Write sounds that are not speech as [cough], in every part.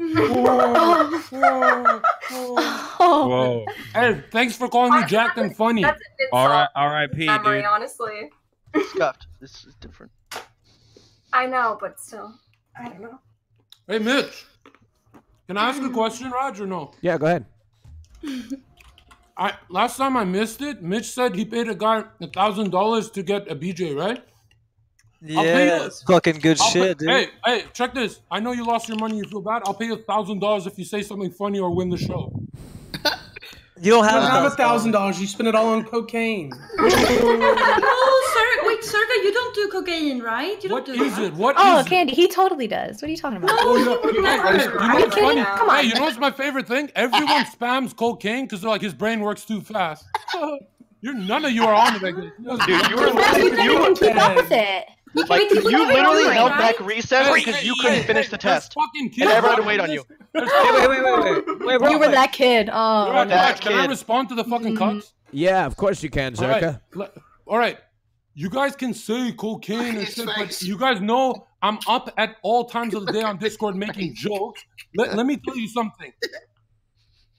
[laughs] Whoa. Hey, thanks for calling me Jack and funny. That's a good All right, song R.I.P. memory, dude. honestly. Scuffed. This is different. I know, but still, I don't know. Hey, Mitch. Can I ask a question, Roger? no? Yeah, go ahead. I last time I missed it, Mitch said he paid a guy a thousand dollars to get a BJ, right? I'll pay Yeah, you- it's fucking good I'll shit, pay- dude. Hey, hey, check this. I know you lost your money. You feel bad. I'll pay you a thousand dollars if you say something funny or win the show. You don't You have, don't have a a thousand dollars. You spend it all on cocaine. No, sir. Wait, Serga, you don't do cocaine, right? You don't What do is that. it? What Oh, is it? Candy, he totally does. What are you talking about? Oh, yeah. You know, hey, you know Are you what's funny? kidding? Come on. Hey, you know what's my favorite thing? Everyone spams cocaine because they're like his brain works too fast. [laughs] You're none of you are on it. Like, dude. You were Because you can't even keep up with it. like Wait, you you were literally right, held right? back recess Hey, because you couldn't finish the test. And everyone had to wait on you. Wait, wait, wait, wait, wait, wait. You were that kid. Oh. That Raj, can I respond to the fucking mm-hmm. cuts? Yeah, of course you can, All right, Zherka. le- all right. You guys can say cocaine and shit, but you guys know I'm up at all times of the day on Discord making jokes. Let, let me tell you something.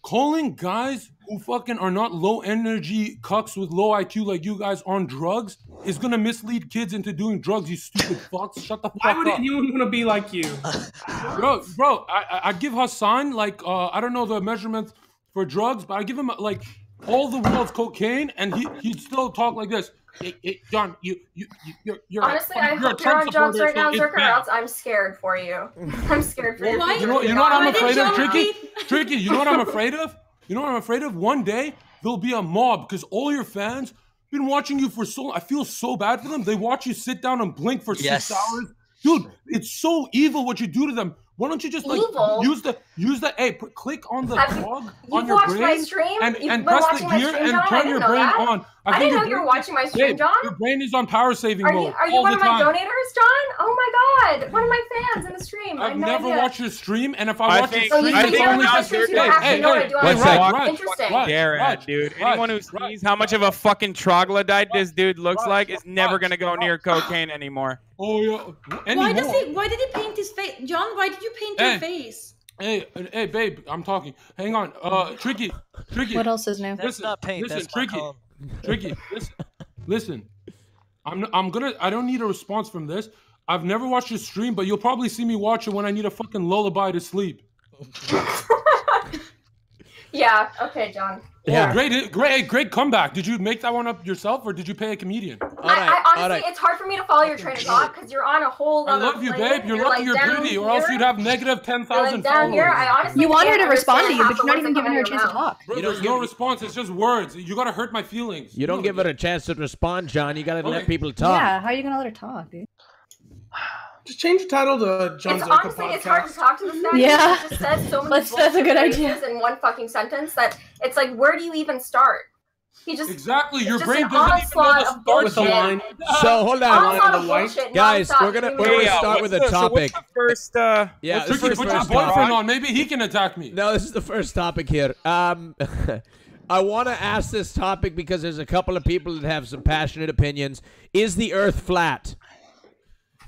Calling guys who fucking are not low energy cucks with low IQ like you guys on drugs is gonna mislead kids into doing drugs. You stupid [laughs] fucks. Shut the fuck up. Why would up. anyone want to be like you? [laughs] bro, bro, I, I- I'd give Hassan like uh, I don't know the measurements for drugs, but I give him like all the world's cocaine, and he he'd still talk like this. Hey, hey, John, you you you you're, you're Honestly, a, I you're a hope you're Trump on John's supporter, right now, so it's Zherka, or else I'm scared for you. [laughs] I'm scared for you. Why- You know, you know what I'm afraid of, Tricky? [laughs] Tricky, you know what I'm afraid of? You know what I'm afraid of? One day there'll be a mob because all your fans been watching you for so. I feel so bad for them. They watch you sit down and blink for Yes. six hours, dude. It's so evil what you do to them. Why don't you just like Evil? use the use the hey put, click on the Have you- cog You've on your watched brain my stream. and, You've and been press watching the my gear stream, and John. I turn didn't your know brain that. on. I think didn't know you were watching my stream, John. Your brain is on power saving Are mode you are you all one the of my time. donators, John? Oh my god, one of my fans in the stream. I I've no never idea. watched your stream, and if I, I watch think- your So you stream, I think it's think you're only on my now just stream, so you you're- don't hey, actually know what I hey, do on hey, the One stream. sec. Raj, Interesting. Raj, Dare Raj, at, dude. Raj, Anyone who Raj. sees how much of a fucking troglodyte this dude looks Raj, like is never Raj, gonna go Raj. near [gasps] cocaine anymore. Oh yeah. Why does Anymore. he? Why did he paint his face, John? Why did you paint Hey. your face? Hey, hey, babe, I'm talking. Hang on. Uh, tricky, tricky. What else is new? That's Listen, not paint. listen, that's my tricky. Tricky. Listen, listen. I'm I'm gonna. I don't need a response from this. I've never watched your stream, but you'll probably see me watch it when I need a fucking lullaby to sleep. [laughs] Yeah. Okay, John. Yeah. Oh, great, great, great comeback. Did you make that one up yourself, or did you pay a comedian? All I, right, I honestly, all right. it's hard for me to follow your train of thought because you're on a whole. I love you, plane. babe. You're, lucky like you're down pretty, or else you'd have negative negative ten thousand You're like down here. I honestly You want her to respond to you, but you're not even giving her a chance out to of your mouth. talk. Bro, You don't there's no response. It's just words. You gotta hurt my feelings. You don't give her a chance to respond, John. You gotta let people talk. Yeah, how are you gonna let her talk, dude? [sighs] [sighs] [sighs] Just change the title to John It's Zucker honestly, it's hard to talk to this guy. Yeah. He just says so many Let's- that's a good idea. in one fucking sentence that it's like, where do you even start? He just Exactly. Your just brain an doesn't even know onslaught the of start With a bullshit. line. So hold on, Onslaught the white- bullshit, Guys, nonstop. we're gonna- we're gonna Hey, start what's with a the- so what's topic. the first, uh, Yeah, what's this the Tricky, is put the your boyfriend topic. on. Maybe he can attack me. No, this is the first topic here. Um, [laughs] I want to ask this topic because there's a couple of people that have some passionate opinions. Is the Earth flat?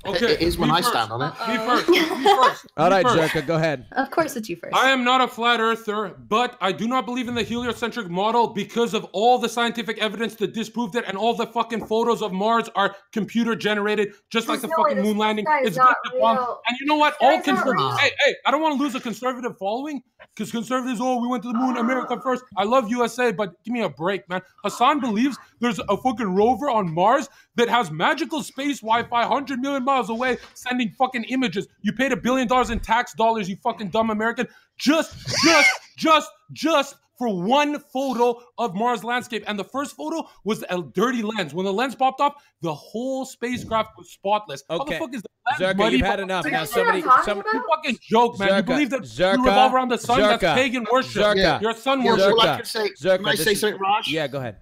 Okay. It is when me I first. stand on it. Me first. Me [laughs] first. All Me right, first. Zherka, go ahead. Of course, it's you first. I am not a flat earther, but I do not believe in the heliocentric model because of all the scientific evidence that disproved it, and all the fucking photos of Mars are computer generated, just like the no fucking this- moon landing. this guy is It's not real. And you know what? All guy's conservatives. Hey, hey, I don't want to lose a conservative following because conservatives, oh, we went to the moon, America first. I love USA, but give me a break, man. Hassan believes there's a fucking rover on Mars that has magical space Wi-Fi 100 million miles away, sending fucking images. You paid a billion dollars in tax dollars, you fucking dumb American, just, just, just, just for one photo of Mars landscape. And the first photo was a dirty lens. When the lens popped off, the whole spacecraft was spotless. Okay. How the fuck is the lens Zherka, you've had enough. Now you sure somebody, I'm talking some, about? You fucking joke, man. you believe that Zherka, you revolve around the sun? Zherka, That's pagan worship. Zherka. You're sun Yeah, worship. all I Zherka, can say, Zherka, can I say something, Raj? yeah, go ahead.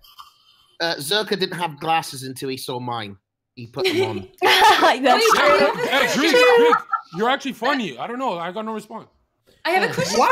Uh, Zherka didn't have glasses until he saw mine. He put them on. [laughs] That's true. I Hey, have a Greek, question. Greek, you're actually funny. I don't know. I got no response. I have a oh, question. Wow.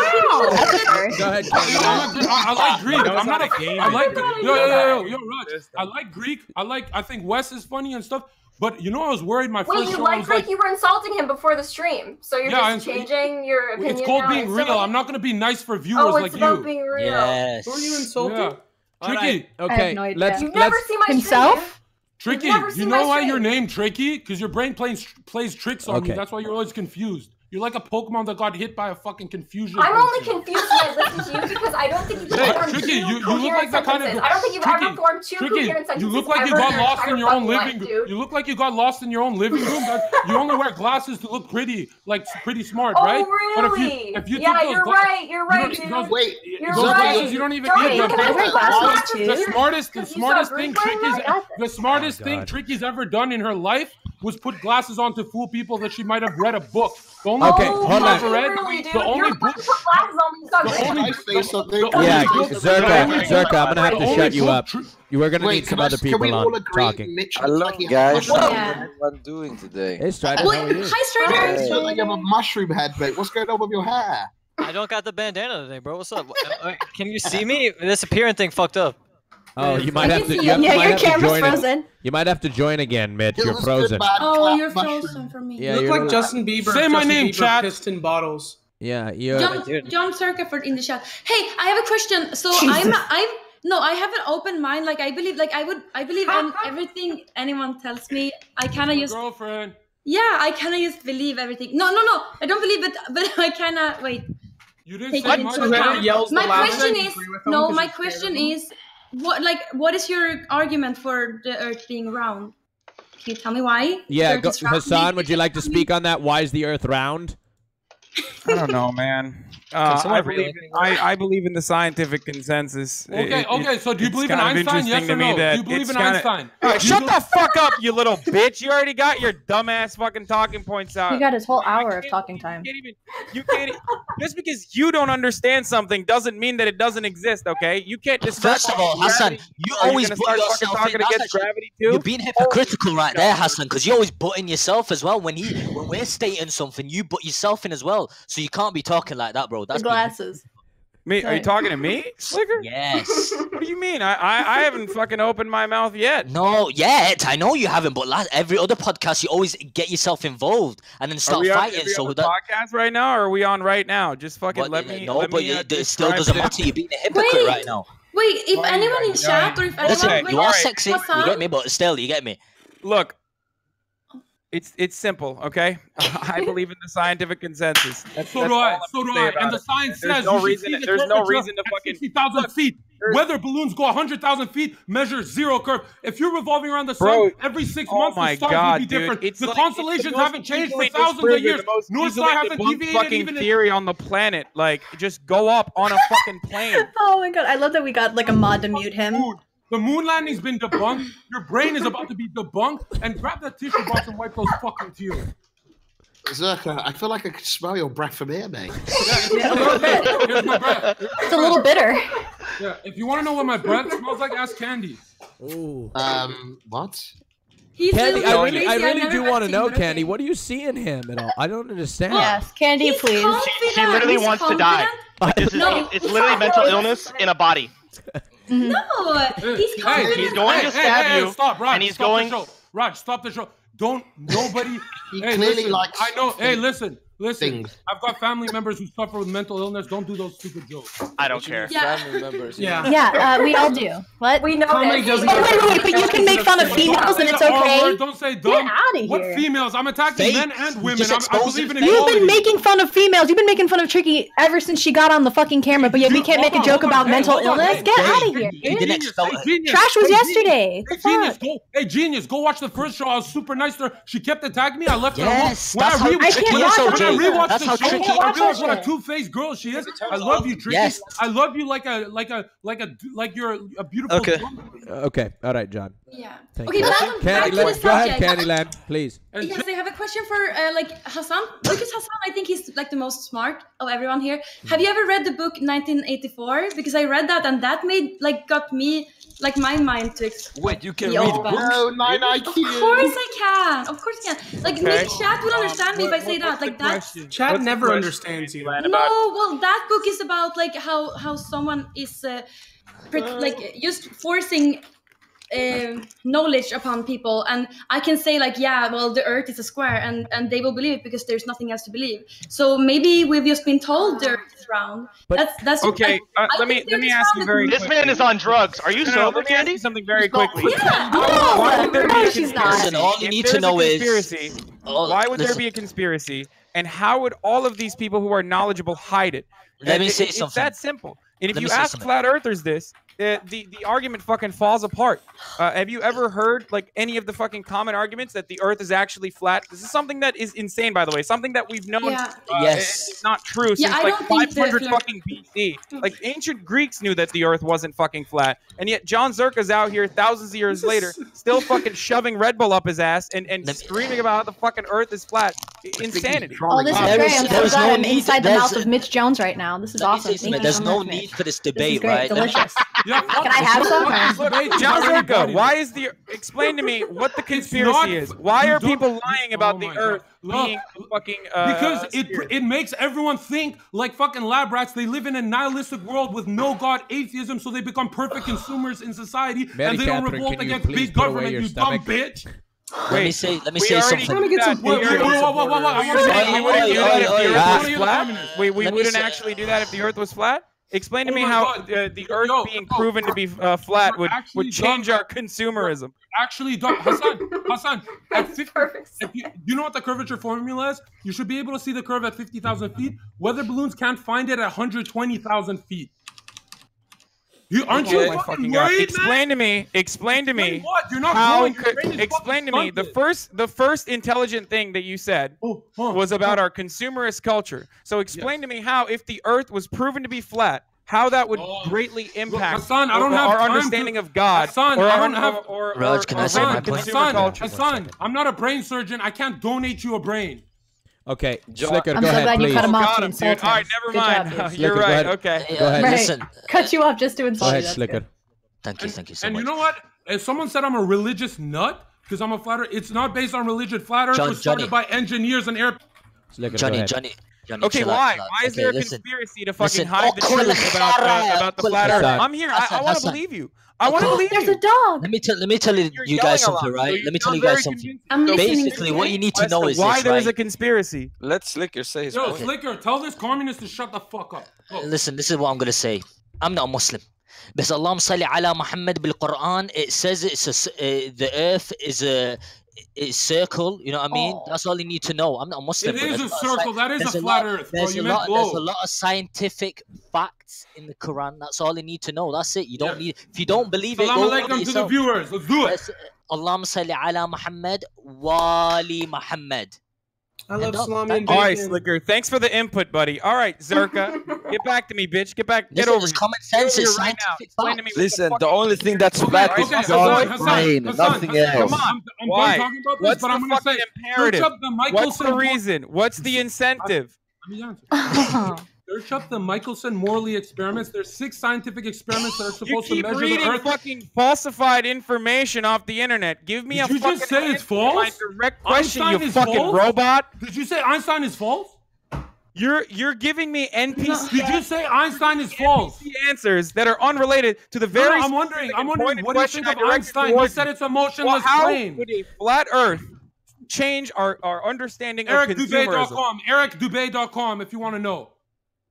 Go ahead. I, like Greek. I'm not a game. I like yo yo yo yo yo Raj. I like Greek. I like. I think Wes is funny and stuff. But you know, I was worried. My Wait, first you show, like Greek? Like, you were insulting him before the stream, so you're yeah, just changing your opinion. It's called now. being real. I'm not going to be nice for viewers oh, it's like about you. being real. Yes. Who are you insulting? Yeah. Tricky. Right. Okay. No let's. You've let's, never seen my himself. Stream. Tricky, you know why stream. your name Tricky? Because your brain plays plays tricks on okay. you. That's why you're always confused. You're like a Pokemon that got hit by a fucking confusion. I'm only confused when I listen to you because I don't think you've hey, formed Tricky, two you, you look like that kind of. I don't think you've Tricky, ever formed two Tricky, coherent sentences. You look like you got lost in your own living. room. you look like you got lost in your own living room. you only wear glasses to look pretty, like pretty smart, oh, right? Really? But if you, if you yeah, you're gla- right. You're right, you dude. Wait, you're those right. glasses you don't even need. Don't the smartest, the smartest thing Tricky's the smartest oh thing Tricky's ever done in her life was put glasses on to fool people that she might have read a book. Okay, hold on. Red. the only something. Yeah, Zherka, Zherka, I'm gonna have to shut you up. You were gonna Wait, need some other people on talking. I love you guys. What am I doing today? Hey, Strider. Hi, Strider. Hey. Like you have a mushroom head, mate. What's going on with your hair? I don't got the bandana today, bro. What's up? [laughs] Uh, uh, can you see me? This appearing thing fucked up. Oh, you might have to. You have, yeah, might your have camera's to join frozen. You might have to join again, Mitch. You're frozen. Oh, you're frozen for me. Yeah, you look like. Justin Bieber. Say my Justin name, Bieber chat. Piston bottles. Yeah, you. John, John Circaford in the chat. Hey, I have a question. So Jesus. I'm, I'm. No, I have an open mind. Like I believe, like I would, I believe [laughs] on everything anyone tells me. I kind of use girlfriend. Yeah, I kind of just believe everything. No, no, no, I don't believe it, but [laughs] I kind of wait. You didn't take say it into account. My question is no. My question is what like what is your argument for the Earth being round? Can you tell me why? Yeah, go, Hassan, would you like to speak on that? Why is the Earth round? I don't know, man. Uh, I, believe in, I, I, believe in the scientific consensus. Okay, it, okay. So do you believe in Einstein? Yes or no? Do you believe in kinda, Einstein? All right, shut the fuck up, you little bitch! You already got your dumbass fucking talking points out. You got his whole hour of talking you time. Can't even, you can't just because you don't understand something doesn't mean that it doesn't exist. Okay, you can't just. First of all, Hassan, you always you put yourself talking in, against Hassan, gravity too. You're being hypocritical oh, right God. there, Hassan, because you're always butting yourself as well. When he when we're stating something, you butt yourself in as well. So you can't be talking like that, bro bro. That's the glasses. [laughs] Me? Are you talking to me, Sliker? Yes. [laughs] What do you mean? I, I, I haven't fucking opened my mouth yet. No, yet. I know you haven't, but last, every other podcast, you always get yourself involved and then start fighting. On, so on the podcast right now, or are we on right now? Just fucking but, let me. No, let but me, it, uh, it still doesn't it. matter. You're being a hypocrite Wait. right now. Wait, if oh anyone in chat or if anyone, listen, you are right. sexy. You get me, but still, you get me. Look, it's it's simple, okay? [laughs] I believe in the scientific consensus. That's, so that's do I. So do I. And the science it. says there's no reason. The there's no reason to fucking sixty thousand feet. Whether balloons go hundred thousand feet, measure zero curve. If you're revolving around the sun Bro, every six oh months, the stars would be dude. different. It's the like, constellations the haven't changed for thousands of years. No Star hasn't deviated. Fucking even theory in... on the planet, like just go up on a fucking [laughs] plane. oh my God, I love that we got like a mod to mute him. Dude. The moon landing's been debunked. Your brain is about to be debunked. And grab that tissue box and wipe those fucking tears. Zherka, I feel like I could smell your breath from here, mate. Yeah, a little bit. It's a little bitter. Yeah, if you want to know what my breath smells like, ask Candy. Ooh. Um, what? He's Candy, I really, I really do want to know, him, Candy. What do you see in him at all? I don't understand. Yes, Candy, He's please. She, she literally he's wants confident. to die. This is, no, it's literally mental illness in a body. [laughs] Mm-hmm. No, he's coming. Hey, he's going hey, to stab hey, you. stop, Raj, and he's stop going. The show. Raj, stop the show. Don't nobody. [laughs] he hey, clearly listen, likes. I know. Hey, listen. Listen, things. I've got family members who suffer with mental illness. Don't do those stupid jokes. I don't care. Yeah. Family members. Yeah. Yeah, yeah uh, we all do. What? We know. Comedy doesn't oh, wait, wait, wait, but you can make fun of females and it's okay. Don't say dumb. Get out of here. What females? I'm attacking men and women. I'm, I believe in equality. You've been making fun of females. You've been making fun of Tricky ever since she got on the fucking camera, but yeah, we can't make a joke about mental illness. Get out of here. Trash was yesterday. Hey, genius, go, hey, genius, go watch the first show. I was super nice to her. She kept attacking me. I left her alone. I can't watch I rewatched That's the show. I realized what a two-faced girl she is. I love you, Tricky. Yes. I love you like a like a like a like you're a beautiful. Okay. Woman. Okay. All right, John. Yeah. Thank okay, you. Candy back to the. Go ahead, Kandyland, please. Uh, yes, I have a question for uh, like Hassan because Hassan, I think he's like the most smart of everyone here. Have mm-hmm. you ever read the book 1984? Because I read that and that made like got me like my mind to. Wait, you can read books? No, mine I Of course I can. Of course I can. Like, okay. maybe chat would um, understand um, me what, if I say that. Like that. Chat what's never understands you. No, well, that book is about like how how someone is. Uh, like just forcing um, knowledge upon people, and I can say like, yeah, well, the Earth is a square, and and they will believe it because there's nothing else to believe. So maybe we've just been told the Earth is round. that's that's Okay, I- uh, I let me let me ask you very. is- This man is on drugs. Are you No, no, no, sober, let me ask you something very quickly. Yeah. Why would there be a No, she's not. conspiracy? Listen, all you need to there's a know is- conspiracy, Oh, why would there be a conspiracy? And how would all of these people who are knowledgeable hide it? Let And me it- say it's something. that simple. And if Let you ask something. flat earthers this, the the argument fucking falls apart. Uh, have you ever heard like any of the fucking common arguments that the Earth is actually flat? This is something that is insane, by the way. Something that we've known Yeah. uh, Yes. is not true Yeah, since I like don't think the 500 fucking BC. Like ancient Greeks knew that the Earth wasn't fucking flat, and yet John Zherka's out here thousands of years later, [laughs] still fucking shoving Red Bull up his ass and, and screaming about how the fucking Earth is flat. I- Insanity. Oh, this is great. is- I'm there so glad no I'm need- inside the mouth of Mitch Jones right now. This is awesome. say Thank you There's no need Mitch. for this This is debate, great. right? [laughs] Let me- Delicious. Yeah, Can I have some? Debate is John already why is the explain to me what the not- conspiracy is? Why are people lying about Oh the Earth God. Look, being a fucking uh, because uh, it sphere? it makes everyone think like fucking lab rats. They live in a nihilistic world with no god, atheism, so they become perfect consumers in society, Mary and they don't revolt against please big government. You stomach? dumb bitch. Let me say. Let me we say already something. did that. some We Wait, already- wait, whoa, whoa, whoa, whoa, I You're wanna saying say- we wouldn't do Oi, that if oi, the oi, Earth oi. was You're the flat? communist. We, we Let me wouldn't say- actually do that if the Earth was flat? Explain to Oh me how uh, the Earth Yo, being yo, proven to be uh, flat would, would change done our consumerism. Actually, dumb. [laughs] Hassan, Hassan, [laughs] at 50, if you, you know what the curvature formula is? You should be able to see the curve at 50,000 feet. Weather balloons can't find it at 120,000 feet. You aren't Oh you fucking fucking God. worried, man? Explain to me. Explain to Explain me. what? You're not How growing. Could, explain to fucking me the first the first intelligent thing that you said Oh, huh, was oh. about huh. our consumerist culture. So explain to me how if the Earth was proven to be flat, how that would Oh. greatly impact Hassan, I don't our, have our understanding to- of God Hassan, or I our, don't have- or, or, Raj, or, can or I say our my point? consumer Hassan, culture. Hassan, I'm not a brain surgeon. I can't donate you a brain. Okay, Sliker, I'm go so ahead, glad you please. cut him off Got to him, insult dude. All right, never Good mind. job, dude. You're Sliker, right. ahead. Okay. Go ahead. Right. Listen. Cut you off just to Go insult ahead, you. That's Sliker. good. Thank you. Thank you so and much. you know what? If someone said I'm a religious nut because I'm a flat earth, it's not based on religion. Flat Earth John- was started Johnny. by engineers and air. Sliker, Johnny. Johnny, Johnny. Okay, why? out. Why is Okay, there a listen. conspiracy to fucking Listen. hide the Oh, truth uh, about the, Khara, about the Kul flat Earth? I'm here. I, I want to believe you. I want to believe there's you. a dog. Let me tell let me tell you, you guys something, right? Let me tell you guys something. Basically, what you need to know is why this, there is right? a conspiracy. Let Sliker say his. Yo. Sliker, tell this communist to shut the fuck up. Go. Listen, this is what I'm gonna say. I'm not a Muslim. But Allah صل على Muhammad بالقرآن it says it's a, uh, the earth is a it's circle. You know what I mean? Oh. That's all you need to know. I'm not a Muslim. It is a circle. Sci- that is a flat lot, Earth. There's, bro, a lot, there's a lot of scientific facts in the Quran. That's all you need to know. That's it. You don't yeah. need. If you don't believe Salam it, go alaikum to the viewers. Let's do it. Allahumma salli ala Muhammad wali Muhammad. I love no, salami that- and All right. Sliker. Thanks for the input, buddy. All right, Zherka, [laughs] get back to me, bitch. Get back. Get Listen, over it's here. common Get sense over right now. scientific Explain to me. Listen, the the only thing that's Okay, flat is Hassan, God's Hassan, brain, Hassan, nothing Hassan, else. I'm, I'm, I'm Why? done talking about this, What's but the I'm gonna say, imperative? search up the What's Michelson. the Mor- reason? What's the incentive? [laughs] [laughs] Let me answer. Search up the Michelson Morley experiments. There's six scientific experiments that are supposed to measure the Earth. You keep reading fucking falsified information off the internet. Give me Did a you fucking just say it's to my false? direct question, Einstein you fucking false? robot. Did you say Einstein is false? You're you're giving me NPC Did you say Einstein is false? answers that are unrelated to the very. no, I'm wondering. I'm wondering. What do you think of Einstein? You towards said it's a Well, motionless how plane. would a flat Earth change our, our understanding of consumerism? EricDubay.com. EricDubay.com if you want to know.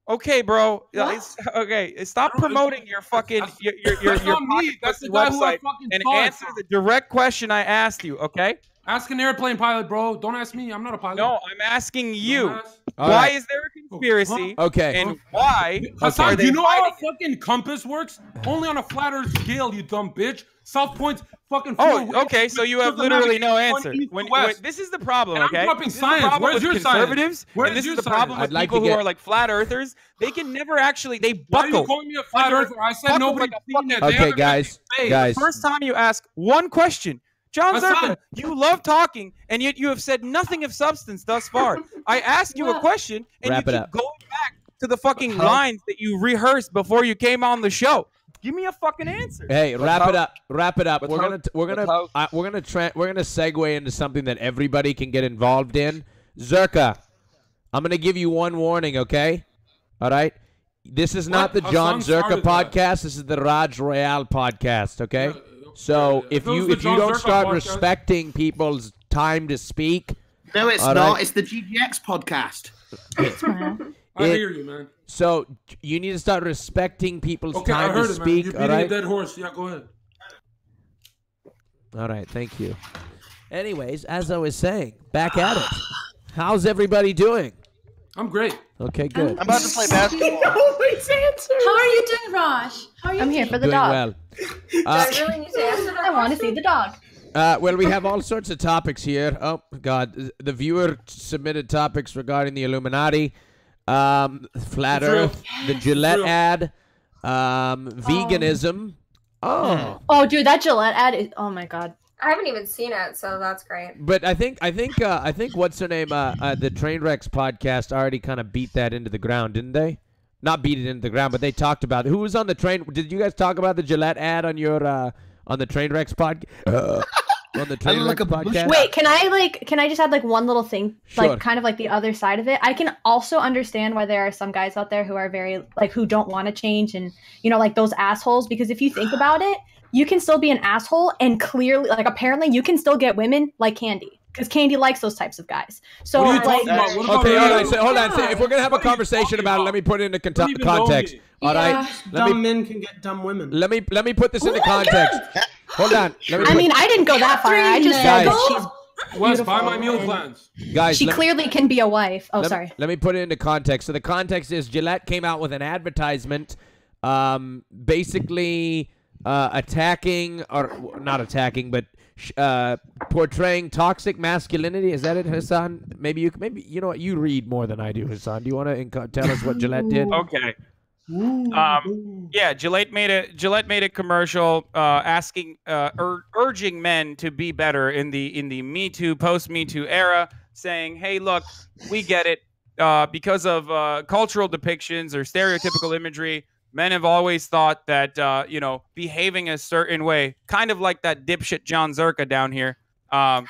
Okay, bro. [laughs] Okay, eh, stop promoting your fucking your your your, your not me. pocket That's the guy who I website and answer the direct question I asked you. Okay? Ask an airplane pilot, bro. Don't ask me. I'm not a pilot. No, I'm asking you. Ask- All why right. is there a conspiracy? Okay. And why Hassan, are do you know how a hiding it? fucking compass works? Only on a flat Earth scale, you dumb bitch. South Point's fucking. four Oh, ways okay. So you have literally no one answer. east When, when, this is the problem, And I'm dropping This is the science. Where's with your science? conservatives, Where's and this your is the science? problem I'd with like people to who are like flat earthers. They can never actually. They Why are you calling me a flat under- earther? I said buckle nobody's like seen fucking- They Okay, guys, guys. The first time you ask one question, John Hassan. Zherka, you love talking, and yet you have said nothing of substance thus far. I asked you a [laughs] question, and Wrap you keep up. going back to the fucking lines that you rehearsed before you came on the show. Give me a fucking answer. Hey, wrap how- it up. Wrap it up. but We're how- gonna we're gonna uh, we're gonna tra- we're gonna segue into something that everybody can get involved in. Zherka, I'm gonna give you one warning, okay? All right. This is not the John Hassan Zherka started that. podcast. This is the Rajj Royal podcast, okay? So if If you if you don't Zirkon start podcast- respecting people's time to speak, No, it's not. right. It's the GGX podcast. [laughs] [laughs] I it- hear you, man. so you need to start respecting people's Okay, I time heard to it, man. speak. You're all beating right. a dead horse. Yeah, go ahead. All right, thank you. Anyways, as I was saying, back at it. [sighs] How's everybody doing? I'm great. Okay, good. I'm about to play [laughs] basketball. Always answer. How are you doing, Raj? How are you I'm here for the Doing dog. well. [laughs] Uh, I really need to answer that I want to question? see the dog. Uh, well, we have all sorts of topics here. Oh God, the viewer submitted topics regarding the Illuminati, um, flat It's real. Earth, the Gillette real. ad, um, veganism. Oh, Oh, dude, that Gillette ad is. Oh my god. I haven't even seen it, so that's great. but I think I think uh, I think what's her name? Uh, uh, the Trainwrecks podcast already kind of beat that into the ground, didn't they? Not beat it into the ground, but they talked about it. Who was on the train? Did you guys talk about the Gillette ad on your uh, on the Trainwrecks podcast? Uh, on the [laughs] I look Trainwrecks a podcast? Wait, can I like? Can I just add like one little thing, Sure. like kind of like the other side of it? I can also understand why there are some guys out there who are very like who don't want to change and you know like those assholes. Because if you think about it, you can still be an asshole and clearly like apparently you can still get women like Candy because Candy likes those types of guys. So What are you like, talking about? What about Okay, me? all right. So hold on. So if we're gonna have a What are you conversation about it, let me put it into don't conto- even know context. All right. Yeah. Let Dumb me men can get dumb women. let me let me put this into Oh my context. Hold on. Let me I mean, I didn't go that far. I just said Guys. that she's Wes, buy my meal plans. guys. she let, clearly can be a wife. Oh, let, sorry. let me put it into context. So the context is Gillette came out with an advertisement, um, basically uh, attacking or not attacking, but uh, portraying toxic masculinity. Is that it, Hassan? Maybe you maybe you know what you read more than I do, Hassan. Do you want to inco- tell us what Gillette did? Okay. Um, yeah, Gillette made a Gillette made a commercial uh, asking, uh, ur- urging men to be better in the in the Me Too, post Me Too era, saying, "Hey, look, we get it. Uh, because of uh, cultural depictions or stereotypical imagery, men have always thought that uh, you know behaving a certain way, kind of like that dipshit John Zherka down here, um,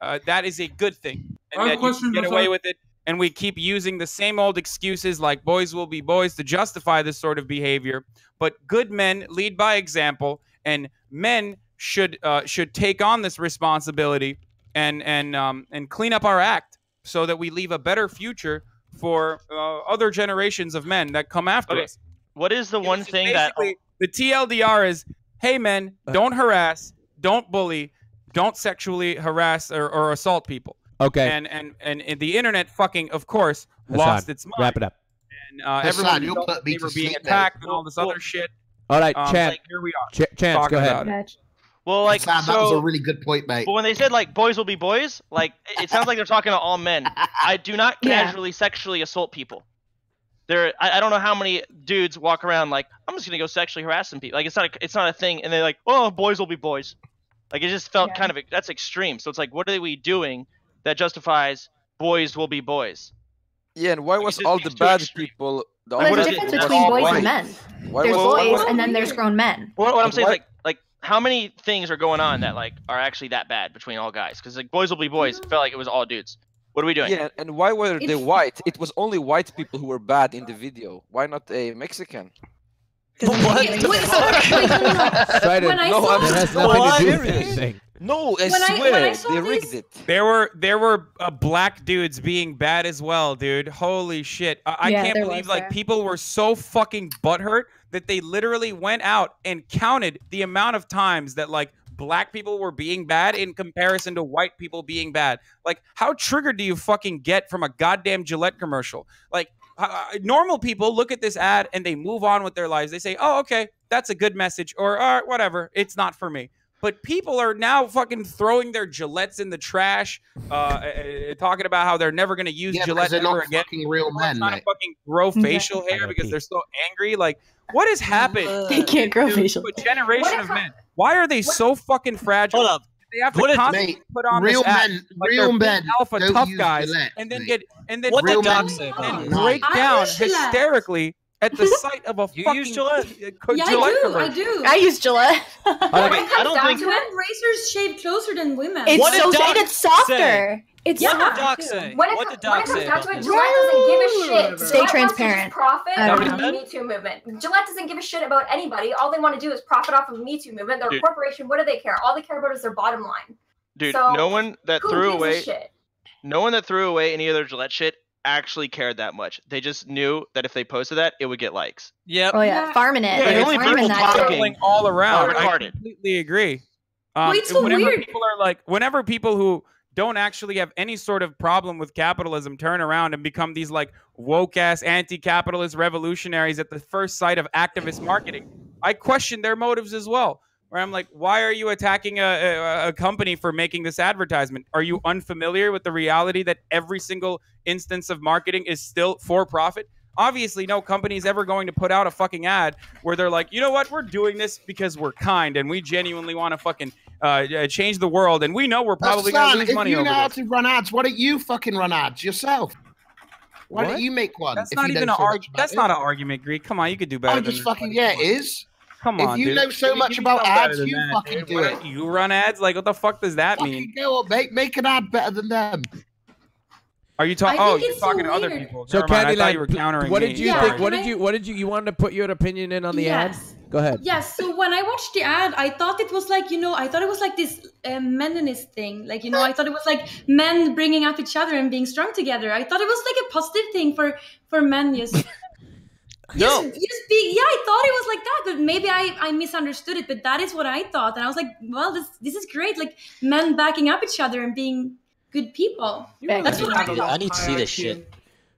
uh, that is a good thing, and that you can get Hassan. away with it." and we keep using the same old excuses like boys will be boys to justify this sort of behavior. But good men lead by example, and men should uh, should take on this responsibility and and um, and clean up our act so that we leave a better future for uh, other generations of men that come after Okay, us. What is the one thing that the TLDR is, hey men, don't harass, don't bully, don't sexually harass or, or assault people. Okay, And, and and and the internet fucking, of course, Hassan, lost its mind. wrap it up. And uh, Hassan, everyone you'll put me they to were being attacked and all this other shit. All right, Um, Chad. like, here we are. Ch- Chance, go ahead. well like Sam, that was a really good point, mate. but when they said like boys will be boys, like it- it sounds like they're talking to all men. [laughs] I do not Yeah. casually sexually assault people. There, I, I don't know how many dudes walk around like I'm just gonna go sexually harass some people. Like it's not a, it's not a thing, and they're like, oh, boys will be boys. Like it just felt Yeah. kind of that's extreme. So it's like, what are we doing that justifies boys will be boys? Yeah, and why Like, was just all the bad extreme. people? The Well, there's a is it? difference between boys white? and men. Why There's was boys, why- and then there's grown men. What, what I'm But saying is like like how many things are going on that like are actually that bad between all guys? Because like boys will be boys. It felt like it was all dudes. What are we doing? Yeah, and why were they white? It was only white people who were bad in the video. Why not a Mexican? Wait, sorry, wait, no, no, no. Try When I No, saw I'm- That has this, nothing to do with anything. No, I When I- swear when I saw they these- rigged it. There were there were uh, black dudes being bad as well, dude. Holy shit! I, I Yeah, can't believe like there. people were so fucking butthurt that they literally went out and counted the amount of times that like black people were being bad in comparison to white people being bad. Like, how triggered do you fucking get from a goddamn Gillette commercial? Like, uh, normal people look at this ad and they move on with their lives. They say, "Oh, okay, that's a good message," or "All right, whatever, it's not for me." But people are now fucking throwing their Gillettes in the trash, uh, uh, talking about how they're never going to use Yeah, Gillette because they're ever not again. fucking real People are men, trying mate. to fucking grow [laughs] facial hair because they're so angry. Like, what has happened? They can't grow to- facial. to a generation What of if- men. Why are they so fucking fragile? Hold up. They have to What if- constantly Mate, put on real this act men, like real men alpha don't tough use guys, Gillette, and then mate. get and then What did Real Doc men say? and not. break I down hysterically at the sight of a You fucking use Gillette? uh, Yeah, I Gillette do. I do. I use Gillette. When it I don't think- to Men it, razors shave closer than women. It's What did so Doc and it's softer. It's Yeah. What did Doc say? When it, What co- did when Doc it comes say down about to it. Gillette doesn't give a shit. Stay Gillette wants to just transparent. profit off of the. Me Too movement. Gillette doesn't give a shit about anybody. All they want to do is profit off of the Me Too movement. They're a corporation. What do they care? All they care about is their bottom line. Dude, So, no one that Who threw gives a away shit? no one that threw away any of their Gillette shit actually cared that much. They just knew that if they posted that, it would get likes. Yep. Oh yeah, farming it. Yeah, They're only people that talking- all around. I completely agree. Um, it's so whenever weird. people are like, whenever people who don't actually have any sort of problem with capitalism turn around and become these like woke ass anti-capitalist revolutionaries at the first sight of activist marketing, I question their motives as well. Where I'm like, why are you attacking a, a, a company for making this advertisement? Are you unfamiliar with the reality that every single instance of marketing is still for profit? Obviously, no company is ever going to put out a fucking ad where they're like, you know what, we're doing this because we're kind and we genuinely want to fucking uh, uh, change the world, and we know we're probably going to lose if money you over know how to run ads, why don't you fucking run ads yourself? Why What? don't you make one? That's if not you even an argument. That's it? not an argument, Greek. Come on, you could do better. I'm just fucking yeah, it is. Come on, If you dude. know so much about ads, you that, fucking dude. do it. You run ads? Like, what the fuck does that mean? Go make make an ad better than them. Are you talking? Oh, you're it's so talking to other people. So Never mind, I thought you were countering what did you Yeah, think? can What I- did you? What did you? You wanted to put your opinion in on the ad? Go ahead. Yes. So when I watched the ad, I thought it was like you know, I thought it was like this uh, meninist thing. Like you know, I thought it was like men bringing up each other and being strong together. I thought it was like a positive thing for for men. Yes. [laughs] No. just, just be. Yeah, I thought it was like that, but maybe I I misunderstood it. But that is what I thought, and I was like, well, this this is great. Like men backing up each other and being good people. That's what I thought. I need to see this shit.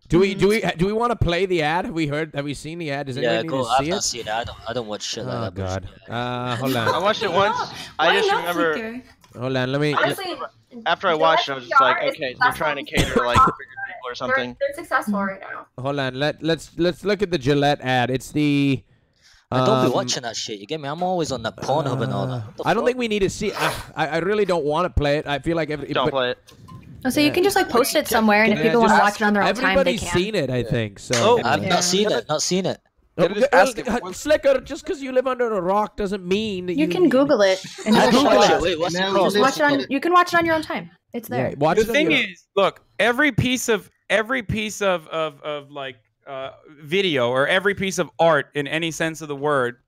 Do we? Do we? Do we want to play the ad? Have we heard? Have we seen the ad? Does Yeah, anybody go. need to I've see not it? seen it. I don't. I don't watch shit like Oh that. God. Uh, hold on. I watched it once. I just not, remember Flicker? Hold on. Let me. Honestly, after I watched it, I was just like, okay, they're trying to cater to like bigger people or something. They're, they're successful right now. Hold on. Let Let's Let's look at the Gillette ad. It's the. I don't be um, watching that shit. You get me? I'm always on that Pornhub and all that. uh, What the I don't fuck? think we need to see. I, I I really don't want to play it. I feel like every, Don't but play it. Oh, so you can just like post it somewhere, and if people want to watch it on their own time, they can. everybody's seen it. I think so. Oh, I've not seen it. Not seen it. Just well, uh, one- Sliker, just because you live under a rock doesn't mean that You you can Google it [laughs] and I just Google watch it. it. Wait, what's No. Just watch it on. You can watch it on your own time. It's there. Yeah, watch the it thing your- is, look, every piece of every piece of of of like uh, video or every piece of art in any sense of the word,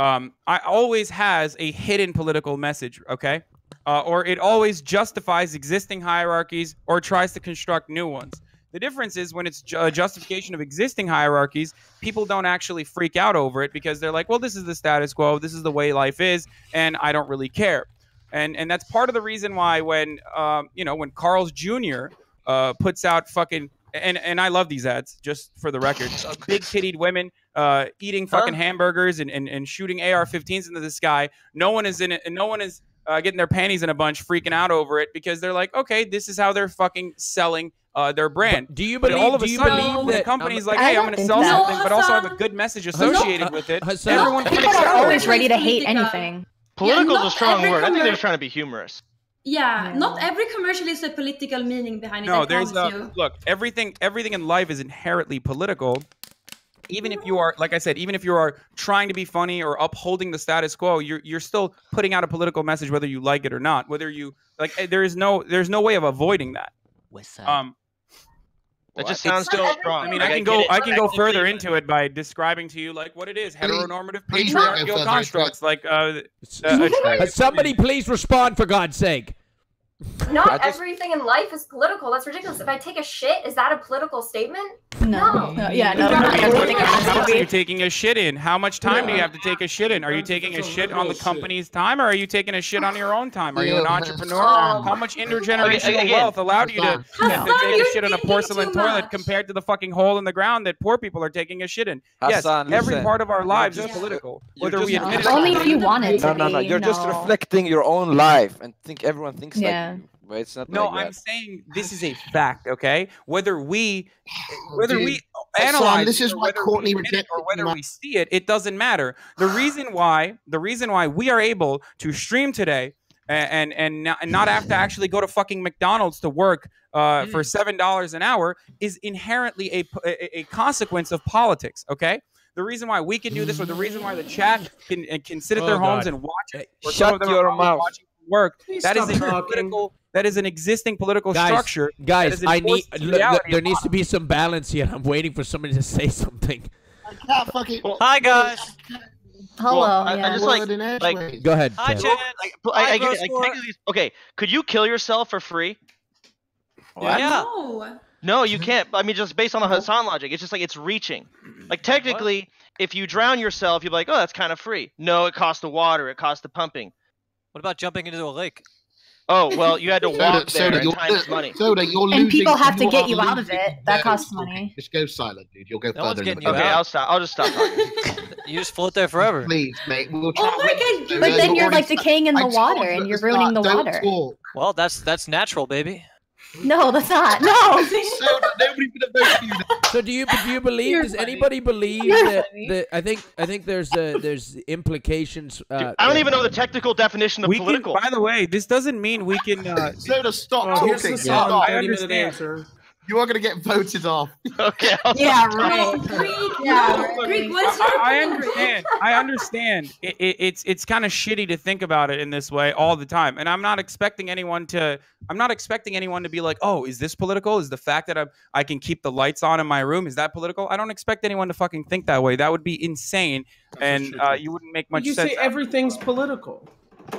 um, I always has a hidden political message. Okay, uh, or it always justifies existing hierarchies or tries to construct new ones. The difference is when it's a justification of existing hierarchies, people don't actually freak out over it because they're like, well, this is the status quo, this is the way life is, and I don't really care. And and that's part of the reason why when um, you know when Carl's Jr. Uh, puts out fucking and and I love these ads just for the record, [laughs] uh, big titted women uh, eating fucking hamburgers and, and and shooting AR-15s into the sky. No one is in it, and no one is uh, getting their panties in a bunch, freaking out over it because they're like, okay, this is how they're fucking selling uh, their brand. Do you But believe? all of a do you sudden, believe that a company's um, like, hey, I'm going to sell that- something, but also have a good message associated uh, with it. Hassan- Everyone People are always ready to hate anything. Political is a strong word. I think they're trying to be humorous. Yeah, Yeah. not every commercial is a political meaning behind it. No, I there's a you. look. Everything, everything in life is inherently political. Even if you are, like I said, even if you are trying to be funny or upholding the status quo, you're you're still putting out a political message, whether you like it or not. Whether you like, eh, there is no there's no way of avoiding that. West Side. Um, That just sounds it's- so Not strong. I mean, Like, I can go it. I can go further into it by describing to you like what it is: heteronormative please don't go patriarchal constructs, like uh, uh, uh, somebody please respond for God's sake. [laughs] Not just- everything in life is political. That's ridiculous. If I take a shit, is that a political statement? No. No. yeah, no. How no, I don't think it How has to much are you taking a shit in? How much time do you have to take a shit in? Are you taking a shit on the company's time, or are you taking a shit on your own time? Are you an entrepreneur? um, How much intergenerational Again- wealth allowed you to, to, Hassan. to take a shit on a porcelain toilet compared to the fucking hole in the ground that poor people are taking a shit in? Yes, every listen. part of our lives is political, you're whether we admit it. No, or only if you want it No, no, no. You're just reflecting your own life and think everyone thinks Yeah. like you. But it's not No, like I'm saying [laughs] this is a fact, okay? Whether we whether Dude, we Hassan, analyze this is or why Courtney we it rejected or whether you, we see it, it doesn't matter. The reason [sighs] why the reason why we are able to stream today and and and not, and not have to actually go to fucking McDonald's to work uh, for seven dollars an hour is inherently a a consequence of politics. Okay. The reason why we can do this, or the reason why the chat can uh, can sit at Oh, their homes God. and watch it, or some Shut of them your probably mouth. watching from work. Please That is a talking. political. That is an existing political guys, structure. guys, I need look, look, there needs to be some balance here. I'm waiting for somebody to say [laughs] something. Can't fucking. Hi guys. Hello. Well, I, yeah. I just like like. Go ahead. Hi Chad. like I, I Hi, get it. Like, okay, could you kill yourself for free? Yeah. No. No, you can't. I mean, just based on the Hassan logic, it's just like it's reaching. Like technically, if you drown yourself, you're like, oh, that's kind of free. No, it costs the water, it costs the pumping. What about jumping into a lake? Oh, well, you had to [laughs] Soda, walk there, soda, and you're, time is [laughs] money. Soda, you're And people have to get you out of it. That costs money. Just go silent, dude. You'll go No further. in you Okay, video. I'll stop. I'll just stop. [laughs] You just float there forever. Please, mate. We'll try. Oh my god, But then you're already like started- decaying in the water and you're ruining the don't water. talk. Well, that's that's natural, baby. No, that's not. No. Soda, nobody's gonna vote for you. So do you do you believe? You're does funny. anybody believe that, that? I think I think there's uh, there's implications. Uh, I don't even know the technical definition of We political. can. By the way, this doesn't mean we can. Uh, [laughs] Soda, stop Oh, here's talking. the Stop. song. I 30 minute understand. answer. You are gonna get voted off. [laughs] okay. I'll Yeah, stop right. Greek, Yeah, no. right. Greek, what is I, your I opinion, understand. I understand. It, it, it's it's kind of shitty to think about it in this way all the time, and I'm not expecting anyone to. I'm not expecting anyone to be like, "Oh, is this political? Is the fact that I I can keep the lights on in my room is that political?" I don't expect anyone to fucking think that way. That would be insane, and uh, you wouldn't make much you sense. say everything's political.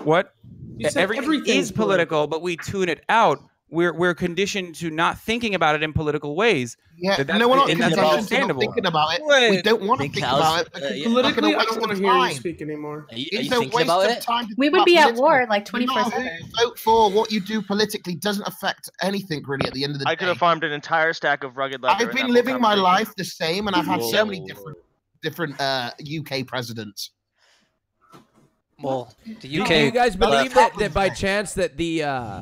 what? You said Everything everything's is political, but we tune it out. We're we're conditioned to not thinking about it in political ways. Yeah, That- that's- no, we're not and that's conditioned to not understandable. thinking about it. We don't want to think think about it. uh, yeah. Politically, I don't want to hear you speak anymore. Are you, are It's you a waste about of it? time to We would be at war like No 24 matter 7. you vote for, what you do politically doesn't affect anything really at the end of the day, I could have farmed an entire stack of rugged leather. I've been living my life the same, and I've had so many different different uh, UK presidents. Well, the Do, UK. do you guys believe that, that by chance that the uh,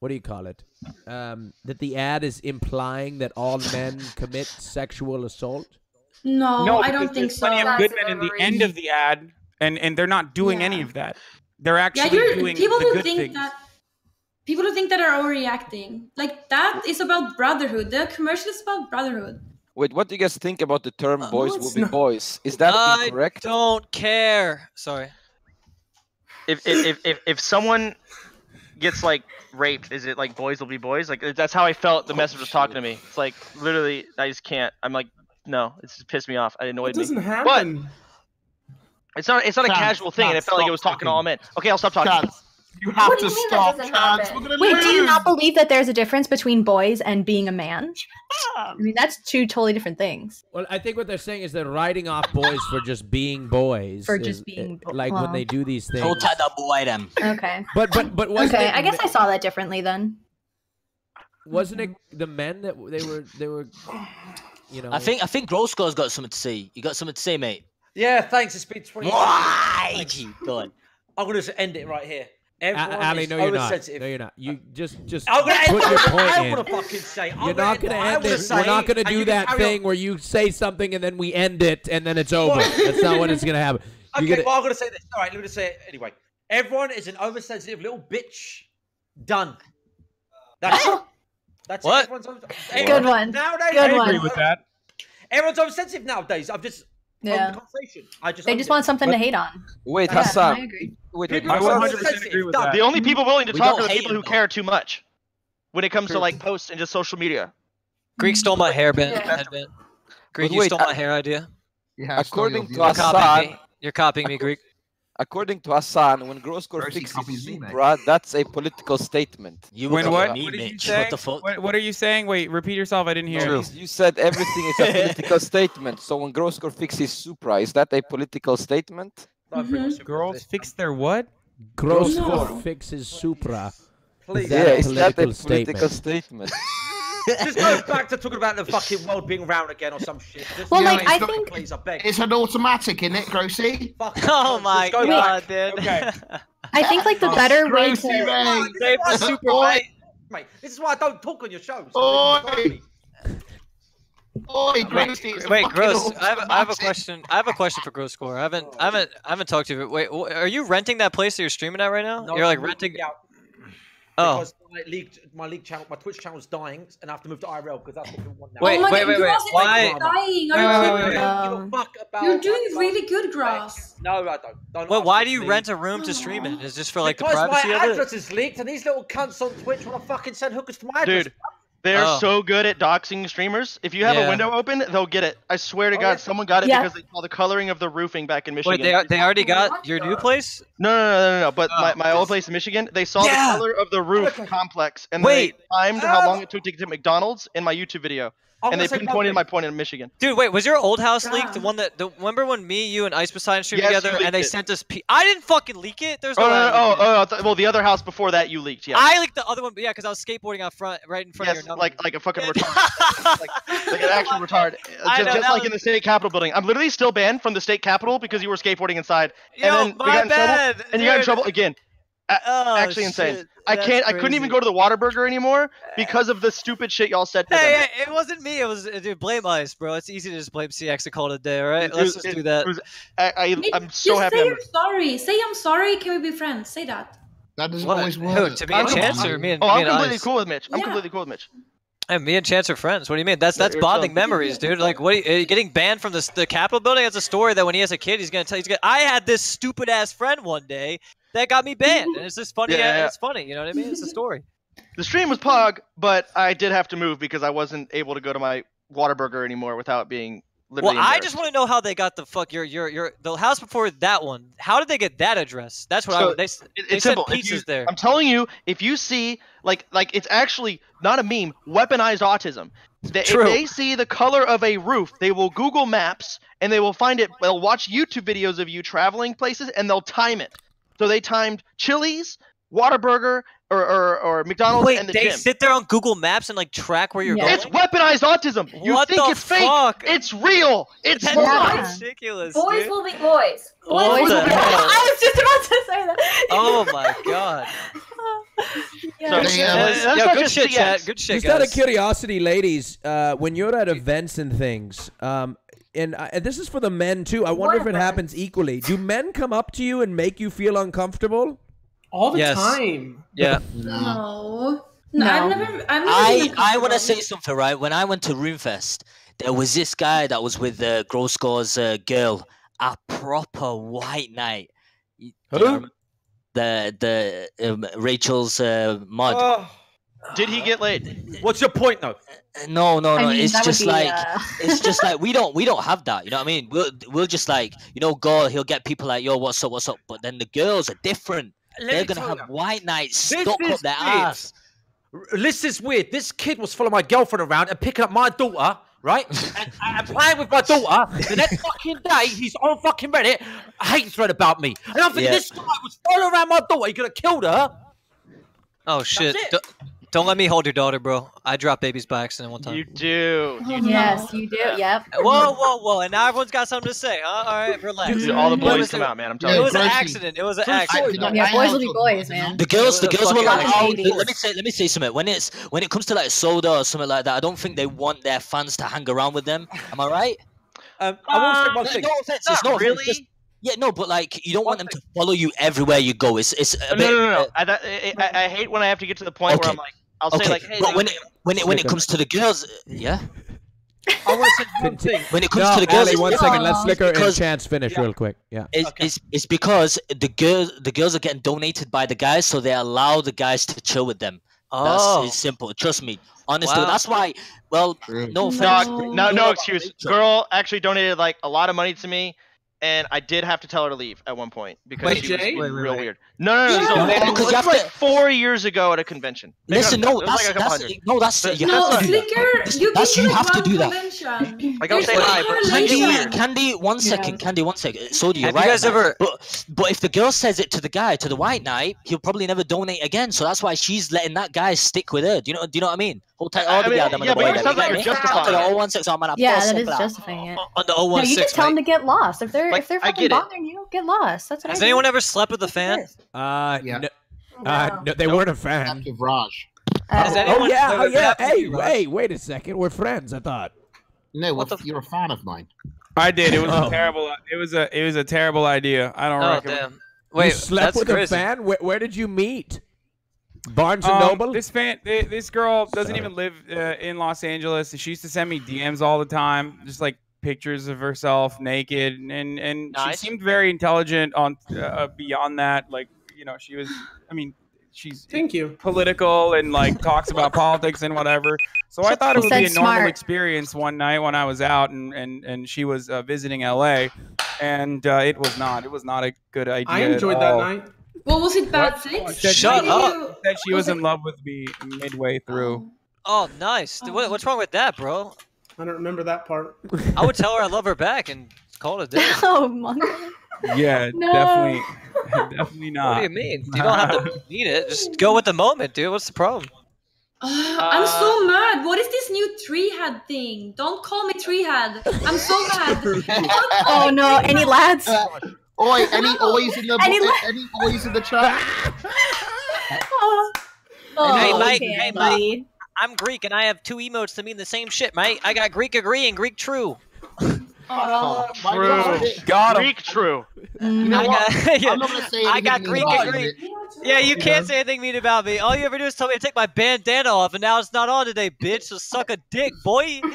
what do you call it? Um, that the ad is implying that all men commit sexual assault? No, no, I don't think so. Plenty of That's good an men in the end of the ad, and and they're not doing any of that. They're Yeah, actually you're, doing people the who good think things. that people who think that are overreacting. Like that is about brotherhood. The commercial is about brotherhood. Wait, what do you guys think about the term Uh, "boys no, will be not. boys"? Is that I incorrect? don't care. Sorry. If if, if if if someone gets like raped, is it like boys will be boys? Like that's how I felt. The message was talking to me. It's like literally, I just can't. I'm like, no, it's just pissed me off. It It annoyed me. doesn't happen. It's not. It's not a casual thing, and it felt like it was talking to all men. Okay, I'll stop talking. Chance, you have What do to you mean stop, doesn't Chance. We're gonna Wait, lose. do you not believe that there's a difference between boys and being a man? I mean, that's two totally different things. Well, I think what they're saying is they're writing off boys for just being boys. For is- just being bo- like when they do these things. Don't tell that boy them. Okay. But but but wasn't Okay, it, I guess I saw that differently then. wasn't it the men that they were they were you know I think I think Gross Gore's got something to say. You got something to say, mate? Yeah, thanks. It's been 20 Why? Go on. I'm going to end it right here. A- Everyone Ali, no, you're not. No, you're not. You just just I'm gonna put your it. point I in. want to fucking say. I'm You're not gonna gonna end end it. I it. wanna say We're not gonna do that thing on. where you say something and then we end it and then it's over. That's not what is gonna happen. [laughs] Okay, You're gonna, well, I'm going to say this. All right, let me just say it anyway. Everyone is an oversensitive little bitch. Done. That's it. That's What? it. Everyone's over- Good one. Nowadays, Good I everyone's agree one. with that. Everyone's oversensitive nowadays. I've just Yeah. the conversation. I just They just it. want something to hate on. Wait, Yeah, I Hassan. agree. Wait, wait, People I 100% agree with that. The only people willing to We talk are the people who though. care too much when it comes to like posts and just social media. Greek stole my hairband. Yeah. Headband. Greek, But you stole I- my hair idea. Yeah, According to views. You're copying Hassan. You're copying me, Greek. According to Hassan, when Gross Gore First he fixes copies. Supra, that's a political statement. You When what? Me, What did you say? What the fuck? What, what are you saying? Wait, repeat yourself. I didn't hear. No, you said everything is a [laughs] political statement. So when Gross Gore fixes Supra, is that a political statement? Don't bring us into Girls fix their what? Gross No. fixes Supra. Please. Is that yeah, a is that a political political statement? Just go back to talking about the fucking world being round again or some shit. Just Well, like, it's I not- think. please, I beg. It's an automatic, isn't it, Grossy? Fuck [laughs] Oh just my go god, back. dude. Okay. [laughs] I think like the oh, better way to. mate. Save the super Oi, mate. Mate, this is why I don't talk on your shows. Oi. oi, Grossy. it's a Wait, fucking Gross. I have, I have a question. I have a question for Gross Gore. I haven't, I haven't, I haven't talked to you. Wait, are you renting that place that you're streaming at right now? No, you're like renting. moving out Oh, Because my league, my league channel, my Twitch channel's dying, and I have to move to IRL because that's what people want now. Wait, oh my wait, god, wait, wait. Grass Why- dying. Are Wait, you wait, kidding wait, me? wait. I don't give a Um, fuck about. You're doing about- really good, Grass. No, I don't. don't Well, why do you please. rent a room to stream it? Is just for like because the privacy my of it? Because my address is leaked, and these little cunts on Twitch want to fucking send hookers to my address. Dude, they're Oh. so good at doxing streamers. If you have Yeah. a window open, they'll get it. I swear to Oh, God, yeah. someone got it Yeah. because they saw the coloring of the roofing back in Michigan. Wait, they, they already got your new place? No, no, no, no, no. But Oh. my, my old place in Michigan, they saw Yeah. the color of the roof Okay. complex, and Wait. they timed how Ah. long it took to get to McDonald's in my YouTube video, I'm and they gonna pinpointed my point in Michigan. Dude, wait, was your old house leaked? The one that the remember when me, you, and Ice Poseidon streamed Yes, together, and they it. sent us. P- I didn't fucking leak it. There's Oh, no. no, no, oh, leaked oh, I thought- well, the other house before that you leaked, yeah. I leaked the other one, but yeah, because I was skateboarding out front, right in front yes, of your. like like a fucking retard, like, like an actual [laughs] retard, just, know, just like was- in the state capitol building. I'm literally still banned from the state capitol because you were skateboarding inside, Yo, and then we got in bad, trouble, and you got in trouble again. Oh, actually insane. shit, I that's can't. I couldn't even go to the Whataburger anymore because of the stupid shit y'all said. To Hey, them. hey, it wasn't me. It was uh, dude. Blame Ice, bro. It's easy to just blame CX and call it a day, all right? It Let's was- just it- do that. was- I, I, Maybe I'm so just happy. say I'm, you're sorry. Say I'm sorry. Can we be friends? Say that. That doesn't What? always Who, work. to me and I'm- Chance or me and, oh, me I'm and completely Ice? cool with Mitch. I'm Yeah. completely cool with Mitch. Hey, me and Chance are friends. What do you mean? That's that's you're bonding memories, dude. Like, what? Are you, getting banned from the the Capitol building? That's a story that when he has a kid, he's gonna tell. He's gonna. I had this stupid ass friend one day that got me banned, and it's just funny. Yeah, yeah. It's funny. You know what I mean? It's a story. The stream was pog, but I did have to move because I wasn't able to go to my Whataburger anymore without being Well. I just want to know how they got the fuck your your your the house before that one. How did they get that address? That's what I So, would. They s- It- they it's simple. Pizzas you- there. I'm telling you, if you see like like it's actually not a meme, weaponized autism. They, True. If they see the color of a roof, they will Google Maps and they will find it. They'll watch YouTube videos of you traveling places and they'll time it. So they timed Chili's, Whataburger, or or, or McDonald's Wait, and the they gym. sit there on Google Maps and like track where you're Yeah. going. It's weaponized autism. You What think the it's fake? It's real. It's That's live. ridiculous. Boys dude. will be boys. What Boys the will be- hell? I was just about to say that. Oh my god. [laughs] Yeah. So, They, that's yeah, good shit, CX. chat. Good shit, Just out of curiosity, ladies, uh, when you're at events and things, um, and, I, and this is for the men too. I wonder if it happens equally. Do men come up to you and make you feel uncomfortable? All the Yes. time. Yeah. [laughs] No. No, No. I've never. I'm not I I want to say something right. When I went to Roomfest, there was this guy that was with uh, Gross Gore's uh, girl, a proper white knight. You- do you Who? The the um, Rachel's uh, mod. Oh, Did he get laid? what's your point, though? no, no, I no. mean, it's just be, like uh, it's just like [laughs] we don't we don't have that. You know what I mean? We'll we'll just like you know go. He'll get people like yo, what's up, what's up. But then the girls are different. Let They're gonna have you. white nights This stuck up is their weird. ass. This is weird. This kid was following my girlfriend around and picking up my daughter, right? [laughs] and, and playing with my daughter. The next fucking day, he's on fucking Reddit, a hate thread about me. And I'm thinking, Yeah. this guy was following around my daughter. He could have killed her. Oh shit. it. Don't, don't let me hold your daughter, bro. I dropped babies by accident one time. You do. Oh, Yes, no. you do. Yep. Whoa, whoa, whoa! And now everyone's got something to say. Huh? All right, relax. Dude, all the boys come a- out, man. I'm It telling Yeah, you. was an accident. It was an accident. story. Yeah, boys will be boys, man. The girls, the girls will fucking allow. amazing. Let me say, let me say something. When it's when it comes to like soda or something like that, I don't think they want their fans to hang around with them. Am I right? Um, I will say Uh, one No, thing. no offense, Not it's no offense, really. just- yeah, no, but like you don't One want them to follow you everywhere you go. It's it's a No, bit, no, no, no. uh, I, I, I, I hate when I have to get to the point Okay. where I'm like, I'll okay, say like, hey, but when it when it when it comes to the girls, uh, yeah, I want to say one [laughs] thing. when it comes No, to the girls, Ali, it's one different. Let's flicker and because- chance finish Yeah. real quick. Yeah. It's, Okay. it's, it's because the girls the girls are getting donated by the guys, so they allow the guys to chill with them. That's Oh, it's simple. Trust me. Honestly, Wow. that's why. Well, True. no no, no, no excuse. Girl actually donated like a lot of money to me, and I did have to tell her to leave at one point because Wait, she was Jay? being Wait, wait, real wait. weird. No, no, no. Yeah, so no, it because you was like to- four years ago at a convention. Listen, no, it was like that's, a that's no, that's But- you No, have to do that. You That's you have to do that. Like, I'll say hi, but- Candy, correlation. Candy, one second, Yeah. Candy, one second. So do you, Have you guys ever- But but if the girl says it to the guy, to the white knight, he'll probably never donate again. So that's why she's letting that guy stick with her. Do you know? Do you know what I mean? Hold tight, I all mean, together. yeah, but it sounds like you're justifying it. One second, so I'm gonna Yeah, pause that it is back. justifying it. on the No, you just tell them to get lost. If they're Like, if they're I fucking get it. bothering you, get lost. That's what Has I anyone do. ever slept with a fan? Uh, Yeah. no, uh, no, they weren't a fan. Active Raj. Has Uh, anyone- Oh yeah, oh yeah. what happened to Hey, Raj? hey, wait a second. We're friends. I thought. No, What well, the f- you're a fan of mine. I did. It was Oh. a terrible. It was a. It was a terrible idea. I don't Oh recommend. damn! Wait, you slept that's with crazy. a fan. Where, where did you meet? Barnes and Um, Noble. This fan, this girl doesn't Sorry. even live uh, in Los Angeles. She used to send me DMs all the time, just like pictures of herself naked, and and Nice. she seemed very intelligent on uh, beyond that. Like you know, she was. I mean, she's Thank you. political and like talks about politics and whatever. So I thought it would be a normal smart. experience one night when I was out and and and she was uh, visiting LA, and uh, it was not. It was not a good idea. I enjoyed that night. What was it bad She sex? Shut she, up. Said she was Was in love with me midway through. Oh, nice. Dude, what, what's wrong with that, bro? I don't remember that part. [laughs] I would tell her I love her back and call it a day. [laughs] oh my. Yeah, [laughs] No. definitely, definitely not. What do you mean? You don't have to need it. Just go with the moment, dude. What's the problem? I'm so mad. What is this new tree head thing? Don't call me tree head. I'm so mad. Oh no! Any lads? Uh, oi, any oys in the Any any, la- any oys in the chat? Oh, Hey, oh, Mike, okay, hey, Mike. Buddy. I'm Greek and I have two emotes that mean the same shit, mate. I got Greek agree and Greek true. [laughs] Oh, my oh, True. God. Got him. Greek true. You know I what? got, [laughs] yeah, I'm not gonna say I got Greek about agree. Yeah, you can't say anything mean about me. All you ever do is tell me to take my bandana off, and now it's not on today, bitch. So suck a dick, boy. [laughs]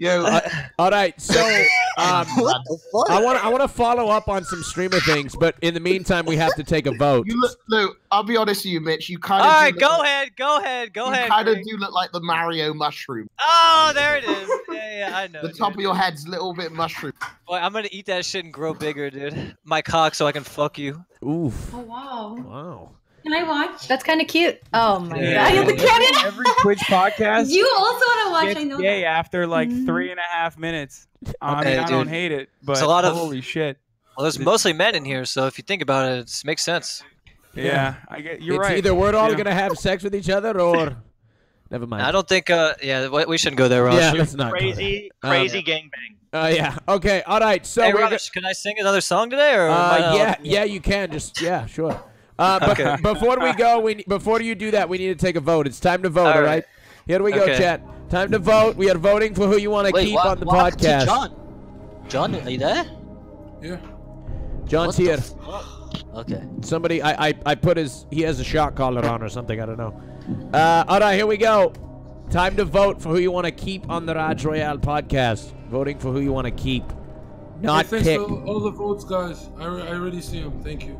Yo, [laughs] All right, so [laughs] um, what the fuck? I want I want to follow up on some streamer things, but in the meantime, we have to take a vote. You look, look. I'll be honest with you, Mitch. You kind of. All right, go look, ahead, go ahead, go You ahead. kind of Greg. do look like the Mario mushroom. Oh, there it is. Yeah, yeah, I know. The dude. top of your head's a little bit mushroom. Boy, I'm gonna eat that shit and grow bigger, dude. My cock, so I can fuck you. Oof! Oh wow. Wow. Can I watch? That's kind of cute. Oh my Yeah. god! The cannon. Every Twitch podcast You also want to watch? I know. gay that. after like three and a half minutes. I Okay, mean, I don't hate it, but There's a lot of- holy shit. Well, there's mostly men in here, so if you think about it, it makes sense. Yeah, I get you're it's right. either we're all Yeah. gonna have sex with each other or [laughs] never mind. I don't think. Uh, yeah, we we shouldn't go there, Ross. Yeah, let's not. go there. Crazy, Um, crazy gangbang. Uh, yeah. Okay. All right. So hey, we're go- Ross, can I sing another song today, or am I Uh, yeah, yeah, you can. Just yeah, sure. Uh, but Okay. [laughs] before we go, we before you do that, we need to take a vote. It's time to vote. All All right. right. Here we go, Okay. chat. Time to vote. We are voting for who you want to keep what, on the what happened to podcast. John? John, are you there? Yeah. John's What here. Okay. Somebody, I, I, I put his. He has a shot collar on or something. I don't know. Uh, all right, here we go. Time to vote for who you want to keep on the Rajj Royal podcast. Voting for who you want to keep, not hey, thanks pick. for all the votes, guys. I, I already see them. Thank you.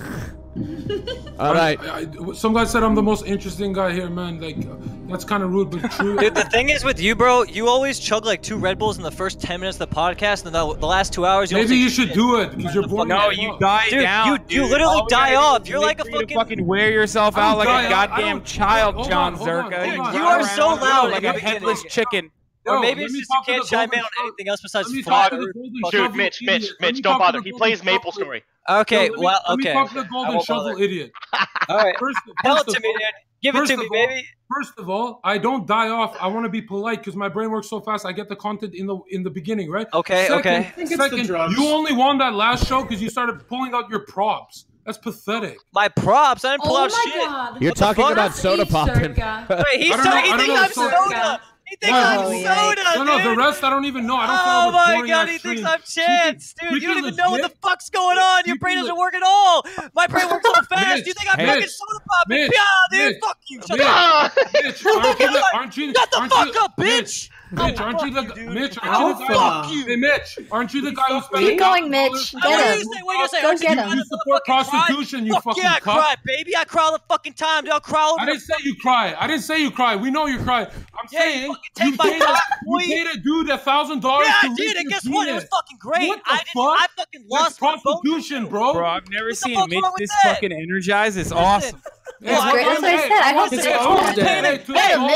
[laughs] [laughs] All right. I, I, some guy said I'm the most interesting guy here, man. Like, uh, that's kind of rude, but true. Dude, the thing is with you, bro, you always chug like two Red Bulls in the first 10 minutes of the podcast, and the, the last two hours, you Maybe you should shit. do it because you're boring. No, you fuck. die Dude, down. you- you literally All die off. You're like a for you fucking- fucking wear yourself out like a goddamn child, Jon Zherka. You on. run You are so loud like a headless chicken. Or maybe it's just you can't chime in on anything else besides let me fuck. talk to Fuck. the golden Dude, shovel Mitch, idiot. Mitch, Mitch, don't bother. He plays Maple Story. Okay, Yo, let me- well, Let me okay. talk to the I golden won't shovel bother. idiot. [laughs] All right. First, Tell it to of me, all- dude. Give it to me, all- baby. First of all, I don't die off. I want to be polite because my brain works so fast. I get the content in the in the beginning, right? Okay, second, okay. I think it's the Second, you only won that last show because you started pulling out your props. That's pathetic. My props. I didn't pull Oh out my shit. god. You're What talking about soda Eve popping. Wait, he's I don't know- he I don't thinks know, I'm so- soda. He thinks No, I'm Oh, soda, yikes. No, no, the rest I don't even know. I don't Oh follow the my god, ass he thinks. I'm Chance, dude. Freaking You don't even know what the fuck's going on. Your Freaking brain doesn't work at all. My brain works so [laughs] fast. You think I'm Mitch, fucking Sodapoppin? Mitch, Yeah, dude. Mitch, Fuck you. Shut Mitch, up. Mitch, the, [laughs] aren't you, Shut the aren't fuck you, up, bitch. Mitch, Mitch, aren't you the, fuck you, dude. Mitch, aren't you the guy, Alpha. hey, Mitch, aren't you the guy who spent Keep going, Mitch. $1,000 Get him. you saying? What are you saying? Go Aren't get him. You support fucking prostitution, you Fuck fucking yeah, I cuck. cry, baby. I cry all the fucking time. dude. I'll cry I didn't say you cry. I didn't say you cry. We know you cry. I'm saying you my paid, a, you boy. a dude a thousand dollars Yeah, I did, and guess what? It was fucking great. What the I fuck? I fucking That's lost my phone. prostitution, bro. Bro, I've never seen Mitch this fucking energized. It's awesome. Hey, Well, what- That's what I said. I hope it's hey, all hold Hey, Hey, to hey, all the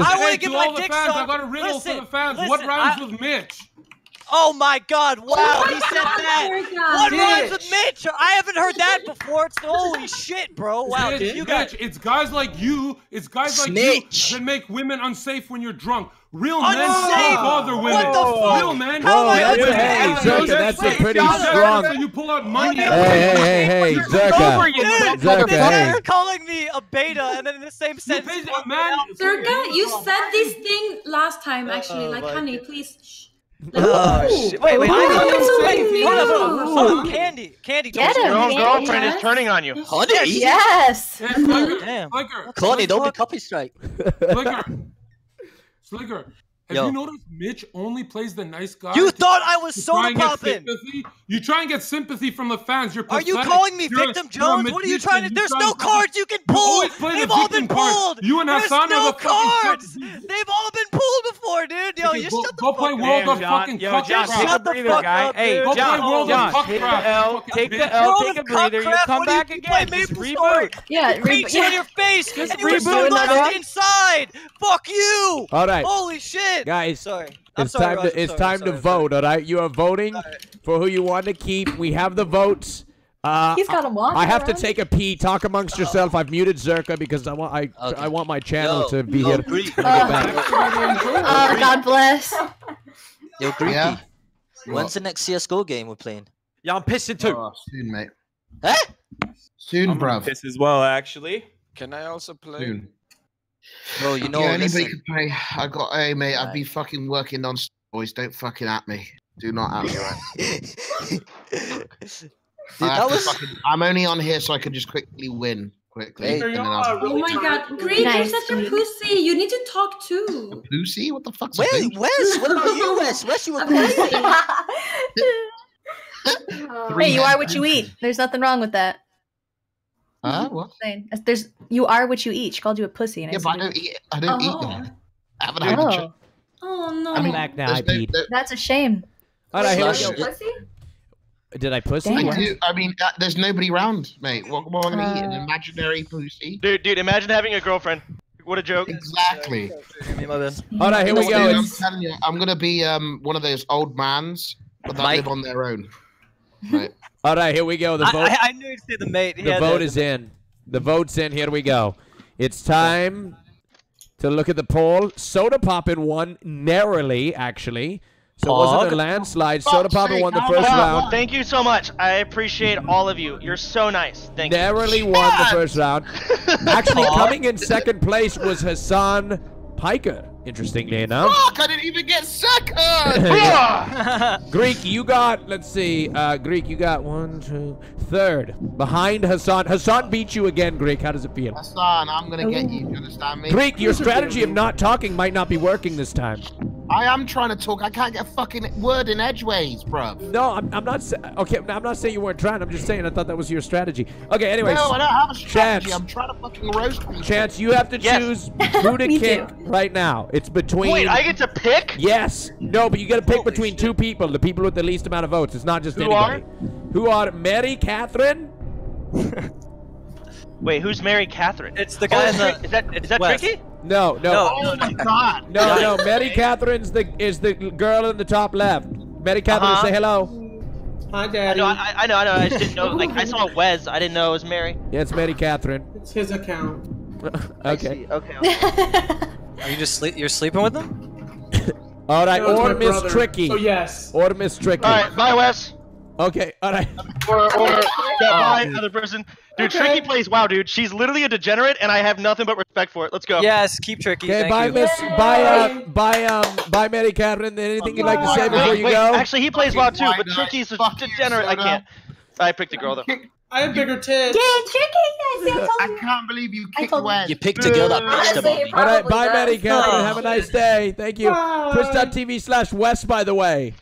I wanna hey, get my all the dick fans, I got a riddle Listen, for the fans. what rhymes I- with Mitch? Oh my God! Wow, he said that. What Mitch. rhymes with Mitch? I haven't heard that before. It's holy shit, bro! Wow, Mitch, you got Mitch, it's guys like you, it's guys like Snitch. you that make women unsafe when you're drunk. Real Unsafe? men don't bother women. What the fuck? Real men. How am I Real Hey, don't Zherka, that's a pretty strong- so You pull out money. Hey, hey, hey, Zherka. Dude, Zherka, this hey. guy's calling me a beta, and then in the same sentence, paid a man. Zherka, you said this thing last time, actually. Oh like, honey, please. Shh. Oh, shit. Wait, wait, Why wait, are you wait, so wait, mean? hold on, hold on, hold on. Candy, Candy, Get don't him. Your own Candy, girlfriend is yes. turning on you. Honey? Yes. Hey, Sliker, Damn. Sliker, Connie, don't be Sliker, copy strike. Sliker, Sliker. Have Yo. you noticed Mitch only plays the nice guy? You thought I was to soda try and get popping. sympathy? You try and get sympathy from the fans. You're Are you calling me You're Victim a Jones? What are you trying to? magician. There's try no and- cards you can pull. always play They've all been victim card. pulled. You and There's Hassan no are the cards. They've all been pulled before, dude. Yo, Okay, you go- shut the go fuck play up. World Damn, of John. fucking Yo, John, Craft. take a Shut the breather, fuck guy. up, Hey, dude. Go John, play World John, of take the L, take the L, take a of breather. You come back do you play again. Just Maple reboot. Yeah, You re- yeah. on your face, Just and you were reboot still another locked one. inside. Fuck you. All right, Holy shit. Guys. Sorry. I'm It's sorry, time Roger, to it's sorry, time sorry, to I'm sorry. vote. All right, you are voting for who you want to keep. We have the votes. Uh, He's got 'em walking I have to take a pee. Talk amongst yourself. I've muted Zherka because I want I Okay. I want my channel Yo, to be yo, here. Greek. when I. Oh, God bless. Yo, Greeky. Yeah? When's the next CS:GO game we're playing? Yeah, I'm pissing too. Oh, soon, mate. Huh? Soon, I'm bruv. piss as well, actually. Can I also play? Soon. Bro, you know, yeah, anybody listen. can play. I got, hey, mate, I'd be fucking working on boys. Don't fucking at me. Do not at me, right? [laughs] Dude, that was... fucking, I'm only on here so I can just quickly win quickly. Hey. and then I'll Oh my god, Greek, Nice. you're such a pussy. You need to talk too. Lucy, what the fuck's a Where, boot? Wes? What about you, Wes? Wes, you [laughs] were I'm quiet. [laughs] Oh, Hey, you are what you eat. There's nothing wrong with that. Huh? What? There's you are what you eat. She called you a pussy. And Yeah, I but I said, don't eat. I don't eat Oh. them. I haven't had the Oh. chance. Oh no. I mean, Back now, I there's no- peed. That's a shame. All right, here we go. pussy? Did I pussy? I do. I mean, uh, there's nobody around, mate. What, what am I going to eat? An Uh, imaginary pussy? Dude, dude, imagine having a girlfriend. What a joke. Exactly. Me, my. All right, here we Dude, go. I'm telling you, I'm going to be um one of those old mans, but that Mike. live on their own. Right. All right, here we go. The I, vote. I, I knew you'd say the mate. The Yeah, vote is in. The vote's in. Here we go. It's time to look at the poll. Sodapoppin won narrowly, actually. So it wasn't a landslide. Sodapoppin won the first Wow, round. Thank you so much. I appreciate all of you. You're so nice. Thank you. Narrowly won the first round. [laughs] Actually, coming in second place was Hassan Piker. Interestingly enough, Fuck! I didn't even get second. [laughs] [laughs] Greek, you got. Let's see. Uh, Greek, you got one, two, third behind Hassan. Hassan beat you again. Greek, how does it feel? Hassan, I'm gonna get you. Do you understand me? Greek, your strategy of not talking might not be working this time. I am trying to talk. I can't get a fucking word in edgeways, bruv. No, I'm, I'm not. Okay, I'm not saying you weren't trying. I'm just saying I thought that was your strategy. Okay, anyways. No, I don't have a strategy. Chance. I'm trying to fucking roast people. Chance, you have to Yes. choose who to kick too. right now. It's between. Wait, I get to pick? Yes. No, but you got to pick between two people, the people with the least amount of votes. It's not just Who anybody. Who are Mary Catherine? Wait, who's Mary Catherine? It's the guy Oh, in the. is that is that West. tricky? No, no, No. Oh my god. no, no. Mary Catherine's the is the girl in the top left. Mary Catherine, Uh-huh. say hello. Hi, I Daddy. know, I, I know, I know. I just didn't know. Like, I saw [laughs] Wes. I didn't know it was Mary. Yeah, it's Mary Catherine. It's his account. okay. Okay. Are you just sleep? You're sleeping with them? [laughs] All right, No, it's or Miss brother. Tricky. So yes. Or Miss Tricky. All right, bye, Wes. Okay, all right. Or, or yeah, bye, other person. Dude, Okay. Tricky plays WoW, dude. She's literally a degenerate, and I have nothing but respect for it. Let's go. Yes, keep tricky. Okay, Thank bye, you. Miss. Bye, uh, bye, um, bye, Mary Catherine. Anything you'd like to say Wait, before you wait, go? Actually, he plays WoW too, but? Tricky's a Fuck degenerate. I can't. I picked a girl though. [laughs] I have bigger tits. Yeah, tricky. I I you. can't believe you I kicked told- Wes. You picked a girl that Honestly, bitched about me. All right, bye, does. Mary Catherine. Oh. Have a nice day. Thank you. Bye. Twitch.tv slash Wes, by the way.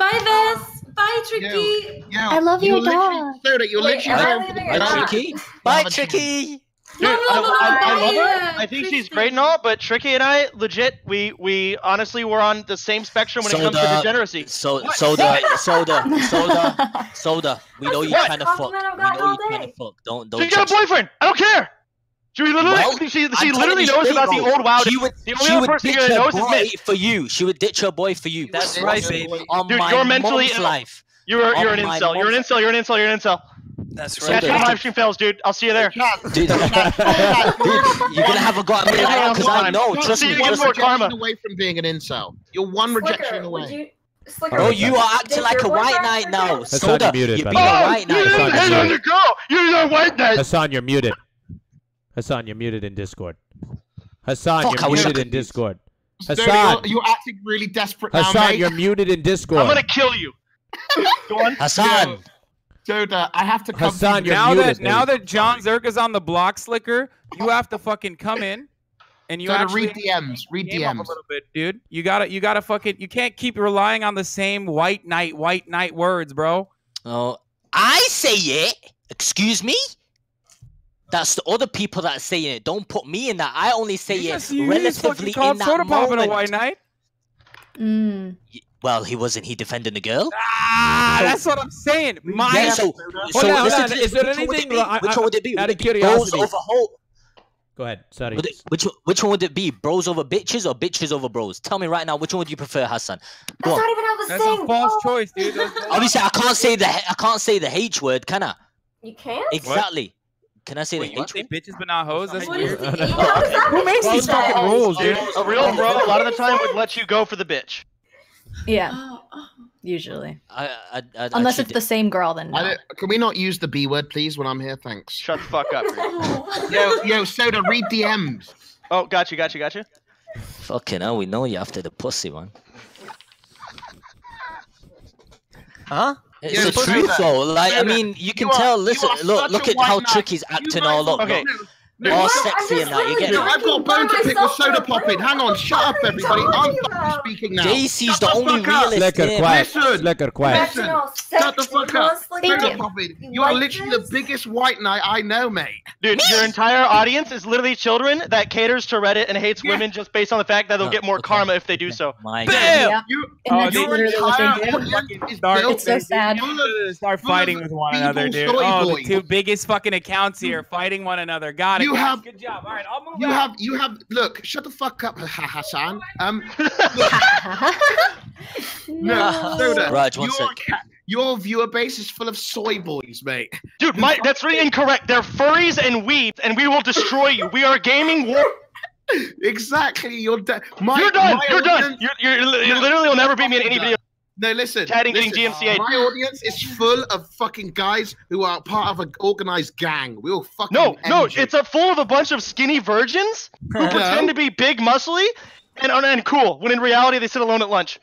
Bye, Wes. Bye, Tricky. Yo, I love you're your literally- dog. Soda, you're Wait, literally am I going for the leaving or Bye. Tricky. Bye. Tricky. No, Dude, no, no, no, I, I, I love her. I think she's great and all, but Tricky and I, legit, we we honestly were on the same spectrum when it comes to degeneracy. So, What? soda, soda, soda, [laughs] soda. We know you What? trying to fuck. We know all you trying day. to fuck. Don't, She don't. got a boyfriend. I don't care. She literally, Well, she, she literally knows about the old WoW. She would, the she only other would person ditch here her knows is boy Mitch. for you. She would ditch her boy for you. That's On right, my- baby. On Dude, my you're mentally mom's life. You're you're an my incel. You're an mom's- incel. You're an incel. You're an incel. That's right. Catch the- me live stream fails, dude. I'll see you there. Dude, [laughs] dude, you're gonna have a go at me Yeah, because I know. Trust see me. you One again Trust for me. rejection karma. away from being an incel. You're one rejection Sliker, would away. you? Sliker, Bro, would you are acting like a white knight now. reject- Hassan, Soda, you're muted, oh, you're being the a way. white you knight. didn't hit you're on muted. the girl. You're the white knight. Hassan, you're muted. Hassan, you're muted in Discord. Hassan, Fuck, you're muted in Discord. Soda, Hassan, you're, you're acting really desperate now, Hassan, mate. you're muted in Discord. I'm gonna kill you. [laughs] Go. Hassan. Soda, I have to come Hassan, to you're now muted. that now baby. that Jon Zherka's on the block Sliker, you have to fucking come in and you So to actually read DMs, read game up DMs. a little bit, dude. You gotta, you gotta fucking, you can't keep relying on the same white knight, white knight words, bro. Oh, I say it. Excuse me. That's the other people that are saying it. Don't put me in that. I only say You it just- you relatively in that Sodapoppin a moment. white knight. Mm. Well, he wasn't. He defending the girl. Ah, that's what I'm saying. My Yeah, so, so Hold on, hold on. to Is there Which would it anything be? I- Which I- one would it be? out Would of it be bros curiosity- over hoe? Go ahead. Sorry. Would it, which which one would it be? Bros over bitches or bitches over bros? Tell me right now. Which one would you prefer, Hassan? Go That's on. not even how the That's saying a false goes. choice, dude. Those- [laughs] those- Obviously, I can't say the I can't say the H word, can I? You can't. Exactly. Can I say Wait, the you want H word? bitches but not hoes? That's weird. the How does that Who makes these fucking rules, dude? A real bro, a lot of the time, would let you go for the bitch. Yeah, [gasps] usually. I, I, I, Unless actually it's the same girl, then I no. don't, can we not use the B word, please, when I'm here? Thanks. Shut the fuck up. Reed. [laughs] Yo, yo, Soda, read DMs. Oh, got you, got you, got you. Fucking hell, we know you after the pussy one. Huh? It's Yeah, the truth though. Like I mean, you can you tell. you Listen, look, look at how. Tricky's acting all are- up. Okay. No, all sexy just and that. You get it. I've got a bone to pick with soda for popping. Hang on, shut up, What are you everybody. I'm fucking speaking now. JC's Shut the the only fuck up. realist Sliker, quiet. Listen. Sliker, quiet. Listen, Vaginal Shut the fuck up. Thank Soda you. popping. You You are literally the biggest white knight I know, mate. Dude, your entire audience is literally children that caters to Reddit and hates women just based on the fact that they'll Oh, get more karma if they do so. My Yeah. You, And that's they- your literally what entire audience is built It's so sad. Start fighting with one another, dude. Oh, the two biggest fucking accounts here fighting one another. Got it. You guys. have- good job. All right, I'll move You out. have, you have. Look, shut the fuck up, [laughs] Hassan. Um, [laughs] no, Soda. Raj, one your, sec. your viewer base is full of soy boys, mate. Dude, my, that's really incorrect. They're furries and weebs, and we will destroy you. We are gaming war. [laughs] Exactly. You're de- my, You're done. my You're done. audience- You're, you're, li- you literally will never beat me in any video. No, listen. Chatting, listen. getting GMCA'd. My audience is full of fucking guys who are part of an organized gang. We all fucking No, no, you. it's a full of a bunch of skinny virgins who pretend to be big, muscly, and and cool. When in reality, they sit alone at lunch.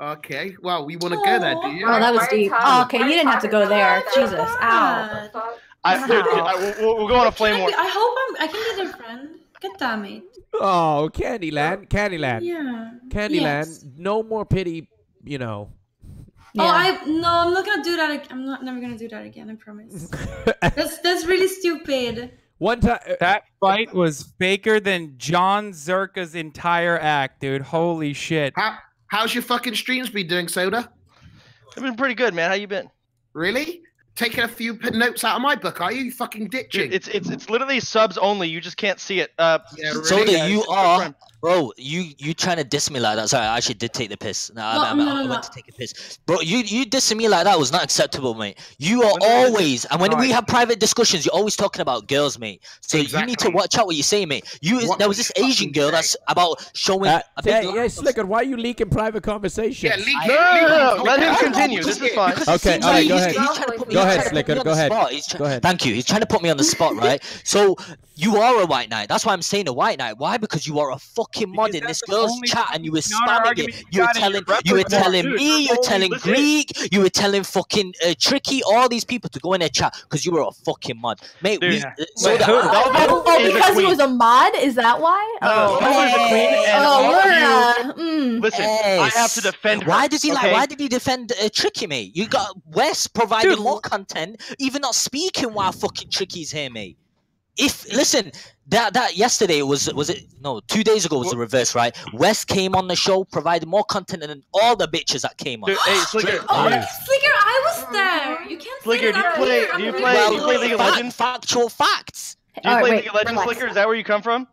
Okay. Well, we want to go there, do you? Oh, that was Why are you deep. Oh, okay, you didn't have to go there. Jesus. that? Ow. What the fuck? I, dude, I, we'll, we'll go on a flame Can I, war. I hope I'm, I can be their friend. God damn it. Oh, Kandyland, Kandyland, Yeah. Kandyland. Yes. No more pity. You know. Oh, I no, I'm not gonna do that. ag- I'm not never gonna do that again. I promise. [laughs] that's that's really stupid. One time. Uh, that uh, uh, fight was faker than Jon Zherka's entire act, dude. Holy shit. How, how's your fucking streams been doing, Soda? I've been pretty good, man. How you been? Really? Taking a few notes out of my book, are you? You fucking ditching. Dude, it's it's it's literally subs only. You just can't see it. Uh, yeah, really? Soda, Yeah, you are, different. Bro. You you trying to diss me like that? Sorry, I actually did take the piss. No, No, I, I, no, I no, went no. to take a piss, bro. You you dissing me like that was not acceptable, mate. You are always, and when we have private discussions, you're always talking about girls, mate. So you need to watch out what you say, mate. You What there was this Asian girl say. that's about showing. Uh, a big hey, laugh Sliker, why are you leaking private conversations? yeah, leak, I- leak, No, no, leak- no, no, let him I don't know, continue. This is fine. Okay, all right, go ahead. he's trying to put me- Go ahead, trying to put Sliker, go ahead. spot. He's try- Go ahead. Thank you. He's trying to put me on the spot, right? So you are a white knight. That's why I'm saying a white knight. Why? Because you are a fucking mod in that's this girl's chat, and you were spamming it. you were got in your telling, you were telling Dude, me, you were telling. Greek, you were telling fucking uh, Tricky, all these people to go in their chat because you were a fucking mod, mate. Dude, we, yeah. uh, so Wait, that- who- Velvet Oh, because he was a mod? Is that why? No, oh, Velvet is a queen, and oh, you- uh, [laughs] mm. Listen, I have to defend her. Why does he like? Why did he defend uh, Tricky, mate? You got [clears throat] Wes providing more content, even not speaking while fucking Tricky's here, mate. If listen, that that yesterday was was it no two days ago was the reverse, right? Wes came on the show, provided more content than all the bitches that came on. Dude, hey, Sliker, Oh, Yeah. Sliker, I was there. You can't Sliker, do you play- here. do you play- really do you play League of fact- Legends? Factual facts. Do you Alright, play wait, League of Legends, relax. Sliker? Is that where you come from?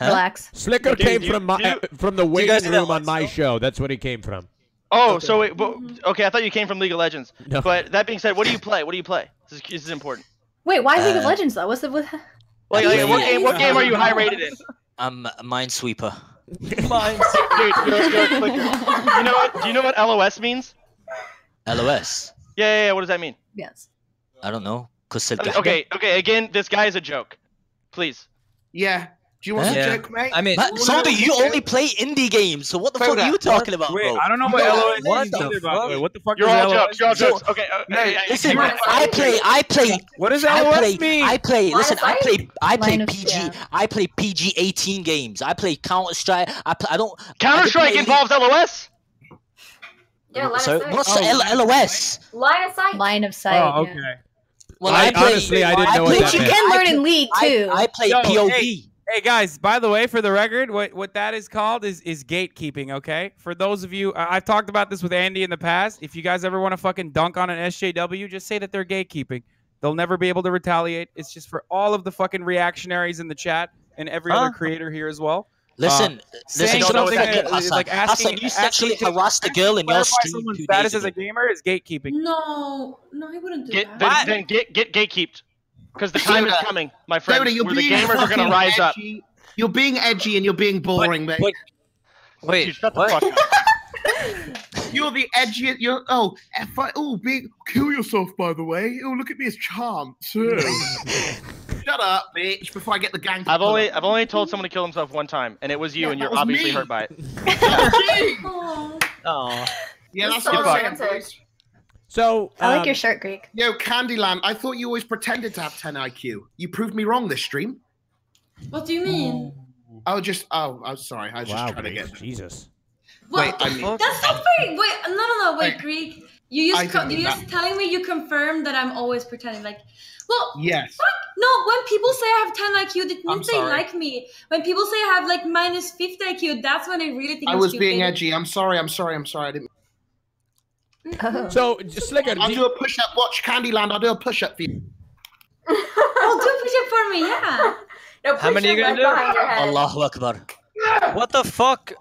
Huh? Relax. Sliker Dude, came you- from my you- uh, from the waiting room on my though? show. That's what he came from. Oh, so wait, but, okay, I thought you came from League of Legends. No. But that being said, what do you play? What do you play? This is, this is important. Wait, why League of Uh, Legends though? What's the what? Like, like, what game? What game are you high rated in? I'm a Minesweeper. Mine. Dude, you're, you're a Sliker. You know what? Do you know what LOS means? LOS. Yeah, yeah, yeah. What does that mean? Yes. I don't know. Okay, okay. Again, this guy is a joke. Please. Yeah. Do you want some Yeah. joke, mate? I mean, You so do you only play indie games? So what the fuck are you talking about, Wait, bro? I don't know what No, LOS what is the either, by fuck? What the fuck You're is all LOS? jokes. You're all jokes. Okay. uh, No, hey, hey, listen, hey, I play, I play. What does I LOS play, mean? I play. Line Listen, I play. I play Line PG. yeah. I play PG eighteen games. I play Counter Strike. I play, I don't. Counter Strike involves LOS. Yeah, line So of sight. what's the L- LOS? Line of sight. Line of sight. Oh, yeah. okay. Well, I- I, play, honestly, I didn't know what play- that Which you meant. can I learn play- in League I- too. I, play Yo, POV. hey. Hey guys, by the way, for the record, what what that is called is is gatekeeping. Okay, for those of you, I- I've talked about this with Andy in the past. If you guys ever want to fucking dunk on an SJW, just say that they're gatekeeping. They'll never be able to retaliate. It's just for all of the fucking reactionaries in the chat and every other creator here as well. Listen, um, listen, saying don't know that, that is Hassan. like asking- Hassan, you sexually asking to harassed a girl in your stream someone's two status days as a ago. gamer is gatekeeping. No, no, I wouldn't do Get that. then, then get get gatekeeped. Because the time is uh, coming, my friend, Soda, you're where the gamers are gonna fucking rise up. You're being edgy and you're being boring, mate. but- Wait, Dude, shut the fuck up. [laughs] You're the edgy. You're oh, if I, oh, big kill yourself. By the way, oh, look at me as charm. too. [laughs] Shut up, bitch! Before I get the gang. to I've only up. I've only told someone to kill himself one time, and it was you, Yeah, and you're obviously me. hurt by it. [laughs] Oh. Oh. Yeah, that's so what I'm saying. romantic. Boys. So I like um, your shirt, Greek. Yo, Kandyland, I thought you always pretended to have 10 IQ. You proved me wrong this stream. What do you mean? I was just, oh, I'm sorry. I was Wow, just trying to Greek, get. Jesus. Wait, What? I mean, That's not very. Wait, no, no, no. Wait, Wait. Greek. You I just co- you mean just telling me you confirmed that I'm always pretending. Like, well, yes. fuck. No, when people say I have 10 IQ, that means they like me. When people say I have like minus 50 IQ, that's when I really think I I'm was stupid. being edgy. I'm sorry. I'm sorry. I'm sorry. I didn't. Oh. So Sliker, I'll do do a push up. Watch Kandyland. I'll do a push up for you. [laughs] Oh, do push up for me, yeah. No, How many are you gonna do? behind your. Allahu Akbar. What the fuck?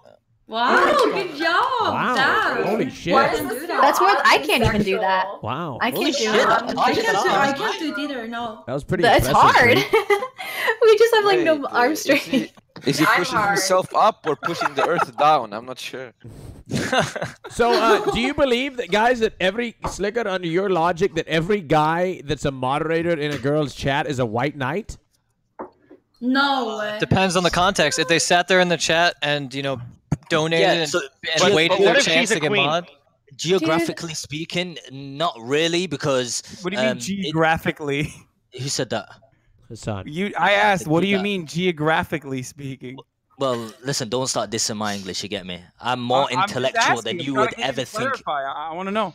Wow, good job. Wow. Damn. Holy shit. Why I is do that. That's more. I can't even do that. Wow. I Holy can't do shit, that. I'm I can't, do, it I can't do it either. No. That was pretty That's hard. [laughs] We just have like no Wait, uh, arm is he- strength. Is he pushing himself up or pushing the earth down? I'm not sure. [laughs] So, uh, do you believe that guys that every Sliker under your logic that every guy that's a moderator in a girl's chat is a white knight? No way. Depends on the context. If they sat there in the chat and you know donated Yeah, and, so- and but- waited but their chance to get queen? mod. Geographically speaking, not really, because. What do you mean um, it- geographically? who said that? Hassan. You, I asked, what do you that. mean geographically speaking? Well, listen, don't start dissing my English. You get me? I'm more I- intellectual than you would ever think. I, I want to know.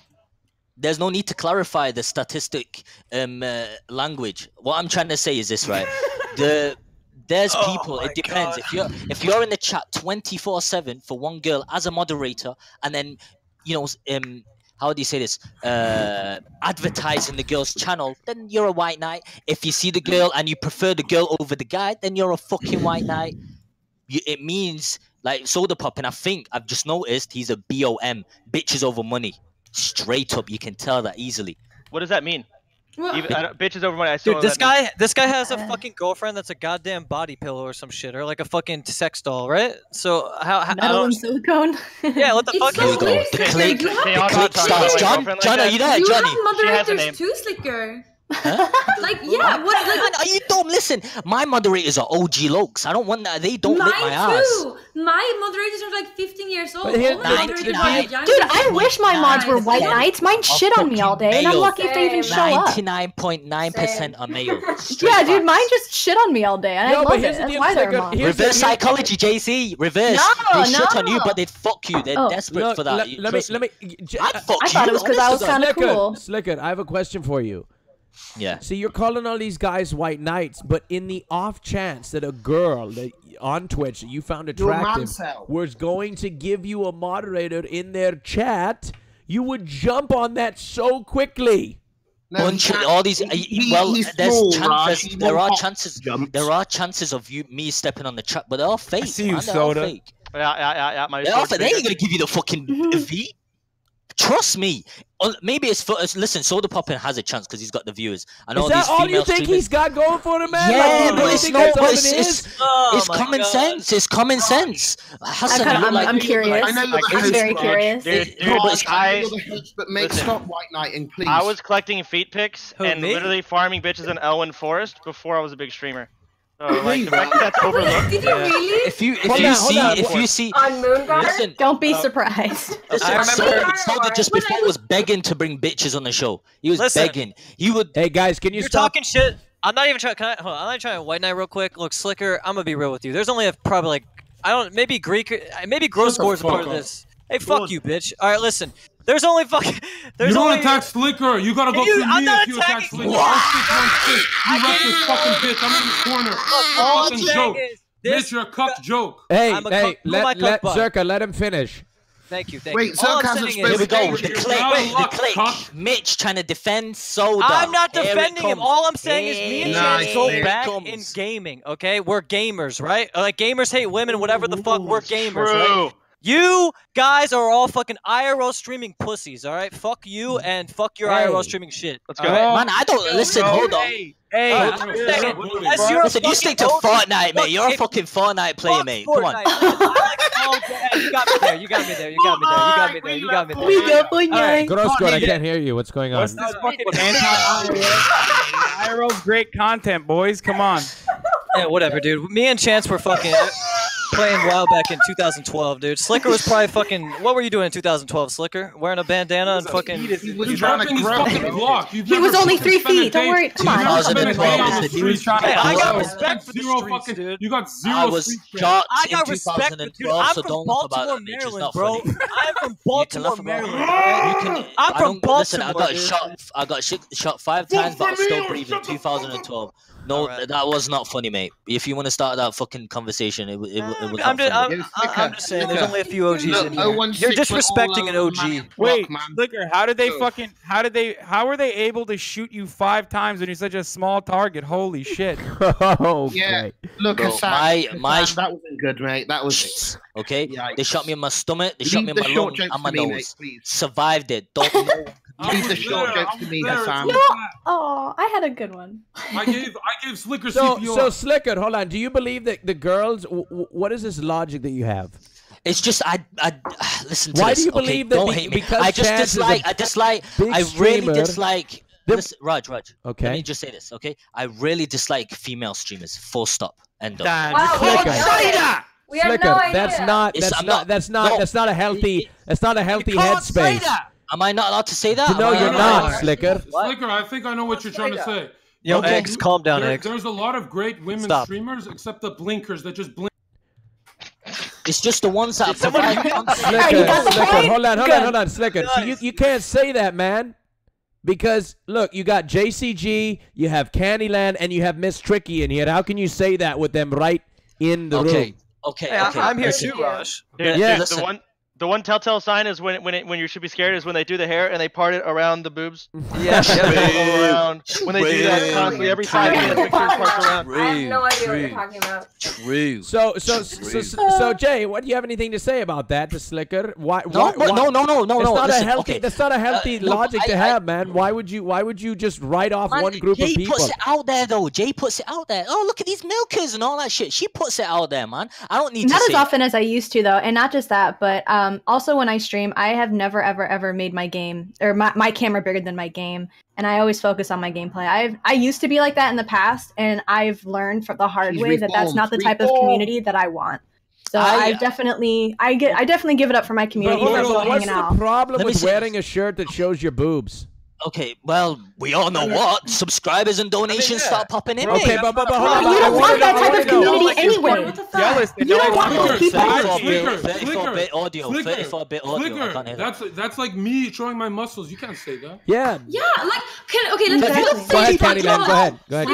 There's no need to clarify the statistic um, uh, language. What I'm trying to say is this, right? [laughs] the there's Oh people. It depends. God. If you're if you're in the chat 24/7 for one girl as a moderator, and then you know um how do you say this? Uh, advertising the girl's channel, then you're a white knight. If you see the girl and you prefer the girl over the guy, then you're a fucking white knight. You, it means like soda pop, and I think I've just noticed he's a BOM, bitches over money. Straight up, you can tell that easily. What does that mean? Even, I bitches over money. I still Dude, this that means. guy, this guy has a Uh. fucking girlfriend that's a goddamn body pillow or some shit, or like a fucking sex doll, right? So how? how I Metal and don't, silicone. [laughs] yeah, what the It's fuck? so Here we go. weird, Click, You have, Can y'all click not starts. about John, like John, are you there, you Johnny? have She has a name. too, Sliker. Huh? [laughs] Like, yeah, what? Man, Like, are you dumb? Listen, my moderators are OG lokes. I don't want that. They don't mine lick my ass. too. My moderators are like 15 years old. Here- my Nine- are young. Dude, I wish my mods were white knights. Mine shit on me all day, and I'm male. lucky if they even Same. show up. Ninety-nine point nine percent are male. [laughs] Yeah, dude, mine just shit on me all day, and Yo, I but love here's it. the That's deal, why they're mods. The- Reverse psychology, JC. Reverse. No, they shit on you, but they'd fuck you. They're Oh. desperate Look, for that. let, me let me. j- I'd uh, fuck I thought you, it was 'cause I was kinda Sliker, cool. Sliker, I have a question for you. Yeah. See, you're calling all these guys white knights, but in the off chance that a girl that on Twitch that you found attractive was going to give you a moderator in their chat, you would jump on that so quickly. No, Bunch he all these. he- uh, he- well, there's small, chances. Raj, There are chances. jumps. There are chances of you me stepping on the trap, but they're all fake. see you, man. They're all Soda. fake. Yeah, yeah, yeah, yeah. My They're all sword's fake. They ain't gonna give you the fucking V. Trust me. Uh, Maybe it's for us. Listen, Sodapoppin has a chance because he's got the viewers. I know Is that these all you think streamers- he's got going for him, man? Yeah, like, you but it's think no, that's all but it it's, is? it's, Oh it's common God. sense. It's common sense. Hassan, kinda- you I'm- like, I'm curious. I know you're the Like, I'm host, very curious. Dude, dude, no, but it's- I know I, you're the host, but make listen. stop white knighting, please. I was collecting feet pics Who, and me? literally farming bitches in Elwynn Forest before I was a big streamer. Oh, like, that's overlooked. Did you really? If you if you on, see on, if you see on Moonguard, listen, don't be uh, surprised. Listen, I remember Soda just before was begging to bring bitches on the show. He was listen, begging. He would. Hey guys, can you You're stop talking shit? I'm not even trying. Can I, hold on, I'm not trying to white knight real quick. Look, Sliker. I'm gonna be real with you. There's only a, probably like I don't maybe Greek uh, maybe Gross Gore's is part of this. Hey, fuck you, bitch. All right, listen. There's only fucking. There's you don't only, attack Sliker. You gotta go you, through me if you attack Sliker. Wow. Stick, you wreck this fucking bitch. I'm in the corner. Look, fucking joke. Is, this your cock joke. Hey, I'm a hey, cup, let, let Zherka, let him finish. Thank you, thank Wait, you. Wait, Zherka's is, here we go. The click, the click. Mitch trying to defend Soda. I'm not defending him. All I'm saying is me and Jan so bad in gaming, okay? We're gamers, right? Like, gamers hate women, whatever the fuck. We're gamers, right? You guys are all fucking IRL streaming pussies, all right? Fuck you mm. and fuck your hey. IRL streaming shit. Let's go. Right? Man, I don't listen. Go. Hold on. Hey, hey hold on. Listen, listen, listen you stick to Fortnite, mate. You're a fucking Fortnite player, mate. Come on. you got me there. You got me there. You got me there. You got me there. You got me there. Gross, Grosgor, I can't hear you. What's going on? What's this fucking anti-IRL? IRL's great content, boys. Come on. Yeah, whatever, dude. Me and Chance were fucking playing WoW back in 2012, dude. Sliker was probably fucking. What were you doing in 2012, Sliker? Wearing a bandana and fucking. He was, he was trying to grab he was only three feet. Don't worry. Come on. I was in 12. I got respect for zero streets, fucking. You got zero. I was [laughs] shot I got respect for dude. I'm from Baltimore, Maryland, bro. I'm from Baltimore, Maryland. I'm from Baltimore. Listen, I got shot. I got shot five times, but I was still breathing. 2012. No, right. that was not funny, mate. If you want to start that fucking conversation, it, it, it was. I'm just, I'm, I'm, just saying, there's only a few OGs Look, in here. You're disrespecting an OG. Wait, Sliker, how did they fucking? How did they? How were they able to shoot you five times when you're such a small target? Holy shit! oh, [laughs] okay. yeah. [laughs] Look, Bro, Hassan, my my Hassan, that wasn't good, mate. That was. Okay, Yikes. they shot me in my stomach. They Leave shot me in my lungs and my nose. Mate. Survived it. Don't [laughs] know. Leave the short jokes to me, Hassan. No, oh, I had a good one. I gave I gave Sliker so CPR. so Sliker. Hold on. Do you believe that the girls? what is this logic that you have? It's just I I [sighs] listen. Why this. do you okay, believe that? Don't be, hate me. Because I just dislike. I dislike. I really streamer. dislike. Listen, Raj, Raj. Okay. Let me just say this. Okay. I really dislike female streamers. Full stop. End of. Damn. Wow, you can't say that. We Sliker, have no idea. That's not. That's not, not, That's not. No. That's not a healthy. That's not a healthy headspace. Am I not allowed to say that? No, you're not, not, Sliker. What? Sliker, I think I know what you're trying to say. Yo, okay. Eggs, calm down, there, Eggs. There's a lot of great women Stop. streamers, except the blinkers that just blink. It's just the ones that provide [laughs] Sliker, Sliker, hold on, hold on, hold on, Sliker. So you, you can't say that, man. Because look, you got JCG, you have Kandyland, and you have Miss Tricky in here. How can you say that with them right in the okay. room? okay, okay. I'm here listen, too, Raj. Yeah, dude, listen. The one, the one telltale sign is when when it, when you should be scared is when they do the hair and they part it around the boobs. [laughs] Yeah, yeah around. When they do that constantly, every time they get picture around. I have no idea what you're talking about. True. So so so, so Jay, what do you have anything to say about that, the Sliker? Why, why, no, no, no, no, no, no. That's not a healthy. That's not a healthy logic to have, man. Why would you? Why would you just write off one group of people? Jay puts it out there though. Jay puts it out there. Oh, look at these milkers and all that shit. She puts it out there, man. I don't need not as often as I used to though, and not just that, but. Um, um, also, when I stream, I have never, ever, ever made my game or my, my camera bigger than my game, and I always focus on my gameplay. I've I used to be like that in the past, and I've learned from the hard She's way that that's not the type of community that I want. So I, I, definitely, I get, I definitely give it up for my community. But, but, but what's the out. problem Let with wearing a shirt that shows your boobs? Okay, well, we all know what. Subscribers and donations I mean, yeah. start popping in. Eh? Okay, but, but, but hold on. You don't want that type of community anywhere. You don't want those people. 34-bit audio, 34-bit audio. That's, that's like me showing my muscles. You can't say that. Yeah. Yeah, like, can, okay, let's, let's go. Ahead, man, go ahead, Go ahead,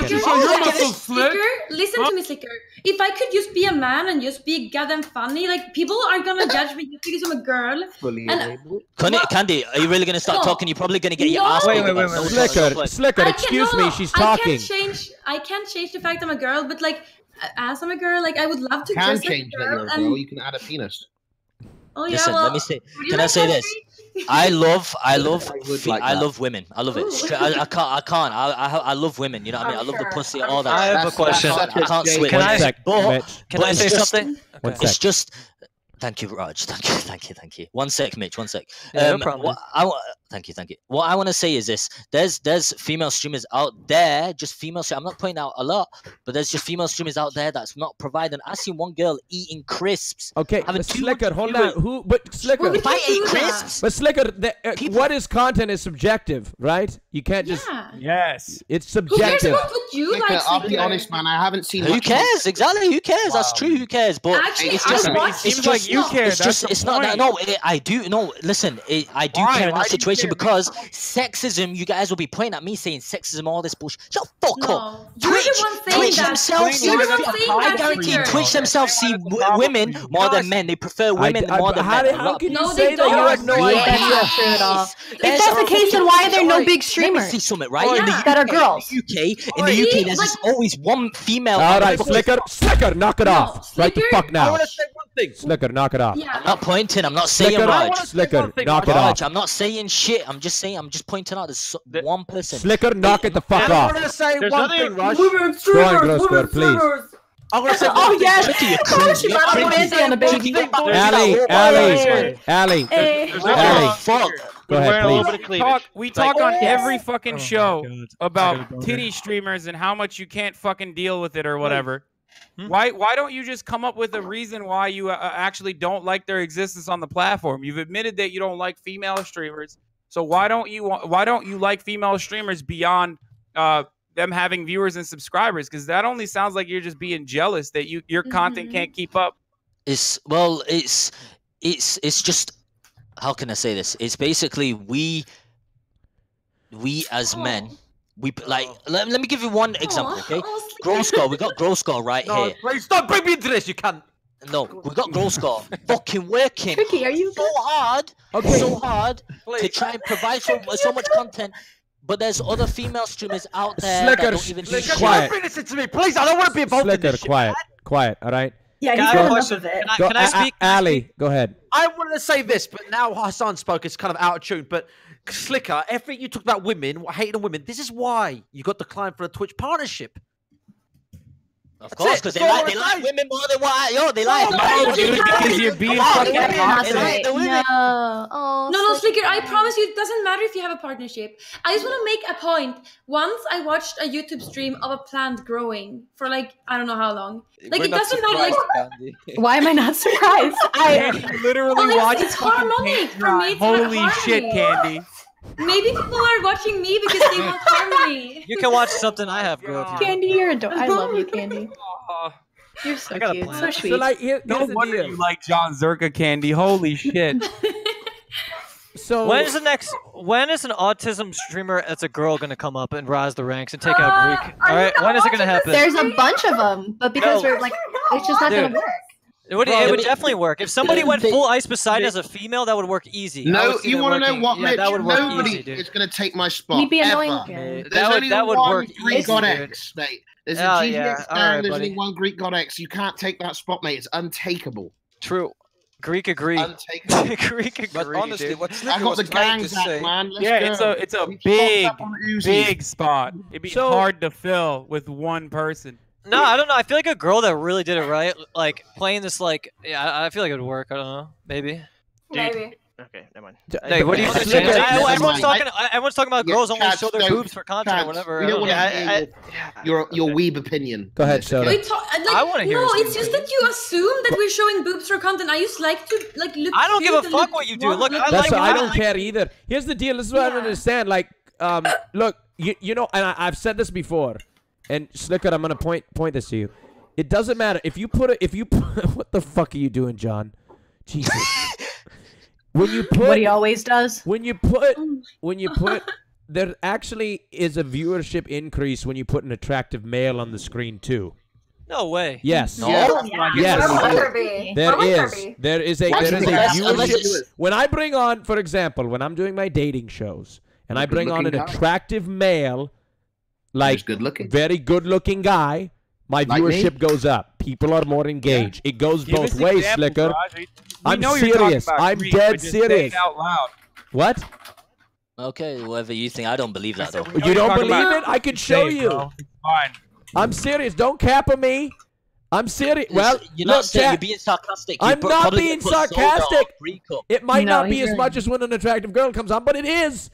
Sliker, listen to me, Sliker. If I could just be a man and just be goddamn funny, like, people are gonna judge me just because I'm a girl. Candy, are you really gonna start talking? You're probably gonna get your asking. Wait, wait, wait, wait. Sliker, Sliker, excuse no, me, she's talking. I can't change. I can't change the fact I'm a girl, but like, as I'm a girl, like I would love to. Can change like a girl, that girl. And... You can add a penis. Oh yeah. Listen, well, let me say. Can I say this? I love, I love, I, like I love women. I love it. I, I, can't, I can't. I, I, I love women. You know what I mean? I love the pussy, all that. I have That's a question. I can't, can't switch. Can I, sec, but, can I say just, something? Okay. It's just. Thank you, Raj. Thank you, thank you, thank you. One sec, Mitch. One sec. Yeah, um, no problem. I, Thank you, thank you. What I want to say is this: there's there's female streamers out there, just female. I'm not pointing out a lot, but there's just female streamers out there that's not providing. I seen one girl eating crisps. Okay, but Sliker, hold on. Who? But Sliker, If I ate crisps, but Sliker, the, uh, what is content is subjective, right? You can't just. Yes. It's subjective. Who cares what you Sliker, like, I'll be honest, man. I haven't seen. who much of- cares? Exactly, who cares? That's true. Who cares? But Actually, it's I just, watched- it's just, like you care, It's that's just, the it's not that. No, it, I do. No, listen, it, I do Why? care in that situation care? because sexism. You guys will be pointing at me saying sexism, all this bullshit. Shut the fuck No. up. You're Twitch, one Twitch that. themselves. You're see- one I guarantee Secure. Twitch themselves see w- women more than men. They prefer women I- more than how men. did- A how lot can you No, say they that you don't. have no Yes. idea? That's not true at all. If that's the case, then why are there no big streamers? see something, right? In the. UK, That are girls. In the UK, in the UK, there's just always one female. All right, on the Sliker, Sliker, knock it off right the Sliker- fuck I now. Want to say one thing. Sliker, knock it off. Yeah. I'm not pointing. I'm not saying Sliker, Raj. Sliker, knock it off. I'm not saying shit. I'm just saying. I'm just pointing out. There's so- one person. Sliker, knock it the fuck I off. want to say There's one nothing- thing, Rush. Go on, Gross Gore, please. I'm going to say oh, one Oh thing. yes, Look at your Of course you cringe. brought You're Fancy on the baby. Ali, Ali, Ali. Hey. Ali. Fuck. Go We're ahead, wearing a little please. We talk, we talk oh, on yes. every fucking oh show about titty streamers and how much you can't fucking deal with it or whatever. Why why don't you just come up with a reason why you uh, actually don't like their existence on the platform? You've admitted that you don't like female streamers. So why don't you why don't you like female streamers beyond uh them having viewers and subscribers cuz that only sounds like you're just being jealous that you your content Mhm. can't keep up. It's well, it's it's it's just how can I say this? It's basically we we as men we p- like oh. let, let me give you one example, oh, okay? Oh, Grow [laughs] score, we got Gross Gore right No, here. please don't bring me into this. You can't. No, we got Gross Gore [laughs] fucking working Tricky, are you so hard, Okay. so hard to try and provide so, so much content. But there's other female streamers out there Sliker, that don't even do Sliker, shit. quiet. Don't bring this into me, please. I don't want to be involved in Sliker, this shit. quiet, quiet. All right. Yeah, Can he's I have got a enough question? of it. Can I, Go, can I A- A- speak? Ali, go ahead. I wanted to say this, but now Hasan spoke. It's kind of out of tune. But Sliker, everything you talk about women, hating on women, this is why you got declined for a Twitch partnership. Of That's course, because they That's like they wanna like women more than what I, yo, they like. No, no, dude, because you're being on, fucking they like- they like the women. No. Oh, No, no, Sliker. Sliker, I promise you, it doesn't matter if you have a partnership. I just want to make a point. Once I watched a YouTube stream of a plant growing for like, I don't know how long. Like, We're it doesn't matter. Like. Why am I not surprised? [laughs] I literally Well, it's- watched it's fucking harmonic for me to have Holy shit. Candy. Maybe people are watching me because they want harmony. [laughs] You can watch something I have girl. if you want. Candy, you're adorable. I love you, Candy. You're so I got a cute, plan. so So, sweet. So like, here, no wonder you like Jon Zherka Candy. Holy [laughs] shit. So When is the next? When is an autism streamer that's a girl gonna come up and rise the ranks and take Uh, out Greek? are All you right, not when is it gonna happen? There's a bunch of them, but because No. we're like, it's just not Dude. gonna work. It would, Bro, it would they- definitely work. If somebody went they- full Ice Poseidon as a female, that would work easy. No, you want to know what, yeah, Mitch? that would work Nobody easy, dude. is going to take my spot. He'd be annoying ever. That There's would- only that would one work Greek easy, God dude. X, mate. There's Oh, a GGX yeah. stand, Alright, there's buddy. only one Greek God X. You can't take that spot, mate. It's untakeable. True. Greek agree. Untakeable. [laughs] Greek agree. But honestly, dude. what I got the gang back, say, man. Let's yeah, go. it's a it's a We big up on Uzis. big spot. It'd be So- hard to fill with one person. No, I don't know. I feel like a girl that really did it right, like playing this, like yeah, I I feel like it would work. I don't know, maybe. Maybe. Okay, never mind. Hey, what do you think? Sliker, I- Never everyone's mind. talking. Everyone's talking about Yeah, girls only show their boobs for content or whatever. We don't don't want know. Yeah, your, your, your weeb opinion. Go ahead, Yes, Soda. We like, I wanna hear No, his it's just that you assume that we're showing boobs for content. I just like to like look. I don't give a fuck what you do. warm- Look, look I That's like what I don't care either. Here's the deal. This is what I don't understand. Like, um, look, you you know, and I, I've said this before, and Sliker, I'm gonna point point this to you. It doesn't matter if you put it. If you put, [laughs] what the fuck are you doing, John? Jesus. [laughs] when you put What he always does. when you put oh when you put [laughs] there actually is a viewership increase when you put an attractive male on the screen too. No way. Yes. No. Yes. Why would there be? There Why would there is. be? There is a Why there should is a they ask unless viewership. When I bring on, for example, when I'm doing my dating shows, and I bring on an attractive male, like good looking, very good looking guy. My like viewership me? goes up. People are more engaged. Yeah. It goes Give both ways, example, Sliker. We I'm know serious. You're I'm Greek, dead serious. Out loud. What? Okay, whatever you think. I don't believe that though. You don't believe it? I can show you. Fine. I'm serious. Don't cap on me. I'm serious. Well, you're look, not saying you're being sarcastic. You're I'm not being sarcastic. It might no, not be as much as when an attractive girl comes on, but it is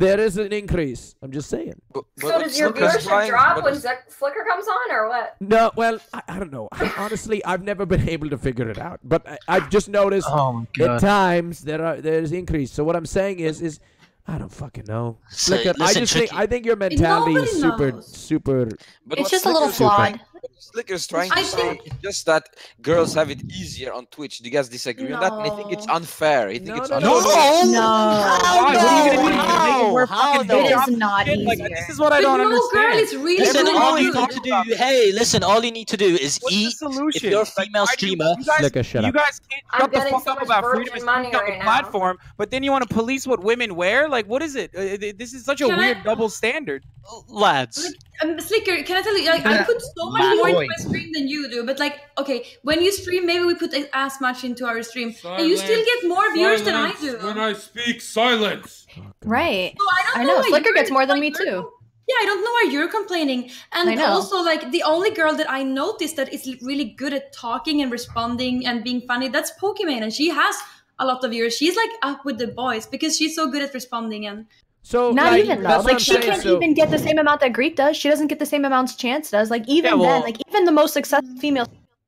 there is an increase. I'm just saying. But, but so does your viewership flying, drop when Flicker comes on, or what? No, well, I, I don't know. I, honestly, I've never been able to figure it out. But I, have just noticed oh at times there are there's increase. So what I'm saying is is I don't fucking know. So, listen, I just tricky. think I think your mentality Nobody is super knows. super. But it's just a little flawed. Slick is trying to I say think... just that girls have it easier on Twitch. Do you guys disagree no. on that? And I think it's unfair. I think no, it's no, unfair. No, no. Why? What are you gonna do? How? You're How? It is not easier. This is what I don't no understand. girl is really listen, really all you need to do. Hey, listen, all you need to do is What's eat. If you're a female like, streamer, you guys, Sliker, shut. You guys can't shut the fuck so up about freedom of speech on the platform, but then you want to police what women wear? Like, what is it? Uh, this is such a weird double standard. Lads um, Sliker, can I tell you? Like, I put so much more into my stream than you do, but like, okay, when you stream, maybe we put uh, as much into our stream, silence, and you still get more viewers than I do. When I speak, silence. Right. So I, I know. know Sliker gets more than me too. Yeah, I don't know why you're complaining. And also, like, the only girl that I noticed that is really good at talking and responding and being funny, that's Pokimane, and she has a lot of viewers. She's like up with the boys because she's so good at responding and so not like, even though, like she saying, can't so... even get the same amount that Greek does. She doesn't get the same amounts Chance does. Like even yeah, well, then, like even the most successful female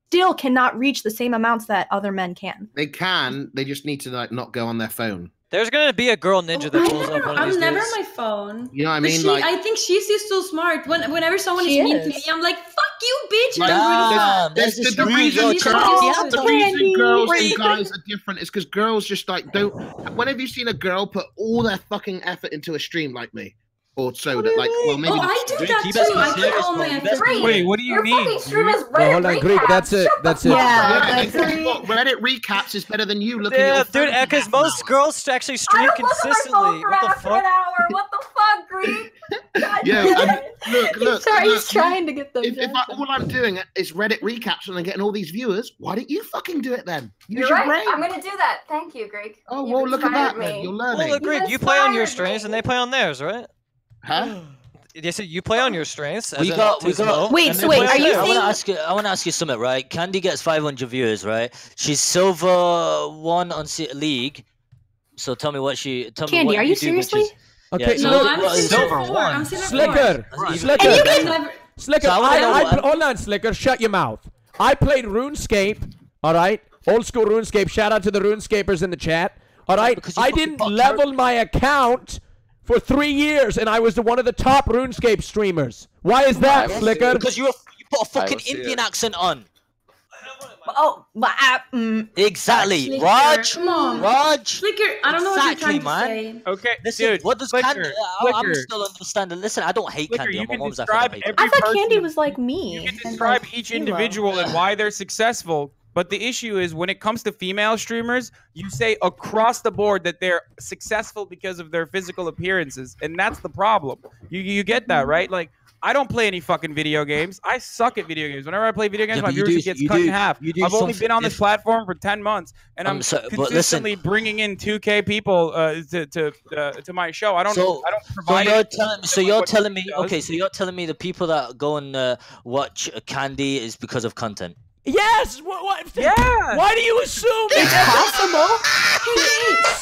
still cannot reach the same amounts that other men can. They can. They just need to like not go on their phone. There's gonna be a girl ninja that oh, pulls never, up one of these I'm never days. my phone. You know what I mean? She, like, I think she's just so smart. When, whenever someone is, is mean to me, I'm like, "Fuck you, bitch!" Like, dumb. That's, that's, that's the, the reason girls, the reason girls and guys are different is because girls just like don't. When have you seen a girl put all their fucking effort into a stream like me? or soda. Like, well, maybe. Oh, I do that too. I get my. Wait, what do you Your mean? Your stream is well, hold on, Greek. That's it. That's it. Yeah, yeah that's what, Reddit recaps is better than you looking yeah, at your dude. Because most girls actually stream consistently. what the fuck? What the fuck, Greek? [laughs] yeah, I'm, look, look. Sorry, look, he's trying to get them. If, all I'm doing is Reddit recaps and I'm getting all these viewers, why don't you fucking do it then? Use You're right. Brain. I'm gonna do that. Thank you, Greg. Oh you well, look at that. You're learning. Well, Greg, you play on your streams and they play on theirs, right? Huh? They said you play on your strengths. We got, we got. Wait, so wait, are you? I want to ask you. I want to ask you something, right? Candy gets 500 viewers, right? She's silver one on league. So tell me what she. Tell Candy, me what are you, you seriously? Okay, yeah, no, I'm silver one. Sliker, Sliker, Sliker. I, I, hold on, Sliker. Shut your mouth. I played RuneScape. All right, old school RuneScape. Shout out to the RuneScapers in the chat. All right, I didn't level my account for three years, and I was one of the top RuneScape streamers. Why is that, yes, Flicker? Because you, you put a fucking Indian it. accent on. Oh, but uh, mm. exactly, Flicker. Raj. Come on, Raj. Flicker, I don't know what you're trying man. to say. Okay, listen. Dude, what does Flicker, Candy? Flicker. I'm still understanding. Listen, I don't hate Flicker, Candy. You can describe I, every I thought person. Candy was like me. You can describe each uh. individual and why they're successful. But the issue is when it comes to female streamers, you say across the board that they're successful because of their physical appearances, and that's the problem. You you get that right? Like I don't play any fucking video games. I suck at video games. Whenever I play video games, yeah, my viewership do, gets cut do, in half. I've only been on this platform for ten months, and I'm, I'm so, consistently bringing in two K people uh, to to uh, to my show. I don't. So, I don't provide. So you're, telling, so you're telling me. Okay, so you're telling me the people that go and uh, watch Candy is because of content. Yes. What? what yeah. Why do you assume it's possible?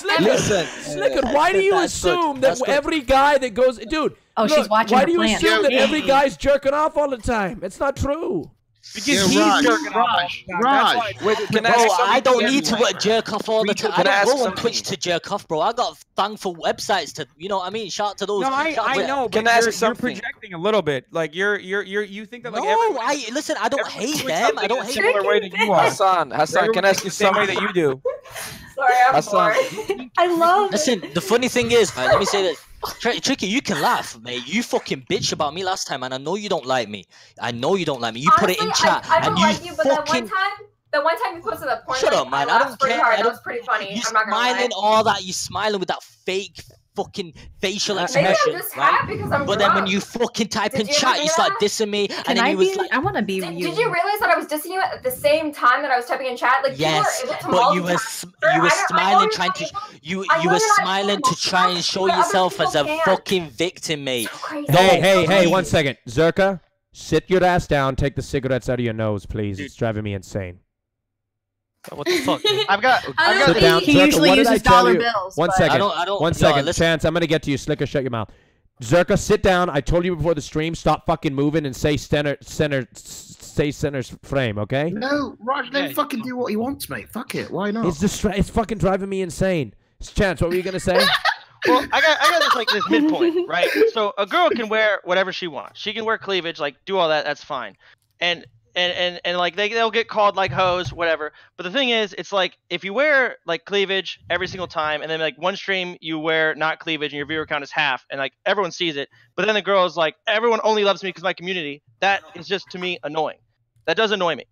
Sliker, Listen, Sliker. Why do you assume good. that good. every guy that goes, dude? Oh, look, she's watching. Why do you plan. assume that every guy's jerking off all the time? It's not true. Because yeah, he's Raj, jerking Raj, off. Raj. Raj. Can bro, I, I don't need to like, jerk off all the time. I don't go on Twitch to jerk off, bro. I got thankful websites to, you know what I mean? Shout out to those. No, I, I to, know, but you're, you're, projecting a little bit. Like you're, you're, you're, you think that like. No, I listen. I don't hate them. I don't hate them. Similar way that you are, Hasan. Hasan, can I ask you something? that you do? [laughs] Sorry, I'm sorry. [laughs] I love. Listen, the funny thing is, let me say this Tricky, you can laugh, mate. You fucking bitch about me last time, and I know you don't like me. I know you don't like me. You Honestly, put it in chat, I, I and you like you, fucking. The one time you posted a porn, shut like, up, man. I, I don't care. Hard. I don't, that was pretty funny. You I'm not gonna smiling lie. all that. You smiling with that fake fucking facial uh, expressions, right? but drunk. then when you fucking type did in chat, you start dissing me, Can and then I he was be, like, "I want to be did, you." Did you realize that I was dissing you at the same time that I was typing in chat? Like, yes, you but you were sm- you were smiling, trying to you you were smiling to try and show yourself as a fucking victim, mate. Hey, hey, hey! One second, Zherka. Sit your ass down. Take the cigarettes out of your nose, please. It's driving me insane. Uh, what the fuck? I've got. I don't I've got down, he Zherka, usually uses dollar bills. One second. I don't, I don't, one second. Yo, Chance, I'm gonna get to you. Slicker, shut your mouth. Zherka, sit down. I told you before the stream, stop fucking moving and say center, center, say center's frame, okay? No, Raj, let yeah, fucking do what he wants, mate. Fuck it. Why not? It's just, it's fucking driving me insane. Chance, what were you gonna say? [laughs] well, I got, I got this like this midpoint, right? So a girl can wear whatever she wants. She can wear cleavage, like do all that. That's fine. And and and and like they they'll get called like hoes, whatever. But the thing is, it's like if you wear like cleavage every single time, and then like one stream you wear not cleavage, and your viewer count is half, and like everyone sees it. But then the girl is like, everyone only loves me because my community. That is just to me annoying. That does annoy me.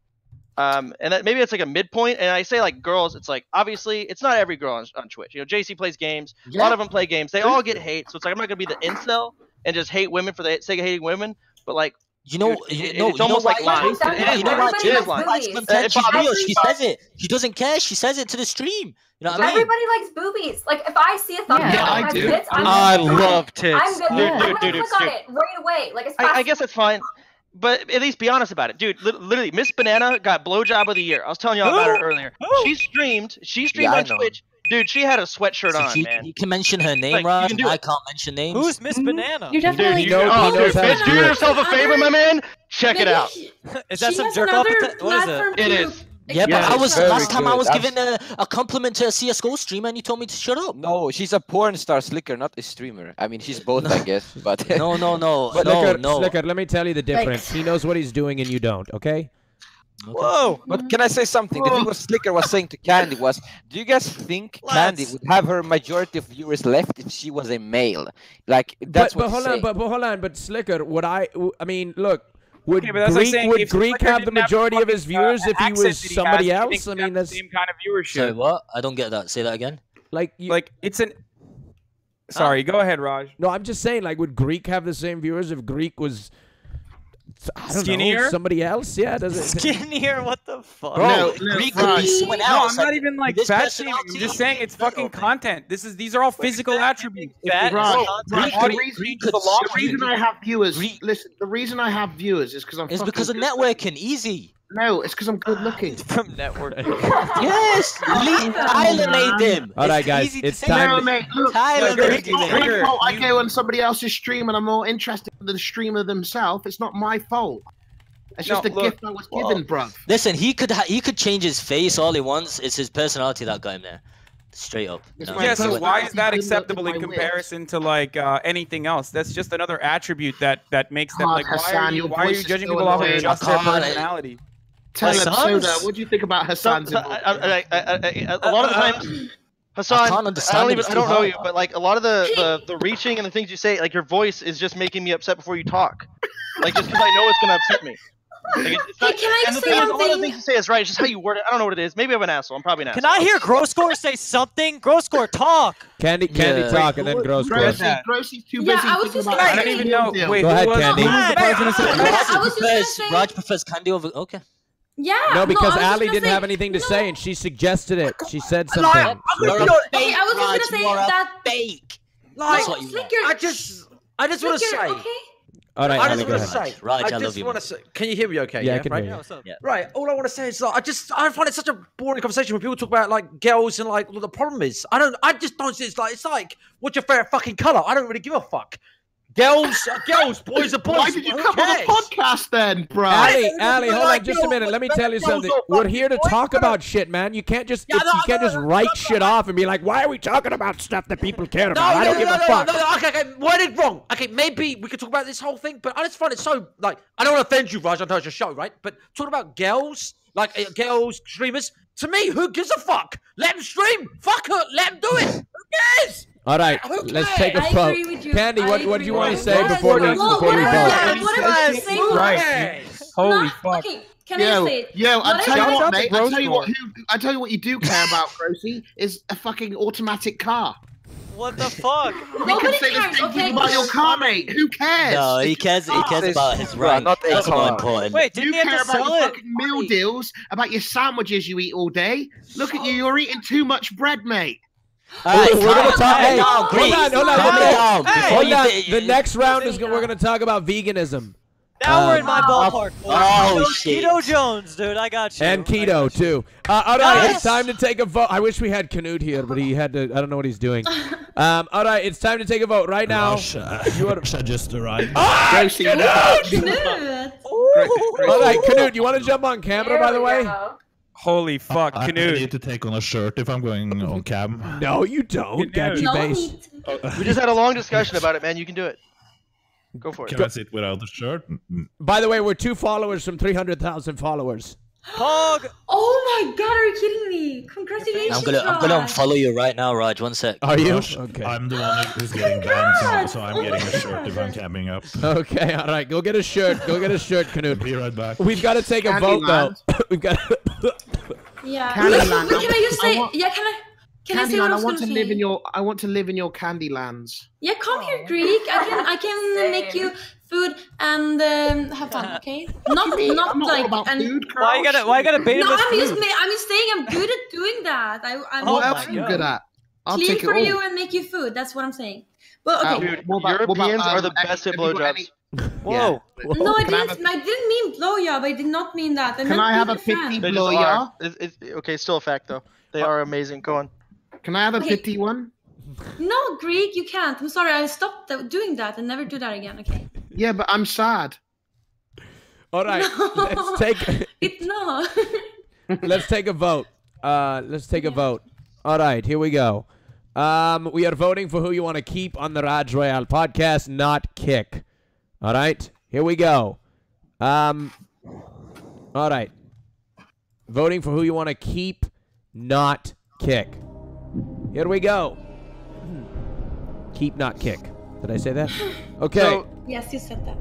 Um, and that maybe it's like a midpoint. And I say like girls, it's like obviously it's not every girl on, on Twitch. You know, JC plays games. Yeah. A lot of them play games. They all get hate, so it's like I'm not gonna be the incel and just hate women for the sake of hating women. But like you know, Dude, it's you almost know like lying. You know what? Jay real. She says it. She doesn't care. She says it to the stream. You know what I mean? Everybody likes boobies. Like if I see a thumbnail yeah, I do. Tits, I'm I love tits. I'm gonna, yeah. I'm gonna click on it right away. Like it's. I, I guess it's fine but at least be honest about it, dude. Literally, Miss Banana got blowjob of the year. I was telling y'all about it earlier. She streamed. She streamed on Twitch. Dude, she had a sweatshirt so on, you, man. You can mention her name, like, Rod. I can't mention names. Who's Miss Banana? You definitely dude, you know, oh, dude, bitch, do yourself a favor, my man. Check Maybe it out. She, [laughs] is that some jerk off? What is it? It is. Yeah, yeah, but I was last time. I was That's... giving a, a compliment to a CS:GO streamer, and you told me to shut up. No, she's a porn star Sliker, not a streamer. I mean, she's both, I [laughs] guess. But no, no, no, [laughs] but no, Sliker, no. Sliker, let me tell you the difference. Like... He knows what he's doing, and you don't. Okay. Okay. Whoa! But can I say something? Whoa. The thing was Sliker was saying to Candy was, do you guys think Let's. Candy would have her majority of viewers left if she was a male? Like that's but, what. But hold on, but, but, hold on, but Sliker, would I? I mean, look. Would okay, Greek, saying, would Greek have the majority have of his uh, viewers if he was somebody has, else? I mean, that's same kind of viewership. Say what? I don't get that. Say that again. Like, you, like it's an uh, Sorry, go ahead, Raj. No, I'm just saying, like, would Greek have the same viewers if Greek was I don't Skinnier? know somebody else. Yeah, does it skinnier? [laughs] What the fuck? Bro, no, no, could be someone else. No, I'm not even like fat shaming. I'm just saying it's fucking content. This is these are all physical attributes. Fat, Ron, Ron, the, reason, the reason I have viewers. listen, the reason I have viewers is because I'm. It's because of networking. Easy. No, it's because I'm good looking. [laughs] from networking. [laughs] yes, Tyler made them. All right, guys, it's, time. Tyler, I go on somebody else's stream and I'm more interested in the streamer themselves. It's not my fault. It's no, just a look, gift I was well, given, bro. Listen, he could he could change his face all he wants. It's his personality that got him there. Straight up. No. Yeah, so why is that acceptable in comparison to like uh, anything else? That's just another attribute that that makes them like. Why are you, why are you judging people off of just their personality? Soda, what do you think about Hasan's? Uh, uh, uh, a lot of times. Hasan, I, I don't even I don't know you, but like a lot of the, the, the reaching and the things you say, like your voice is just making me upset before you talk, like just because I know it's gonna upset me. Like it's, not, hey, can I and the say thing something? is, a lot of things you say is right. It's just how you word it. I don't know what it is. Maybe I'm an asshole. I'm probably an asshole. Can I hear Gross Gore say something? Gross Gore, talk. Candy, Candy, yeah. talk, and then Gross Gore. Grossy, Grossy's too busy. Yeah, I was just about I don't even know. Wait, Go ahead, Candy. Raj prefers Candy over. Okay. Yeah. No, because no, Ali didn't say, have anything to no. say, and she suggested it. She said something. Like, I was just gonna say that fake. Like, I just, I just want to say. Okay? All right, I just want to say, Right, I, I just want to say, can you hear me okay? Yeah, yeah I can right? hear you. Yeah, yeah. Right, all I want to say is, like, I just, I find it such a boring conversation when people talk about, like, girls and, like, what the problem is. I don't, I just don't see it's like, it's like, what's your favorite fucking color? I don't really give a fuck. Girls, uh, girls, [laughs] boys are boys. Why did you Who come cares? on the podcast then, bro? Ali, Ali, hold on just a minute. Let me tell you something. Uh, We're here to talk about shit, man. You can't just you can't just write shit off and be like, why are we talking about stuff that people care about? I don't give a fuck. No, no, okay, okay, worded wrong. Okay, maybe we could talk about this whole thing, but I just find it so like I don't want to offend you, Raj. I know it's your show, right? But talk about girls, like uh, girls, streamers. To me, who gives a fuck? Let him stream. Fuck her. Let him do it. Who cares? All right, okay. let's take a vote. Candy, what, what do you want to say what, before we, what, right. Holy fuck. Okay. Can yo, I say it? Yo, I tell, you what, mate, I tell you what, who, I tell you what you do care about, Rosie, is a fucking automatic car. What the fuck? [laughs] Nobody cares. Okay, about your comment. Who cares? No, he cares. He cares about his rank. Not That's important. Wait, didn't you he care about your it? fucking meal deals? About your sandwiches you eat all day? Look at you. You're eating too much bread, mate. All right, we're gonna talk. Hold on, hold on, hold on. The next round is we're gonna talk about veganism. Now we're in Um, my ballpark. boys. Oh, Keto- shit. Keto Jones, dude, I got you. And I keto you. too. Uh, all right, Yes. it's time to take a vote. I wish we had Knut here, but he had to. I don't know what he's doing. [laughs] Um, all right, it's time to take a vote right now. You are- Russia just arrived. Ah, Josie, Canute! Knut. All right, Knut, you want to jump on camera, by the way? Holy fuck, I, I Knut. need to take on a shirt if I'm going on cam. No, you don't. Got you No base. need to. We just had a long discussion about it, man. You can do it. Go for it. Can I sit without a shirt? Mm, By the way, we're two followers from 300,000 followers. Pog. Oh my god, are you kidding me? Congratulations. I'm gonna I'm gonna unfollow you right now, Raj. One sec. Are you? Rush, Okay. I'm the one who's getting banned, so, so I'm getting a shirt if I'm camming up. Okay, all right. Go get a shirt. Go get a shirt, Knut. Be right back. We've got to take a vote, though. [laughs] We've got. [laughs] Yeah. Kandyland. Wait, can I just say? want- Yeah, can I? Can I say Kandyland, what I I want to gonna live say? in your. I want to live in your candy lands. Yeah, come here, Greek. I can I can [laughs] make you food and um, have fun. [laughs] Okay? Not not not like about and. food, Why you gotta why you gotta bait No, I'm just food? ma- I'm just saying I'm good at doing that. I, I'm Oh what else are you good at? I'll clean take it for all. you and make you food. That's what I'm saying. Well, Uh, okay. Dude, about- what about, Europeans are um, the best at have you got blowjobs. any- [laughs] Whoa. no, I Can didn't. I, didn't mean blowjob. I did not mean that. I Can I have a fan. pitty They blow are. ya? It's, it's, okay, still a fact though. They are amazing. Go on. Can I have a Okay. pitty one? No, Greek, you can't. I'm sorry. I stopped doing that and never do that again. Okay. Yeah, but I'm sad. all right, let's take. [laughs] It no. [laughs] let's take a vote. Uh, let's take a vote. All right, here we go. Um, we are voting for who you want to keep on the Rajj Royal podcast, not kick. All right, here we go. Um, all right. Voting for who you want to keep, not kick. Here we go. Keep, not kick. Did I say that? [sighs] Okay. So yes, you said that.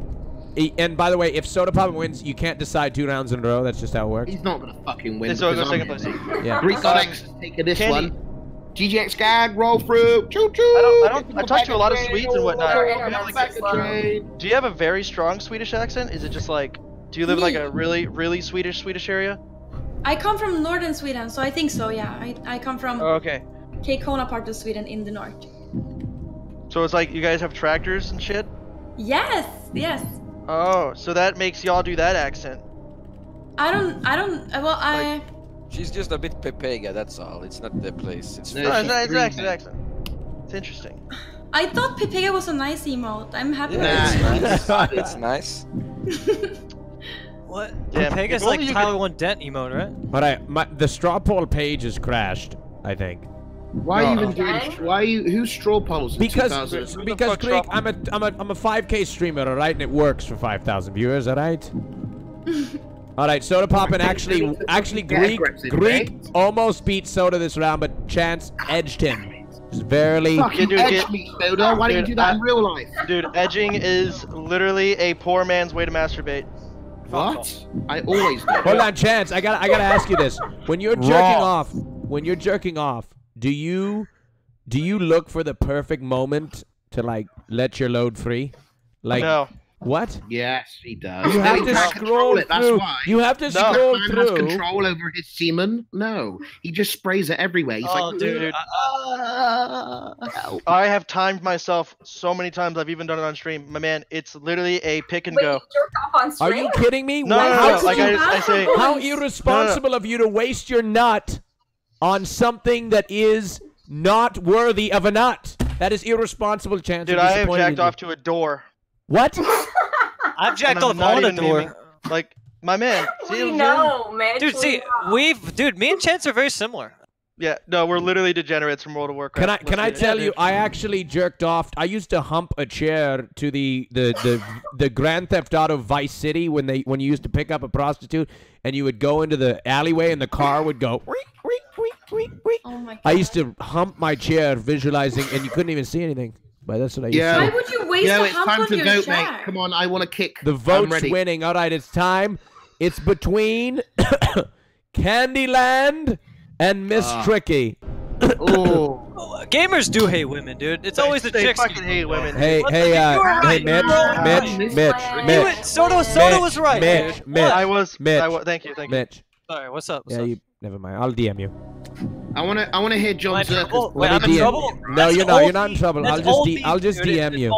And by the way, if Soda Pop wins, you can't decide two rounds in a row. That's just how it works. He's not gonna fucking win. so I go because second I'm- place. Yeah. Greek Onyx taking this Candy. one. GGX gag, roll through. Choo choo. I don't. I don't. I talked to a lot of Swedes and whatnot. Our Do you have, like, so slow. Uh, do you have a very strong Swedish accent? Is it just like? Do you live in like a really, really Swedish, Swedish area? I come from northern Sweden, so I think so. Yeah, I, I come from Oh, okay. Kekona part of Sweden in the north. So it's like you guys have tractors and shit. Yes, yes. Oh, so that makes y'all do that accent. I don't. I don't. uh, Well, I. She's just a bit pepega, that's all. It's not the place. It's No, No, it's, not, it's green, accent, accent. It's interesting. I thought Pepega was a nice emote. I'm happy. Yeah, with it's it. nice. [laughs] it's nice. What? Damn, Pega's if like Tyler could- One Dent emote, right? All right, my, the straw poll page has crashed. I think Why are you even Okay. doing? Why are you? Who's straw polls? in because because fuck Greek, I'm a I'm a I'm a 5K streamer, all right, and it works for 5,000 viewers, all right. [laughs] all right, Soda Pop and actually actually Greek Greek almost beat Soda this round, but Chance edged him. Just barely. Fuck, you dude, edged get- me, Soda. Why don't you do that I- in real life? Dude, edging is literally a poor man's way to masturbate. What? I always do. Hold on, Chance. I got I gotta ask you this. When you're jerking Raw. off, when you're jerking off, do you do you look for the perfect moment to like let your load free? Like no. what? Yes, he does. You have he to scroll control it. That's why. You have to No. scroll Man has control over his semen. No, he just sprays it everywhere. He's Oh, like, dude. "Uh, help." I have timed myself so many times. I've even done it on stream. My man, it's literally a pick and Wait, go. you jerk off on Are you kidding me? No, Why- no, how no, could Like you- I, I say, how No, no. irresponsible of you to waste your nut on something that is not worthy of a nut. That is irresponsible, Chance. dude, I'm I have jacked off to a door. What? [laughs] I've jacked off not on a door. memeing. Like my man. [laughs] See, we know, man. Dude, see, we've dude, me and Chance are very similar. Yeah, no, we're literally degenerates from World of Warcraft. Can I Let's can I get it. tell you? I actually jerked off. I used to hump a chair to the the the the Grand Theft Auto Vice City when they when you used to pick up a prostitute and you would go into the alleyway and the car would go. Oh my god. I used to hump my chair, visualizing, and you couldn't even see anything. But that's what I used Yeah. to. Why would you waste Yo, a it's hump time on to your vote, chair? mate. Come on, I want to kick. The I'm vote's ready. winning. All right, it's time. It's between [coughs] Kandyland and Miss Ah. Tricky. Oh, Gamers do hate women, dude. It's always the They chicks. fucking hate women. Hey, What hey, uh, you were hey, right, Mitch, you were right. Mitch, This Mitch, plan. Mitch, Knew it. Soto, Soto Mitch, was right. Mitch, dude. Mitch, I was. Mitch. I was. Thank you. Thank you. Mitch. Sorry, what's up? What's Yeah, up? you. Never mind. I'll DM you. I want to. I want to hear John Am I in Zherka's trouble? voice. Wait, I'm in DM trouble? No, That's you're not. You're not in trouble. That's I'll just. old D- beef, I'll just dude. DM It's you.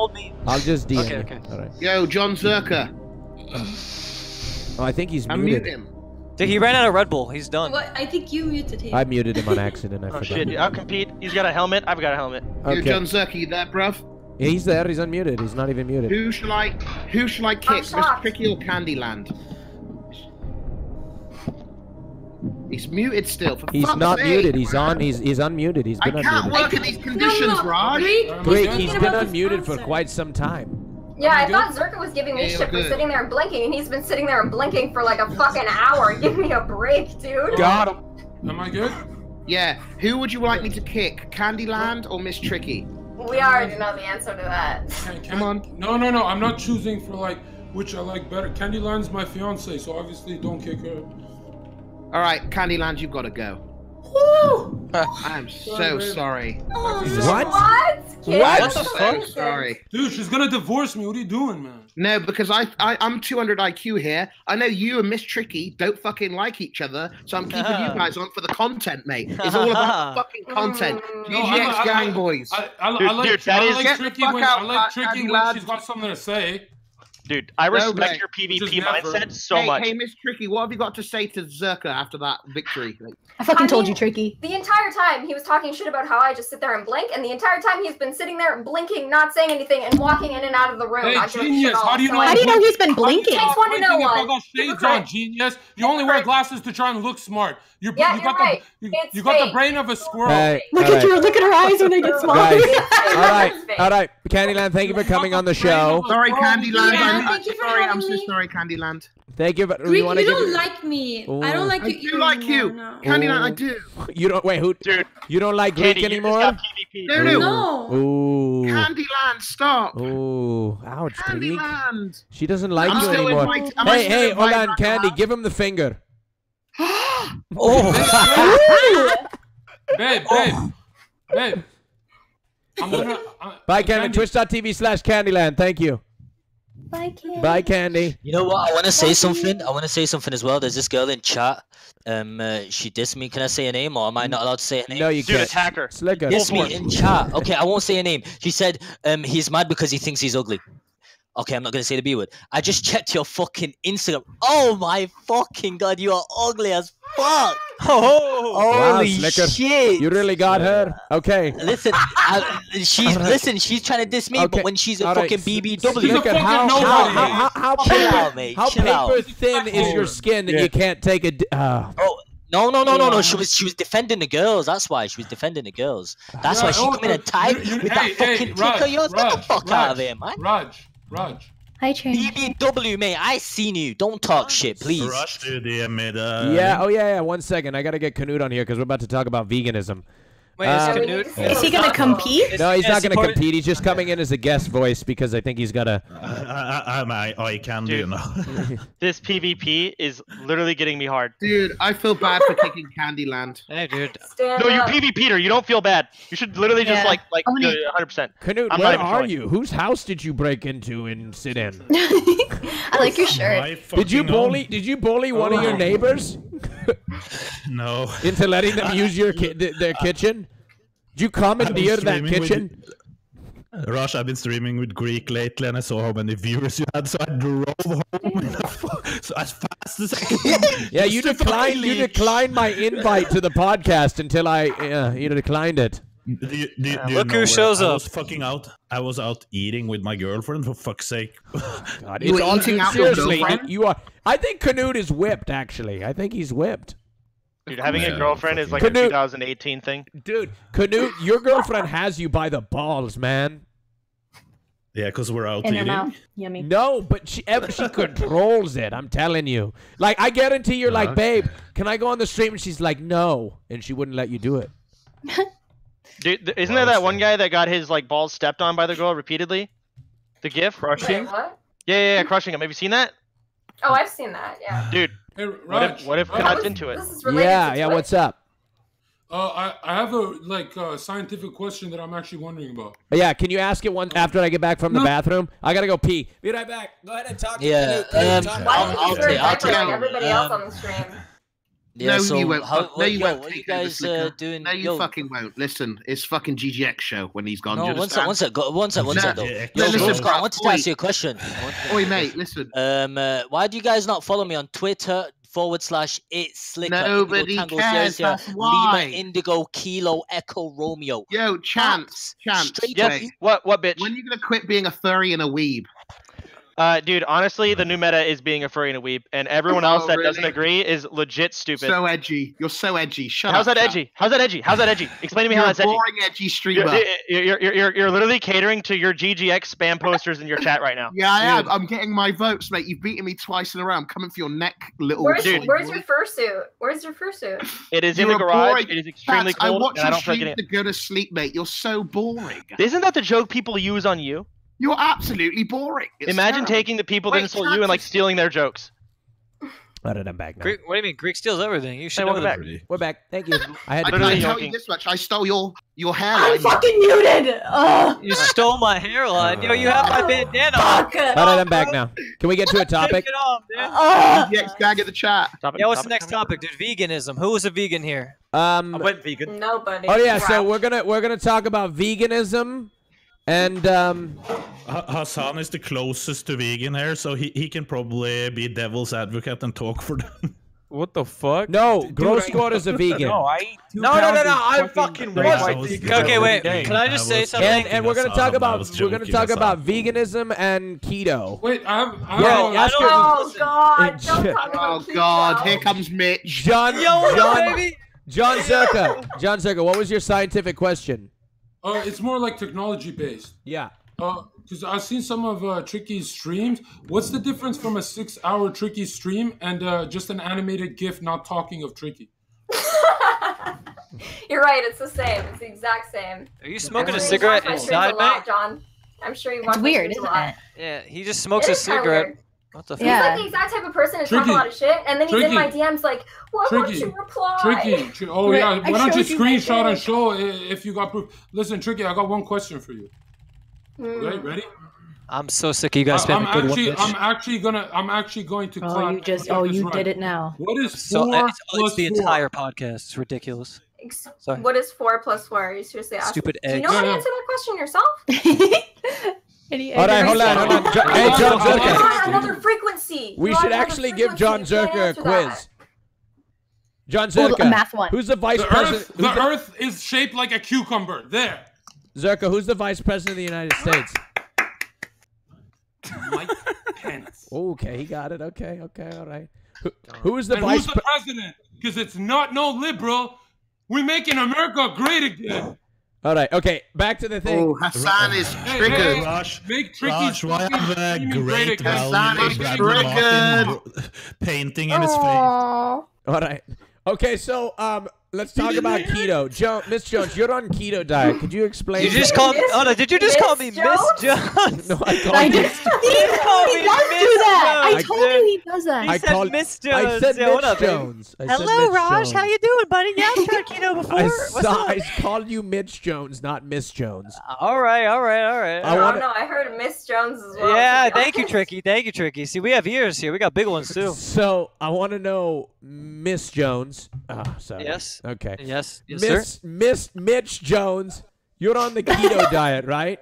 I'll just DM Okay, you. okay. All right. Yo, Jon Zherka. Oh, I think he's Unmute muted. him. Dude, he ran out of Red Bull. He's done. What? I think you muted him. I muted him on accident. I Oh forgot. shit, I'll compete. He's got a helmet. I've got a helmet. You, Okay. John Zerk, are you there, bruv? Yeah, he's there. He's unmuted. He's not even muted. Who shall I? Who shall I kick, Mr. shocked. Tricky or Kandyland? He's muted still. For He's not sake. muted. He's on. He's he's unmuted. He's been I can't unmuted. work in these conditions, no, Raj. Greek, Greek, he's he's thinking been unmuted for quite some time. Yeah, I good? thought Zherka was giving me Yeah, shit for good. sitting there and blinking, and he's been sitting there and blinking for like a fucking hour. [laughs] Give me a break, dude. Got him. Am I good? Yeah. Who would you like me to kick, Kandyland or Miss Tricky? We already know the answer to that. Can, Come on. No, no, no. I'm not choosing for like which I like better. Kandyland's my fiance, so obviously don't kick her. All right, Kandyland, you've got to go. Woo! [laughs] I'm so sorry. Oh, What? What? Kid, What? that's So sorry. Dude, she's gonna divorce me. What are you doing, man? No, because I, I I'm 200 IQ here. I know you and Miss Tricky don't fucking like each other, so I'm keeping you [laughs] guys on for the content, mate. It's all about [laughs] fucking content. Mm. No, I- I- gang boys. I, I, Dude, I like, dude, that I like Tricky when I like Tricky when she's got something to say. Dude, I respect way. your Just PvP never. mindset so hey, much. hey, Miss Tricky, what have you got to say to Zherka after that victory? [sighs] Like, I fucking I told mean- you, Tricky. The entire time he was talking shit about how I just sit there and blink, and the entire time he's been sitting there blinking, not saying anything, and walking in and out of the room. Hey, not genius, how do you So know I- How do you know he's been How do you blinking? Takes one to know blinking if I one. shades on, genius. You only wear glasses to try and look smart. You're, Yeah, you you're got right. the you, you got the brain of a squirrel. Hey, Look all at right. your look at her eyes when they get smaller. Guys, [laughs] It's all right, fake. all right. Kandyland, thank you for coming on the show. sorry, Kandyland. Yeah, I'm, thank you for sorry. I'm so sorry, Kandyland. Thank you. but Greek, You you don't like me. I don't like I you. do like you, anymore, no. Kandyland. I do. You don't wait. Who? Dude, You don't like Katie, Greek you anymore? got PvP. No, no. No. Ooh. Kandyland, stop. Ooh. Ouch, Greek. Kandyland. She doesn't like I'm you still anymore. invited- am Hey, hey, hold on, Candy. Give him the finger. Oh. [laughs] Babe, babe, babe. I'm gonna. I, Bye, Candy. Twitch.tv slash Kandyland. Thank you. Bye, Candy. Bye, Candy. You know what? I want to say something. I want to say something as well. There's this girl in chat. Um, uh, she dissed me. Can I say her name, or am I not allowed to say her name? No, you Dude, can't. attack her. Sliker. Diss me in chat. Okay, I won't say her name. She said um, he's mad because he thinks he's ugly. Okay, I'm not gonna say the B word. I just [laughs] checked your fucking Instagram. Oh my fucking god, you are ugly as fuck. [laughs] Oh. Wow, Holy Sliker. shit. You really got her? Okay. Listen, I, she's Alright. listen. She's trying to diss me, Okay, but when she's a alright, fucking s- BBW, She's a how, fucking how, nobody. how, how, how Chill paper, out, mate, how chill paper out. thin is your skin that Yeah. you can't take a... d- Uh, Oh no no no no no! She was she was defending the girls. That's why she was defending the girls. That's why she oh, come in and tied you- you- with hey, that hey, fucking tick Raj, of yours. Get the Raj, fuck out of Raj, here, man. Raj, Raj. Hi, Train. BBW, mate. I seen you. Don't talk shit, please. Rush to the mid. Uh, yeah, oh yeah, yeah. One second. I got to get Knut on here because we're about to talk about veganism. Wait, Uh, is Yeah, we Knut? need to see Is he gonna compete? No, he's Is not going to compete. He's just coming in as a guest voice because I think he's got a... I, I, I'm I, I can do Dude. now. [laughs] This PvP is literally getting me hard. Dude, I feel bad for kicking [laughs] Kandyland. Hey, dude. Stand No, you up. PvP'd. You don't feel bad. You should literally just like like I 100. percent Knut, I'm where are showing. you? Whose house did you break into and sit in? [laughs] I like your shirt. Did you bully? Did you bully one of your neighbors [laughs] No. into letting them [laughs] use your ki- th- their kitchen? Did you commandeer that streaming with- kitchen? Rush, I've been streaming with Greek lately, and I saw how many viewers you had, so I drove home in a [laughs] fu- so as fast as I could. Yeah, you declined. You declined my invite to the podcast until I. Uh, you declined it. Do you, do do look who where shows I was fucking out. I was out eating with my girlfriend. For fuck's sake. [laughs] God, You it's were eating out seriously. You are. I think Knut is whipped. Actually, I think he's whipped. Dude, having Yeah, a girlfriend is like fucking- a 2018 thing. Dude, Knut, your girlfriend has you by the balls, man. yeah, because we're out In her eating. mouth. Yummy. No, but she ev- she [laughs] controls it. I'm telling you. Like I guarantee you're like, uh-huh. babe, can I go on the stream? And she's like, no, and she wouldn't let you do it. [laughs] Dude, th- isn't there that one guy that got his like balls stepped on by the girl repeatedly? The GIF Wait, crushing. what? Yeah, yeah, yeah, crushing him. Have you seen that? Oh, I've seen that. Yeah. [sighs] Dude, Hey, what Raj. if what if Raj, Knut's into it? This is Yeah, to yeah. Twitch. What's up? Uh, I, I have a like uh, scientific question that I'm actually wondering about. Yeah, can you ask it one after I get back from the bathroom? I gotta go pee. Be right back. Go ahead and talk. to Yeah, Knut. Go ahead and um, talk. Why I'll- did I'll you wear a take- I'll diaper take- like everybody Yeah, no, so you won't. how- fuck- no, you yo, won't what you guys, uh, doing- No, you yo- fucking won't. Listen, it's fucking GGX show when he's gone. No, do you one sec, one sec, go- one sec, one sec though. no, Yo, listen, bro, Scott, I bruv, wanted to ask you a question. I Oi, mate, listen. Um, uh, why do you guys not follow me on Twitter forward slash it's slicker Nobody Indigo Tango cares, Sierra that's why. Lima Indigo Kilo Echo Romeo? Yo, Chance, Chance, Straight Yes. mate, What? What bitch? when are you gonna quit being a furry and a weeb? Uh, dude, honestly, the new meta is being a furry and a weeb, and everyone Oh, else that doesn't agree is legit stupid. So edgy. You're so edgy. Shut up. How's up. that Chap. edgy? How's that edgy? How's that edgy? Explain to me You're how that's edgy. boring, edgy streamer. You're, you're, you're, you're, you're literally catering to your GGX spam [laughs] posters in your chat right now. Yeah, I am. I'm getting my votes, mate. You've beaten me twice in a row. I'm coming for your neck, little Where's, dude. where's your fursuit? Where's your fursuit? It is in You're the a garage. boring- It is extremely Chance, I cold, watch and I don't feel like streams getting to go to sleep, mate. You're so boring. it. Isn't that the joke people use on you? You're absolutely boring. It's Imagine terrible. taking the people that insult you and like stealing their jokes. All right, I'm back now. Greek, what do you mean? Greek steals everything. You should Hey, know welcome that. back. We're back. Thank you. I had I to can Literally tell you this much. I stole your your hairline. I'm fucking muted. Ugh. You stole my hairline. Yo, you have my bandana on. Fuck. All right, I'm back now. Can we get to a topic? Take it off, dude. Ugh. GGX gang in the chat. Topic, Yeah, what's the next topic. topic, dude? Veganism. Who was a vegan here? Um. I went vegan. Nobody. Oh yeah. So we're gonna we're gonna talk about veganism, and um. Hasan is the closest to vegan here, so he, he can probably be devil's advocate and talk for them. What the fuck? No, Dude, Gross I- Squad is a vegan. [laughs] No, I eat two No, no, no, pounds no, of I fucking great was white a vegan vegan. Okay, wait. day. Can I just I say something? And, and we're gonna talk about we're gonna talk Hasan. about veganism and keto. Wait, I have. I have Well, a- ask your- Oh God! [laughs] Don't talk about Oh keto. God! Here comes Mitch. John Yo, John baby? Jon Zherka. Jon Zherka, what was your scientific question? Uh, it's more like technology based. Yeah. Because I've seen some of uh, Tricky's streams. What's the difference from a six-hour Tricky stream and uh, just an animated GIF not talking of Tricky? [laughs] You're right. It's the same. It's the exact same. Are you smoking I'm a cigarette watch my streams inside, a mate? John. I'm sure you watch It's weird, isn't it? Yeah, he just smokes It a is kinda cigarette. Weird. What the He's Yeah. like the exact type of person to talk a lot of shit, and then he's in my DMs like, "Why won't you reply?" Tricky. [laughs] Tri- oh Right, yeah. I Why don't you showed you my screenshot and show if you got proof? Listen, Tricky. I got one question for you. Hmm. Right? Ready? I'm so sick of you guys I- I'm spamming good one actually, bitch. I'm actually gonna, I'm actually going to. Oh, clap- you just oh you right. did it now. What is So four oh, it's, plus it's the four? entire podcast. It's ridiculous. Sorry. What is four plus four? Are you seriously asking? Stupid Do you eggs. know how to Yeah, yeah. answer that question yourself? [laughs] [laughs] Any All right, hold on, hold on. Jo- hey, John Oh, You Zherka. another frequency. We You should want another actually give frequency. John You can't Zherka a answer that. quiz. John Ooh, Zherka. a math one. Who's the vice The president? Earth, who's the Earth is shaped like a cucumber. There. Zherka, who's the vice president of the United States? Mike Pence. Okay, he got it. Okay, okay, all right. Who, who is the and vice? who's the Pre- president? Because it's not no liberal. We're making America great again. All right, okay. Back to the thing. Oh, Hasan is Hey, triggered. hey, Raj, Make Tricky's Raj, why have a great great. Hasan is of triggered. [laughs] Painting in his face? All right. Okay, so um, let's talk about [laughs] keto. Jo- Miss Jones, you're on keto diet. Could you explain? Did you just call me? Miss- Oh no! Did you just call me Miss Miss Jones? Jones? [laughs] No, I called I you. did. He, call he me does Miss do that. I Jones, told dude. you he does that. He I said called Miss I Jones. said Yeah, Mitch up. Jones. I Hello, Mitch Raj. Jones. How you doing, buddy? Yeah, I've tried keto [laughs] before. I, What's saw, up? I called you Mitch Jones, not Miss Jones. Uh, all right, all right, all right. I I wanna- don't know. I heard Miss Jones as well. yeah, thank you. Tricky. Thank you, Tricky. See, we have ears here. We got big ones too. So I want to know, Miss Jones. Oh, sorry. Yes. Okay. Yes, yes, sir. Miss Miss Mitch Jones, you're on the keto [laughs] diet, right?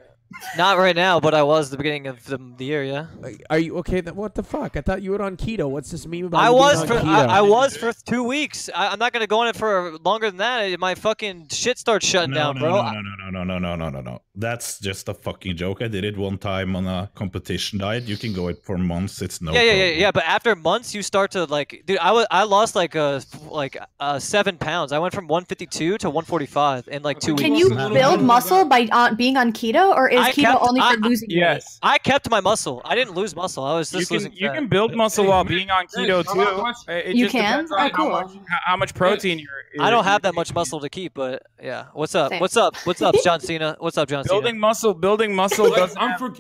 Not right now, but I was the beginning of the, the year. Yeah. Are you okay? Then what the fuck? I thought you were on keto. What's this meme about? I you being was on for keto? I, I was for two weeks. I, I'm not gonna go on it for longer than that. My fucking shit starts shutting No, down, no, bro. no, no, no, no, no, no, no, no, no. That's just a fucking joke. I did it one time on a competition diet. You can go it for months. It's no. yeah, yeah, yeah, yeah. But after months, you start to like, dude. I was I lost like uh like uh seven pounds. I went from 152 to 145 in like two Can weeks. Can you build muscle by uh, being on keto, or is I keto kept- only for I- losing weight? Yes. I kept my muscle. I didn't lose muscle. I was You just can losing you fat. can build [laughs] muscle while being on keto how too. question? It You just can? depends on Oh, how cool. much how, how much protein you're. I don't have that much muscle to keep, but yeah. What's up? Same. What's up? What's up, [laughs] John Cena? What's up, John Cena? Building muscle, building muscle doesn't. I'm for.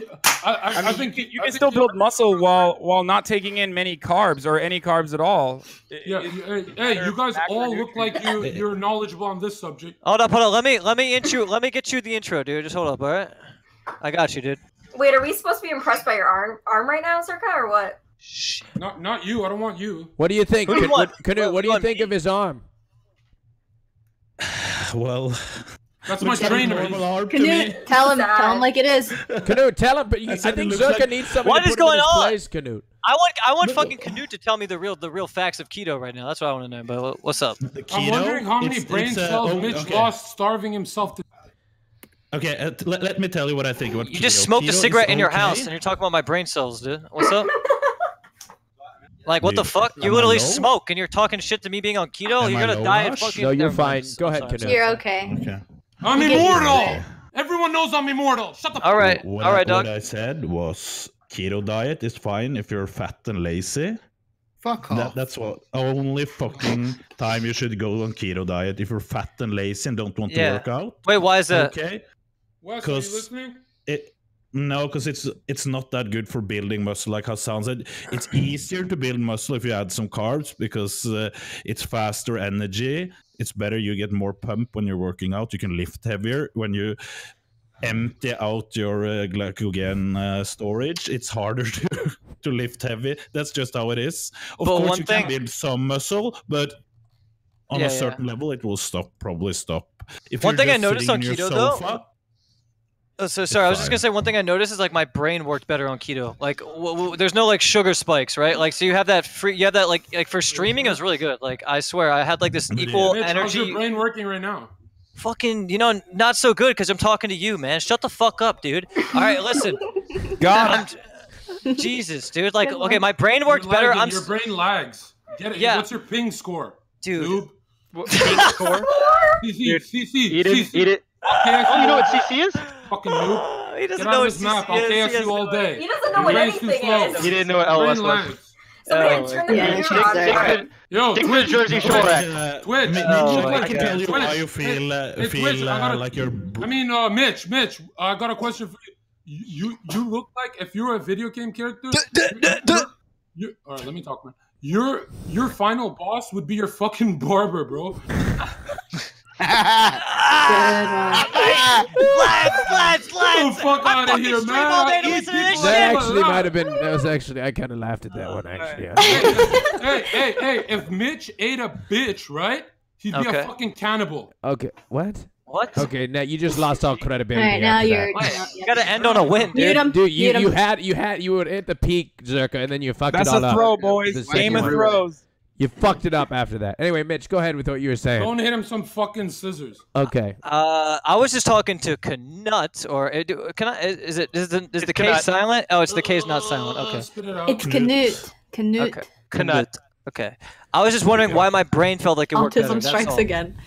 I, I, I, I mean, think you can, you I can think still build muscle while while not taking in many carbs or any carbs at all. Yeah, hey, hey, you guys all look like you [laughs] you're knowledgeable on this subject. Hold up, hold up. Let me let me intro. Let me get you the intro, dude. Just hold up, all right? I got you, dude. Wait, are we supposed to be impressed by your arm arm right now, Circa, or what? Not not you. I don't want you. What do you think, Who do you Can- want? what- Knut? What do you think of his arm? [sighs] Well, That's my like a normal arm to me. Knut, tell him, tell him like it is. Knut, tell him. But you, I I, think looks Zherka like- needs somebody What to is put going on? place, Knut. I want I want fucking Knut to tell me the real the real facts of keto right now. That's what I want to know. But what's up? I'm wondering how many It's- brain it's, uh, cells oh, Mitch okay. lost starving himself to. Okay, uh, t- let, let me tell you what I think about You keto. just smoked Keto a cigarette in your okay. house and you're talking about my brain cells, dude. What's up? [laughs] Like what the fuck? You literally smoke and you're talking shit to me being on keto. Am you're I gonna die of Rush? fucking. No, you're Never mind. fine. Go ahead, I'm sorry. Knut. You're okay. Okay. I'm immortal. Everyone knows I'm immortal. Shut the. All right, What all I, dog. What I said was keto diet is fine if you're fat and lazy. Fuck off. That, that's what only fucking time you should go on keto diet if you're fat and lazy and don't want Yeah. to work out. Wait, why is that? Okay. Wes, are you 'Cause- listening? It no, because it's it's not that good for building muscle. Like Hasan said, it's [laughs] easier to build muscle if you add some carbs because uh, it's faster energy. It's better. You get more pump when you're working out. You can lift heavier when you empty out your uh, glycogen uh, storage. It's harder [laughs] to to lift heavy. That's just how it is. Of But course, one you thing- can build some muscle, but on Yeah, a yeah. certain level, it will stop. Probably stop. If One thing I noticed on in your keto, though- sofa, Oh, so sorry, I was just gonna say one thing I noticed is like my brain worked better on keto. Like, w- w- there's no like sugar spikes, right? Like, so you have that free, you have that like like for streaming, it was really good. Like, I swear, I had like this equal Mitch, how's your brain working right now? Fucking, you know, not so good because I'm talking to you, man. Shut the fuck up, dude. All right, listen. [laughs] God. I'm- Jesus, dude. Like, okay, my brain worked You're better. I'm Your brain lags. Get it? Yeah. What's your ping score? dude. Noob. Ping score? [laughs] CC, CC, Eat it. Eat it. Oh, you know what CC is? Fucking noob. [laughs] he doesn't Get know what of this map. I'll CC KS you all day. He doesn't know what brain's too anything slow. is. He didn't know what Your LOS brain was. lags. Somebody Oh, turn the yeah, video she's on. there. Alright. Yo, Stick to Twitch. the Jersey Shore Like, act. Twitch. Mi- Mitch, my I can God. tell you Twitch. why you feel uh, Hey, feel Twitch, I uh, gotta- like you're. I mean, uh, Mitch, Mitch, I got a question for you. You you, you look like if you were a video game character. you're- you all right, let me talk, man. Your your final boss would be your fucking barber, bro. [laughs] Lads, lads, Oh, lads. fuck out of here, man. all day to listen to this That shit. actually might have been. That was actually. I kind of laughed at that oh, one. Actually. Yeah. hey, hey, hey! If Mitch ate a bitch, right? He'd be Okay. a fucking cannibal. Okay. What? What? Okay. Now you just lost all All credibility. right, now you're. that. You yeah. gotta end on a win, Mute dude. Dude, you, you had you had you were at the peak, Zherka, and then you fucked That's it all a up. throw, The boys. second Game of one. throws. You fucked it up after that. Anyway, Mitch, go ahead with what you were saying. Don't hit him some fucking scissors. Okay. Uh, I was just talking to Knut, or uh, can I? Is it is the is the K Knut. silent? Oh, it's the K is not silent. Uh, Okay. Spit it out. It's Canute. Canute. Okay. Knut. Okay. I was just wondering why my brain felt like it worked better. Autism that's strikes all. again.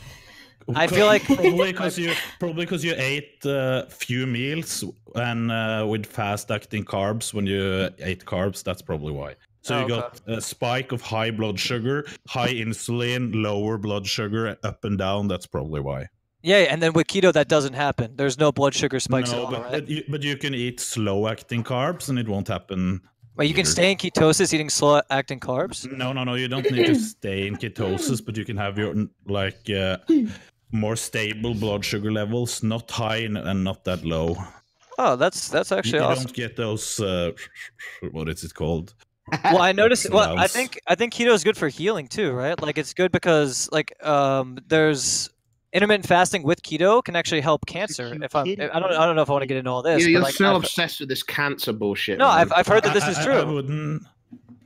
I feel like- [laughs] probably because you probably because you ate uh, few meals and uh, with fast acting carbs when you ate carbs. That's probably why. So Oh, you got a spike of high blood sugar, high insulin, lower blood sugar, up and down. That's probably why. Yeah, and then with keto that doesn't happen. There's no blood sugar spikes no, all, but, right? but, you, but you can eat slow acting carbs and it won't happen. Wait, you can either. stay in ketosis eating slow acting carbs? No, no, no. You don't need to stay in ketosis, but you can have your like uh, more stable blood sugar levels, not high and, and not that low. Oh, that's that's actually you awesome. don't get those. Uh, what is it called? Well, I [laughs] noticed. Well, I think I think keto is good for healing too, right? Like it's good because like um there's intermittent fasting with keto can actually help cancer. If I'm, I don't I don't know if I want to get into all this. You- You're but like, so I've- obsessed with this cancer bullshit. No, man. I've I've heard that this I- is I- I, true. wouldn't.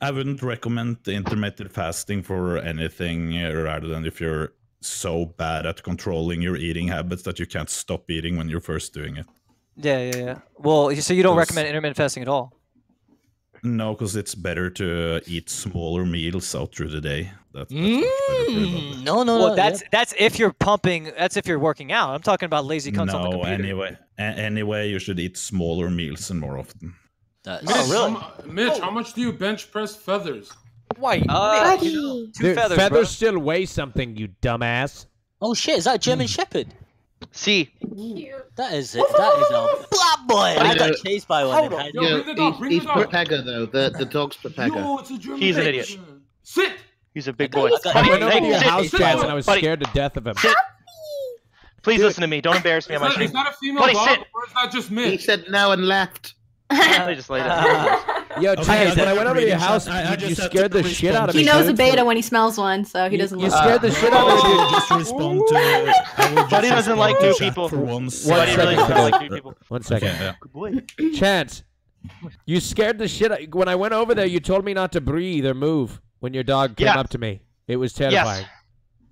I wouldn't recommend intermittent fasting for anything uh, rather than if you're so bad at controlling your eating habits that you can't stop eating when you're first doing it. Yeah, yeah, yeah. Well, so you don't Because- recommend intermittent fasting at all? No, because it's better to eat smaller meals out through the day. That's, that's much better for your body. No, no, well, no. that's that's if you're pumping. That's if you're working out. I'm talking about lazy cunts on the No, computer. anyway, a- anyway, you should eat smaller meals and more often. Mitch, Oh, really? how, mu- Mitch, how much do you bench press feathers? Why? Uh, two Dude, feathers, feathers bro. still weigh something, you dumbass. Oh shit! Is that a German Shepherd? See, That is it. That is a black boy. I got chased by one. Hold and on. had- Yo, Yeah, bring the dog, he's, bring he's the dog. Protega though. The the dog's Protega. Yo, it's a German He's an idiot. Sit. he's a big boy. I got- I went over to your house, guys, and I was buddy, scared to death of him. Sit. Please listen to me. Don't embarrass me Is on my that, stream. is that a female Buddy, dog sit. or is that just me. He said no and left. They just lay down. [laughs] Uh, yo, Okay, Chance, when I I went over to your house, I- I you, just you scared the shit out of He me. knows a beta when he smells one, so he doesn't. You love scared the shit out of me. Uh, I just respond to. [laughs] I will just Buddy doesn't like to new people. For one One second. Buddy really second, doesn't like Chance. new people. One second. Okay, yeah. Good boy. Chance, you scared the shit. Out, when I went over there, you told me not to breathe or move when your dog came Yeah. up to me. It was terrifying.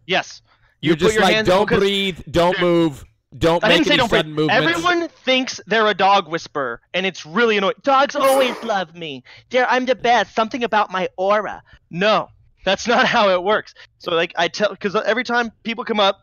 Yes. You're You put just like, don't breathe, don't move, don't I make any don't sudden movements. Everyone thinks they're a dog whisperer, and it's really annoying. Dogs always love me. They're, I'm the best. Something about my aura. No, that's not [laughs] how it works. So like I tell, because every time people come up,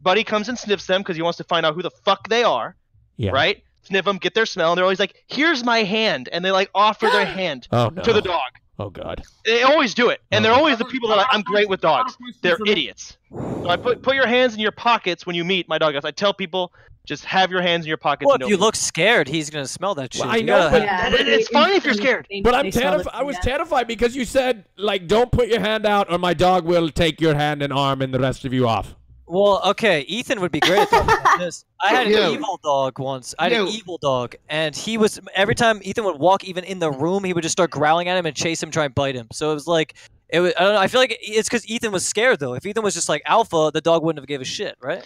Buddy comes and sniffs them because he wants to find out who the fuck they are. Yeah. Right? Sniff them, get their smell, and they're always like, "Here's my hand," and they like offer their [gasps] hand Oh no. to the dog. Oh god. They always do it, and they're oh. always the people that are I'm great with dogs. They're idiots. So I put put your hands in your pockets when you meet my dog. I tell people, just have your hands in your pockets. Well, if you move. look scared, he's gonna smell that shit. Well, I You know, gotta but- have- And it's fine if you're scared. But I'm terrified. I was terrified because you said like, don't put your hand out, or my dog will take your hand and arm and the rest of you off. Well, okay, Ethan would be great at something like this. I had an Yo. evil dog once. I had Yo. an evil dog, and he was every time Ethan would walk, even in the room, he would just start growling at him and chase him, try and bite him. So it was like, it was. I don't know. I feel like it's because Ethan was scared though. If Ethan was just like alpha, the dog wouldn't have gave a shit, right?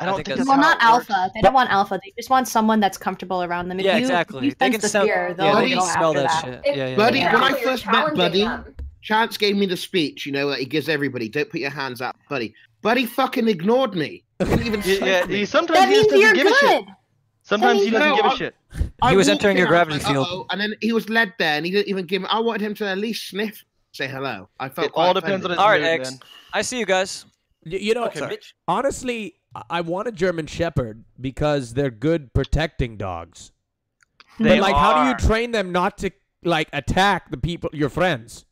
I don't think think that's- Well, not it works. alpha. They don't want alpha. They just want someone that's comfortable around them. If yeah, you, exactly. You they sense can the smell. fear, yeah, they'll they Buddy- can smell that, that. shit. Yeah, yeah. Buddy, yeah. when I first met Buddy, them. Chance gave me the speech, you know, that he gives everybody. Don't put your hands up, Buddy. Buddy fucking ignored me. Didn't even [laughs] Yeah, me. he, sometimes That he just doesn't you're give a shit. Sometimes he doesn't No, give a I'm- shit. I He was entering your gravity like, field. And then he was led there, and he didn't even give. Me, I wanted him to at least sniff, say hello. I felt. It all quite depends on offended. his All right, mood, X. man. I see you guys. Y- You know, oh, Okay, Mitch. honestly, I- I want a German Shepherd because they're good protecting dogs. They but like, how do you train them not to like attack the people, your friends?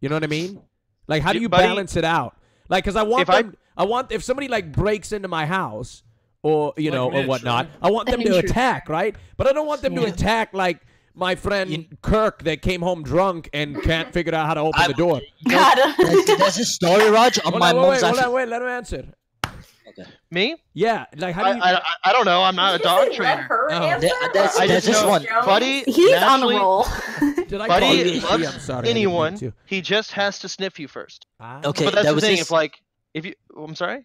You know what I mean? Like, how do Yeah, you buddy, balance it out? Like, because I want if I- them. I, want if somebody like breaks into my house or you Like know Mitch, or whatnot. right? I want them [laughs] to attack, right? But I don't want them to attack like my friend Kirk that came home drunk and can't figure out how to open I- the door. [laughs] God. There's, there's a story, Raj, on Hold my on, wait, mom's wait, hold on, wait, let him answer. Me? Yeah, like how I, do you? I, I- I don't know. I'm not a Did you dog say let trainer. her Oh. answer? There- there's- I there's just this one. Buddy. He's on a naturally- roll. [laughs] Did I Buddy loves Ishi? Sorry. I didn't mean anyone. He just has to sniff you first. Ah. Okay, but that's there the was thing. this. If like, if you, oh, I'm sorry.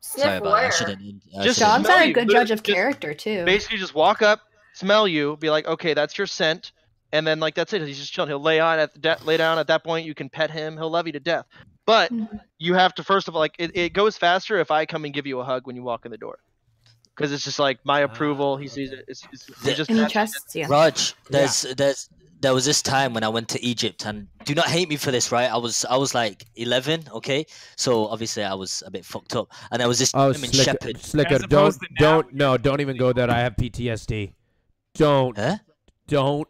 Sniff Sorry about that. I where? shouldn't. I Just shouldn't- John's not a good Literally judge of just- character too. Basically, just walk up, smell you, be like, okay, that's your scent, and then like that's it. He's just chilling. He'll lay on at the de- lay down. At that point, you can pet him. He'll love you to death. But Mhm. you have to first of all like it, it goes faster if I come and give you a hug when you walk in the door. Because it's just like my approval. He sees it. It's, it's, he just And he trusts you. Raj, there's there's there was this time when I went to Egypt, and do not hate me for this, right? I was I was like 11, okay, so obviously I was a bit fucked up, and there was this Oh, German Sliker, Shepherd. Sliker, don't, now, don't, no, don't even go there. I have PTSD. Don't, Huh? don't.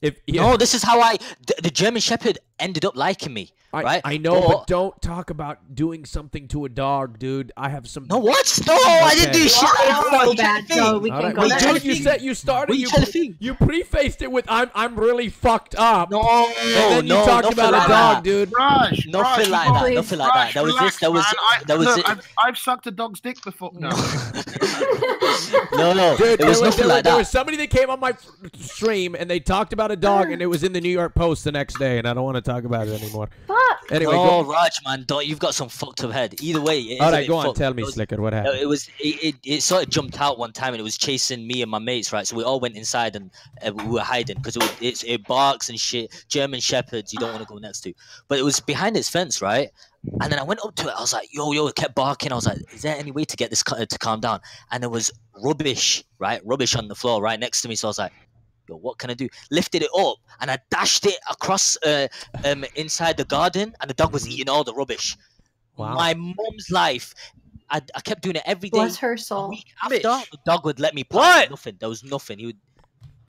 If yeah, No, this is how I the, the German Shepherd ended up liking me, I, right? I know, but But- don't talk about doing something to a dog, dude. I have some. No, what? No, I didn't do Okay. shit. It's No, so bad, so we All can't right, go but trying there. you said you started. You You, trying to think? you prefaced it with "I'm I'm really fucked up." No, and then you no, talked nothing about like a dog, that. dude. Raj, Nothing Raj, like that. Please. Nothing like that. Raj, That was relax, this. That was man. I, that was look, it. I've, I've sucked a dog's dick before. No. [laughs] No, no, Dude, it there was was, nothing there, was, like there was somebody that came on my stream and they talked about a dog and it was in the New York Post the next day and I don't want to talk about it anymore. Fuck. Anyway, Oh, go, Raj, man, don't you've got some fucked up head. Either way, it all right, go on, fucked. tell me, It was- Sliker, what happened? it was it, it, it sort of jumped out one time and it was chasing me and my mates, right? So we all went inside and uh, we were hiding because it, it's it barks and shit. German shepherds, you don't want to go next to. But it was behind its fence, right? And then I went up to it. I was like, "Yo, yo!" It kept barking. I was like, "Is there any way to get this to calm down?" And there was rubbish, right? Rubbish on the floor right next to me. So I was like, "Yo, what can I do?" Lifted it up and I dashed it across uh, um, inside the garden, and the dog was eating all the rubbish. Wow. My mom's life. I, I kept doing it every day. Bless her soul. Week after, Mitch. the dog would let me play. What? Nothing. There was nothing. He would.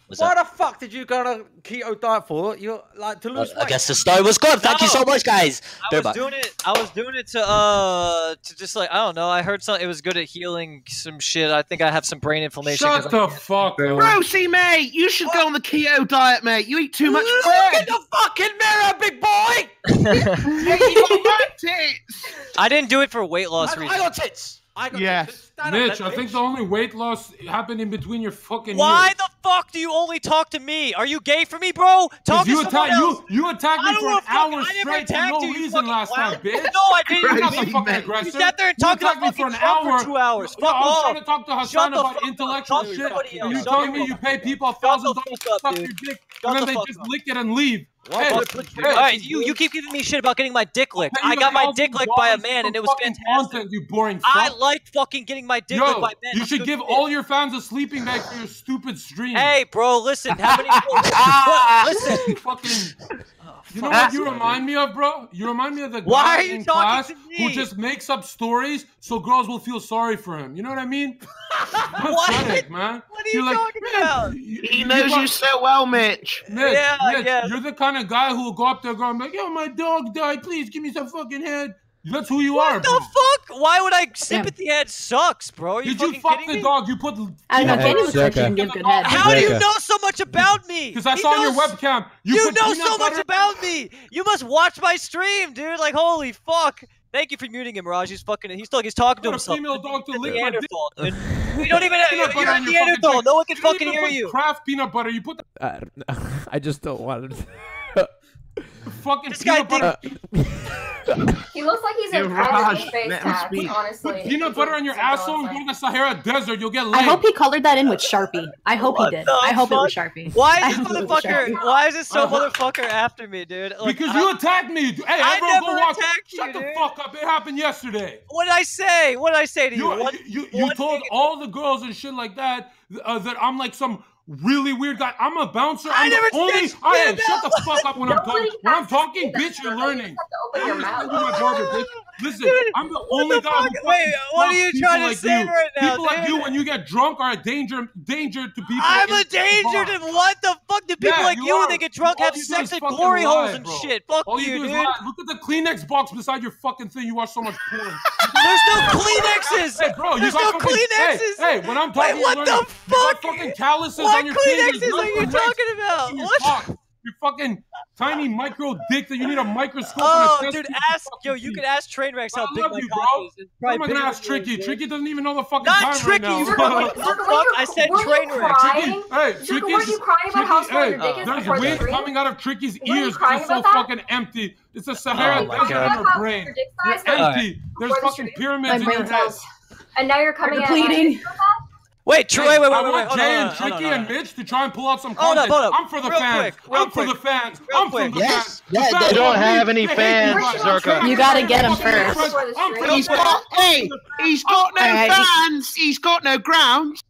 Was Why that? the fuck did you go on a keto diet for? You're like to lose I weight. guess the story was good. Thank you so much, guys. I Very was much. doing it. I was doing it to uh to just like I don't know. I heard some. It was good at healing some shit. I think I have some brain inflammation. Shut I'm- the fuck up. Rosie, mate, you should go on the keto diet, mate. You eat too much Look bread. in the fucking mirror, big boy. [laughs] Mate, you got fat tits. I didn't do it for weight loss I, I reasons. got tits. I got yes. Mitch, I think the only weight loss happened in between your fucking. Why the fuck do you only talk to me? Are you gay for me, bro? Talk you to else. You, you attacked me for an hour straight for no you, reason last wild. time, bitch. no, I didn't. You're not fucking. You sat there and talked about me for an hour, for two hours. Fuck no, off. I was trying to talk to Hasan about intellectual shit, Are you telling me you pay people a thousand dollars to suck your dick, and then they just lick it and leave. Hey, you, you keep giving me shit about getting my dick licked. I got my dick licked by a man, and it was fantastic. Content, you boring fuck. I like fucking getting my dick Yo, licked by men. You should give all your fans a sleeping bag for your stupid stream. Hey, bro, listen. How many? [laughs] listen. Fucking. You know what you remind me of, bro? You remind me of the guy in class who just makes up stories so girls will feel sorry for him. You know what I mean? [laughs] what? Pathetic, man. What are you talking about? He knows you, so well, Mitch. Mitch yeah, Mitch, yeah. You're the kind of guy who will go up to a girl and be like, yo, my dog died. Please give me some fucking head. That's who you what are. What the bro. fuck? Why would I sympathy yeah. head sucks, bro? Are you Did you fuck the me? dog? You put. I know. Danny was didn't head. How do you know so much about me? Because I he saw knows, your webcam. You, you know so much about me. You must watch my stream, dude. Like holy fuck. Thank you for muting him, Raj. He's fucking. He's still. He's talking to himself. Female dog to lick My dick. [laughs] We don't even. Have, you're a Neanderthal. No one can fucking hear you. Craft peanut butter. You put. Uh, [laughs] I just don't want it fucking this peanut butter. [laughs] he looks like he's in Raj, face tax, honestly. Put peanut butter on your asshole and go to the Sahara Desert. You'll get laid. I hope he colored that in with Sharpie. I hope what he did. I hope fuck? it was Sharpie. Why is this motherfucker? Why is this so uh -huh. motherfucker after me, dude? Like, because I, you attacked me. Hey, I never attacked you, Shut dude. the fuck up. It happened yesterday. What did I say? What did I say to you? You, what, you, you, you told all the girls and shit like that uh, that I'm like some really weird guy. I'm a bouncer. I'm I never the only. I am. Shut the fuck up when I'm talking. When I'm talking, bitch, you're learning. Have to open your mouth. Listen, I'm the only guy. Wait, what are you trying to like say you. right now? People like you, when you get drunk, are a danger danger to people. I'm a danger to what the fuck? Do people yeah, like you, when they get drunk have sex at glory holes and bro. shit? Fuck All you, dude. Look at the Kleenex box beside your fucking thing. You watch so much porn. [laughs] There's no Kleenexes, hey, bro. There's no Kleenexes. Hey, when I'm talking, what the fuck? Fucking calluses. What Kleenexes are you talking about? What? Your fucking tiny micro dick that you need a microscope. Oh, dude, ask yo. You can ask Trainwreck how big my you, cock is. I'm not gonna ask Tricky. Tricky doesn't even know the fucking Not Tricky. [laughs] You. Fuck, I said Trainwreck. Hey, Tricky. Were you crying about how small your dick is? There's wind coming out of Tricky's ears. It's so fucking empty. It's a oh Sahara desert in her brain. You're empty. There's fucking pyramids in your head. And now you're coming out. pleading. Wait, Troy, wait, wait, wait, wait. I want Jay and Tricky and Mitch to try and pull out some content. Hold up, hold up. I'm for the real fans. Quick, I'm quick. for the fans. Real I'm quick. from the yes. fans. Yes. They don't have any fans, Zherka. You gotta get them first. He's got, hey, he's got no fans. He's got no grounds.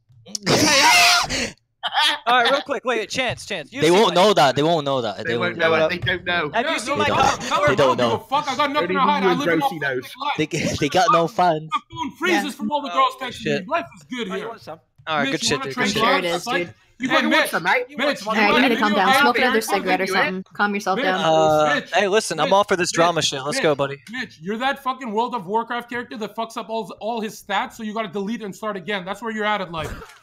[laughs] [laughs] All right, real quick. Wait, chance, chance. You they won't know that. They won't know that. They, they won't know. That. They don't know. Have you seen my cover? They don't know. Fuck, I got nothing to hide. I live in knows. They, they got no fun. My phone freezes from all the girls oh, texting me. Life is good here. All right, good shit. Good shit. Sure it is, dude. You hey, Mitch, the? Mitch, Mitch, Mitch, you need to calm down. Smoke another cigarette or something. Calm yourself down. Uh, hey, listen, I'm all for this drama shit. Let's go, buddy. Mitch, you're that fucking World of Warcraft character that fucks up all all his stats, so you got to delete and start again. That's where you're at in life.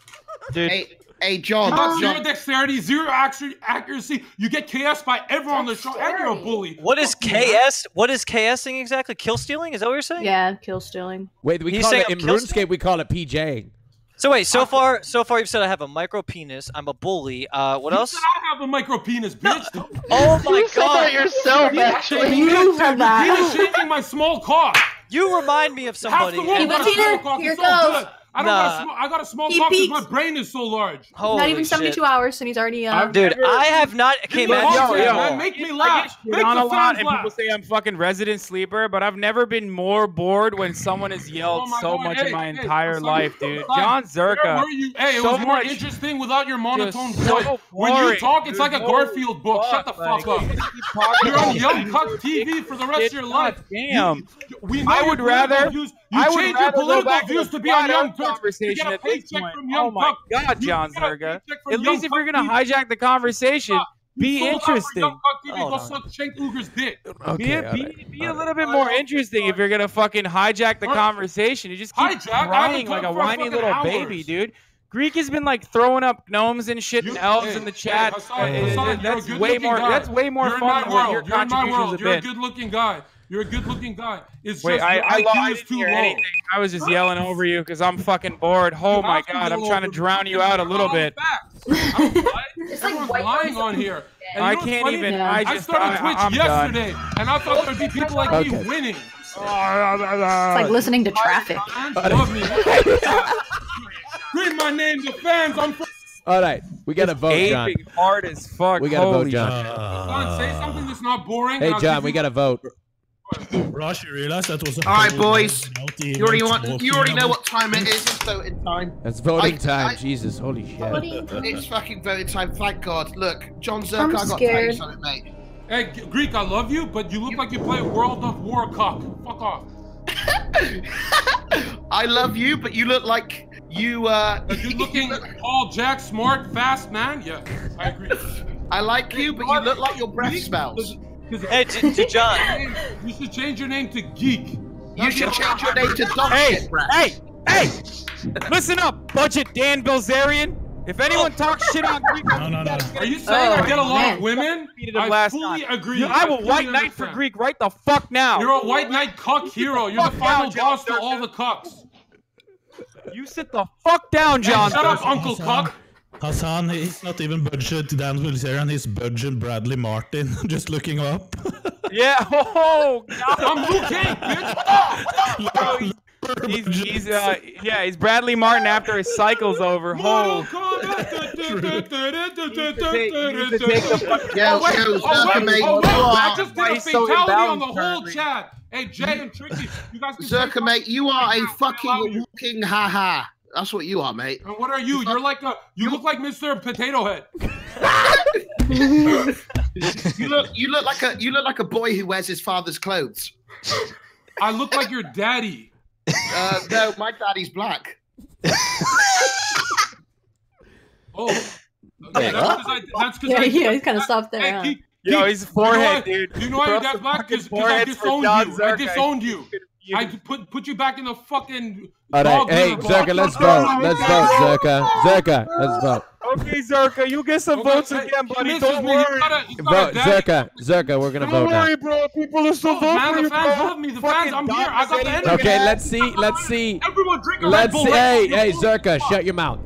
Dude, hey, Hey, John. Uh, zero dexterity, zero accuracy. You get KS by everyone on the show, and you're a bully. What is KS? What is KSing exactly? Kill stealing? Is that what you're saying? Yeah, kill stealing. Wait, we He's call it in RuneScape. We call it PJ. So wait, so far, so far you've said I have a micro penis. I'm a bully. Uh, what you else? I have a micro penis, bitch. No. Oh my you god! Said that yourself, actually. You, you said that. You shaking my small cock. You remind me of somebody. Here goes. I don't. Nah. got a sm- I gotta small He talk because my brain is so large. Holy Not even 72 shit. hours, and he's already. Uh, dude. I have not. Okay, Yo, man. yo. man, make me laugh. Make the a fans lot, and people say I'm fucking resident sleeper, but I've never been more bored when someone has oh yelled Oh so God, much hey, in my hey, entire life, dude. Jon Zherka, were you? Hey, it so was more interesting without your monotone voice. so When you talk, it's like a Garfield book. Shut the fuck up. You're on Young Cuck TV for the rest of your life. Damn. I would rather- you I would change rather your go political back views to to be on Young out Turks. You conversation get a at this paycheck point. from Young Oh my Cuck. God, John get Zerga. paycheck from At Young least if you're gonna hijack the conversation, be You sold out for interesting. Young Cuck TV. Hold Go on. suck Cenk Uygur's dick. be a, be, be little bit more interesting if you're gonna fucking hijack the conversation. You just keep Hijack? Crying like a whiny little hours. baby, dude. Greek has been like throwing up gnomes and shit and elves Hey, in the hey, chat. Hasan, Uh, Hasan, you're a that's way more. That's way more fun than what your You're contributions world. have You're a good-looking guy. You're a good-looking guy. It's Wait, just I I, IQ I is too low. anything. I was just yelling over you because I'm fucking bored. Oh You my god, I'm trying to drown you out a little bit. [laughs] It's like Everyone's white lying on here. And I you know what's can't funny? even- Yeah. I I started Twitch I'm done. yesterday, and I thought there'd be people like me winning. [laughs] It's like listening to traffic. Fans love me. Scream my name to fans. I'm. All right, we got to vote, John. Hard as fuck. We got to vote, John. John, say something that's not boring. Hey, John, we got to vote. Raj, you realize that was a All right, boys. You already want. You already know what time it is. It's voting time. It's voting I- time. I- Jesus, holy shit. It's fucking voting time. Thank God. Look, John I'm Zerk, I got to tell you scared. mate. Hey, Greek, I love you, but you look like you play World of Warcock. Fuck off. [laughs] I love you, but you look like you. uh Are [laughs] you looking all jack, smart, fast, man? Yeah, I agree. [laughs] I like you, but you look like your breath smells. Hey, to, to [laughs] John. You should change your name to Geek. You should change your name to [laughs] Dog Hey, Shit Breath. hey, hey! [laughs] Listen up, budget Dan Bilzerian. If anyone oh. talks shit on Greek, No, no, no. Are you saying oh, I get a lot man. of women? I last fully time. agree. You- I will fully white knight for understand. Greek right the fuck now. You're a white knight cuck hero. You're the final down, John boss to Durkin. all the cucks. You sit the fuck down, Hey, John. shut up, Uncle Cuck. Hasan, he's not even budget Dan Bilzerian, he's budget Bradley Martin. [laughs] Just looking up. Yeah. [laughs] Oh, I'm Luke Cage, bitch. he's, he's uh, yeah, he's Bradley Martin after his cycle's over. Mortal Oh, Kombat. Yo, Oh, wait, oh, wait, oh, wait, I just did a fatality on the whole chat. Hey, Jay and Tricky, you guys can say Zherka, mate, you are a fucking walking haha. That's what you are, mate. And what are you? You're like a. You look like Mr. Potato Head. [laughs] You look, you look like a, you look like a boy who wears his father's clothes. I look like your daddy. Uh, no, my daddy's black. [laughs] Oh. Okay, that's because I. That's because Yeah, I. yeah, he's kind of soft there. Hey, huh? Geek, Yo, Geek, his forehead, you know dude. why- You know why your Bro, dad's black? Because I foreheads disowned you. I disowned you. I put put you back in the fucking. All right, hey. Zherka, let's vote. Let's vote, Zherka. Zherka, let's vote. Okay, Zherka, you get some Okay, votes hey, again, buddy. Don't me. He's worry. got a- he's got a Vote. Zherka. Zherka, we're gonna Don't vote now. worry, bro. People are still Oh, voting man, for the fans bro. love me. The Fucking fans, I'm here. I got the energy. Okay, let's see. Let's see. Everyone drink a Red Let's Bull. see. Hey, hey, Zherka, shut your mouth.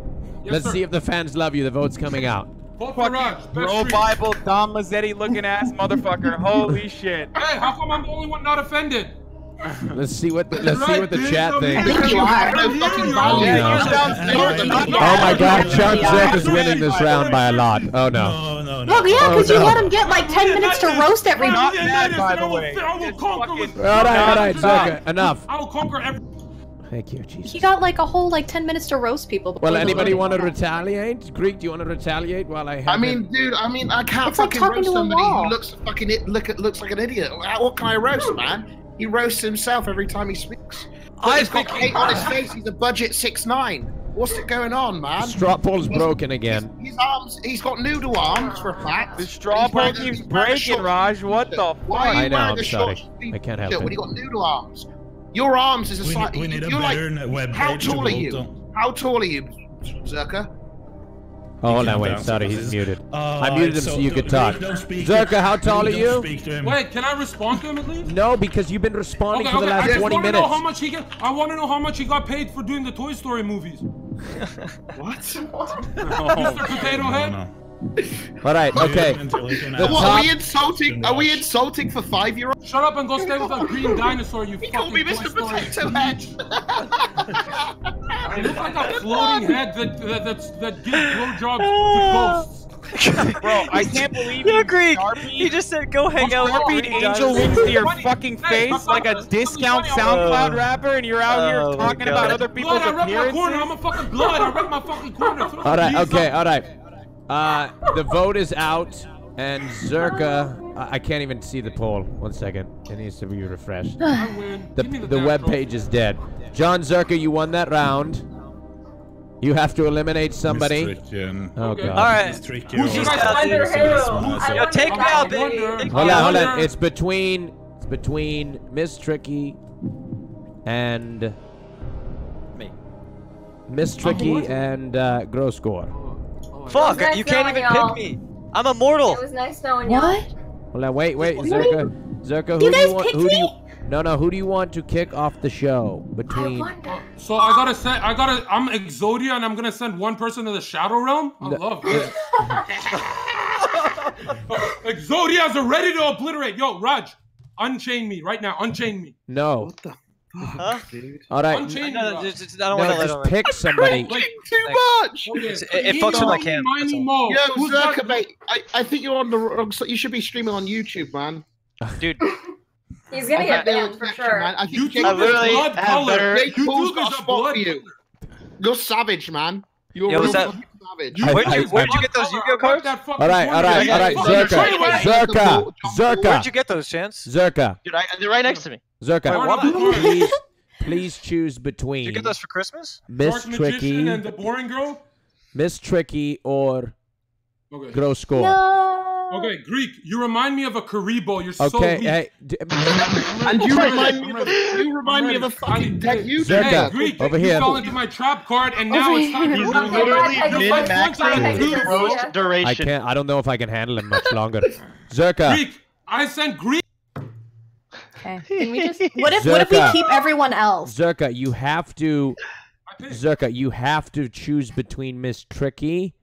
Yes, Let's sir. see if the fans love you. The vote's coming out. Vote for Raj. Bro. Bible, Don Mazzetti looking ass motherfucker. Holy shit. Hey, how come I'm the only one not offended? [laughs] Let's see what the, let's see what the chat I thinks. think you are. No fucking value. Yeah. Oh my God, Jon Zherka's winning this round by a lot. Oh no. No, no, no. Well, yeah, because Oh, you no. let him get like 10 minutes to roast everyone. Not Yeah, bad, yeah, by I the will- way. I will It's conquer fucking- with- All right, all Stop, right, stop. Zherka, enough. I will conquer every. Thank you, Jesus. He got like a whole like 10 minutes to roast people. Well, anybody want to retaliate? Greek, do you want to retaliate while I have I him? mean, dude, I mean, I can't It's fucking talking roast somebody who looks fucking it, look at looks like an idiot. What can I roast, man? He roasts himself every time he speaks. I He's got think- hate on his [laughs] face. He's a budget six nine. What's it going on, man? Straw poll's broken again. His arms, he's got noodle arms for a fact. The straw He's poll keeps he's wearing a breaking, Raj. What shirt. the Why are fuck? you I know, I'm sorry. I can't help it. when it. you got noodle arms? Your arms is a We slight. need, we need a you're like, better web how page to tall are vote you? on. How tall are you, Zherka? Oh, hold on, wait. Sorry, he's muted. Oh, I muted him so so you could talk. Please don't speak to- Zherka, how tall are please don't you? speak to him. Wait, can I respond to him at least? No, because you've been responding Okay, for the okay. I last just 20 want to minutes. know how much he get. I want to know how much he got paid for doing the Toy Story movies. [laughs] What? [laughs] Mr. Potato Head. No, All right, okay. Until he can The. What, top- are we insulting? Are we insulting for five year olds? Shut up and go stay with that green dinosaur, you He fucking called me Mr. Potato. Head. You look like a floating head that that that's, that gives blowjobs to ghosts. [laughs] Bro, I can't believe Yo, you Greek. Sharpie- He just said, "Go hang out with Sharpie Green angel Dinosaur." wings to your Funny. fucking Hey, face my like a discount funny, SoundCloud uh, rapper, and you're out here oh my talking God. about other people's Blood, I rep my corner. I'm a fucking blood. I rep my fucking corner. All right, okay, all right. Uh, the vote is out, and Zherka. I, I can't even see the poll. One second. It needs to be refreshed. [sighs] I. The, the, web page is dead. Jon Zherka, you won that round. You have to eliminate somebody. It's tricky and- Oh, Okay. God. All right. It's tricky. Who's also. your Find their hero. this one I is want a- Yo, take me out, baby. Take Hold I on, hold on. It's between it's between Miss Tricky and Me. Miss Tricky and uh, Gross Gore. Fuck, nice you can't even pick me. I'm immortal. It was nice knowing you What? Well, wait, wait, Zherka. Zherka, who do you want? Who do you? No, no. Who do you want to kick off the show between? I so I gotta send. I gotta. I'm Exodia, and I'm gonna send one person to the Shadow Realm. I no. love this. [laughs] Exodia's are ready to obliterate. Yo, Raj, unchain me right now. Unchain me. No. What the [laughs] All right. I don't no, want to just pick somebody. Like, too much. It's, it, it fucks with my cam. Yeah, Who's Zherka, that? mate. I, I think you're on the wrong. You should be streaming on YouTube, man. Dude. [laughs] He's gonna get banned for sure. Man. I YouTube I literally blood color. YouTube is a blood you. You're savage, man. You're Yo, was that, you, where'd, you, I, where'd you, get those Yu-Gi-Oh cards? All right, all right, all right. Zherka, Zherka, Zherka. Where'd you get those, Chance? Zherka. Dude, I, they're right next to me. Zherka. Please, please choose between. Did you get those for Christmas? Miss Tricky and the boring girl. Miss Tricky or Okay. Gross Gore. No. Okay, Greek, you remind me of a Karibo. You're so okay, weak. Hey, d- [laughs] and you remind me, of, you remind me of a fucking tech you. Hey, Greek, over you here. fell into my trap card, and now it's time. to literally mid max duration. I can't. I don't know if I can handle him much longer. [laughs] Zherka. Greek, I sent Greek. Okay. Can we just? What if? Zherka. What if we keep everyone else? Zherka, you have to. Zherka, you have to choose between Miss Tricky.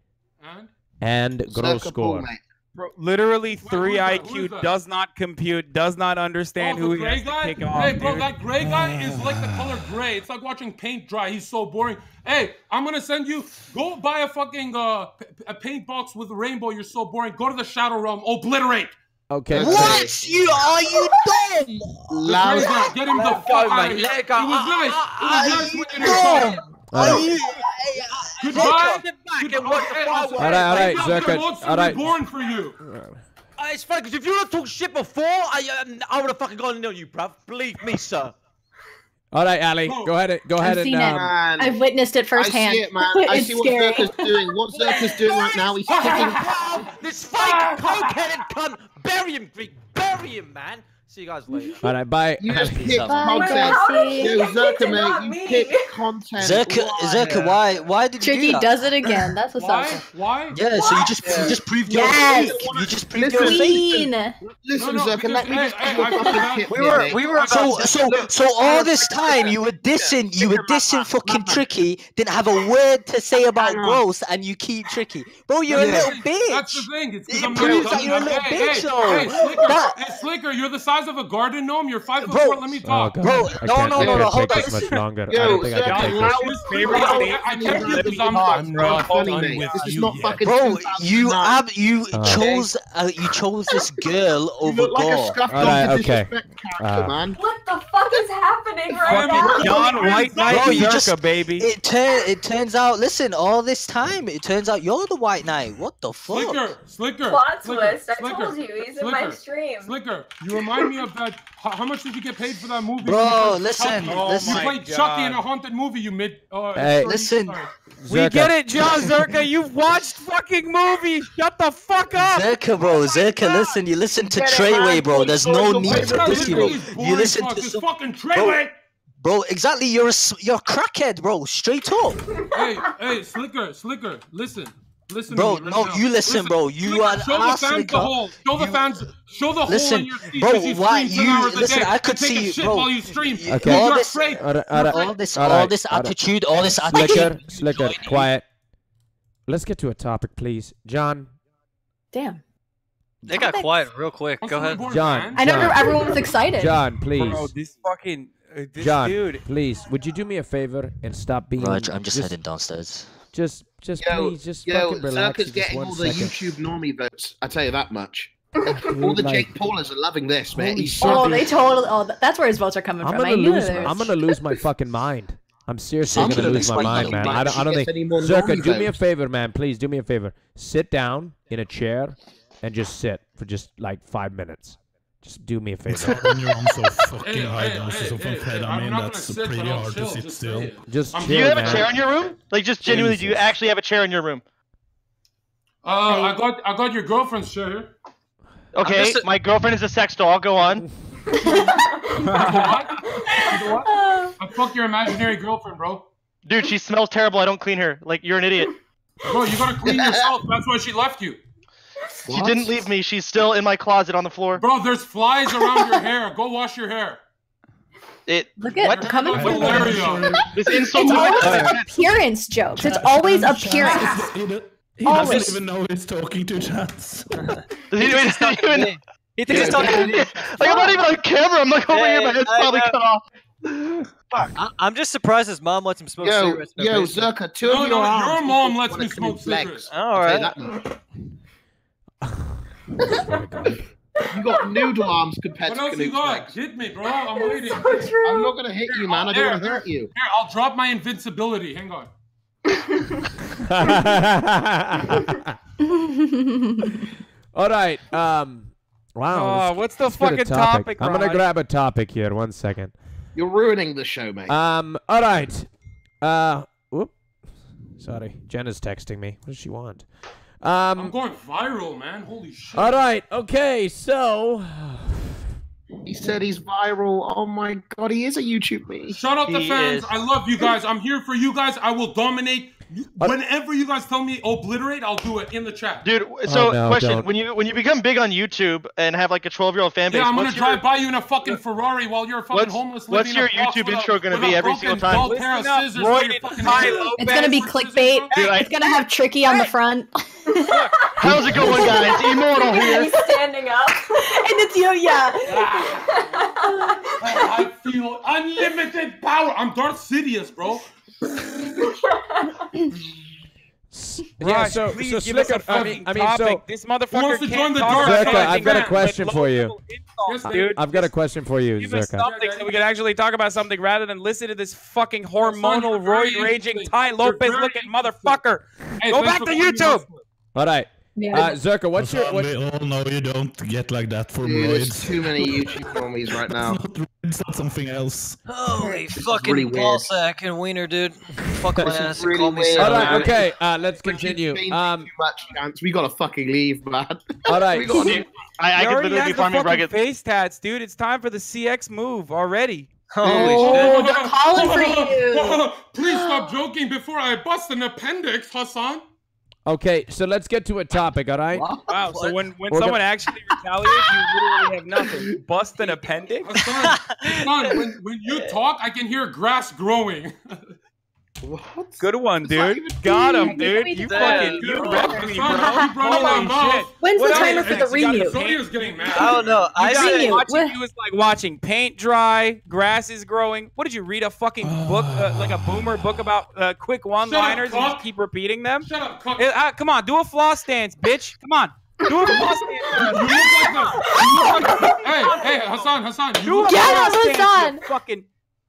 And? and Gross Gore. Bro, literally three Wait, IQ does not compute, does not understand oh, who he has guy? to hey, off. Hey, bro, dude. that gray guy is like the [sighs] color gray. It's like watching paint dry. He's so boring. Hey, I'm gonna send you. Go buy a fucking uh, a paint box with rainbow. You're so boring. Go to the shadow realm. Obliterate. Okay. What so... you are you dumb? Loud. Get him the fuck out of here. It was nice. It was nice. You dumb? Are you? Goodbye. Goodbye. All right, all right, Zherka. All right. born for you. Uh, it's funny because if you would have talked shit before, I um, I would have fucking gone and killed you, bruv. Believe me, sir. All right, Ali, go ahead. Go ahead I've and. Um, I've witnessed it firsthand. I see it, man. [laughs] I see what. Zherka's doing. What [laughs] Zherka's doing right now, he's kicking. [laughs] This fake coke-headed cunt. Bury him, Greek. Bury him, man. See you guys later. All right, bye. You just pick content. Yo, Zherka, mate, you pick content. Zherka, why? Zherka, why? Why did Tricky you do that? does it again. That's what's up. Why? Yeah, what? so you just yeah. you just proved your yes. You just proved listen, your queen. faith. Listen, no, Zherka, let me just hey, hey, I, we were we were so so so all this time you were dissing you were dissing fucking Tricky. Didn't have a word to say about gross, and you keep Tricky, bro. You're a little bitch. That's the thing. It proves that you're a little bitch, though. Hey, Sliker, you're the size size of a garden gnome. You're five foot four. Let me oh, talk. Oh, bro, no, no, no, no. Hold on. much longer. Yo, I don't think I can take this. Bro, I can't give this. I'm not funny, This is not fucking. Bro, you have you chose you chose this girl over God. All right, okay. Uh, what the fuck is happening right now? John White Knight, bro, just, baby. It turn it turns out. Listen, all this time, it turns out you're the White Knight. What the fuck? Sliker, Sliker. Plot twist. I told you, he's in my stream. Sliker, you remind me of that. How, how, much did you get paid for that movie? Bro, listen, oh. You played God. Chucky in a haunted movie. You mid. Uh, hey, listen. We get it, Jon Zherka. You've watched fucking movies. Shut the fuck up. Zherka, bro. Oh Zherka, listen. You listen to Treyway, bro. There's no need for this, bro. You listen to some... fucking Treyway. Bro, exactly. You're a you're a crackhead, bro. Straight up. hey, hey, Sliker, Sliker. Listen, Listen, bro. Right no, now. you listen, listen, bro. You listen, are show the fans the hole. Show the you, fans. Show the listen, hole in your seat bro. You why you listen? I could see, you, bro. While you stream, okay. all, all this, all, right, all this, all, all this attitude, all this attitude. Sliker, Sliker, quiet. Let's get to a topic, please, John. Damn. They got quiet real quick. Go ahead, John. I know everyone was excited. John, please. Bro, this fucking uh, this John, dude. please, would you do me a favor and stop being? Raj, I'm just, just heading downstairs. Just just yo, please, just yo, fucking relax. Zherka's getting all second. the YouTube normie votes. I tell you that much. all the Jake Paulers are loving this, man. He's oh, they totally. Oh, that's where his votes are coming I'm from. Gonna lose, I'm gonna lose my fucking mind. I'm seriously I'm gonna, gonna lose my mind, man. I don't, I don't think. Circa, do me a favor, man. Please do me a favor. Sit down in a chair and just sit for just like five minutes. Just do me a [laughs] favor. I'm so fucking hey, high down. Hey, so hey, hey, I mean, that's sit, pretty hard chill, to sit still. Just um, chill, Do you have man. a chair in your room? Like, just genuinely, Jesus. do you actually have a chair in your room? Uh, I got I got your girlfriend's chair. Okay, my girlfriend is a sex doll. Go on. what? [laughs] What? I fuck your imaginary girlfriend, bro. Dude, she smells terrible. I don't clean her. Like, you're an idiot. Bro, you gotta clean [laughs] yourself. That's why she left you. What? She didn't leave me. She's still in my closet on the floor. Bro, there's flies around your hair. Go wash your hair. It look at what coming from Valerio. this insult. It's always an appearance jokes. It's always appearance. He, he always. doesn't even know he's talking to Chance. [laughs] Does he, he doesn't even? Me. He thinks he's talking to me. [laughs] Like I'm not even on camera. I'm like over yeah, here. My head's I probably know. cut off. Fuck. I- am just surprised his mom lets him smoke yo, cigarettes. No yo, Zherka, two no, of your no, arms. Your mom lets me smoke cigarettes. All right you got noodle arms compared what to What else you got? Hit me, bro. I'm waiting. So I'm not gonna hit you, man. I don't want to hurt you. Here, I'll drop my invincibility. Hang on. [laughs] All right. Um. Wow. Uh, what's the fucking topic? topic I'm gonna grab a topic here. One second. You're ruining the show, mate. Um. All right. Uh. Whoop. Sorry. Jenna's texting me. What does she want? Um, I'm going viral, man. Holy shit. All right. Okay. So. He said he's viral. Oh my god, he is a YouTube me. Shut up, he the fans. Is. I love you guys. I'm here for you guys. I will dominate Whenever you guys tell me obliterate, I'll do it in the chat. Dude, oh, so oh, no, question: don't. when you when you become big on YouTube and have like a twelve year old fan base, yeah, I'm gonna your, drive by you in a fucking Ferrari while you're a fucking what's, homeless. What's your YouTube intro gonna be every single time? It's gonna be clickbait. Dude, I, it's gonna have tricky on the front. [laughs] How's it going, guys? [laughs] Immortal here. He's [laughs] standing up, and it's you, yeah. Ah. I feel unlimited power. I'm Darth Sidious, bro yeah, so, so give Sliker, us I mean. So this motherfucker to can't talk. Zherka, I've got a question for you. Dude, I've got a question for you, Zherka. something so we can actually talk about something rather than listen to this fucking hormonal, roid-raging Tai Lopez-looking motherfucker. Hey, Go back to YouTube. All right. Yeah. Uh, Zherka, what's your? What... We all know you don't get like that for me. There's too many [laughs] YouTube homies right now. It's not, something else. Holy fucking really ballsack and wiener, dude. Fuck my ass. Really all right, okay. Uh, let's continue. Um, too much chance. We gotta fucking leave, man. [laughs] All right. we gotta, I, I literally be farming brackets. Face tats, dude. It's time for the CX move already. Holy oh, shit. calling for you. Please stop [gasps] joking before I bust an appendix, Hasan. Okay, so let's get to a topic, all right? Wow, so when, when someone gonna... actually retaliates, you literally have nothing. [laughs] Bust an appendix? Son, son [laughs] when, when you talk, I can hear grass growing. [laughs] What? Good one, dude. Got him, dude. You fucking you wrecked me, bro. Holy shit. When's what the timer for the remute? Oh getting mad. I don't know. I watching you was like watching paint dry, grass is growing. What did you read a fucking book uh, like a boomer book about uh, quick one-liners and just keep repeating them? Shut up, cuck. Uh, uh come on, do a floss stance, bitch. Come on. Do a floss stance. you look like a, hey, hey, Hasan, Hasan. You do a floss stance. Fucking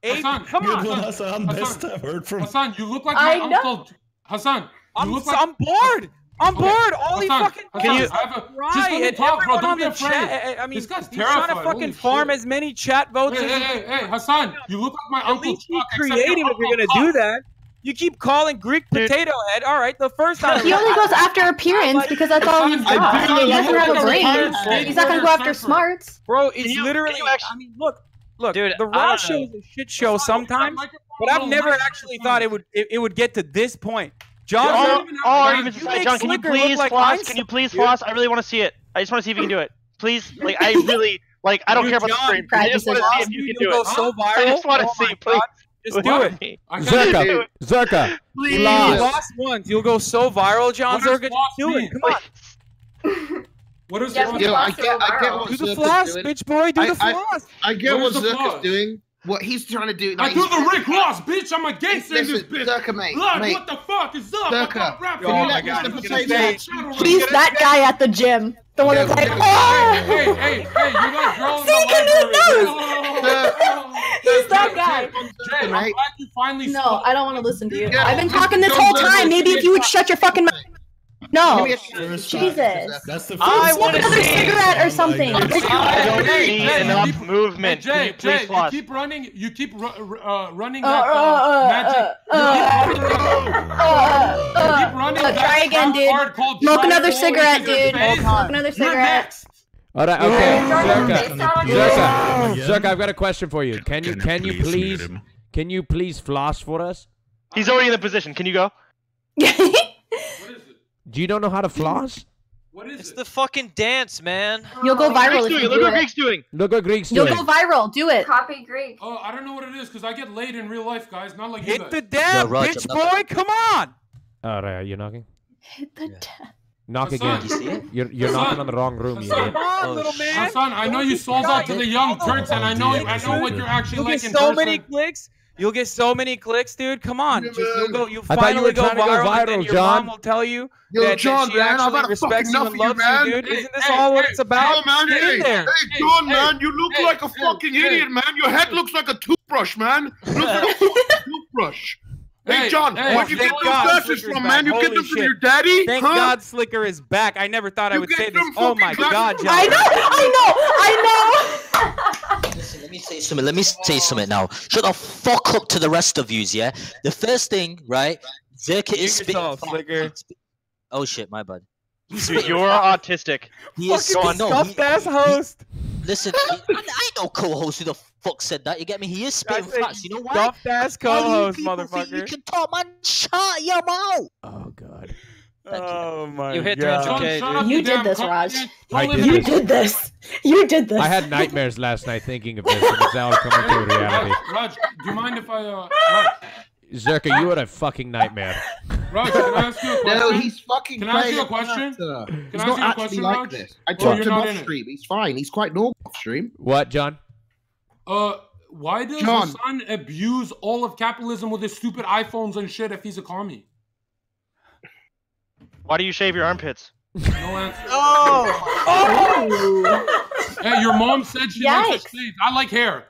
Eight? Hasan, come on. Hasan. Hasan, best I've heard from. Hasan, you look like my uncle. Hasan, I'm, like... I'm bored. I'm okay. bored. All Hasan, he fucking Hasan, you? Hasan, is cry. Just let talk, bro. Don't be afraid. Chat, I mean, this guy's he's trying to fucking Holy farm shit. as many chat votes. Hey, as hey, hey, hey, Hasan, you look like my At uncle. Least be creative if you're gonna do that. You keep calling Greek potato head. All right, the first time. He only goes after appearance because that's all he's got. He doesn't have a brain. He's not gonna go after smarts. Bro, it's literally. I mean, look, Look, dude, the Raw show is a shit show sometimes, but I've never actually thought it would it, it would get to this point. John, all, all arguments aside, John, can you please like floss? Einstein, can you please floss? I really want to see it. I just want to see if you can do it. Please, like, I [laughs] really like. I don't dude, care about John, the screen. I just want to see if you can do it. So viral. I just want to oh see, please. Just do it. Zherka, do it. Zherka, please. You lost once. You'll go so viral, Jon Zherka. Just do it. Come on. What is yeah, wrong? Yo, I get, I get what do the floss, doing. bitch boy. Do I, the floss. I, I, I get what, what Zherka's doing. What he's trying to do. Like, I do the Rick Ross, bitch. I'm a gangster in this bitch. Zherka, mate. Look, mate. what the fuck is up? Zherka. can you let God. He's, he's that guy at the gym. The one yeah, that's like, oh! Hey, hey, hey, you got girls See, in the library. He's that guy. I'm glad you finally No, I don't want to listen to you. I've been talking this whole time. Maybe if you would shut your fucking mouth no. Jesus. That's the first I want another cigarette or something. Oh I don't need enough movement. Jay, Jay, you keep running. You keep uh, running uh, that uh, magic. Keep running. Try again, dude. Smoke another cigarette, dude. Smoke another cigarette. All right, okay. Zherka, Zherka, Zherka, I've got a question for you. Can you can you please can you please flash for us? He's already in the position. Can you go? [laughs] Do you don't know how to floss? What is it's it? the fucking dance, man. You'll go viral if you Look what it. Greek's doing. Look what Greek's You'll doing. You'll go viral. Do it. Copy Greek. Oh, I don't know what it is because I get laid in real life, guys. Not like Hit you guys. the damn, no, bitch boy. Come on. All right, are you knocking? Hit the yeah. damn. Knock Hasan. again. You see it? You're, you're knocking on the wrong room. Hasan. Come on, little man. Hasan, I know you sold out to the young Turks, and I know I know what you're actually you like in so person. so many clicks. You'll get so many clicks, dude. Come on, yeah, just, you'll go. You'll I finally you go, viral, go viral, and your John. mom will tell you Yo, that, John, that she man, actually respects you and loves you, you dude. Hey, Isn't this hey, all hey, what it's about? Yo, man, hey, in there. Hey, John, man, you look like a fucking idiot, man. Your head looks like a toothbrush, man. Look like a toothbrush. [laughs] Hey, John, hey, where'd you get those glasses from, man? You Holy get them shit. from your daddy? Thank huh? God Slicker is back. I never thought you I would say this. Oh my God, John. I know, I know, I know. [laughs] let me say something. Let me say something now. Shut the fuck up to the rest of yous, yeah? The first thing, right? Zerk is. Yourself, oh shit, my bad. You're autistic. He is Fucking no, he, host. He, listen, he, I, know co-host who the fuck said that. You get me? He is spitting facts. You know why? Dumped ass co-host, motherfucker. You can talk, man. Shut your mouth. Oh god. Oh you. my you hit god! Educate, John, you did this, Raj. I did you did this. You did this. I had nightmares last night thinking of this, and it's now coming to reality. Raj, do you mind if I? Uh, Zherka, you had a fucking nightmare. Raj, can I ask you a question? No, he's fucking. Can I ask you a question? Can he's I ask you a question, like Raj? This. I oh, talked to him off stream. He's fine. He's quite normal off stream. What, John? Uh, why does John. Hasan abuse all of capitalism with his stupid iPhones and shit if he's a commie? Why do you shave your armpits? No answer. Oh! oh! hey, your mom said she Yikes. likes sleeves. I like hair.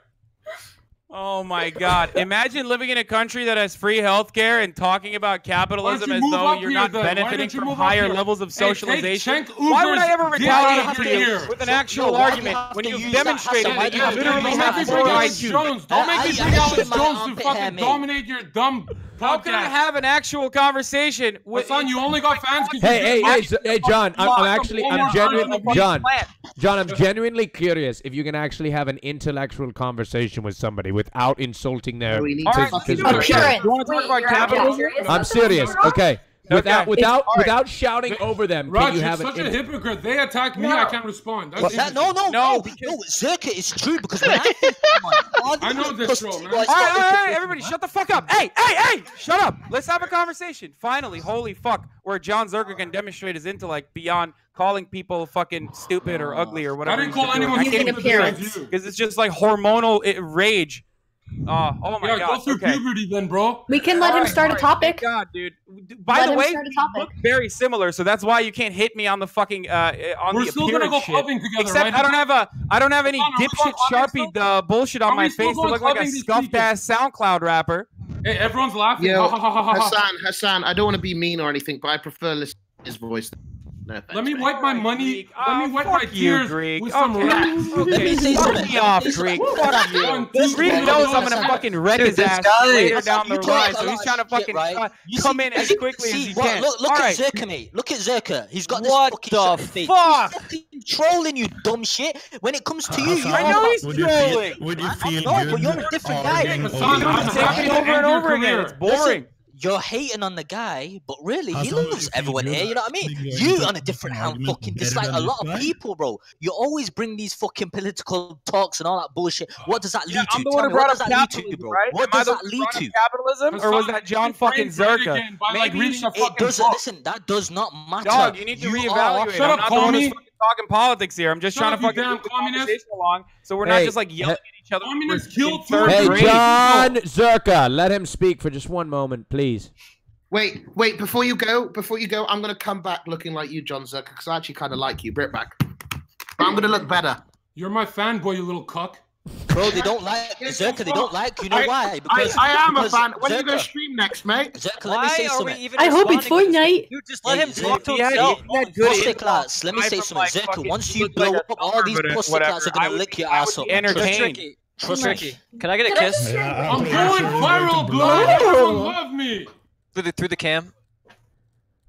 Oh my God! Imagine living in a country that has free healthcare and talking about capitalism as though you're not benefiting from higher levels of socialization. Hey, Why would I ever retaliate for you with an actual argument when you demonstrate, demonstrated that you literally have four IQ? Don't make me bring Alex Jones to fucking dominate your dumb how can I have an actual conversation with son? You only got fans. Hey, hey, hey, hey, John. I'm, I'm actually, I'm genuinely, John, John. I'm genuinely curious if you can actually have an intellectual conversation with somebody without insulting their. All right, I'm serious. Okay. Without okay. without it's, without shouting they, over them, Rajj, you have such a hypocrite. They attack me, no. I can't respond. That's well, that, no, no, no, no, Zherka is true because [laughs] when I think someone, I know this troll, man. All right, all right, [laughs] everybody, shut the fuck up. Hey, hey, hey, shut up. Let's have a conversation. Finally, holy fuck, where Jon Zherka can demonstrate his intellect beyond calling people fucking stupid or ugly or whatever. I didn't call anyone stupid because it's just like hormonal rage uh, oh my yeah, god! Go through okay. puberty, then, bro. We can let all him right, start right. a topic. Thank god, dude. By let the way, we look very similar, so that's why you can't hit me on the fucking uh, uh on We're the still appearance gonna go clubbing together, Except right? I don't have a I don't have any on, dipshit sharpie the uh, bullshit on my face to look like a scuffed ass SoundCloud rapper. Hey, everyone's laughing. Yo, Hasan, Hasan, I don't want to be mean or anything, but I prefer listening to his voice. Thanks, Let me man. wipe my money. Oh, let me oh, wipe my tears Greek. with oh, some okay. rats. Okay. Fuck me off, Greek. Fuck you. This Greek knows I'm gonna fucking wreck his ass guy. later down the line, so he's trying to fucking right? come in as quickly as he can. Look, at Zherka, mate. Look at Zherka. He's got this fucking face. Fuck! trolling you, dumb shit. When it comes to you, I know he's trolling. Would you feel? No, but you're a different guy. You're over and over again. It's boring you're hating on the guy, but really, he loves everyone here. You know what I mean? You on a different hand fucking dislike a lot of people, bro. You always bring these fucking political talks and all that bullshit. What does that lead to? I'm the one who brought up capitalism. What does that lead to? Capitalism, or was that John fucking Zherka? Like it doesn't. Listen, that does not matter. Dog, you need to reevaluate. Shut up, Tony. Talking politics here. I'm just trying to fucking move the conversation along, so we're not just like yelling each other. Killed third Hey. Jon Zherka, let him speak for just one moment, please. Wait, wait, before you go, before you go, I'm going to come back looking like you, Jon Zherka, because I actually kind of like you. Brit back. But I'm going to look better. You're my fanboy, you little cuck. Bro, they don't like [laughs] Zherka. They don't like you. Know I, why? Because I, I am because a fan. When are you going to stream next, mate? Zherka, let me say something. I hope it's Fortnite. You just let him talk to himself. Yeah, Let me say something. Like, Zherka, once you blow up, all these prosticlats are going to lick your asshole. up. Entertain. Trust me. Can I get a kiss? I'm going viral, bro. Love me. Through the through the cam.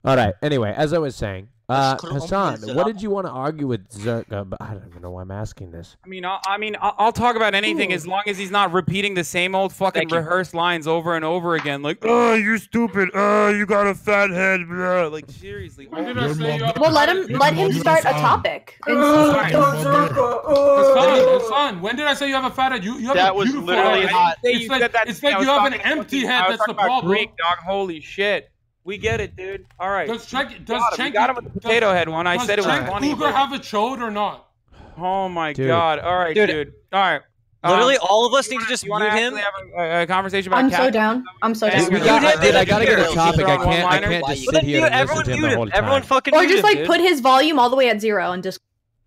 All right. Anyway, as I was saying, uh, Hasan, what did you want to argue with Zherka? about? I don't even know why I'm asking this. I mean, I, I mean, I'll, I'll talk about anything as long as he's not repeating the same old fucking Thank you. rehearsed lines over and over again. Like, oh, you're stupid. Oh, you got a fat head. Blah. Like, seriously. When did I say you have a Well, let him let him start a topic. and Hasan, see- Hasan, Hasan, when did I say you have a fat head? You, you have That a was beautiful literally head. hot. Say It's you like, said that it's like you have an empty head. That's the problem. Greek, dog. Holy shit. We get it, dude. All right. Does Cenk, does got him. Got him with the potato head one. I said it was Cenk funny. Cougar but- have a chode or not? Oh my Dude. god. All right, dude. Dude. All right. Literally, Um, all of us need to just mute him. have a, a conversation about I'm so down. I'm so down. we We got, Muted dude, I gotta get a topic. I can't. I can't just you- sit here mute and listen everyone to him the him. whole Everyone fucking Or just like dude. put his volume all the way at zero and just.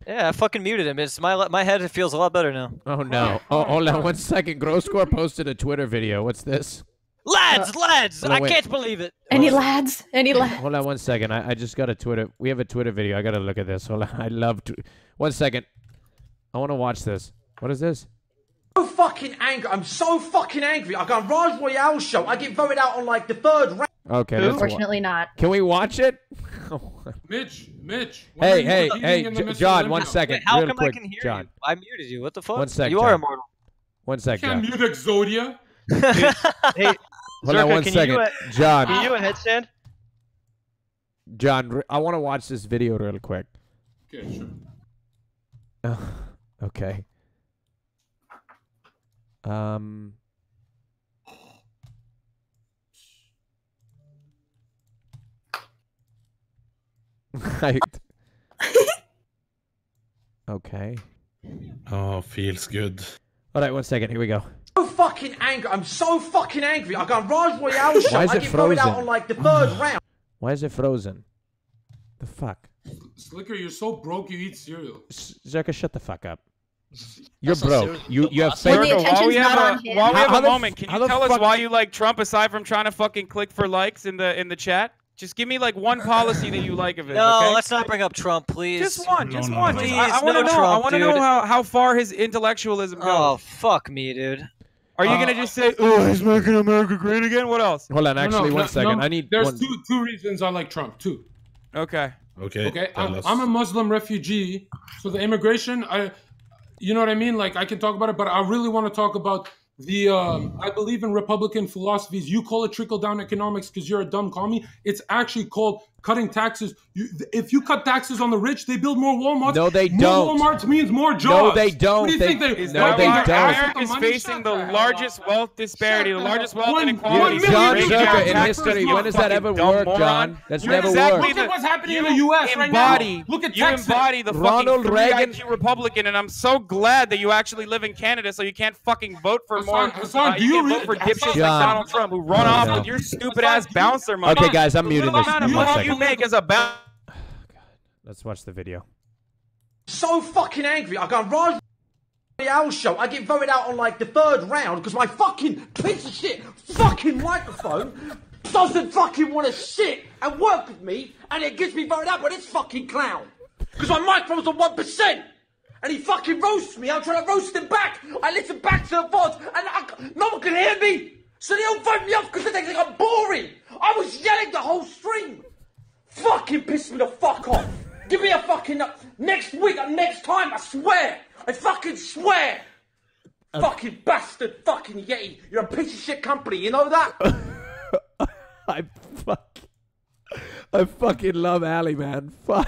Yeah, I fucking muted him. It's my my head feels a lot better now. Oh no! Oh, hold on one second. Gross Gore posted a Twitter video. What's this? Lads, uh, lads, on, I wait. can't believe it. Any lads? Any lads? Hold on one second. I, I just got a Twitter. We have a Twitter video. I gotta look at this. Hold on. [laughs] I love. Tw- one second. I want to watch this. What is this? so fucking angry. I'm so fucking angry. I got a Rajj Royal show. I get voted out on like the third round. Okay. let's wa- Unfortunately, not. Can we watch it? [laughs] Mitch, Mitch. hey, hey, hey, in the J- John. One second. Wait, how real come quick, I can hear John. you? I muted you. What the fuck? One sec, You are John. immortal. One sec, Can't John. mute Exodia. [laughs] Hey, Hold Zherka, on one can second. You, uh, John. can you do a headstand? John, I want to watch this video real quick. Okay, sure. Oh, [sighs] okay. Um. [laughs] Right. [laughs] okay. Oh, feels good. All right, one second. Here we go. So fucking angry. I'm so fucking angry. I got a Rajj Royal show. Why is I it get voted out on like the third mm. round. Why is it frozen? The fuck? Sliker, you're so broke you eat cereal. S- Zherka, shut the fuck up. You're That's broke. serious. You you have When fake. the while we have a, on him. while we have how a the moment, can how you tell us why you like Trump aside from trying to fucking click for likes in the in the chat? Just give me like one policy that you like of it. No, okay? let's not bring up Trump, please. Just one, just no, one. no. Just- I, I want to no know. I want to know how, how far his intellectualism oh, goes. Oh fuck me, dude. Are you gonna just say, "Oh, he's making America great again"? What else? Hold on, actually, no, one no, second. no, I need. There's one- two two reasons I like Trump. Two. Okay. Okay. Okay, I'm. I'm a Muslim refugee, so the immigration, I, you know what I mean. Like I can talk about it, but I really want to talk about the. Um, I believe in Republican philosophies. You call it trickle down economics because you're a dumb commie. It's actually called cutting taxes. You, if you cut taxes on the rich, they build more WalMarts. No, they more don't. WalMarts means more jobs. No, they don't. What do you They- think they? No, they don't. America is facing the the largest up. wealth disparity, the largest wealth up. inequality. One in John million America. Zherka, in history, when has that ever dumb worked, moron. John? That's You're never exactly worked. Look at what's happening in the US right embody, now. Look at you Texas. embody the Ronald fucking Reagan- Reagan Republican, and I'm so glad that you actually live in Canada, so you can't fucking vote for Hasan, more. Hasan, uh, do you you can vote for Hasan, dipshits like Donald Trump who run off with your stupid ass bouncer money. Okay, guys, I'm muting this. amount of One money you make as a bouncer. [sighs] Let's watch the video. So fucking angry. I got a Rajj Royal show. I get voted out on like the third round because my fucking piece of shit fucking microphone doesn't fucking want to sit and work with me, and it gets me voted out by this fucking clown because my microphone's on one percent. And he fucking roasts me. I'm trying to roast him back. I listen back to the VODs, and I, no one can hear me. So they all vote me off because they think I'm boring. I was yelling the whole stream. Fucking piss me the fuck off. Give me a fucking uh, next week, uh, next time. I swear. I fucking swear. fucking bastard, fucking Yeti. You're a piece of shit company. You know that? [laughs] I fuck. I fucking love Ali, man. [laughs] Fuck.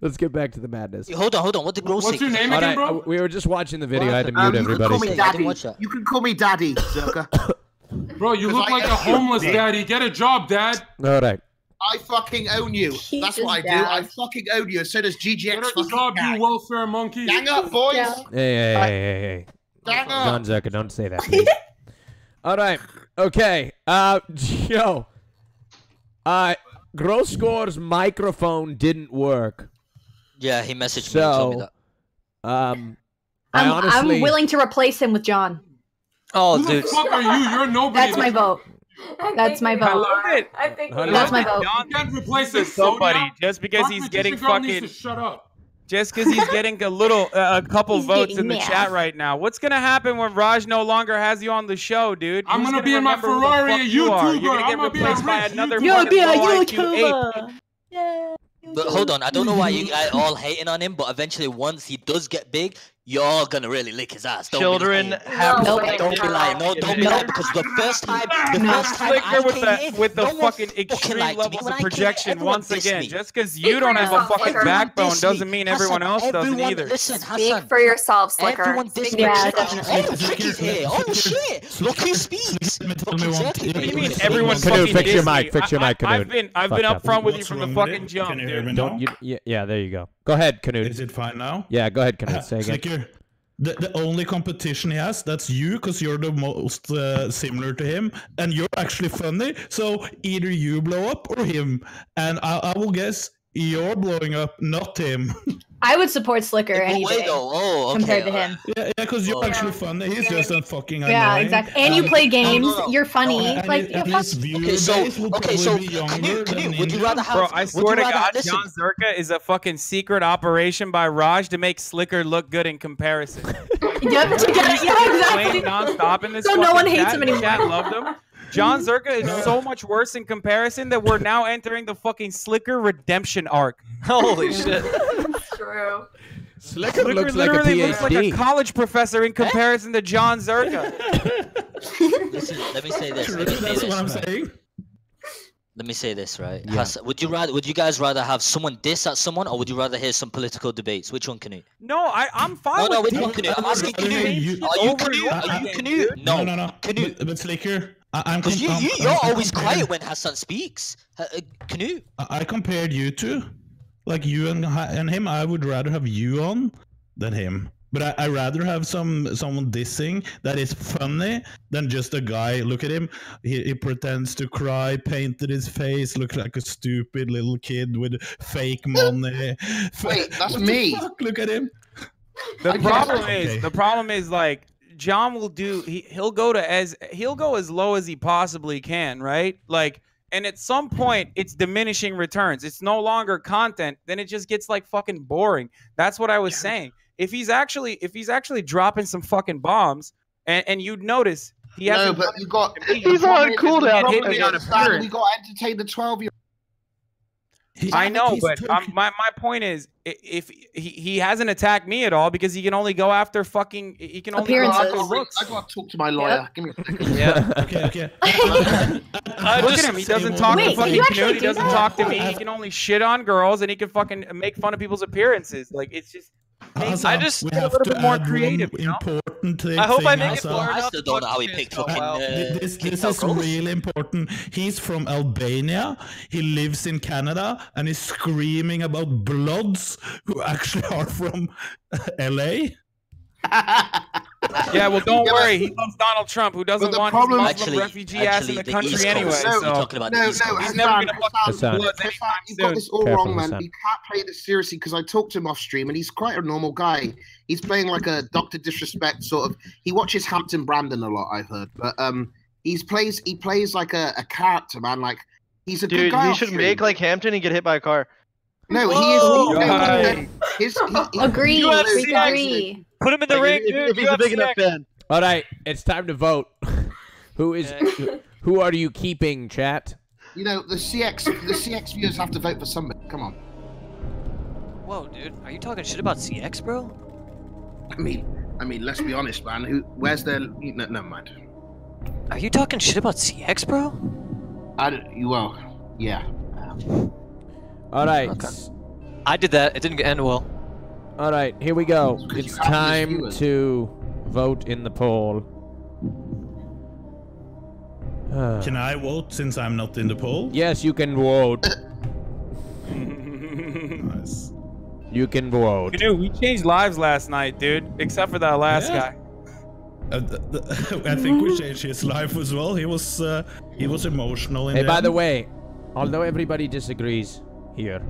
Let's get back to the madness. Hold on, hold on. What did Gross say? What's your name again, bro? uh, we were just watching the video. I had to Um, mute you can call everybody. me daddy. You can call me daddy, Zherka. Bro, you look I like a homeless [laughs] daddy. Get a job, dad. All right. I fucking own you. He That's what I do. dad. I fucking own you. And so does GGX Get a fucking job, gang. you welfare monkey. Hang up, boys. Yeah. Hey, hey, hey, hey, hey. Gang John up. Zherka, don't say that. [laughs] All right. Okay. Uh, [laughs] yo. Uh, Gross Gore's microphone didn't work. Yeah, he messaged me and told me So, that. um, I I'm, honestly. I'm willing to replace him with John. Oh, Who the fuck are you? You're nobody. That's my vote. That's my vote. I vote. love it. I think Hold That's are. my vote. You can't replace to it. somebody Sonia. just because he's getting fucking to shut up. just because he's getting a little uh, a couple He's votes in the mad. chat right now. What's gonna happen when Rajj no longer has you on the show, dude? I'm Who's gonna be in my remember who the Ferrari, fuck a you are? You're gonna I'm get gonna be a replaced by another YouTuber. You'll be a low IQ ape. YouTuber. But hold on, I don't know why you guys all hating on him, but eventually once he does get big, you're all gonna really lick his ass. Don't Children be have no, to don't be lying. No, don't be lying because the first time, the first time I with came the here, with the no fucking fucking extreme liked levels of I came projection once again. me. Just because you don't have a fucking Sliker. backbone doesn't mean everyone Hasan, else doesn't either. Listen, Speak Hasan, for yourself, Sliker. Everyone Speak dissed for me. Yeah, yourself. definitely. Oh, Tricky's here. Oh shit! Look who speaks. Let me tell me Fucking one Turkey. thing. What do you mean Knut, everyone Knut, fucking fix your mic, fix your mic, I, I've been I've been up front with you from the fucking jump, Can you hear me dude. Don't you? Yeah, yeah, there you go. Go ahead, Knut. Is it fine now? Yeah, go ahead, Knut. Uh, Say again. The, the only competition he has, that's you, because you're the most uh, similar to him, and you're actually funny. So either you blow up or him, and I, I will guess you're blowing up, not him. [laughs] I would support Sliker In any what way day though? Oh, okay. compared to him. yeah, yeah, because you're Oh. actually funny. He's just a fucking Yeah, annoying. exactly. And um, you play games. no, no. You're funny. And, like, and you're his fun. Okay, so okay, so be younger Knut, than Knut, would you rather have? Bro, I would swear you to rather, God, listen, Jon Zherka is a fucking secret operation by Rajj to make Sliker look good in comparison. [laughs] Yep, [laughs] yeah, exactly. Playing nonstop in this So no one hates chat, him and the anymore. Chat loved him. Jon Zherka is so much worse in comparison that we're now entering the fucking Sliker redemption arc. Holy shit! It's true. Sliker Sliker looks like a literally looks like a PhD. college professor in eh? comparison to Jon Zherka. listen. Let me say this. True, Let me say that's what I'm this. saying. Let me say this, right? Yeah. Has- would you rather? Would you guys rather have someone diss at someone, or would you rather hear some political debates? Which one, Knut? No, I, I'm fine No, no, with which it. one, Knut? I'm asking I mean, Knut. you- Are you over Knut? Are you again, Knut? No, No, no, no. Knut. But, but Sliker, I, I'm. Because you, you, you're I'm always comparing- quiet when Hasan speaks. Uh, Knut. I, I compared you two, like you and and him. I would rather have you on than him. But I I rather have some someone dissing that is funny than just a guy. Look at him. He, he pretends to cry, painted his face, look like a stupid little kid with fake money. Wait, that's [laughs] What the me. fuck? Look at him. The I guess- problem Okay. is the problem is like John will do he he'll go to as he'll go as low as he possibly can, right? Like and at some point it's diminishing returns. It's no longer content, then it just gets like fucking boring. That's what I was saying. If he's actually if he's actually dropping some fucking bombs and, and you'd notice he hasn't but you got. He's on cooldown. Hit me on appearance. We got to entertain the twelve year. I know, but um, talking- my, my point is, if he, he hasn't attacked me at all because he can only go after fucking he can only go Appearances. after I looks. got, I got to talk to my lawyer. Give me a second. Yeah. [laughs] Okay, okay. [laughs] Look at him. He doesn't talk Wait, to fucking you actually Knut. He doesn't that? talk to me. He can only shit on girls and he can fucking make fun of people's appearances. Like it's just. Hasan, I just- we get a have little to bit more add one creative, you know? I hope I thing, make it Hasan. far I still don't know how he picked yourself fucking. out. Uh, This, this is girls. really important. He's from Albania. He lives in Canada and he's screaming about bloods who actually are from [laughs] LA. [laughs] Yeah, well, don't Yeah, worry. He loves Donald Trump, who doesn't want problem- his Muslim Actually, refugee ass in the the country East anyway. Coast. No, So talking about No, the no, East Coast. he's Hasan, never gonna fuck Hasan, with Hasan. bloods Hasan, anytime you got this all Careful, wrong, man. Hasan. You can't play this seriously because I talked to him off stream and he's quite a normal guy. He's playing like a Doctor Disrespect sort of. He watches Hampton Brandon a lot, I've heard, but um, he's plays he plays like a, a character, man. Like he's a good Dude, guy. he should stream. make like Hampton and get hit by a car. No, he is. Whoa! He, no, Right. his, he, he, Agree. he- UFC We agree. Put him in the Like, ring, if, dude. if he's a big enough action. fan. All right, it's time to vote. [laughs] who is who are you keeping, chat? You know, the CX the CX viewers have to vote for somebody. Come on. Whoa, dude. Are you talking shit about CX, bro? I mean, I mean, let's be honest, man. Who? Where's their? No, never mind. Are you talking shit about CX, bro? I don't. Well, yeah. All right. Okay. I did that. It didn't end well. All right, here we go. It's time to vote in the poll. Ah. Can I vote since I'm not in the poll? yes, you can vote. [laughs] Nice. You can vote. Dude, we changed lives last night, dude. Except for that last Yeah. guy. Uh, th- th- [laughs] I think we [laughs] changed his life as well. He was uh, he was emotional. In Hey, the by the way, although everybody disagrees here,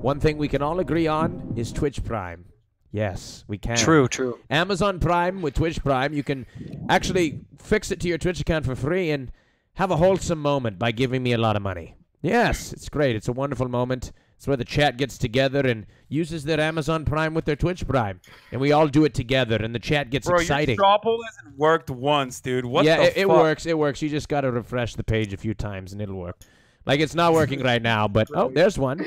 one thing we can all agree on is Twitch Prime. Yes, we can. True, true. Amazon Prime with Twitch Prime, you can actually fix it to your Twitch account for free and have a wholesome moment by giving me a lot of money. Yes, it's great. It's a wonderful moment. It's where the chat gets together and uses their Amazon Prime with their Twitch Prime, and we all do it together, and the chat gets Bro, exciting. your straw poll hasn't worked once, dude. What yeah, the it, it works. It works. You just got to refresh the page a few times, and it'll work. Like it's not working right now, but oh, there's one.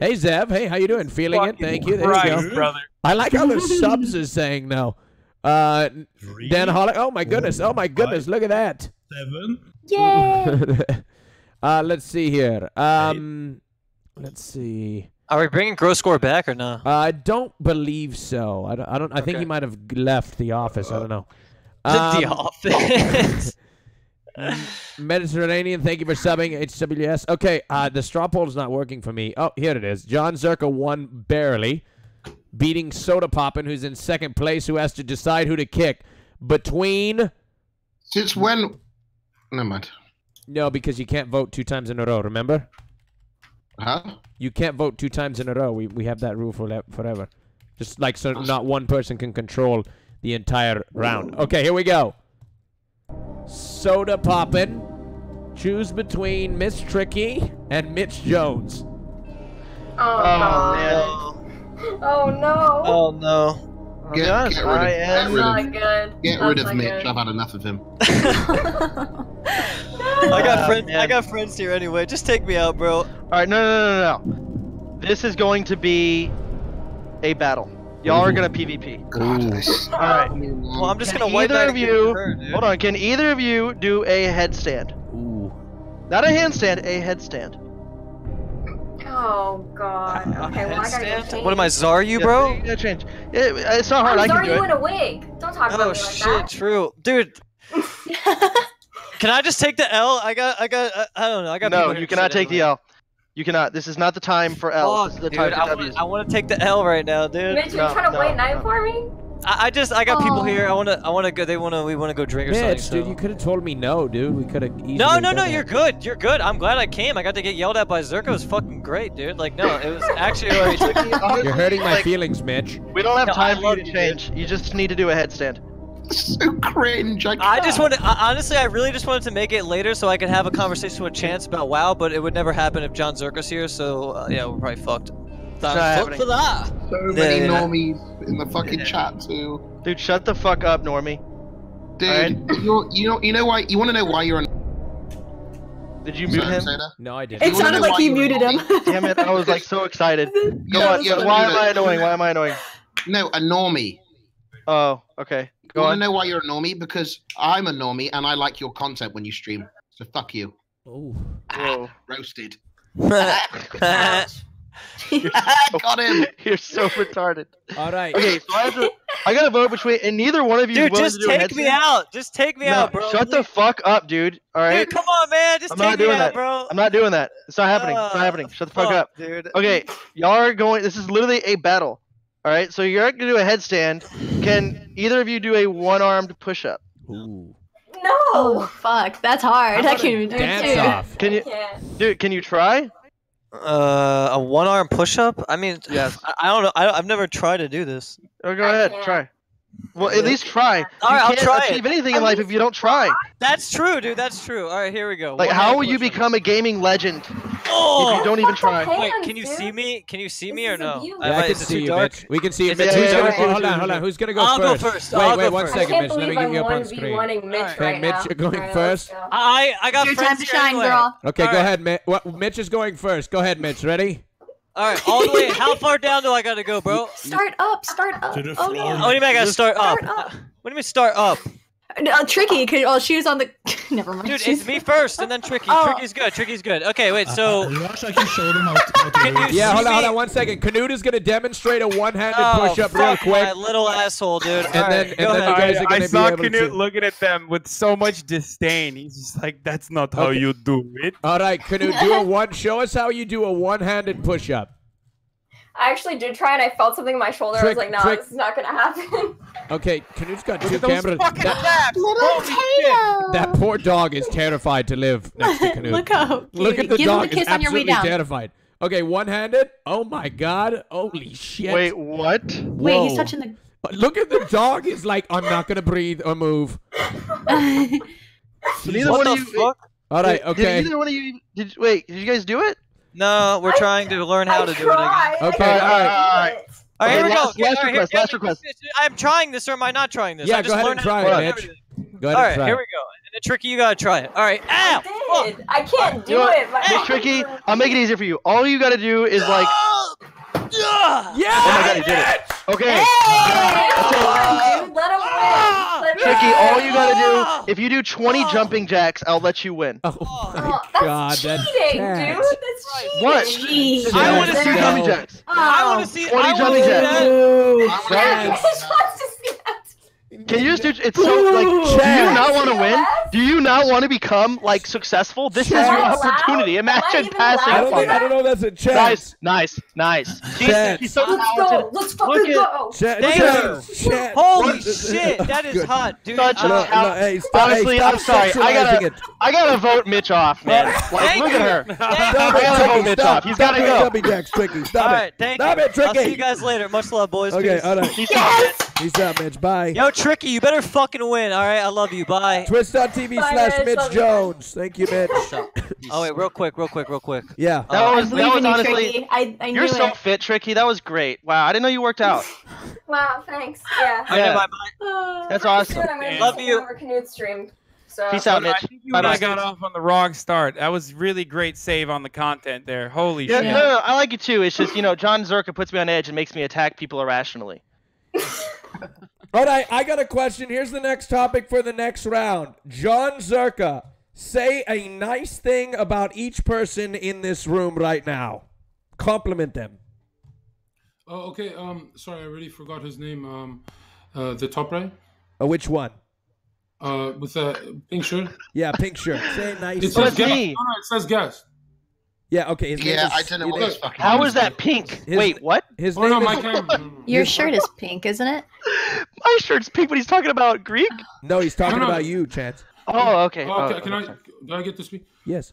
Hey Zev, hey, how you doing? Feeling it? Thank you. There you go. brother. I like how the [laughs] subs is saying no. Uh, Dan Hollick. Oh my goodness. Oh my goodness. Look at that. Seven. Yay! [laughs] uh, let's see here. Um, let's see. Are we bringing Gross Gore back or not? Uh, I don't believe so. I don't. I, don't, I think he might have left the office. I don't know. The Um, office. [laughs] Mediterranean, thank you for subbing. HWS. Okay, uh, the straw poll is not working for me. Oh, here it is. Jon Zherka won barely, beating Sodapoppin, who's in second place, who has to decide who to kick between. Since when? Never mind. No, because you can't vote two times in a row. Remember? Huh? You can't vote two times in a row. We we have that rule for forever. Just like so, not one person can control the entire round. Okay, here we go. Sodapoppin. Choose between Miss Tricky and Mitch Jones. Oh, oh God. Oh no. Oh no. Get, honest, get rid of, I get am- rid That's of, not good. get That's rid of Mitch. good. I've had enough of him. [laughs] I got ah, friends. I got friends here anyway. Just take me out, bro. All right, no, no, no, no, no. This is going to be a battle. Y'all are gonna PvP. God. All right. Well, I'm just Can gonna wipe either of you get her, dude. hold on? Can either of you do a headstand? Ooh. Not a handstand, a headstand. Oh God. [laughs] Okay, well I gotta go Handstand? What am I, Czar you, Yeah, bro? you gotta change. It- it's not hard. I'm I can sorry do you it. in a wig. Don't talk about that. Oh me like shit, that. true, dude. [laughs] Can I just take the L? I got, I got, I, I don't know. I got. No, people here you cannot sit take the. L. You cannot. This is not the time for L. this is the Fuck, time for I W's. want, I want to take the L right now, dude. Mitch, you're No, trying to no, wait night no. for me? I, I just, I got people Oh. here. I want to, I want to go. They want to, we want to go drink or something. Mitch, dude, so- you could have told me no, dude. We could have easily. No, no, no, that. you're good. You're good. I'm glad I came. I got to get yelled at by Zherka. It was fucking great, dude. Like, no, it was actually [laughs] like, You're hurting my Like- feelings, Mitch. We don't have No, time for you to you, change. You just need to do a headstand. So cringe. I, I just wanted, I, honestly, I really just wanted to make it later so I could have a conversation with Chance about WoW, but it would never happen if Jon Zherka's here. So uh, yeah, we're probably fucked. It's not Fuck for that. So many yeah. normies in the fucking chat too. Dude, shut the fuck up, Normie. Dude, Alright. you're, you know, you know why? You want to know why you're an? Did you mute him? No, I didn't. It sounded like he you're muted him. [laughs] Damn it! I was like so excited. [laughs] Go Yeah, on. yeah, Yeah, why am I annoying? Why am I annoying? No, a normie. Oh, okay. You Go want to know why you're a normie? Because I'm a normie and I like your content when you stream. So fuck you. Oh, Whoa. Roasted. Ouch. [laughs] [laughs] Got him. You're so retarded. All right. Okay, so I have to. I gotta vote between, and neither one of you. Dude, is willing just to do a take me out. Just take me No, out, bro. shut the fuck up, dude. All right. Dude, come on, man. Just I'm take not me doing out, that. bro. I'm not doing that. It's not happening. it's not Uh, happening. Shut the fuck fuck, up. dude. Okay, y'all are going. This is literally a battle. All right, so you're gonna do a headstand. Can either of you do a one-armed push-up? Ooh. No. Oh fuck, that's hard. I can't even do it Dance too. off. Can you, Can't. dude? Can you try? Uh, a one arm push up? I mean, Yes. I, I don't know. I, I've never tried to do this. Oh, go I ahead, can't. try. Well, at least try. All right, you I'll can't try achieve it. anything in life if you don't try. That's true, dude. That's true. All right, here we go. Like, One how will you push-up. become a gaming legend Oh! if you oh! don't even try? Wait, can you dude. see me? Can you see me This or no? abuse. I Yeah, I can see you, dark? Mitch. We can see you, Is Mitch. it Who's too gonna, hold on, hold on. Who's gonna go I'll go first? first. Wait, I'll wait, go one first. I second, can't Mitch. Let me get I'm you up on screen. Mitch Alright. Okay, right Mitch, you're going first. I I got Your time friends to shine, girl. Okay, go ahead, Mitch. What, Mitch is going first. Go ahead, Mitch. Ready? All right, all the way. [laughs] How far down do I gotta go, bro? Start up, start up. To the Oh floor. no. Oh, what do you mean I gotta start up? Up. What do you mean start up? Uh, tricky, cause oh, she was on the. [laughs] Never mind. Dude, She's- it's me first, and then [laughs] Tricky. Oh. Tricky's good. Tricky's good. Okay, wait. So, Rush, I can show them how to, how to Can do you it. Yeah, hold on, hold on one second. Knut is gonna demonstrate a one-handed oh, push-up real quick. my little asshole, dude. And then- right, and then you guys are I, gonna I be saw able Knut to- looking at them with so much disdain. He's just like, "That's not how Okay. you do it." All right, Knut, do a one. Show us how you do a one-handed push-up. I actually did try and I felt something in my shoulder. I was like, nah, trick- this is not gonna happen. [laughs] Okay, Knut's got two at those cameras. fucking That, laps. Holy shit. that poor dog is terrified to live [laughs] next to Knut. Look how. Look at the Give dog. him a kiss is on your way absolutely down. terrified. Okay, one-handed. Oh my god. Holy shit. Wait, what? Wait, he's touching the. Uh, look at the dog. Is like, I'm not gonna breathe or move. [laughs] Neither What one the of you. fuck? All right. Did Okay. either one of you? Did wait? Did you guys do it? No, we're trying to learn how I to do it again. Okay, I all right. tried it. All right, here we go. last- Yeah, last all right, request, here- last request. I'm trying this or am I not trying this? Yeah, I just go ahead and try it, Mitch. Go ahead All and right, try here we go. The Tricky, you gotta try it. All right. Ow! I did. I can't do You know it. My Miss Tricky, I'll make it easier for you. All you gotta do is like. Yeah! Oh my god, he did it. Okay. Hey, dude, let him win. Ah! Let him Tricky, win. all you gotta do, ah! if you do 20 ah! jumping jacks, I'll let you win. Oh, oh that's God, that's cheating, cat. dude. That's cheating. What? Jeez. I oh. Oh. want to see jumping jacks. I want to see. 20 I jumping see jacks. that. Right? He just wants to see that. Can you just do? It's so like. Do you not want to win? Do you not want to become like successful? This is your opportunity. Imagine passing. I don't, think, I don't know if that's a chance. Nice, nice, nice. She's, Chance. she's so Let's talented. go. Let's Look fucking at- go. Chance. Thank chance, you. chance. Holy shit, that is Good. hot, dude. Such a No, no, hey, stop, Honestly, hey, stop I'm sorry. I gotta, it. I gotta vote Mitch off, man. Like, look at her. Stop I gotta vote Mitch Stop. off. He's Stop gotta doing go. jumping jacks, Tricky. Stop All it. right, thank Stop you. it, Tricky. I'll see you guys later. Much love, boys. Okay, all right. Yes! Peace out, Mitch. Bye. Yo, Tricky, you better fucking win. All right, I love you. Bye. Twitch.tv Bye, slash Mitch. Mitch you. Jones. Thank you, Mitch. Oh wait, real quick, real quick, real quick. Yeah. That Uh, was, I that was you, honestly. I, I knew You're so it. fit, Tricky. That was great. Wow, I didn't know you worked out. [laughs] Wow, thanks. Yeah. I know, Yeah. bye bye. [sighs] Uh, That's awesome. I'm Love you. over Knut's stream. So. Peace out, I Mitch. think you and I Bye-bye. got off on the wrong start. That was really great save on the content there. Holy Yeah, shit. no, no, I like it too. It's just you know, Jon Zherka puts me on edge and makes me attack people irrationally. [laughs] All right, I got a question. Here's the next topic for the next round. Jon Zherka, say a nice thing about each person in this room right now. Compliment them. Oh, okay. Um, sorry, I already forgot his name. Um, uh, the top right. Uh, which one? Uh, with the pink shirt. Yeah, pink shirt. Say a nice It says guest. me. No, no, it says guest. Yeah, okay. His Yeah, is, I don't know what his, his fucking. How name is that pink? His- Wait, what? his Oh name no, is, my camera. Your shirt is pink, isn't it? My shirt's pink, but he's talking about Greek. No, he's talking No, no. about you, Chance. Oh, okay. Oh, Oh, okay, can I? okay. Do I get to speak? Yes.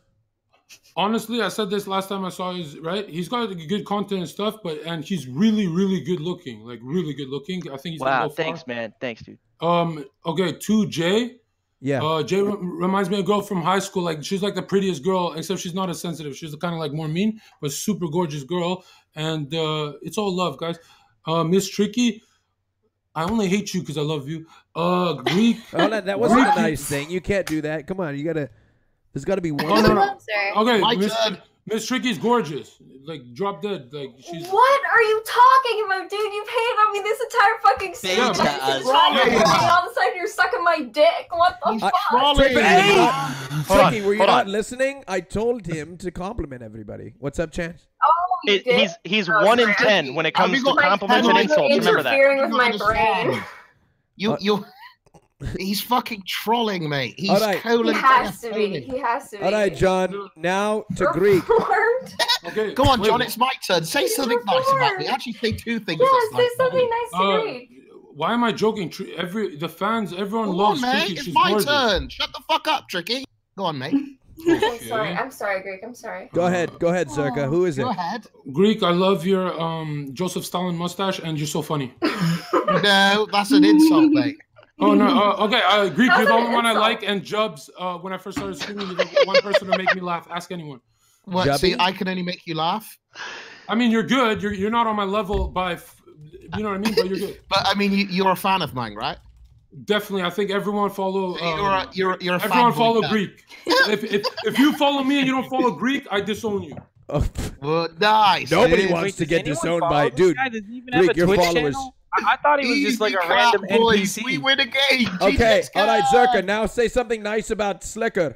Honestly, I said this last time I saw his right. He's got good content and stuff, but and he's really, really good looking. Like really good looking. I think he's gonna Wow, go far. thanks, man. Thanks, dude. Um. Okay. Two Jay. Yeah. Uh, Jay re- reminds me of a girl from high school. Like she's like the prettiest girl, except she's not as sensitive. She's a kind of like more mean, but super gorgeous girl. And uh, it's all love, guys. Uh, Miss Tricky. I only hate you because I love you. Uh, Greek. [laughs] Oh, that, that wasn't a nice thing. You can't do that. Come on, you gotta. There's got to be one. Oh, no, no. Okay, My Miss, turn. Miss Tricky's gorgeous. Like drop dead. Like she's. What are you talking about, dude? You hated on me this entire fucking season. Yeah, I'm but- just trying to Yeah. all of a sudden you're sucking my dick. What the He's fuck? trolling. Tricky, were you Hey! not, Tricky, were you hold not on. listening? I told him to compliment everybody. What's up, Chance? Oh, you It, did? he's he's Oh, one in ten when it comes to compliments and have you insults. Remember that. interfering with You my brain. You Uh, you. He's fucking trolling, mate. He's All right. colon. He has to be. He has to be. All right, John. Now to You're Greek. formed. Okay. Go on, wait. John. It's my turn. Say You're something nice about me. formed. Actually, say two things. Yeah, say nice something nice to Uh, Greek. why am I joking? Every the fans, everyone Go loves on, mate. Tricky. It's She's my gorgeous. turn. Shut the fuck up, Tricky. Go on, mate. [laughs] I'm sorry. I'm sorry, Greek. I'm sorry. Go ahead. Go ahead, Zherka. Who is it? Go ahead. Greek, I love your um Joseph Stalin mustache, and you're so funny. [laughs] No, that's an insult, mate. Oh no, uh, [laughs] okay, I agree. That's you're the only one I like, and Jubs. Uh, when I first started streaming, you're the one person to make me laugh. Ask anyone. What? Jubby? See, I can only make you laugh. I mean, you're good. You're you're not on my level by, f- you know what I mean. But you're good. But I mean, you, you're a fan of mine, right? Definitely, I think everyone follow. So you're Uh, a you're you're a everyone fanboy follow fan. Greek. if, if if you follow me and you don't follow Greek, I disown you. Oh, Well, nice. nobody dude. wants Wait, to get disowned by dude. guy? Does he even Greek, your Twitch followers. channel? I, I thought he was just like a Easy random clap, boys. NPC. We win a game. Okay, Jesus, all right, God. Zherka. Now say something nice about Sliker.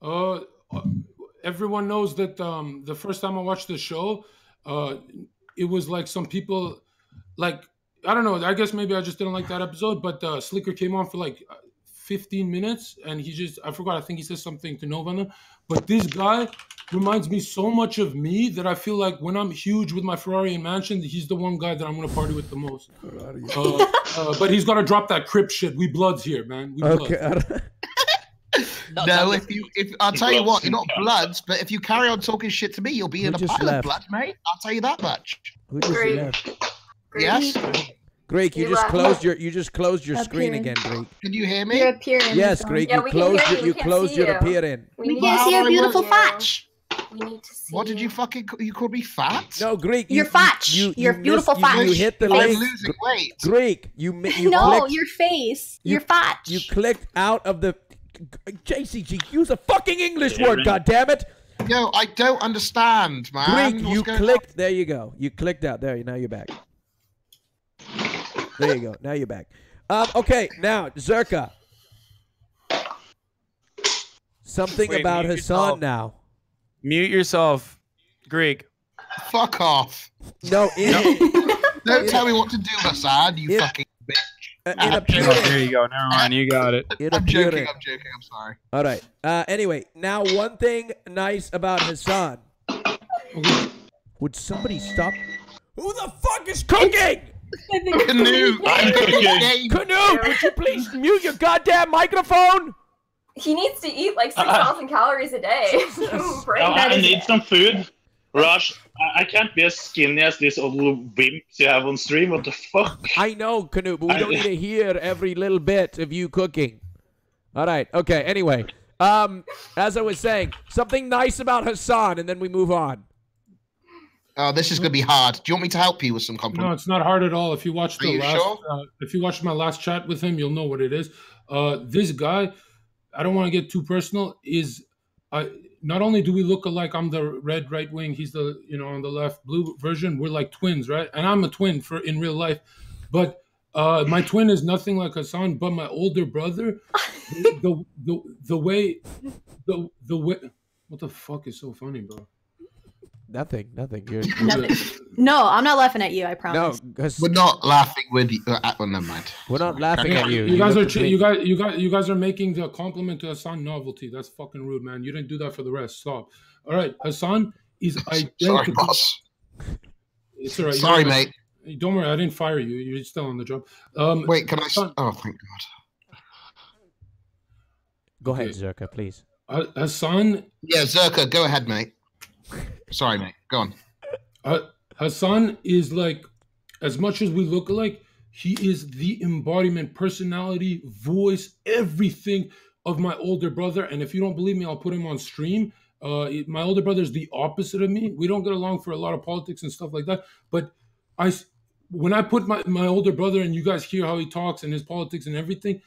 Uh, uh, everyone knows that um, the first time I watched the show, uh, it was like some people, like I don't know. I guess maybe I just didn't like that episode. But uh, Sliker came on for like uh, 15 minutes, and he just I forgot. I think he said something to Novana But this guy reminds me so much of me that I feel like when I'm huge with my Ferrari and mansion, he's the one guy that I'm gonna party with the most. Uh, uh, but he's gotta drop that crip shit. We bloods here, man. We bloods. Okay. No, if you, if I'll tell you what, you're not bloods, but if you carry on talking shit to me, you'll be in a just pile left? of blood, mate. I'll tell you that much. Who just Greek. left? Greek. Yes. Greek, you You just left. closed your you just closed your Up screen again, Greek. Can you hear me? You're appearing. Yes, John. Greek, Yeah, you we can closed your you. you closed your you. appearing. We We can't Wow, see your beautiful want you. fetch. We need to see. What did you fucking? ca- You called me fat? No, Greek. You're you, fat. You, You're you beautiful missed- fat. You, hit the I'm link. losing weight. Greek. You mi- you [laughs] no, clicked, your face. you- You're fat. You clicked out of the. JCG, use a fucking English Yeah, word, right. God damn it! Yo, I don't understand, man. Greek, What's you going clicked. There you go. You clicked out. There. You. Now you're back. There you go. Now you're back. Um, okay, now Zherka. Something Wait, about Hasan yourself. now. Mute yourself, Greek. on? Fuck off. No, [laughs] in, Don't tell me what to do, Hasan. You Yeah. fucking bitch. uh, in I'm a. Oh, there you go. Never mind. You got it. in a I'm joking. puree. I'm joking. I'm sorry. All right. Uh, anyway, now one thing nice about Hasan. Would somebody stop? Who the fuck is cooking? Knut. I'm cooking. Knut, would you please mute your goddamn microphone? He needs to eat like Uh, 6,000 calories a day. [laughs] Brain I, I need dead. some food. Rajj, I, I can't be as skinny as these old little wimps you have on stream. What the fuck? I know, Knut, but we I- don't need to [laughs] hear every little bit of you cooking. All right. Okay. Anyway, um, as I was saying, something nice about Hasan, and then we move on. Oh, this is gonna be hard. Do you want me to help you with some No, it's not hard at all. If you watch the you last, sure? uh, if you watch my last chat with him, you'll know what it is. Uh, this guy, I don't want to get too personal. Is not only do we look alike, I'm the red right wing, he's the you know on the left blue version. We're like twins, right? And I'm a twin for in real life, but uh, my twin is nothing like Hasan. But my older brother, the [laughs] the the, the way, the the way. What the fuck is so funny, bro? Nothing. Nothing. [laughs] You're, Nothing. No, I'm not laughing at you. I no, promise. Hass- We're not laughing with you. Uh, well, never mind. we're not laughing at you. You guys are at ch- you guys you guys you guys are making the compliment to Hasan novelty. That's fucking rude, man. You didn't do that for the rest. Stop. All right, Hasan is identical. [laughs] Sorry, identical. boss. It's all right. Sorry, don't- mate. Don't worry, I didn't fire you. You're still on the job. Um, Wait, can I? s- Hasan, Oh, thank God. Go ahead, Okay. Zherka, please. Ha- Hasan Yeah, Zherka, go ahead, mate. Sorry, mate. Go on. Ha- Hasan is like, as much as we look alike, he is the embodiment, personality, voice, everything of my older brother. And if you don't believe me, I'll put him on stream. Uh, it- my older brother is the opposite of me. We don't get along for a lot of politics and stuff like that. But I, when I put my, my older brother and you guys hear how he talks and his politics and everything,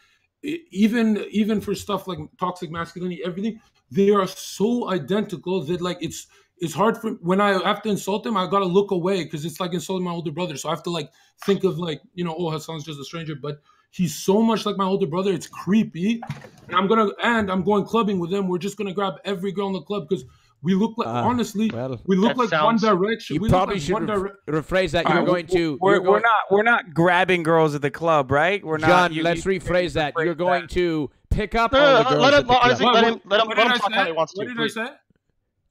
e- even even for stuff like toxic masculinity, everything, they are so identical that like it's it's hard for when I have to insult him, I gotta look away because it's like insulting my older brother. So I have to like think of like you know, oh, Hasan's just a stranger, but he's so much like my older brother. It's creepy, and I'm gonna and I'm going clubbing with him. We're just gonna grab every girl in the club because we look like Uh, honestly, well, we look like sounds- One Direction. You we probably like should One Dire- rephrase that. You're right, going to. We're, you're we're not we're not grabbing girls at the club, right? We're not. John, let's you- rephrase that. You're going that. to pick up No, all no, the girls let him- the club. honestly, let him- let him- let him talk how he wants What did. I say?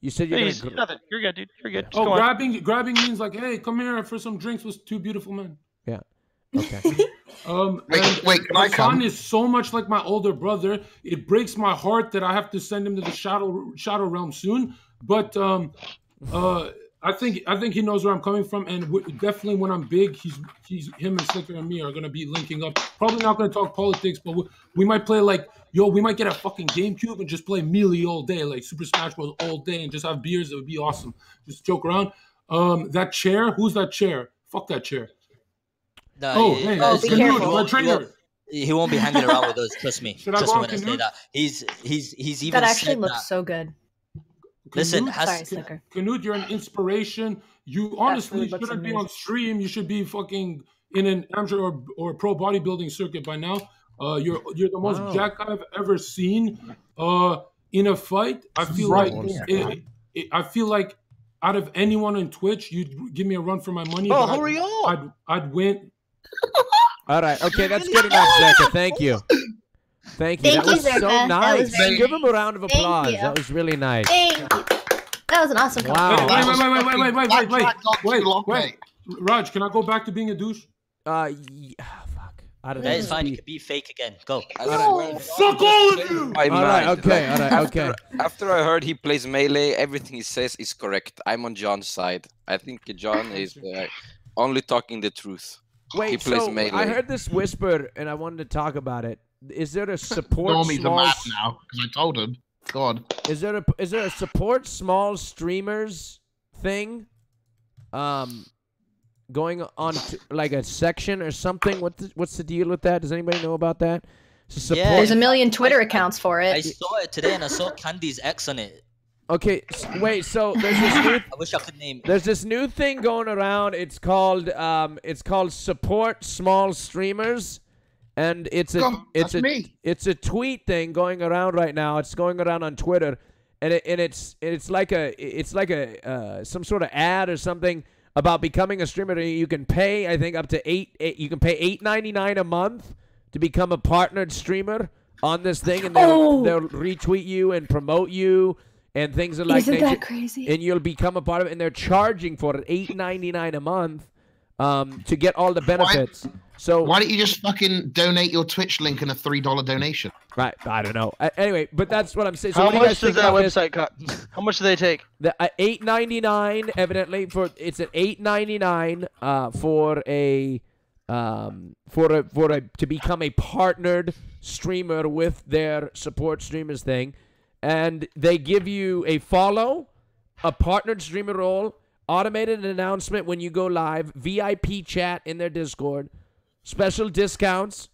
You said you're Hey, gonna... nothing. You're good, dude. You're good. Just Oh, go on. grabbing grabbing means like, hey, come here for some drinks with two beautiful men. Yeah. Okay. [laughs] Um, Wait, and wait, can I Hasan come? is so much like my older brother. It breaks my heart that I have to send him to the shadow shadow realm soon. But um, uh, I think I think he knows where I'm coming from, and w- definitely when I'm big, he's he's him and Sliker and me are gonna be linking up. Probably not gonna talk politics, but we, we might play like yo, we might get a fucking GameCube and just play Melee all day, like Super Smash Bros. all day, and just have beers. It would be awesome. Just joke around. Um, that chair, who's that chair? Fuck that chair. No, Oh, he- hey, Oh, it's be Knut, careful. my He trainer. won't, he won't be hanging around with us. Trust me. [laughs] Should I Trust go me when I say that. He's he's he's even That actually looks that. so good. Listen, Knut- has- Sorry, Sliker. You're an inspiration. You honestly really shouldn't be on stream. You should be fucking in an amateur or, or pro bodybuilding circuit by now. Uh, you're you're the most Wow. jack I've ever seen. Uh, in a fight, I feel Right like it, it, I feel like out of anyone on Twitch, you'd give me a run for my money. Oh, but I'd- hurry up! I'd I'd win. [laughs] All right. Okay, that's good enough, Zherka. Thank you. Thank you. Thank that you, was so Zherka. That nice. was very- Give him a round of applause. That was really nice. Thank you. That was an awesome Wow. Wait, compliment. wait, wait, wait, wait, wait, wait, wait, wait, Black wait, wait. Rajj, can I go back to being a douche? Uh, y- ah, fuck. I don't know. That is fine. You can be fake again. Go. Fuck all of you! My All right, okay, all right, after, okay. After I heard he plays melee, everything he says is correct. I'm on John's side. I think John is uh, only talking the truth. he Wait, plays so melee. I heard this whisper, and I wanted to talk about it. Is there a [laughs] support Normie's a small? man s- now because I told him. Go on. Is there a is there a support small streamers thing? Um, going on to, like a section or something. What the, what's the deal with that? Does anybody know about that? So support. There's a million Twitter accounts for it. I saw it today and I saw Candy's ex on it. Okay, s- wait. So there's this new [laughs] I wish I could name. There's this new thing going around. It's called um, it's called support small streamers, and it's a Oh, it's a me. it's a tweet thing going around right now. It's going around on Twitter, and it, and it's it's like a it's like a uh, some sort of ad or something about becoming a streamer. You can pay I think up to eight, eight you can pay eight ninety nine a month to become a partnered streamer on this thing, and they'll Oh. they'll retweet you and promote you. And things are like Isn't nature- that crazy? and you'll become a part of it. And they're charging for it eight ninety nine a month um, to get all the benefits. So Why don't you just fucking donate your Twitch link and a three dollar donation? Right, I don't know. A- anyway, but that's what I'm saying. So How what do you much guys does think that website cost? [laughs] How much do they take? The uh, eight ninety nine, evidently for it's an eight ninety nine uh, for a um, for a for a to become a partnered streamer with their support streamers thing, and they give you a follow, a partnered streamer role, automated announcement when you go live, VIP chat in their Discord, special discounts,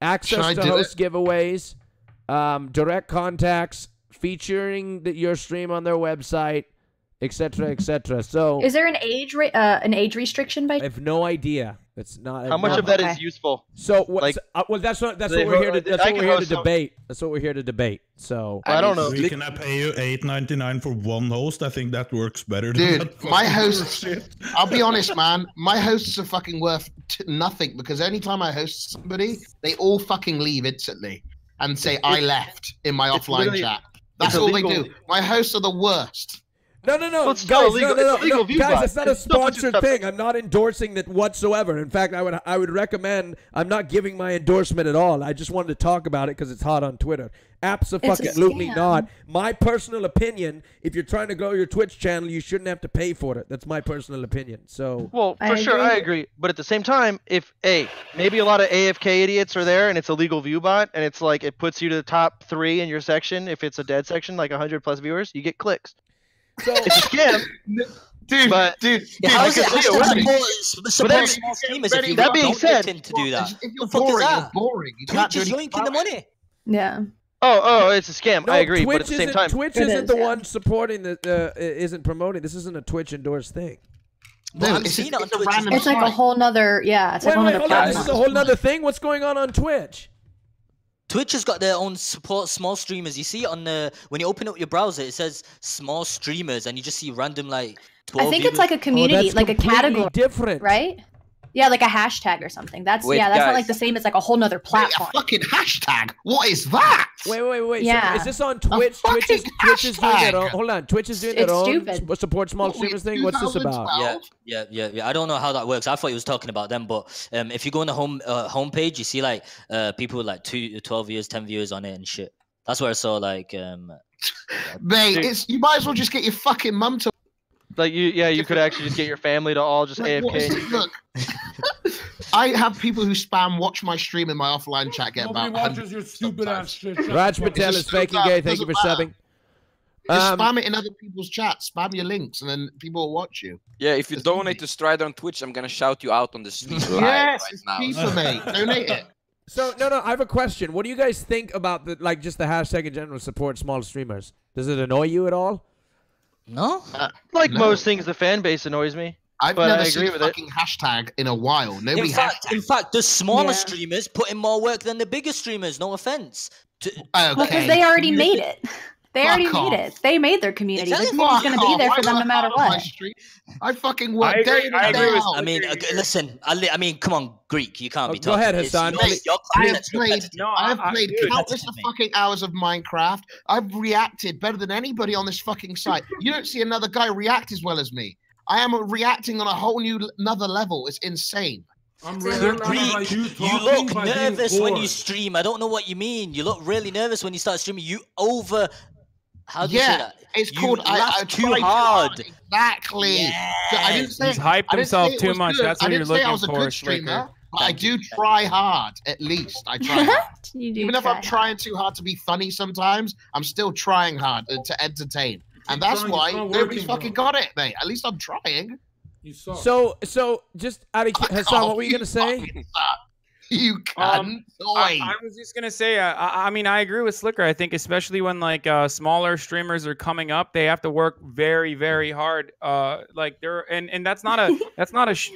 access to host giveaways, um, direct contacts, featuring the, your stream on their website, etc., etc. So Is there an age ra- uh, an age restriction by? I have no idea. That's not. How much of that is useful? So what? Like, uh, well, that's what that's what we're here to that's I what we're here to some- debate. That's what we're here to debate. So I don't know. We can I pay you eight ninety nine for one host? I think that works better. Than Dude, that my [laughs] hosts. I'll be honest, man. My hosts are fucking worth t- nothing because anytime I host somebody, they all fucking leave instantly and say I left in my offline literally- chat. That's it's all they do. My hosts are the worst. No, no, no, Well, it's guys, illegal- no, no, it's no, illegal no, guys, bot. it's not a It's still what you sponsored thing. I'm not endorsing that whatsoever. In fact, I would, I would recommend. I'm not giving my endorsement at all. I just wanted to talk about it because it's hot on Twitter. Absolutely scam. not. My personal opinion. If you're trying to grow your Twitch channel, you shouldn't have to pay for it. That's my personal opinion. So, Well, I for sure, I agree. agree. But at the same time, if a maybe a lot of AFK idiots are there and it's a legal view bot and it's like it puts you to the top three in your section. If it's a dead section, like 100 plus viewers, you get clicks. So It's a scam. [laughs] Dude, But- dude, Yeah, dude, how I it can see hashtag already. support, support then- small streamers ready- if you that being don't said- intend to do that? If you're The fuck is boring, you're that? boring. You can't Twitch is anything yoinking the money. Yeah. Oh, oh, it's a scam. no, I agree. Twitch but at the same isn't, time, Twitch It isn't is, the yeah. one supporting the uh, isn't promoting. This isn't a Twitch endorsed thing. But No, I'm it's seeing just- it on it's a Twitch. as random well. It's like a whole nother. Yeah, it's like Wait, one wait, hold on. This is a whole nother thing. What's going on on Twitch? Twitch has got their own support small streamers. You see on the when you open up your browser, it says small streamers, and you just see random like. I think it's like a oh, community, Oh, like a category, different, right? Yeah, like a hashtag or something. That's Wait, yeah, that's not like the same as like a whole nother Wait, a platform. fucking hashtag. What is that? Wait, wait, wait. So Yeah. is this on Twitch? Twitch is, Twitch is doing their hashtag. own. Hold on. Twitch is doing It's their own stupid. s- support small What, streamers thing. What's this about? Yeah, yeah, yeah, yeah. I don't know how that works. I thought he was talking about them, but um, if you go on the home uh, homepage, you see like uh, people with like two, 12 views, 10 views on it and shit. That's where I saw like um, [laughs] Mate, it's you might as well just get your fucking mum to like you, yeah, you could actually just get your family to all just like, AFK. Look. [laughs] I have people who spam watch my stream in my offline chat get Nobody about 100 watches your stupid ass shit. Shut Rajj Patel is It's faking gay. Thank you for doesn't matter. subbing. Just Um, spam it in other people's chats. Spam your links, and then people will watch you. Yeah, if you It's donate easy. to Strider on Twitch, I'm gonna shout you out on the stream [laughs] Yes, right it's now. FIFA, mate. [laughs] Donate it. So no, no. I have a question. What do you guys think about the like just the hashtag in general support small streamers? Does it annoy you at all? No. Uh, like No. most things, the fan base annoys me. I've But I never agree seen a with it. fucking hashtag in a while. Nobody In fact, has. in fact, the smaller Yeah. streamers put in more work than the bigger streamers. No offense. To, Well, because they already made it. They Fuck already off. made it. They made their community. The Exactly. community's going to be there off. for them no matter work hard on my what. I fucking work I agree- day I and agree day with- I mean, uh, listen. I, li- I mean, come on, Greek. You can't Oh, be go talking. ahead, It's- Hasan, Your, please. your I have content played. No, I have I- played dude, countless of fucking hours of Minecraft. I've reacted better than anybody on this fucking site. You don't see another guy react as well as me. I am reacting on a whole new another level. It's insane. I'm It's really Greek, like you, look nervous when you stream. I don't know what you mean. You look really nervous when you start streaming. You over. How do you say Yeah, that? it's You called. I, laugh I too tried hard. Exactly. So I didn't say He's hyped himself too much. good. That's I what you're didn't I looking was a for, good streamer. But I do try hard, at least. I try [laughs] hard. You do Even if I'm trying too hard to be funny sometimes, I'm still trying hard uh, to entertain. And Keep that's trying, why it's not nobody's working, fucking bro. got it, mate. At least I'm trying. You suck. So, so just out of Hasan, what were you gonna say? You Um. I, I was just gonna say, uh, I, I mean, I agree with Sliker. I think especially when like uh, smaller streamers are coming up, they have to work very, very hard. Uh, like they're and and that's not a [laughs] that's not a. Sh-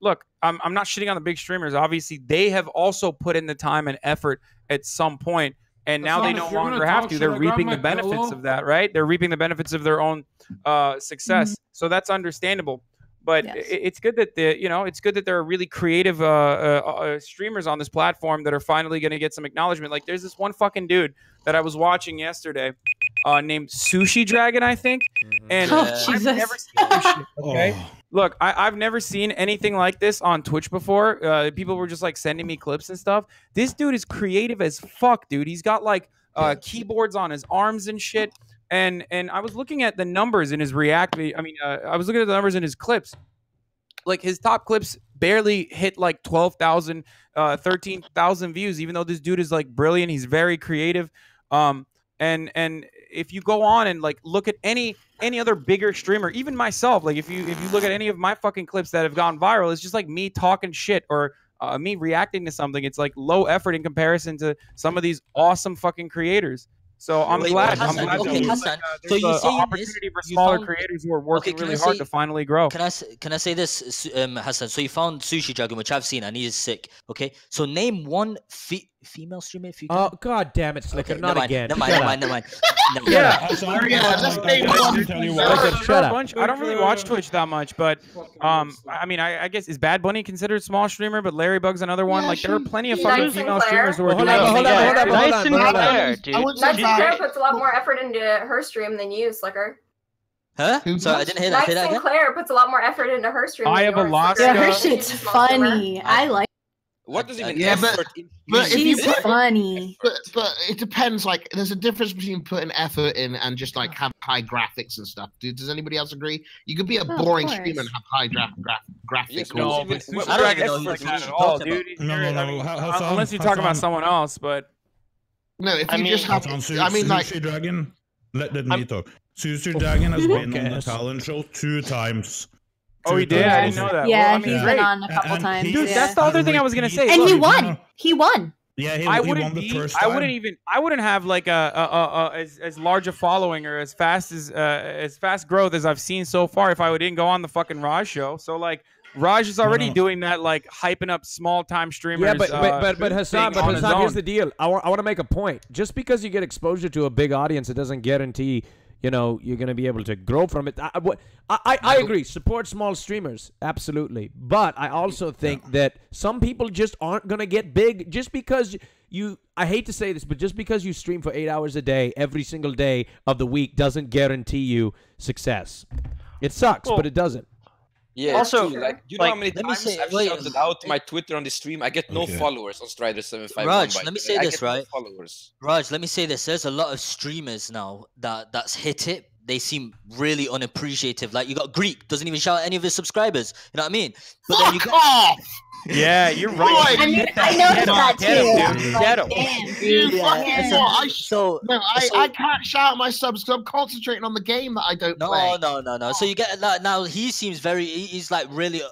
Look, I'm I'm not shitting on the big streamers. Obviously, they have also put in the time and effort at some point, and now they no if you're gonna longer have to. They're reaping the benefits pillow. of that, right? They're reaping the benefits of their own uh, success. So that's understandable. But i it's good that the you know it's good that there are really creative uh, uh, uh, streamers on this platform that are finally going to get some acknowledgement. Like there's this one fucking dude that I was watching yesterday, uh, named Sushi Dragon, I think, and [laughs] Oh, I've Jesus. never seen this shit. [laughs] Okay, look, I, I've never seen anything like this on Twitch before. Uh, people were just like sending me clips and stuff. This dude is creative as fuck, dude. He's got like uh, keyboards on his arms and shit. And and I was looking at the numbers in his react. I mean, uh, I was looking at the numbers in his clips. Like his top clips barely hit like 12,000, uh, 13,000 views, even though this dude is like brilliant. He's very creative. Um, and and if you go on and like look at any any other bigger streamer, even myself, like if you if you look at any of my fucking clips that have gone viral, it's just like me talking shit or uh, me reacting to something. It's like low effort in comparison to some of these awesome fucking creators. So I'm Wait, glad. Hasan, I'm glad okay, Hasan, like, uh, so you're a- a opportunity for you smaller found- creators who are working can I really hard say- to finally grow. Can I can I say this, um, Hasan? So you found Sushi Dragon, which I've seen, and he's sick. Okay, so name one fe- female streamer if you can. Oh God damn it, Sliker! Okay, not never mind, again. Never mind. Shut Never up. mind. Never mind. Never [laughs] mind. Yeah, Hasan, yeah, just I- name I one. tell you There what. are- Shut there are a up. bunch- I don't really watch Twitch that much, but um, I mean, I, I guess is Bad Bunny considered small streamer, but Larry Bug's another one. Yeah, like there are plenty of fucking female and streamers who are Hold doing on, hold on, amazing hold on, things. hold Nice on, and hold on. clear, dude. I wouldn't Nice Claire puts a lot more effort into her stream than you, Sliker. Huh? Who Sorry, I does? didn't hear that. Nice and. Claire puts a lot more effort into her stream. I than have a yours, lot- Sliker. Yeah, her shit's She's a small streamer. funny. I like. What does even Yeah, but- effort in but if you She's put- funny. But but it depends. Like, there's a difference between putting effort in and just like have high graphics and stuff. Dude, does anybody else agree? You could be a oh, of boring course. streamer and have high gra- gra- graphics. Yes, No, but well, Sushi I don't Dragon even know like that at all, dude. No, no, You're- I no, mean, Ha- unless you're talking about someone else, but No, if I you mean- just have, Hasan, Su- I mean, like, Sushi Dragon. Let, let me I'm- talk. Sushi Dragon has [laughs] been on the talent show two times. Oh, he Two did. I didn't know that. Yeah, well, I he's mean, Yeah. been on a couple And times. Dude, yeah. that's the other thing I was gonna say. and Look, he Look, won. no. He won. Yeah, he, I wouldn't won the be. first I wouldn't even. I wouldn't have like a, a, a, a as as large a following or as fast as uh, as fast growth as I've seen so far if I didn't go on the fucking Rajj show. So like Rajj is already no. doing that like hyping up small time streamers. Yeah, but uh, but but, but Hasan, but Hasan, here's the deal. I want I want to make a point. Just because you get exposure to a big audience, it doesn't guarantee you know you're going to be able to grow from it. I, I, I, agree. Support small streamers, absolutely. But I also think that some people just aren't going to get big just because you. I hate to say this, but just because you stream for eight hours a day every single day of the week doesn't guarantee you success. It sucks, Well, but it doesn't. Yeah, Also, also, like, you know how like, many let me times say- I've wait, shouted out my Twitter on the stream? I get no Okay. followers on Strider Seven Five Rajj, let me say I this, get no right? followers. Rajj, let me say this. There's a lot of streamers now that that's hit it. They seem really unappreciative. Like you got Greek doesn't even shout at any of his subscribers. You know what I mean? But then you fuck got off! Yeah, you're Boy, right. I mean, Get I that- noticed get him, that get him, too. dude. Like, Get him. damn, dude. Yeah. what? I sh- so no, I, so- I can't shout at my subs because I'm concentrating on the game that I don't no, play. no, no, no. No. So you get that now. He seems very. He's like really.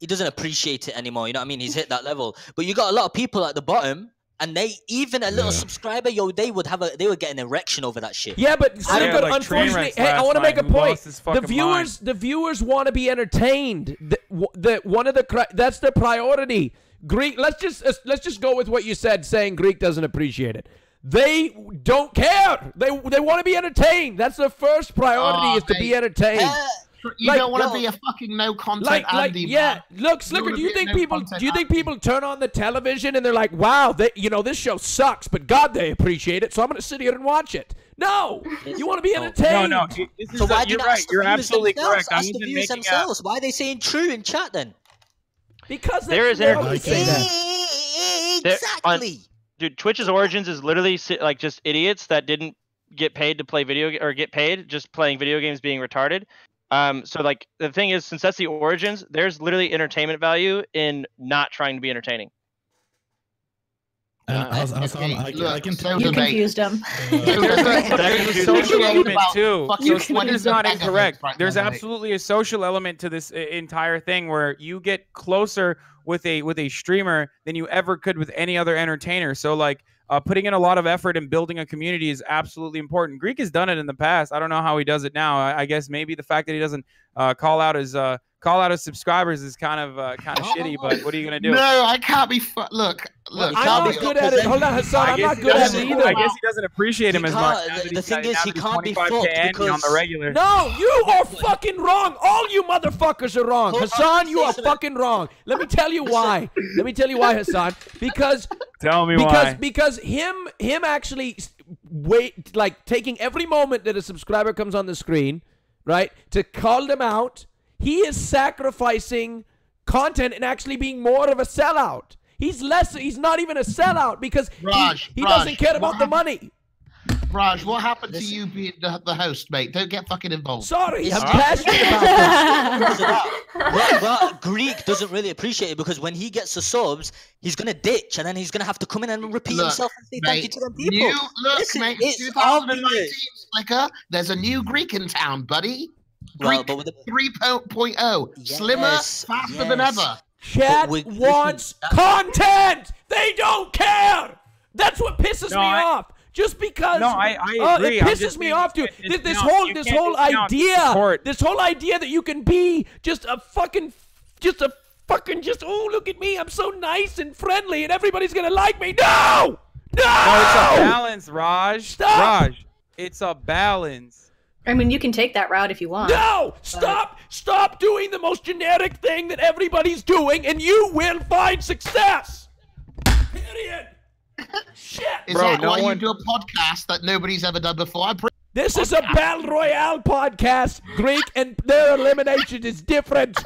He doesn't appreciate it anymore. You know what I mean? He's hit that level. But you got a lot of people at the bottom, and they even a little Yeah. subscriber, yo, they would have a. They would get an erection over that shit. Yeah, but, Yeah, but like unfortunately, hey, I want to make a point. The fucking viewers, the viewers want to be entertained. The, w- the one of the cri- that's the priority. Greek. Let's just uh, let's just go with what you said, saying Greek doesn't appreciate it. They don't care. They they want to be entertained. That's the first priority Oh, is to be entertained. Uh, You Like, don't want to no. be a fucking no content like, like, Andy, yeah. man. Look, Sliker, do you think no people do you think Andy. people turn on the television and they're like, "Wow, they, you know, this show sucks, but God, they appreciate it, so I'm going to sit here and watch it." No, you want to be entertained. No, no. This is So why do you you're not right. the You're absolutely correct. I Ask the wasn't viewers making a- themselves. Why are they saying true in chat then? Because There that's is enter- why would Like say that. There- on- Exactly. dude, Twitch's origins is literally like just idiots that didn't get paid to play video or get paid just playing video games being retarded. Um, so like the thing is, since that's the origins, there's literally entertainment value in not trying to be entertaining. And Has- Hasan, I, can- I can tell You you. confused him. [laughs] There's [laughs] a, there's a social element too. fucking So 20 Sliker's not incorrect. There's absolutely a social element to this uh, entire thing where you get closer with a with a streamer than you ever could with any other entertainer. So like uh, putting in a lot of effort and building a community is absolutely important. Greek has done it in the past. I don't know how he does it now. I, I guess maybe the fact that he doesn't uh, call out his uh, call out his subscribers is kind of uh, kind of shitty. But what are you gonna do? No, I can't be. Fu- look, look. I'm not good at it. Hold on, Hasan. I I'm not good at it either. I guess he doesn't appreciate him as much. can't- now that the thing is, he can't be 25K fucked and on the because- regular. No, you are fucking wrong. All you motherfuckers are wrong. Hold on, Hasan, you are something. fucking wrong. Let me tell you why. Let me tell you why, Hasan. Because [laughs] Tell me because why. because him him actually wait like taking every moment that a subscriber comes on the screen, right, to call them out. He is sacrificing content and actually being more of a sellout. He's less. He's not even a sellout because he- Rajj, he, Rajj, doesn't care about what the money. Rajj, what happened to you being the, the host, mate? Don't get fucking involved. Sorry, I'm Alright. passionate about [laughs] this. That- but, but Greek doesn't really appreciate it because when he gets the subs, he's gonna ditch and then he's gonna have to come in and repeat Look, himself and say thank you to them people. New, look, Listen, mate, it's 2019 obvious. Sliker. There's a new Greek in town, buddy. Greek but with the 3.0. Slimmer, Yes, faster than ever. Chat wants content. They don't care. That's what pisses No, me I- off. Just because No, I- I uh, it pisses just me saying off, you dude. This, this discount- whole this whole idea, this whole idea that you can be just a fucking, just a fucking, just oh look at me, I'm so nice and friendly, and everybody's gonna like me. No, no. No, it's a balance, Rajj. Stop. Rajj, it's a balance. I mean, you can take that route if you want. No! Stop! Stop doing the most generic thing that everybody's doing, and you will find success. Period. Shit. Is Bro, that no why one- you do a podcast that nobody's ever done before? I'm pretty This is a battle royale podcast, Greek, and their elimination is different.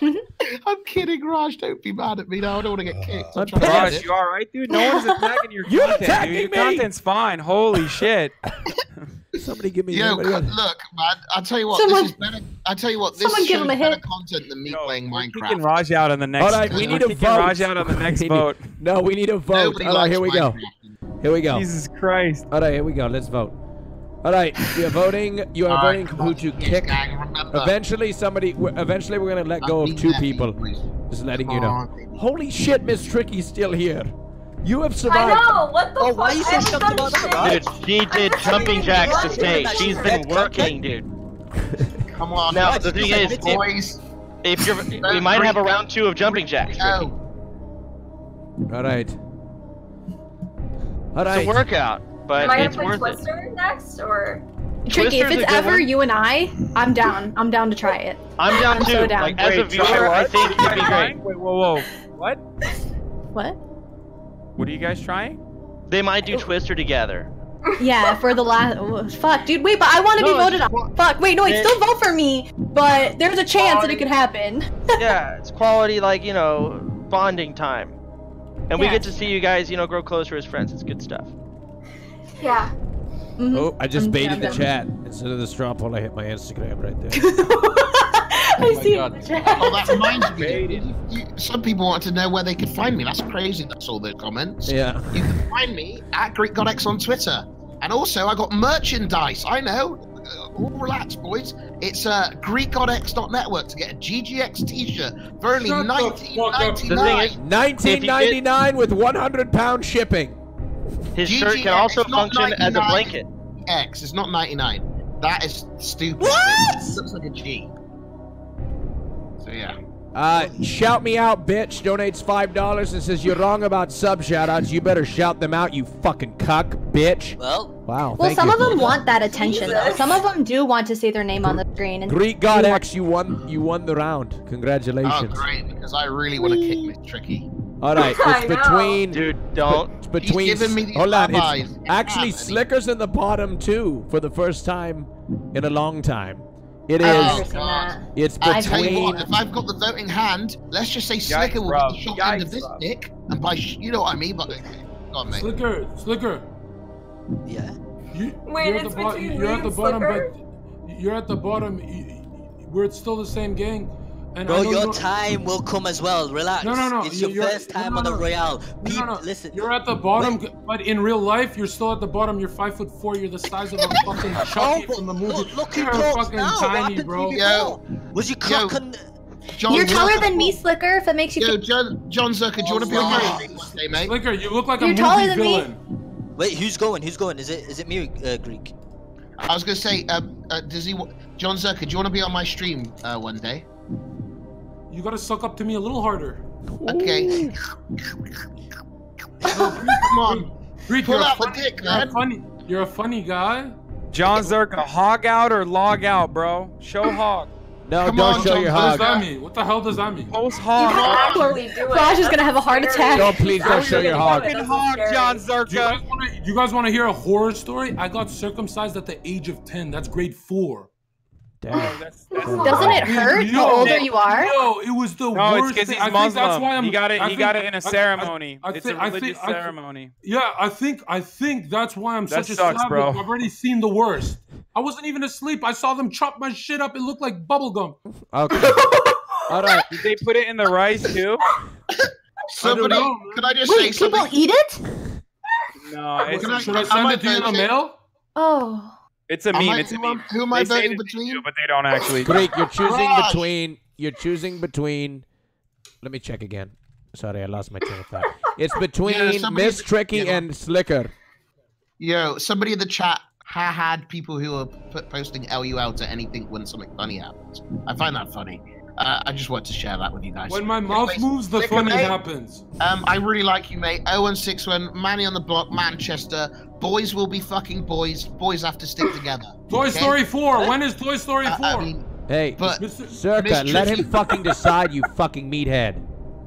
[laughs] I'm kidding, Rajj. Don't be mad at me now. I don't want to get uh, kicked. I'm I'm trying to Rajj, get it. you all right, dude? No one's attacking your [laughs] You're content, attacking dude. Your me. content's fine. Holy [laughs] shit. Somebody give me. Yo, anybody co- else- look, man. I tell you what, Someone- this is better. I tell you what, this someone give shows him a better hit. content than me Yo, playing we're Minecraft. kicking Rajj out on the next. All right, we we're need a kicking vote. Rajj out on the next vote. No, we need a vote. Nobody All right, here we go. Here we go. Jesus Christ. All right, here we go. Let's vote. All right, we are voting. You are voting come who to kick. gang. Eventually, somebody. we're- Eventually, we're gonna let go of two people. Just letting you know. Holy shit, Miss Tricky's still here. You have survived. I survived. know. What the Oh, fuck? why you so I haven't done about that, shit. Dude, she did jumping jacks to stay. She's been working, dude. Come on, Now the thing is, if, boys. if you're, we might have a round two of jumping jacks. Ricky. Oh, All right. All It's right. a workout, but Am I gonna it's play worth it. Twister next, or Tricky, if Twister's a it's good ever one. you and I, I'm down. I'm down to try it. I'm down I'm too. so down. Like as a Wait, viewer, try I what? think it'd be great. Wait, whoa, whoa. What? What? What are you guys trying? They might do Twister together. [laughs] Yeah, for the last. Fuck, dude. Wait, but I want to No, be it's voted just on. Fuck. Wait, no, wait. It- Still vote for me, but there's a chance that it could happen. [laughs] yeah, it's quality, like you know, bonding time, and we Yeah. get to see you guys, you know, grow closer as friends. It's good stuff. Yeah? Mhm. Oh, I just I'm baited the chat instead of the straw poll. I hit my Instagram right there. [laughs] I see. oh, that reminds me. You- you- some people want to know where they could find me. That's crazy. That's all those comments. yeah. You can find me at Greek God on Twitter. And also, I got merchandise. I know. Uh, All relax, boys. It's uh, GreekGodX.network to get a GGX t-shirt for only Shut the nineteen fuck up. ninety The thing is, nine. 1999 with 100 pound shipping. His GGX, shirt can also function as a blanket. X. It's not ninety nine. That is stupid. What? It looks like a G. So yeah. Uh, shout me out, bitch. Donates five dollars and says you're wrong about sub shoutouts. You better shout them out, you fucking cuck, bitch. Well, Wow. Well, some you. of them want that attention, though. Some of them do want to see their name on the screen. And Greek God X, you won. You won the round. Congratulations. Oh great, because I really want to kick Miss Tricky. All right, it's [laughs] between. Dude, don't. It's between. He's giving me these hold on, it's It's actually happening. Sliker's in the bottom too for the first time in a long time. It is. Oh, is. I've never seen God. that. It's I tell you between. what, if I've got the voting hand, let's just say Sliker will bro. get the short end of this bro. dick, and by sh- you know what I mean. But go on, mate. Sliker, Sliker. yeah. You, Wait, you're at the bo- You're at the bottom, Sliker? but you're at the bottom. We're still the same gang. And Bro, your you're- time will come as well. Relax. No, no, no. It's your you're- first no, time no, on the no. Royale. No, Peep, no, listen. You're at the bottom, but in real life, you're still at the bottom. You're five foot four. You're the size of a [laughs] fucking Chucky from the movie. Look who you're talks fucking now. Tiny, happened bro. you before? Was you clocking? John You're taller Zherka- than me, Sliker. If it makes you. Yo, John, Jon Zherka, do you want to be on my stream one day, mate? Sliker, you look like You're taller than me. Wait, who's going? Who's going? Is it is it me, uh, Greek? I was gonna say, um, uh, does he? Jon Zherka, do you want to be on my stream uh, one day? You gotta suck up to me a little harder. Okay. [laughs] Come on. Greek, Pull you're a out the funny- dick, you're a funny. You're a funny guy. Jon Zherka, hog out or log out, bro? Show [laughs] hog. No, Come don't on, show John, your what does that mean? What the hell does that mean? Post hog. can actually do it. Raj is gonna have a heart attack. Don't please don't show your hog. Fucking hog, John Do you guys Zerka. do you guys want to hear a horror story? I got circumcised at the age of 10. That's grade four. Damn. Doesn't it hurt the older you are? No, it was the No, it's worst because he's I think that's why I'm. He got it. I He got it in I- a ceremony. I, I it's think, a I religious think, I think- ceremony. yeah, I think I think that's why I'm That such a sucks, savage. bro. I've already seen the worst. I wasn't even asleep. I saw them chop my shit up. It looked like bubblegum. Okay. [laughs] All right. Did they put it in the rice too? Somebody, know, could I just Wait, say people something? eat it? No, it's, Can I- Should I send I it to you in the mail? Oh. It's a meme. I- It's a meme. who am I They say voting between? do, but they don't actually. [laughs] Greek, you're choosing Rajj. between. You're choosing between. Let me check again. Sorry, I lost my train of thought. It's [laughs] between somebody- Miss Tricky yeah. and Sliker. Yo, somebody in the chat ha had people who are p- posting LUL to anything when something funny happens. I find that funny. Uh, I just wanted to share that with you guys. When my mouth Anyways, moves, the Sliker, funny mate, happens. Um, I really like you, mate. 0161, Manny on the block, Manchester. Boys will be fucking boys. Boys have to stick together. [laughs] Toy okay? Story 4. When is Toy Story 4? Uh, I mean, Hey, but Mr. Zherka, Miss let him fucking decide, you fucking meathead.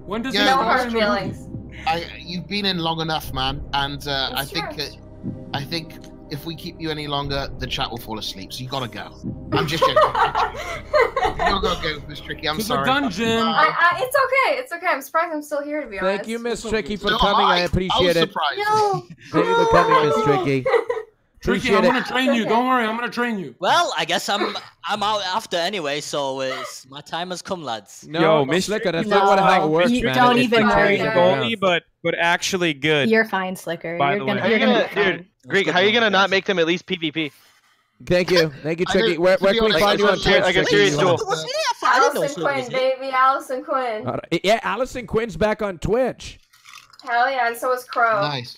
When does Yeah, it No hard in the movie? feelings. [laughs] I, you've been in long enough, man, and uh, I It's think yours. uh, I think if we keep you any longer, the chat will fall asleep. So you gotta go. I'm just [laughs] joking. you gotta go, Miss Tricky. I'm To the sorry. dungeon. Uh, I, I, it's okay. It's okay. I'm surprised I'm still here to be honest. Thank you, Miss Tricky, for so coming. I I, I appreciate was it. surprised. No. Thank you for coming, Miss Tricky. [laughs] Tricky, Appreciate I'm gonna train you. Don't worry, I'm gonna train you. Well, I guess I'm I'm out after anyway, so it's my time has come, lads. No, Yo, Miss Miss Sliker, that's No, not what how it works, you man. don't It's even like worry turning it. around. But but actually good. You're fine, Sliker. By you're the gonna, way. you're gonna gonna, be dude, Greek, how are you gonna not make them at least PvP? Thank you, thank you, I Tricky. don't- Where, to where can we honest, find you on don't- Twitch? like a Tricky? serious duel. Was he? I thought- I Allison Quinn, baby, Allison Quinn. All right. Yeah, Allison Quinn's back on Twitch. Hell yeah, and so is Crow. Nice.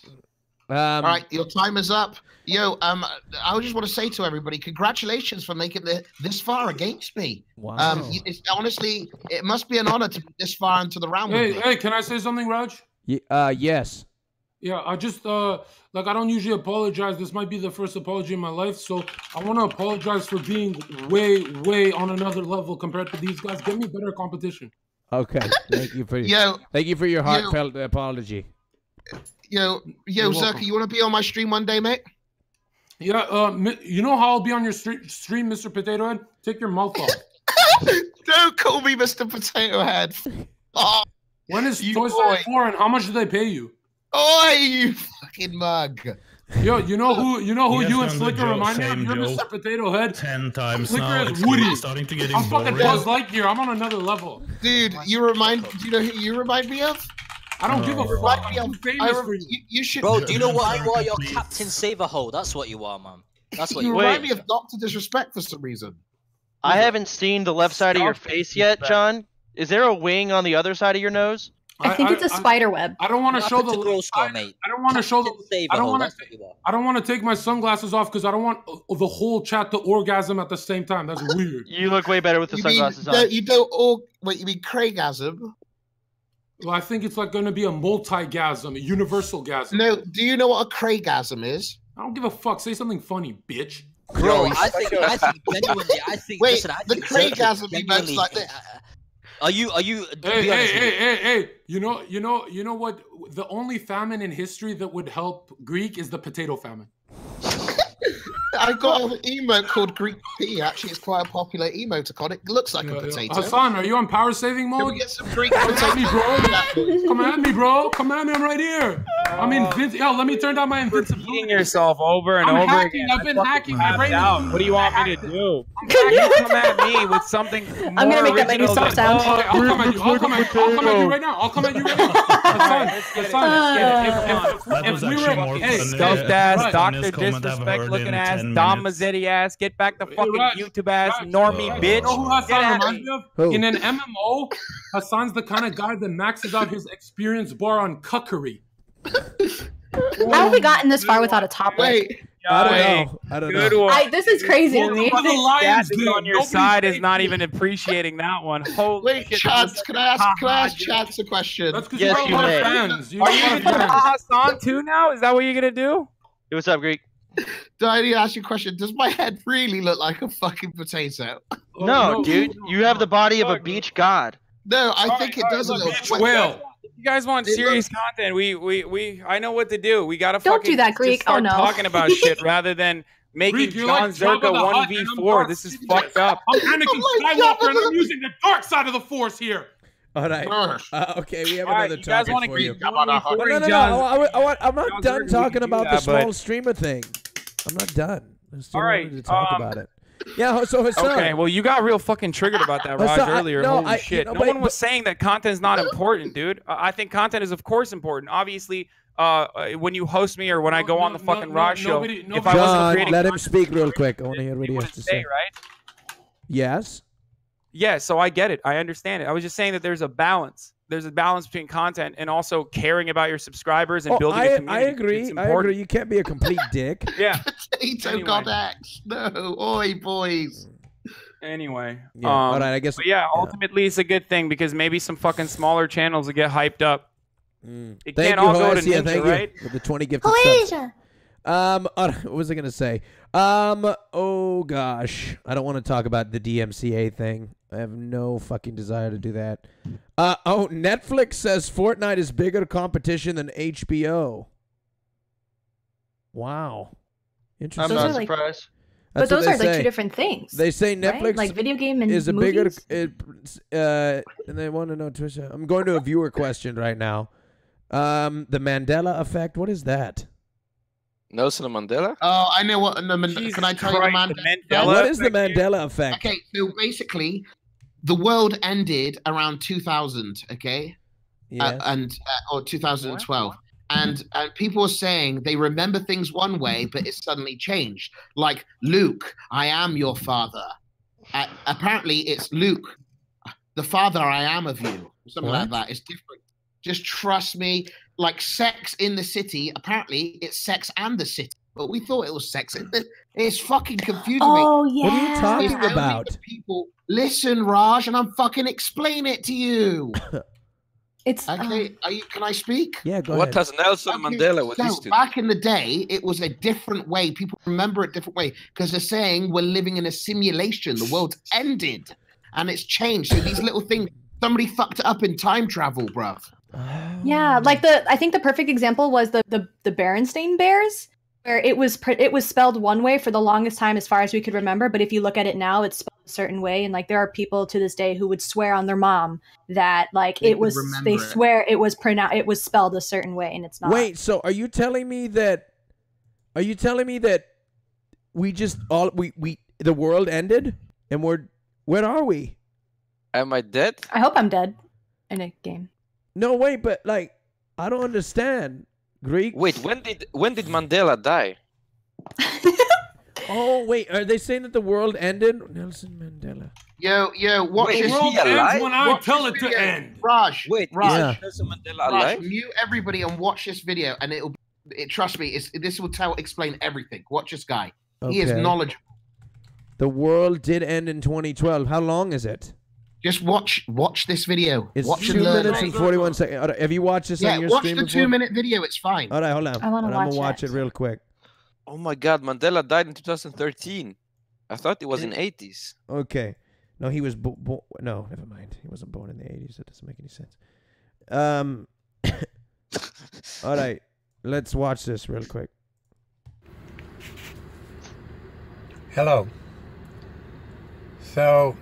Um, All right, your time is up. Yo, um, I just want to say to everybody, congratulations for making it this far against me. Wow. Um, it's, honestly, it must be an honor to be this far into the round Hey, with me. hey, can I say something, Raj? Ye- uh, yes. Yeah, I just uh like I don't usually apologize. This might be the first apology in my life, so I want to apologize for being way, way on another level compared to these guys. Give me better competition. Okay. Thank you for Yo, thank you for your heartfelt apology. yo, yo, You're welcome. Zherka, you want to be on my stream one day, mate? Yeah, uh, you know how I'll be on your stre- stream, Mr. Potato Head? Take your mouth off. [laughs] Don't call me Mr. Potato Head. Oh, When is You Toy Story 4 and how much do they pay you? Oi, you fucking mug. Yo, you know who you know who He you and Sliker joke, remind me of? You're. Mr. Potato Head. Ten times Sliker now. is Woody. starting to get I'm fucking boring. Buzz Lightyear. I'm on another level. Dude, you remind do you know who you remind me of? I don't give a fuck. I'm famous I for you. you, you should Bro, do you know what I you are? You're please. Captain Saverhole. That's what you are, man. That's what you are. you Wait. are. remind me of Doctor Disrespect for some reason. I haven't seen the left side of your face yet, John. Is there a wing on the other side of your nose? I think it's a I- spider web. I don't want to show the. to Gross Gore, I, mate? I don't want to show the. Captain I don't want to. what you are. I don't want to take my sunglasses off because I don't want uh, the whole chat to orgasm at the same time. That's [laughs] weird. You look way better with the You sunglasses no, on. you don't all wait, you mean Craigasm? Well, I think it's like going to be a multi-gasm, a universal gasm. No, do you know what a Craigasm is? I don't give a fuck. Say something funny, bitch. Bro, Yo, I think, I think [laughs] genuinely, I think. Wait, listen, I the think Craigasm Zherka he meant genuinely- like this. Are you? Are you? Hey, hey, hey, you, hey, hey! You know, you know, you know what? The only famine in history that would help Greek is the potato famine. I got an emote called Greek P. Actually, it's quite a popular emoticon. It looks like Yeah, a yeah. potato. Hasan, are you on power saving Can mode? we get some Greek Come at me, bro. Come at me, bro. Come at me. I'm right here. I'm invincible. Yo, let me turn down my invincibility. Beating yourself over and I'm over hacking. again. I've been I fucking hacking. My tapped brain is- out. What do you want me to [laughs] do? You come at me with something more I'm gonna make that baby original soft than- sound. Okay, I'll come at you. I'll come at you. I'll come at you right now. I'll come at you right now. Hasan, Hasan, That if, was if, if we actually were, more hey, funny. Stuffed ass, Right. Doctor Funniest comment I've Disrespect heard looking in ass, Dom. Mazzetti ass, get back the fucking Rajj, YouTube ass, Rajj, normie Rajj, bitch. You know who Hasan Get reminds me. me of? Who? In an MMO, Hasan's the kind of guy that maxes out his experience bar on cuckery. How have we gotten this far without a topic? Wait, I don't know. I don't know. I, this is crazy to me. The Dad Lions on your Nobody side is not you. even appreciating that one. [laughs] Holy wait, shit. Chance, can I ask? Can I ask Haha, Chance a question? That's Yes, you you got a lot may. fans. You Are you gonna of. Hasan too now? Is that what you're gonna do? Hey, what's up, Greek? Do I need to ask you a question? Does my head really look like a fucking potato? Oh, no, dude, no, you have the body of a Look, beach god. No, I All think right, it does a all right. Beach Wait, whale. If you guys want It serious content, we we we I know what to do. We gotta Don't fucking do that, Greek. Oh, start Oh, no. talking about [laughs] shit rather than making Greek, you're John like Zherka the one v four. This is fucked up. I'm Anakin [laughs] my Skywalker, and I'm using the dark side of the Force here. All right. Uh, okay, we have All right, another you guys topic want to for you. keep Jabba the Hutt. Well, no, no, no. John- I, I, I, want- I'm not John done talking can do about the that, but- small streamer thing. I'm not done. I still All right, to talk um, about it. Yeah, so Hasan. Okay, well, you got real fucking triggered about that, [laughs] Rajj, Hasan, I- earlier. no, Holy I- you shit. know, no but- one was but- saying that content is not important, dude. Uh, I think content is, of course, important. Obviously, uh, uh, when you host me or when I No, go on the fucking no, Rajj no, show, nobody- if nobody- I wasn't John, creating let him content, speak real quick. I want to hear what he has to say. say, right? Yes. Yeah, so I get it. I understand it. I was just saying that there's a balance. There's a balance between content and also caring about your subscribers and Oh, building I, a I community. I agree. I agree. You can't be a complete [laughs] dick. Yeah. [laughs] Potato Anyway. God [laughs] X. No, oi, boys. Anyway. Yeah, um, all right, I guess- But yeah, yeah. ultimately, it's a good thing because maybe some fucking smaller channels will get hyped up. Mm. It Thank can't you, all go to Hoasia. Ninja, Thank right? you for the 20 gifted subs. Um, uh, what was I gonna say? Um, oh gosh, I don't want to talk about the DMCA thing. I have no fucking desire to do that. Uh, oh, Netflix says Fortnite is bigger competition than HBO. Wow, Interesting. I'm not like- surprised. But That's what those they are like say. two different things. They say right? Netflix like video game and is a movies. bigger. It, uh, and they want to know Trisha. I'm going to a viewer question right now. Um, the Mandela effect. What is that? Nelson Mandela? Oh, I know what. No, Man- Jesus can I tell Christ, you the the? Mandela what is the effect, dude? Mandela effect? Okay, so basically, the world ended around 2000. Okay, Yes. uh, and uh, or 2012. And and people were saying they remember things one way, but it suddenly changed. Like Luke, I am your father. Uh, apparently, it's Luke, the father I am of you. Something like What? that. It's different. Just trust me. Like sex in the city. Apparently, it's sex and the city. But we thought it was sex. in It's fucking confusing me. Oh yeah. What are you talking It's about? People, listen, Raj, and I'm fucking explain it to you. [coughs] It's uh, Okay, are you, can I speak? Yeah, go What ahead. has Nelson Okay, Mandela with so these back in the day, it was a different way. People remember it different way because they're saying we're living in a simulation. The world's ended, and it's changed. So these little things, somebody fucked it up in time travel, bruv. Yeah, like the I think the perfect example was the the the Berenstain Bears, where it was pr- it was spelled one way for the longest time as far as we could remember. But if you look at it now, it's spelled a certain way, and like there are people to this day who would swear on their mom that like They it was they it. swear it was pronounced it was spelled a certain way, and it's not. Wait, so are you telling me that? Are you telling me that we just all we we the world ended and we're where are we? Am I dead? I hope I'm dead in a game. No, wait, but like I don't understand. Greek. Wait, when did when did Mandela die? [laughs] Oh wait, are they saying that the world ended? Nelson Mandela. Yo, yo, watch Wait, The this. world he ends alive? when I Watch tell this it to end. Rajj, Wait, Rajj, Yeah. Nelson Mandela Rajj, alive? mute everybody and watch this video, and it'll. It, trust me, it's, this will tell explain everything. Watch this guy. He is knowledgeable. The world did end in 2012. How long is it? Just watch watch this video. It's watch two and learn. minutes and 41 seconds. All right, Have you watched this Yeah, on your watch stream the before? two minute video. It's fine. All right, hold on. I wanna All right, I'm gonna watch watch it. it real quick. Oh my God, Mandela died in 2013. I thought it was in 80s. Okay. No, he was bo- bo- no, never mind. He wasn't born in the 80s. That doesn't make any sense. Um [coughs] All right. Let's watch this real quick. Hello. So,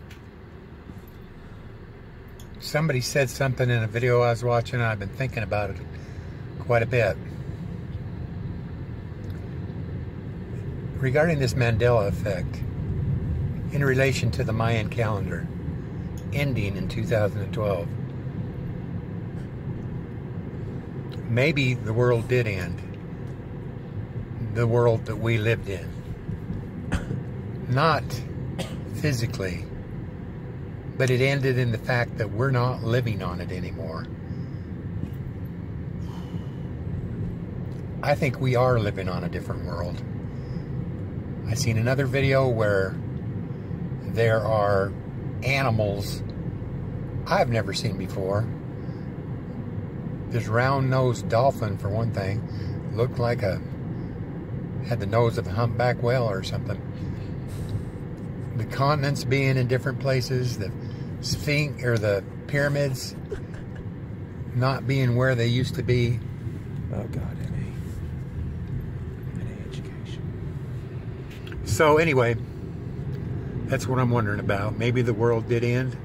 somebody said something in a video I was watching, I've been thinking about it quite a bit. Regarding this Mandela effect, in relation to the Mayan calendar, ending in 2012, maybe the world did end. The world that we lived in. Not physically, but it ended in the fact that we're not living on it anymore. I think we are living on a different world. I've seen another video where there are animals I've never seen before. This round-nosed dolphin, for one thing, looked like a had the nose of a humpback whale or something. The continents being in different places, the sphinx or the pyramids not being where they used to be. Oh God, any, any education. So anyway, that's what I'm wondering about. Maybe the world did end,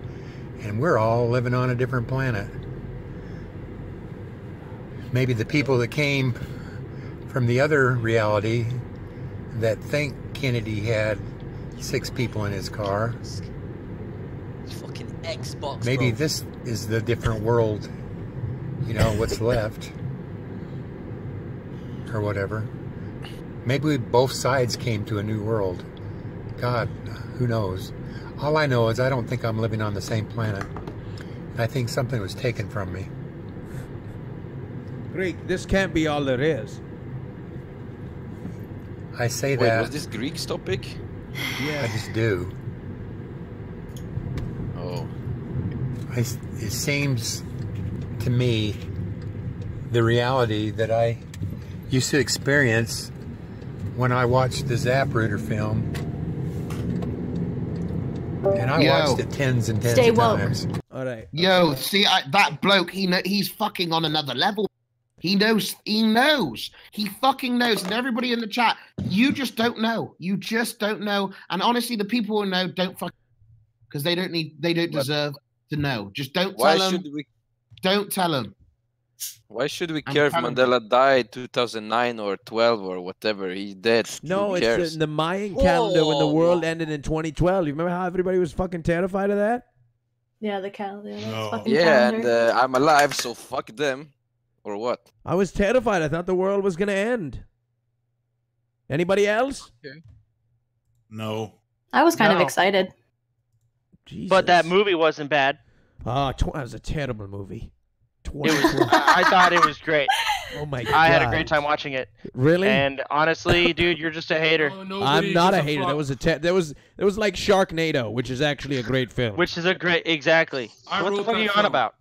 and we're all living on a different planet. Maybe the people that came from the other reality that think Kennedy had six people in his car. Fucking Xbox. Maybe bro. this is the different world, you know, what's [laughs] left. Or whatever. Maybe both sides came to a new world. God, who knows? All I know is I don't think I'm living on the same planet. I think something was taken from me. Greek, this can't be all there is. I say Wait, that. was this Greek's topic? Yeah. I just do. Oh. I, it seems to me the reality that I used to experience when I watched the Zapruder film. And I Yo. watched it tens and tens Stay of woke. times. All right. Yo, see I, that bloke. He know, he's fucking on another level. He knows. He knows. He fucking knows. And everybody in the chat, you just don't know. You just don't know. And honestly, the people who know don't fuck because they don't need. They don't deserve to know. Just don't Why tell them. should we? Don't tell them. Why should we care if telling- Mandela died 2009 or 12 or whatever? He's dead. No, Who it's cares? the, the Mayan calendar when the world ended in 2012. You remember how everybody was fucking terrified of that? Yeah, the calendar. that's No. fucking Yeah, and uh, I'm alive, so fuck them. Or what? I was terrified. I thought the world was gonna end. Anybody else? No. I was kind of No. excited. But that movie wasn't bad. Oh, tw- that was a terrible movie. It was. [laughs] I thought it was great. Oh my god! I had a great time watching it. Really? And honestly, dude, you're just a hater. [laughs] Oh, I'm not a hater. That was a te- that was that was like Sharknado, which is actually a great film. Which is a great. Exactly. I what the fuck are that you on film. about?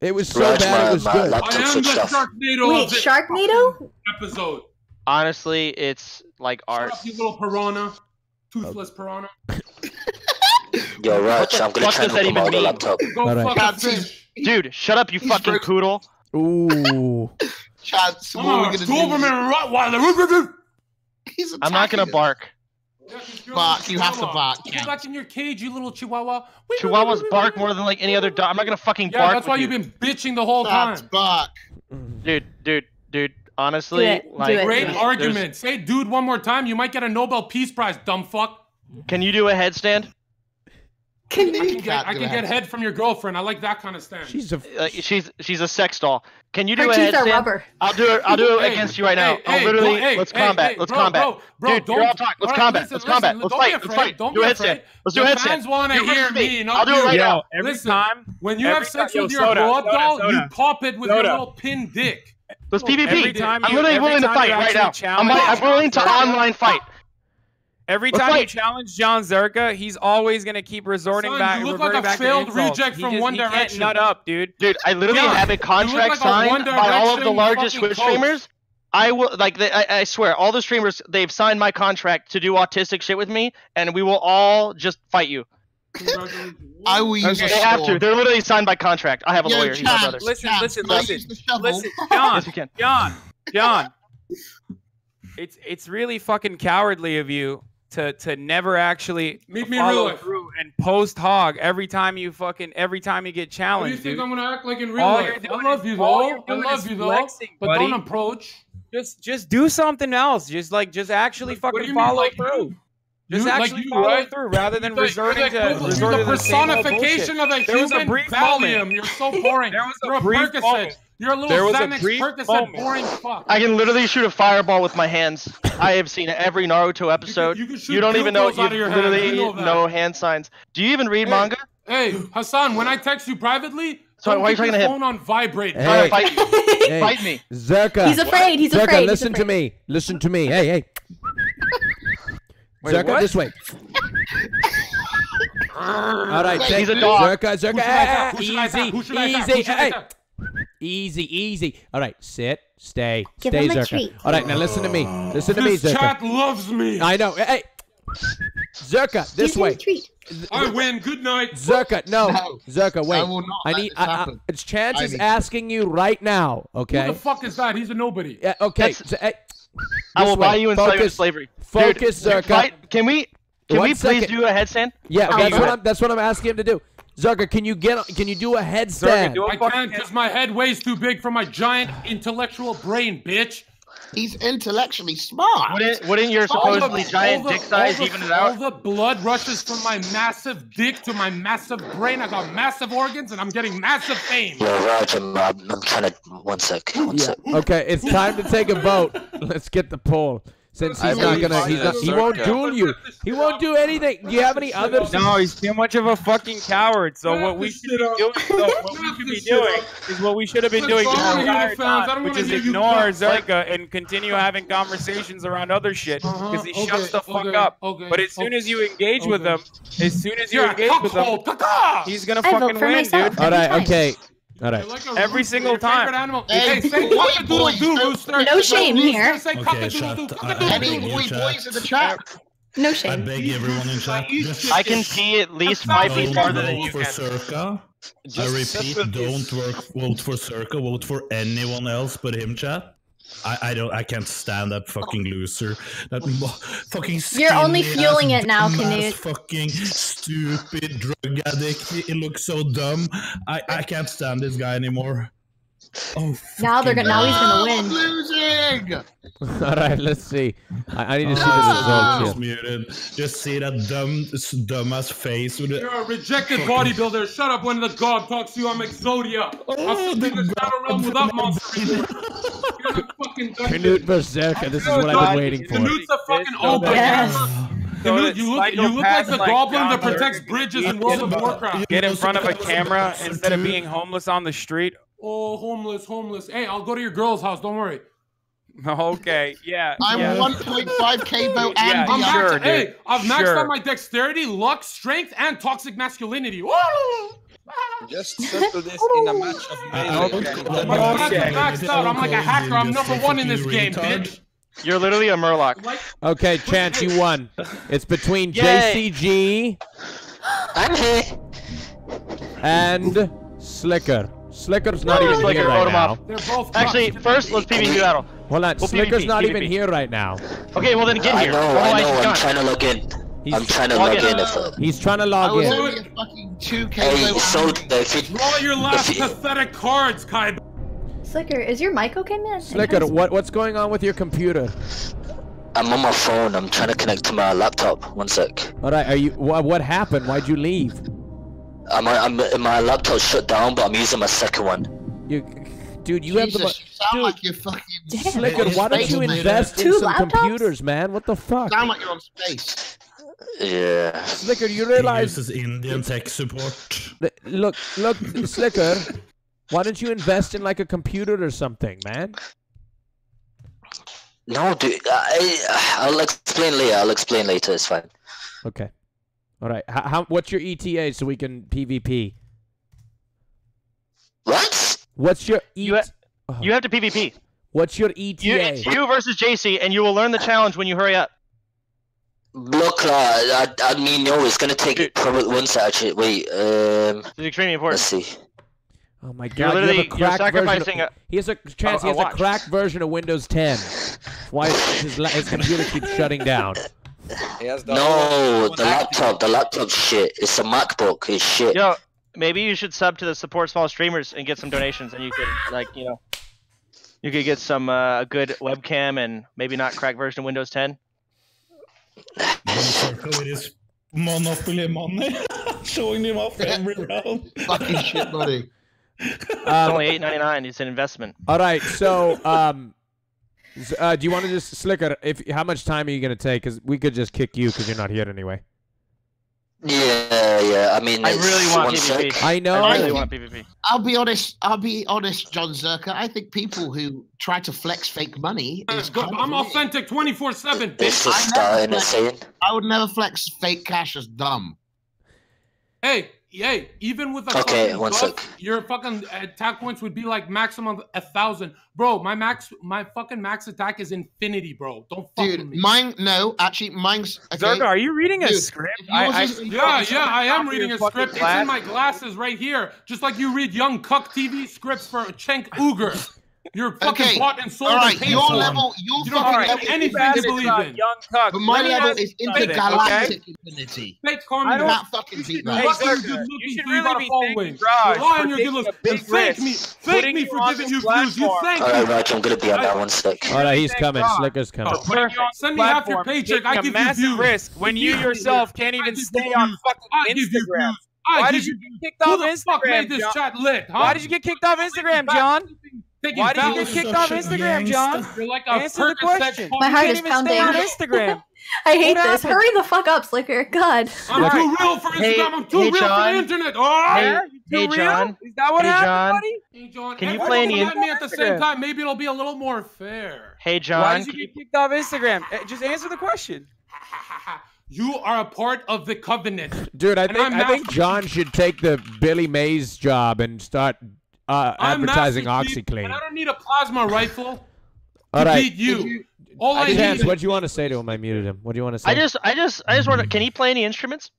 It was so Rajj, bad my- it was my good. laptop I am the switched. Sharknado Wait, Sharknado? episode. Honestly, it's like art. Up, you little piranha. Toothless oh. piranha. [laughs] Yo, Rajj, What the I'm gonna fuck try does and open my even other mean? laptop. Go All right. fuck a. Dude, shut up, you fucking poodle. Ooh. [laughs] Chance, what Oh, are we gonna Doberman do? Rottweiler. He's I'm not gonna attacking bark. Bark, you have to bark, Get Cam. back in your cage, you little chihuahua. Chihuahuas bark more than like any other dog. I'm not gonna fucking Yeah, bark. that's why with you've you. been bitching the whole That's time. bark. Dude, dude, dude. Honestly, Do it, do like, it. Great There's- argument. Say dude one more time. You might get a Nobel Peace Prize, dumb fuck. Can you do a headstand? I can get, I can get head from your girlfriend. I like that kind of stand. She's a Uh, she's she's a sex doll. Can you do Her a teeth are rubber. I'll do it. I'll do it Hey, against you right now. hey, I'll literally. bro, hey, let's hey, combat. hey, let's bro, combat. bro, bro, Dude, don't- you're all talk. Let's all right, combat. listen, let's listen, combat. don't Let's fight. Let's fight. don't do be a afraid. headstand. Let's do Your a headstand. fans wanna You hear me. me, I'll do it right now. every Listen, time When you have sex with your soda, doll, you pop it with your little pin dick. Let's PvP. I'm literally willing to fight right now. I'm, willing to online fight. Every Let's time you challenge Jon Zherka, he's always gonna keep resorting Son, back. To you look like a failed reject He from just- One he can't Direction. Nut up, dude. Dude, I literally John, have a contract like a signed by all of the largest Twitch streamers. I will like they, I, I swear all the streamers they've signed my contract to do autistic shit with me, and we will all just fight you. I will use Okay, a They have to. They're literally signed by contract. I have a Yo, lawyer. He's my brother. Listen, Chad, listen, listen, use the shovel? listen, [laughs] John, Yes, you can. John, John. It's it's really fucking cowardly of you to to never actually Meet me real follow life. through and post hog every time you fucking every time you get What do you think dude. I'm gonna act like in real All life? I love you though. I love you though. flexing, But buddy. don't approach. Just just do something else. Just like just actually What fucking you mean, follow like through. Just You- like actually you, follow right? through rather than You're like- resorting you're to the- the the same old personification of a There was a human brief Valium. moment. You're so boring. [laughs] There was a You're a brief Percocet. moment. You're a little There was a Xanax brief Percocet moment. boring fuck. I can literally shoot a fireball with my hands. I have seen every Naruto episode. You, can shoot don't even know. You out of your hands, literally you know that. hand signs. Do you even read Hey, manga? Hey, Hasan, when I text you privately, Sorry, don't why are you keep talking your to him? phone on vibrate. Hey. Fight, [laughs] Hey, fight me. Zherka. He's afraid, he's Zherka, afraid, he's listen to me. Listen to me. Hey, hey. Wait, Zherka, what? this way. [laughs] All right, Wait, take he's a dog. Zherka, Zherka. Who should I attack? Who should I easy, attack? Who should I attack? easy, Who should I hey. Attack? Easy, easy. All right, sit, stay, Give stay, him a Zherka. treat. All right, now listen to me. Listen to me, This Zherka. chat loves me. I know. Hey, Zherka, this Give him way. a treat. I win. Good night. Zherka, no, No, Zherka, wait. I will not I let need. this I, I, happen. it's Chance I is need- asking you right now. Who Okay. the fuck is that? He's a nobody. Yeah. Okay. That's- so, hey, I this will way. buy you and sell you into Focus. slavery. Focus, Dude, Zherka. fight- Can we? Can One we please second. do a headstand? Yeah, Okay, that's what. I'm. That's what I'm asking him to do. Zherka, can you get? Can you do a headstand? do a I can't because my head weighs too big for my giant intellectual brain, bitch. He's intellectually smart. Wouldn't, wouldn't your All the- supposedly giant the- dick size the- even it out? All out? the blood rushes from my massive dick to my massive brain. I got massive organs and I'm getting massive fame. Yo, Rajj, I'm, I'm, I'm trying to. One sec. One Yeah. sec. Okay, it's time to take a vote. [laughs] Let's get the poll. Since I he's not gonna, he's not, he won't duel you. He won't do anything. Do you have any other? No, he's too much of a fucking coward. So what we should shit be doing, so what we should be doing is what we should have been doing go the entire time, which is ignore talk. Zherka and continue having conversations around other shit because Uh-huh, he shuts the fuck up. But as soon as you engage with him, as soon as you You're a engage with him, he's gonna fucking for win, myself. dude. All right. Okay. All You're like Every rooster, single your time. Animal. Hey, Hey, say boy, cock-a-doodle-doo, boy, rooster. No shame Rooster, here. Say Okay, cock-a-doodle-doo, I- cock-a-doodle-doo. Any boy, boys in the chat. No I shame. beg everyone in chat. I can see at least five feet don't farther than vote you for can. Zherka. I repeat, don't this. work, vote for Zherka. Vote for anyone else but him, chat. I, I don't. I can't stand that fucking oh. loser. That mo- fucking. You're only fueling it now, dumbass Knut. Fucking stupid drug addict. He, he looks so dumb. I I can't stand this guy anymore. Oh. Now they're gonna. Now he's gonna Oh, win. losing. [laughs] All right. Let's see. I, I need to see the ah, Just results here. muted. Just see that dumb, dumbass face with. You're a rejected bodybuilder. Shut up when the god talks to you. I'm Exodia. Oh, I'll sit in the shadow realm without monster. [laughs] You're a fucking dungeon. Knut versus Zherka. This is what I've been waiting for. Knut's a fucking open. Yes. Knut, you look, you look like the like goblin that protects bridges in World of Warcraft. Get in front of a camera instead of being homeless on the street. Oh, homeless, homeless. Hey, I'll go to your girl's house. Don't worry. [laughs] Okay, yeah. [laughs] I'm yeah. 1.5k vote Yeah, and I'm sure, maxed, dude. hey, I've maxed Sure. out my dexterity, luck, strength, and toxic masculinity. Woo! Just [laughs] settle this in a match of melee. Okay. I'm maxed out. I'm like a hacker. I'm number one in this game, bitch. You're literally a Murloc. Okay, Chance, you won. It's between Yay. JCG I'm here. and Sliker. Sliker's not even Sliker, here right now. They're both Actually, first let's PvP battle. Hold on, Well, Sliker's PvP, not even here right now. Okay, well then get here. I here. know, I know. I'm trying to look in. He's- I'm trying to Log log in. in. He's trying to I log was in. only a fucking 2k hey, so and- if you, Draw your last If you- pathetic cards, Kai. Sliker, is your mic okay, man? Sliker, what what's going on with your computer? I'm on my phone. I'm trying to connect to my laptop. One sec. All right, are you? What, what happened? Why'd you leave? I'm, I'm my laptop shut down, but I'm using my second one. You, dude, you have the. Jesus, you sound Dude, like you're fucking. Sliker, why don't you invest in some laptops? computers, man? What the fuck? Sound like you're on space. Yeah. Sliker, you He realize? uses Indian tech support. look, look, Sliker. Why don't you invest in like a computer or something, man? No, dude. I, I'll explain later. I'll explain later. It's fine. Okay. All right. How, how what's your ETA so we can PvP? What? What's your E? You, ha- you have to PvP. What's your ETA? You, it's you versus JC, and you will learn the challenge when you hurry up. Look, uh, I, I mean, no, it's gonna take Dude. probably one second. Wait, um, It's extremely important. Let's see. Oh my god, you're literally you have a sacrificing of, a, he has a chance a, a he has watch. a cracked version of Windows 10. [laughs] Why his, his computer keeps shutting down. The no, the laptop, the laptop shit. It's a MacBook, it's shit. Yo, maybe you should sub to the support small streamers and get some donations and you could like, you know, you could get some uh, good webcam and maybe not cracked version of Windows 10 with his monopoly money, showing him off every round. Fucking shit, buddy. Um, only eight ninety nine. It's an investment. All right. So, um, uh, do you want to just Sliker? If how much time are you going to take? Because we could just kick you because you're not here anyway. Yeah, yeah. I mean, I really want PvP. Sec. I know. I really want PvP. I'll be honest. I'll be honest, Jon Zherka. I think people who try to flex fake money. Uh, I'm weird. authentic, twenty four seven. Bitch. I, never, I would never flex fake cash as dumb. Hey, Hey, even with a okay, one buff, sec. your fucking attack points would be like maximum a thousand, bro. My max, my fucking max attack is infinity, bro. Don't fuck Dude, with me. mine. No, actually, mine's. Okay. Zherka, are you reading a Dude, script? I, I, yeah, yeah, I am reading a script. It's in my glasses right here, just like you read young cuck TV scripts for Cenk Uygur. You're fucking okay. bought and sold. All right, your level, your you fucking right. level anything you believe in. Young Tuck. But my level is intergalactic okay? infinity. Fake Carmen, I not fucking beat that. Fuck you, should really be thanking Rajj. Rely on your good looks. Thank me, thank me for giving you views. You thank me. All right, Rajj, I'm gonna be on that one sec. All right, he's coming. Sliker's coming. Send me half your paycheck. I give you views. risk when you yourself can't even stay on fucking Instagram. Why did you get kicked off Instagram? Who the fuck made this chat lit? Why did you get kicked off Instagram, Jon? Why did you get kicked off Instagram, Jon? You're like a Answer the question. My heart is pounding. on Instagram. [laughs] I hate this. Hurry the fuck up, Sliker. God. I'm right. too real for Instagram. Hey, I'm too hey, real Jon. for the internet. Oh, hey, hey Jon. Is that what hey, happened, Jon. buddy? Hey, Jon. Can you play any in- me at the same time? Maybe it'll be a little more fair. Hey, Jon. Why did you get kicked off Instagram? Eh, just answer the question. [laughs] You are a part of the covenant. Dude, I think, I think Jon should take the Billy Mays job and start uh, advertising OxiClean. I don't need a plasma rifle. All right. Beat you. you all I, I Chance, what do you want to say to him? I muted him. What do you want to say? I just, I just, I just want to. Can he play any instruments?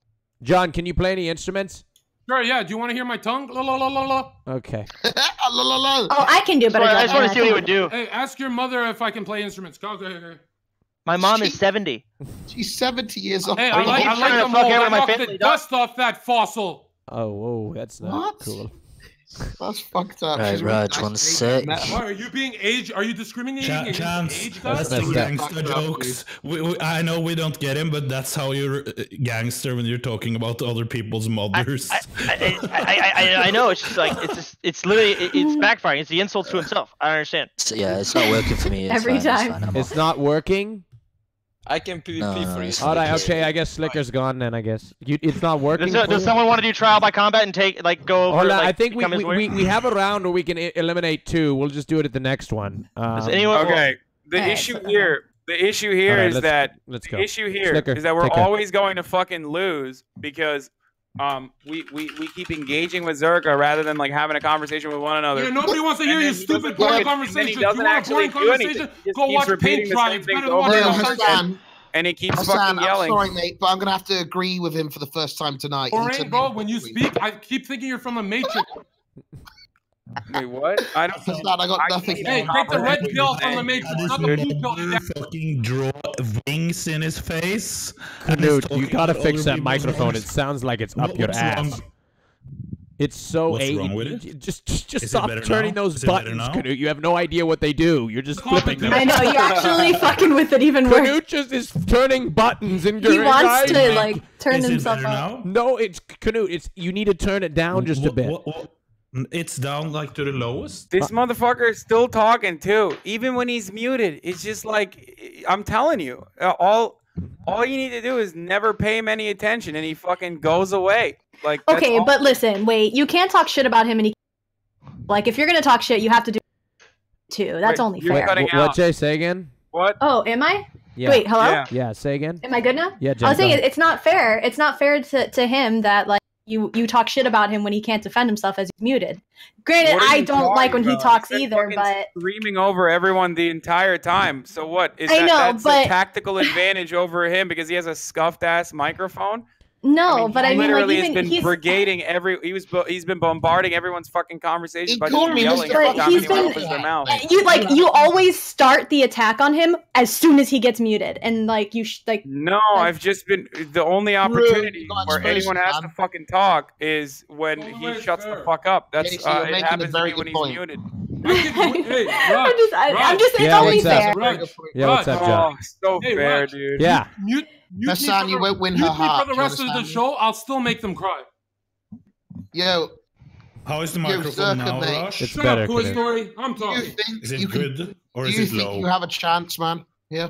Jon, can you play any instruments? Sure. Yeah. Do you want to hear my tongue? La la la la la. Okay. [laughs] la, la, la. Oh, I can do better. Sorry, I just want to see what he would do. Hey, ask your mother if I can play instruments. Go, go, go. My mom she, is seventy. She's seventy years old. Hey, I like, I like the fuck my family, the dust off that fossil. Oh, whoa, that's not what? cool. That's fucked up. Right, Rajj, one sec. Why are you being age? Are you discriminating Ch- against? That's the gangster jokes. We, we, I know we don't get him, but that's how you're uh, gangster when you're talking about other people's mothers. I, I, I, I, know. It's just like it's just, it's literally it's [laughs] backfiring. It's the insult to himself. I understand. yeah, it's not working for me. Every time, it's not working. I can PvP no, for you. All right, okay. I guess Sliker's gone then. I guess you, it's not working. Does, does someone want to do trial by combat and take like go over? Hold on, like, I think we we, we, we, have a round where we can eliminate two. We'll just do it at the next one. Um, does anyone okay. The hey, issue here, the issue here right, is that let's go. the issue here Sliker, is that we're always going to fucking lose because um, we, we, we keep engaging with Zherka rather than like having a conversation with one another. Yeah, nobody wants to hear your stupid boring conversation. He doesn't you want a boring conversation? Go watch Paint Dry. It's better than watching and he keeps Hasan, fucking yelling. I'm sorry, mate, but I'm gonna have to agree with him for the first time tonight. Boring, bro. When you speak, I keep thinking you're from the Matrix. [laughs] Wait, what? I don't. It's not, I got I nothing. Hey, take the red pill from the Matrix, not the blue pill. Fucking draw wings in his face. Dude, you gotta fix that microphone. Voice. It sounds like it's up what, your ass. Wrong? It's so What's a- wrong with it? Just just, just stop turning now? those buttons, Knut. You have no idea what they do. You're just flipping them. I know you're actually [laughs] fucking with it even worse. Knut just is turning buttons and He wants to like turn himself up. No, it's Knut. It's you need to turn it down just a bit. It's down like to the lowest. This motherfucker is still talking too, even when he's muted. It's just like I'm telling you, uh, all all you need to do is never pay him any attention, and he fucking goes away. Like okay, but listen, wait, you can't talk shit about him, and he like if you're gonna talk shit, you have to do too. That's wait, only fair. What, what Jay say again? What? Oh, am I? Yeah. Wait, hello? Yeah. yeah. say again. Am I good now? Yeah, Jay, I was saying it's not fair. It's not fair to, to him that like you you talk shit about him when he can't defend himself as he's muted. Granted, I don't like when about? he talks either, but screaming over everyone the entire time. So what? Is I that, know, that's but... a tactical [laughs] advantage over him because he has a scuffed ass microphone? No, I mean, but I mean, literally like, even, has been brigading every. He was he's been bombarding everyone's fucking conversation by just yelling every time he's anyone been, opens their mouth. You like you always start the attack on him as soon as he gets muted, and like you sh- like. No, like, I've just been the only opportunity where anyone has to fucking talk is when oh he shuts the fuck up. That's uh, it happens to me when he's muted. [laughs] Hey, Rajj, I'm just, I, I'm just, it's always there. fair. Yeah, what's up, Jon? Oh, so hey, fair, Rajj. dude. Yeah. Mute, mute Hasan, you won't win her heart. for the rest of the show, I'll still make them cry. Yo. How is the microphone now, Rajj? It's Shut better, up, Toy Story. I'm talking. You think, is it you good can, or is you it think? You have a chance, man. Yeah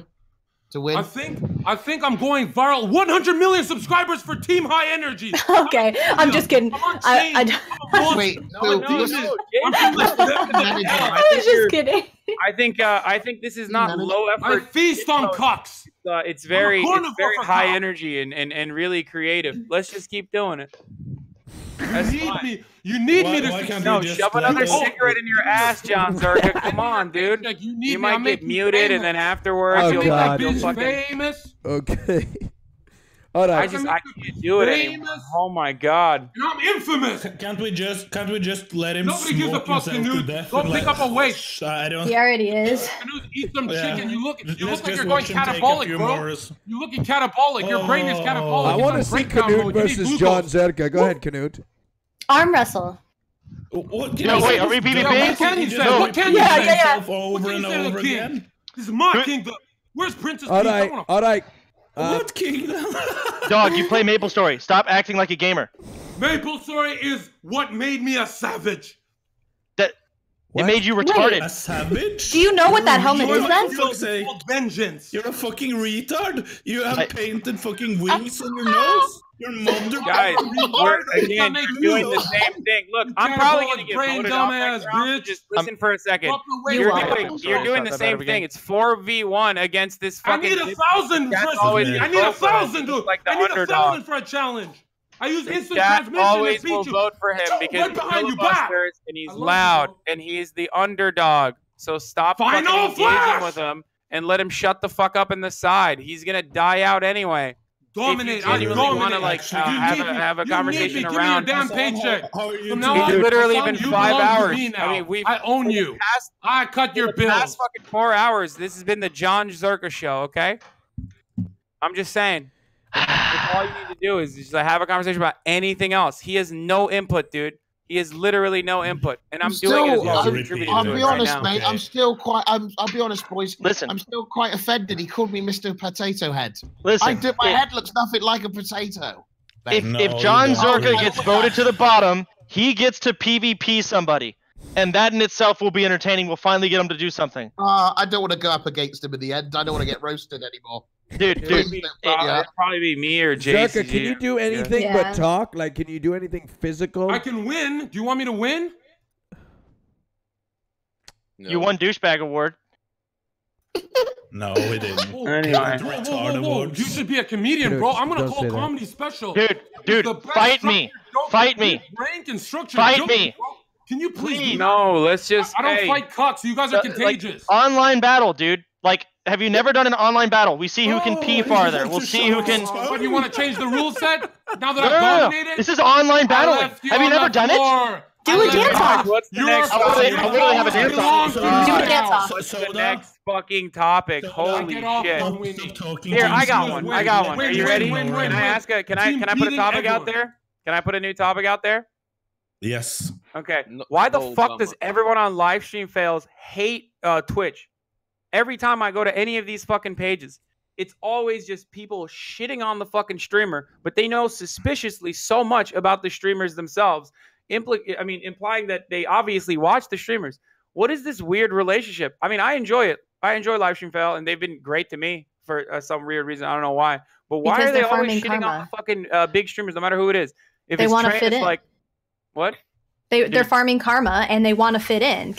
to win? I think I think I'm going viral. 100 million subscribers for Team High Energy. [laughs] okay, I'm, I'm just kidding. I'm don't. [laughs] wait. So no, this is, I was just kidding. I think uh, I think this is not low effort. I feast on uh, cocks. It's, uh, it's very it's very high energy and, and and really creative. Let's just keep doing it. That's fine. You need why, me to no, shove another cigarette in your ass, Jon Zherka. [laughs] Come on, dude. Like you need you me, might I'll get muted, famous. and then afterwards oh, you'll, God. you'll fucking famous. Okay. [laughs] All right. I just I can't do it anymore. Oh my god. And I'm infamous. Can't we just can't we just let him? Nobody gives a fuck to nude. Go pick up a waste. I don't. He already is. Eat some yeah. chicken. You look you look like you're going catabolic, bro. Hours. You looking catabolic. Oh, your brain is oh. catabolic. I want to see Knut versus Jon Zherka. Go ahead, Knut. Arm wrestle. What, no, wait, are we BBB? Yeah, what can you say? No. What can you yeah, say? Yeah, yeah. Over and over again. This is my kingdom. Where's Princess All right, all right. Uh, what kingdom? [laughs] dog, you play MapleStory. Stop acting like a gamer. MapleStory is what made me a savage. That what? it made you retarded. Wait, a savage? Do you know what that helmet You're is? Then vengeance. You're a fucking retard. You have I, painted fucking wings I, on your nose. You're mugged. Guys, we're, again, doing the same thing. Look, I'm probably going to get voted dumb off. Bitch. Just listen I'm, for a second. You're doing, you're doing the same thing. It's 4v1 against this fucking... I need a thousand. Always, I need a thousand, dude. Like I need underdog. a thousand for a challenge. I use instant transmission always to will you. vote for him because he's behind you back. and he's loud you, and he's the underdog. So stop Final fucking flash! with him and let him shut the fuck up in the side. He's gonna die out anyway dominate. I really want to like uh, have, a, have a conversation me, around. Give me damn paycheck. How, From now on, literally been five hours. Me now. I mean, we I own you. Past, I cut your bill. Last fucking four hours. This has been the Jon Zherka show. Okay, I'm just saying. all you need to do is just like, have a conversation about anything else. He has no input, dude. He has literally no input, and I'm, I'm doing still, it as well. I'll, I'll be honest, right mate. Now. I'm still quite. I'm, I'll be honest, boys. Listen, I'm still quite offended. He called me Mr. Potato Head. Listen, I do, my head looks nothing like a potato. If, no, if Jon no. Zherka gets voted to the [laughs] bottom, he gets to PvP somebody, and that in itself will be entertaining. We'll finally get him to do something. Uh, I don't want to go up against him in the end. I don't want to get roasted anymore. Dude, it'd, be, probably, yeah. it'd probably be me or Jason. Zherka, can you do anything yeah. but talk? Like, can you do anything physical? I can win. Do you want me to win? No. You won douchebag award. [laughs] No, we didn't. Whoa, whoa, whoa, you should be a comedian, dude, bro. I'm gonna call comedy that. special. Dude, dude, fight me. Fight me. Rank and structure. Fight me. Can you please? please? No, let's just. I, I don't hey, fight cocks. You guys are uh, contagious. Like, online battle, dude. Like have you never done an online battle? We see who can pee farther. We'll see who can. What you want to change the rule set now that no, I've dominated. no, no, no. This is online battling. Have you never done floor. it? Do a dance off. What's You're next? I literally, I literally have a dance off. Do a dance off. So, the next fucking topic. So Holy shit! Here, I got one. I got one. Are you ready? Can I ask a? Can I? Can I put a topic out there? Can I put a new topic out there? Yes. Okay. Why the fuck does everyone on live stream fails hate uh, Twitch? every time I go to any of these fucking pages, it's always just people shitting on the fucking streamer, but they know suspiciously so much about the streamers themselves. Impli- I mean, implying that they obviously watch the streamers. What is this weird relationship? I mean, I enjoy it. I enjoy live stream fail, and they've been great to me for uh, some weird reason. I don't know why, but why because are they always shitting karma. on the fucking uh, big streamers, no matter who it is? If they want to fit in, like what? They, they're farming karma, and they want to fit in.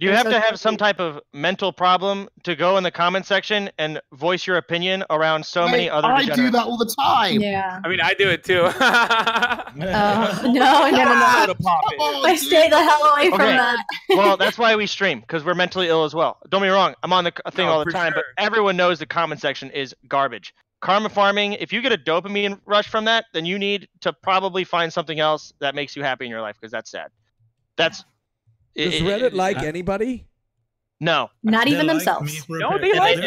You have to have some type of mental problem to go in the comment section and voice your opinion around so many other. I do that all the time. Yeah. I mean, I do it too. [laughs] oh, no, I never mind. I stay the hell away okay. from that. well, that's why we stream because we're mentally ill as well. Don't be wrong. I'm on the thing no, all the time, sure. but everyone knows the comment section is garbage. Karma farming. If you get a dopamine rush from that, then you need to probably find something else that makes you happy in your life because that's sad. That's does it, Reddit it, like anybody? No, not they even like themselves. No, they like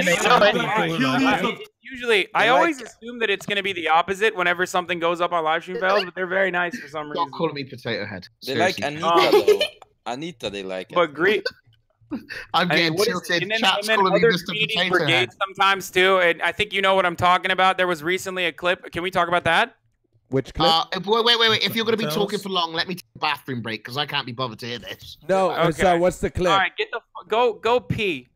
usually, I always like assume that it's going to be the opposite whenever something goes up on live stream fails, but they're very nice for some reason. Stop calling me potato head. They like Anita. Though. Um, Anita, they like. But Greek. [laughs] I'm getting I mean, tilted. And Chat's and then head. sometimes too, and I think you know what I'm talking about. There was recently a clip. Can we talk about that? Which clip? Uh, wait, wait, wait, wait. If you're going to be Tell talking for long, let me take a bathroom break because I can't be bothered to hear this. No, Okay. so what's the clip? All right, get the f- go go pee.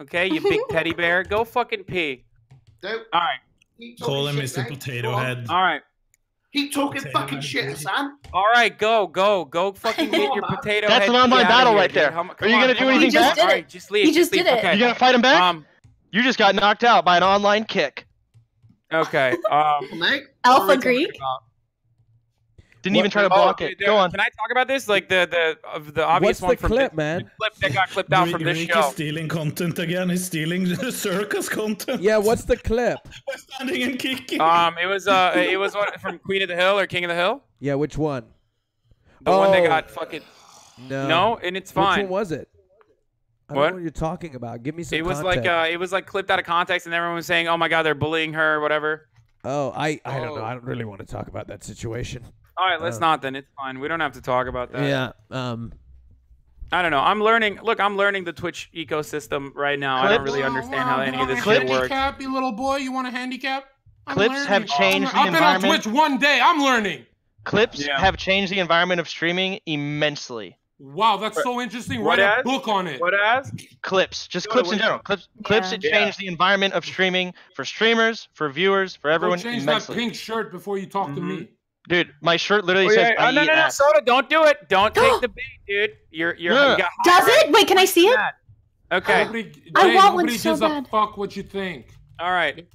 Okay, you big teddy [laughs] bear, go fucking pee. Don't. All right. Keep Call him Mr. mate. Potato Head. All right. Keep talking Potato fucking Head, shit, baby. Sam. All right, go, go, go fucking get your [laughs] potato That's head an online battle here, right dude. there. How Are you on, gonna do on. anything just back? did it. right, just leave. He just just did leave. it. Okay. You gonna fight him back? Um. You just got knocked out by an online kick. Okay. [laughs] Um. Mate. Alpha Greek. Didn't even try to Oh, block it. dude, Go on. Can I talk about this? Like the the of the obvious What's one the from clip, this, man? the clip that got clipped out from this Rick show. is stealing content again. He's stealing [laughs] circus content. Yeah, what's the clip? [laughs] By standing and kicking. Um. It was uh. It was one from Queen of the Hill or King of the Hill. Yeah, which one? The one that Oh. got fucking. No. No, and it's fine. Which one was it? I don't What? know what you're talking about. Give me some It was context. like uh, it was like clipped out of context, and everyone was saying, "Oh my god, they're bullying her," or whatever. oh, I I don't know. I don't really want to talk about that situation. All right, let's Uh, not then. It's fine. We don't have to talk about that. Yeah. Um. I don't know. I'm learning. Look, I'm learning the Twitch ecosystem right now. I don't really understand how any of this Clip? shit works. Handicap, you little boy. You want a handicap? I'm Clips learning. have changed the I've been on. Twitch one day. I'm learning. Clips Yeah. have changed the environment of streaming immensely. Wow, that's so interesting. What Write a book on it. What as? Clips, just Yo, clips in general. Clips, clips have Yeah. changed the environment of streaming for streamers, for viewers, for Go everyone change that pink shirt before you talk to me. Mm-hmm. Dude, my shirt literally Oh, says yeah. I oh, no, eat no, no, ass. Soda, don't do it. Don't [gasps] take the bait, dude. You're, you're, Yeah. you got Does it? Wait, can I see it? Okay. Nobody, I Jay, want one so bad. fuck what you think. All right.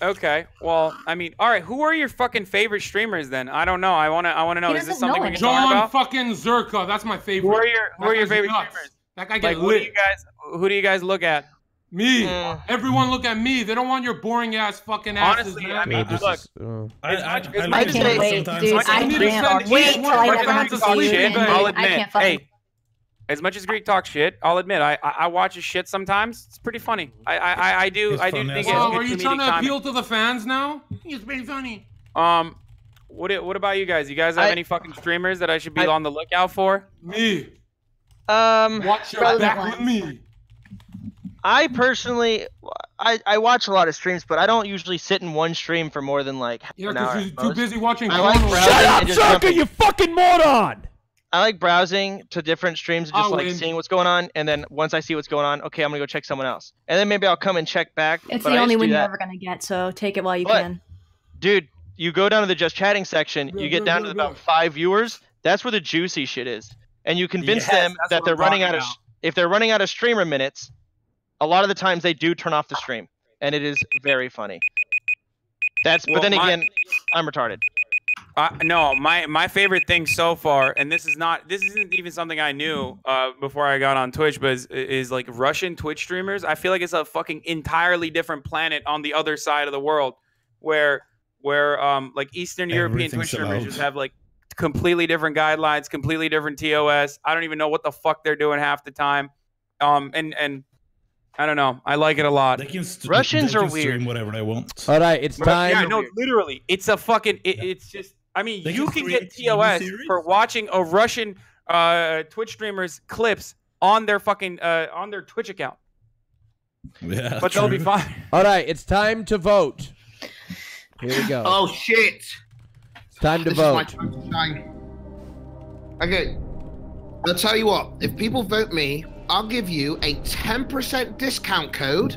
Okay. Well, I mean, all right. Who are your fucking favorite streamers then? I don't know. I wanna, I wanna know. He Is this doesn't know something we it. can talk John about? fucking Zerka. That's my favorite. Who are your, who That are your favorite nuts. streamers? That guy Like, get who do lit. you guys, who do you guys look at? Me. Mm. Everyone look at me. They don't want your boring ass fucking asses, Honestly, man. I mean, Dude, this look. is, uh, I, As I, I as like much I can't wait, dude. like- I need to can't send wait till I of never have to to talk see you shit, again. I'll admit. can't fucking. Hey, as much as Greek talks shit, I'll admit I, I, I watch his shit sometimes. It's pretty funny. I, I, I, I do, It's I do funny think as it's Wow, good are you trying to timing. appeal to the fans now? It's pretty funny. Um, what, i- what about you guys? You guys have I- any fucking streamers that I should be I- on the lookout for? Me. Um, Watch your back with me. I personally, I, I watch a lot of streams, but I don't usually sit in one stream for more than like Yeah, because you're too busy watching I like Shut up, and Shaka, you fucking moron! I like browsing to different streams, and just I'll like win. seeing what's going on, and then once I see what's going on, okay, I'm gonna go check someone else, and then maybe I'll come and check back. It's but the I only just do win you're ever gonna get, so take it while you But- can. Dude, you go down to the just chatting section, Bro, you get bro, down bro, to bro. about five viewers. That's where the juicy shit is, and you convince Yes, them that they're running out talking of. about. If they're running out of streamer minutes, a lot of the times they do turn off the stream, and it is very funny. That's. Well, but then my- again, I'm retarded. Uh, no, my my favorite thing so far, and this is not this isn't even something I knew uh, before I got on Twitch, but is, is like Russian Twitch streamers. I feel like it's a fucking entirely different planet on the other side of the world, where where um like Eastern European Twitch Everything's streamers just have like completely different guidelines, completely different TOS. I don't even know what the fuck they're doing half the time. Um and and I don't know. I like it a lot. They can st- Russians they are can stream weird. whatever they want. All right, it's time. Yeah, no, literally, it's a fucking. It, it's just. I mean, They you can can get TV TOS for watching a Russian uh, Twitch streamer's clips on their fucking uh, on their Twitch account, Yeah, but they'll be fine. [laughs] All right, it's time to vote. Here we go. Oh shit! It's time to this is my vote. time to shine. Okay, I'll tell you what. If people vote me, I'll give you a 10% discount code.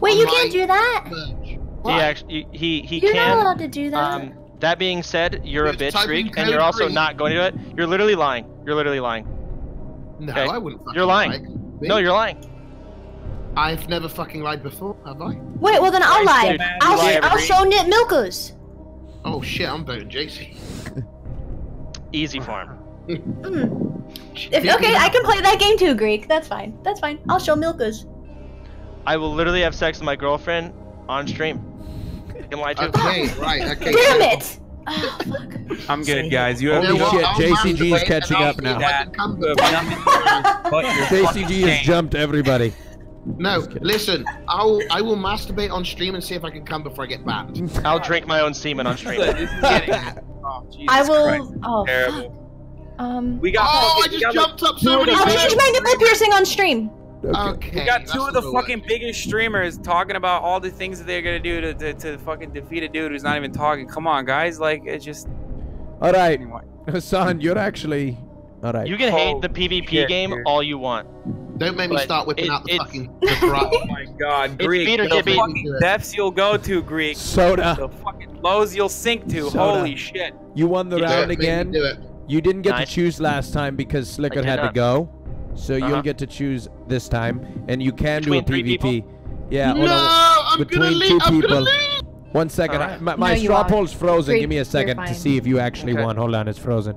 Wait, you can't do that. merch. He actually, he he You're can. not allowed to do that. Um, that being said, you're a bitch, Greek, and you're also three. not going to do it. You're literally lying. You're literally lying. No, okay. I wouldn't. You're lying. lie. No, you're lying. I've never fucking lied before, have I? Wait, well then I'll lie. Dude, I'll, lie I'll show Knit Milkers. Oh shit, I'm voting JC. [laughs] Easy for him. Hmm. If, okay, I can play that game too, Greek. That's fine. That's fine. I'll show Milkers. I will literally have sex with my girlfriend on stream. You can lie too. Okay, right, okay. Damn it! Oh, fuck. I'm good, guys. You You have Holy what? shit, I'll JCG is catching up now. if I can come You have back. nothing but your fucking JCG has jumped everybody. No, listen. I'll I will masturbate on stream and see if I can come before I get banned. [laughs] I'll drink my own semen on stream. This is [laughs] getting. Oh, I will. Christ. Oh, Terrible. Um. We got. Oh, I just jumped up two so many I'll change my nipple piercing on stream. Okay. Um, we got two of the the way. fucking biggest streamers talking about all the things that they're gonna do to, to, to fucking defeat a dude who's not even talking. Come on, guys. Like, it's just. All right, Anyway. [laughs] Hasan, you're actually. All right. You can hate the PvP shit, game dude. all you want. Don't make me But start whipping it- out the it- fucking the [laughs] Oh my god, Greek. beat or the beat. fucking depths you'll go to, Greek. Soda. The fucking lows you'll sink to. Soda. Holy shit. You won the Do it, round again. Do it. You didn't get Nice. to choose last time because Sliker I had to go. So you'll Uh-huh. get to choose this time, and you can Between do a three PvP. Yeah, No, hold. I'm gonna between leave. two I'm people. gonna leave. One second. Alright. My, my No, straw poll's frozen. Greek, Give me a second to see if you actually Okay. won. Hold on, it's frozen.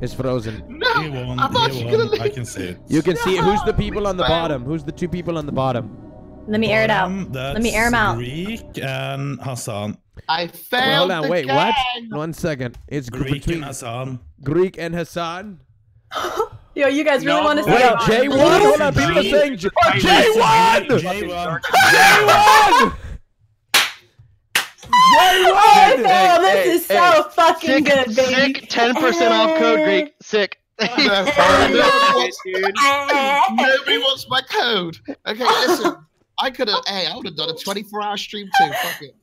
It's frozen. No, won. I'm He actually gonna won. I can see it. You can see who's the people on the bottom. Who's the two people on the bottom? Let me air it out. Bottom, Let me air that's out. Greek and Hasan. I Wait, failed hold on. the Wait, game. what? One second. It's Greek between and Hasan. Greek and Hasan. [laughs] Yo, you guys really No, want to bro. see? Wait, Jay won. Hold on. People are saying J- Jay Jay won. Jay won. Jay won. Jay Oh, this is so fucking good, baby. sick, ten percent off code Greek. Sick. Nobody wants- [laughs] Nobody wants my code. Okay, listen. I could have. Hey, I would have done a 24-hour stream too. Fuck it.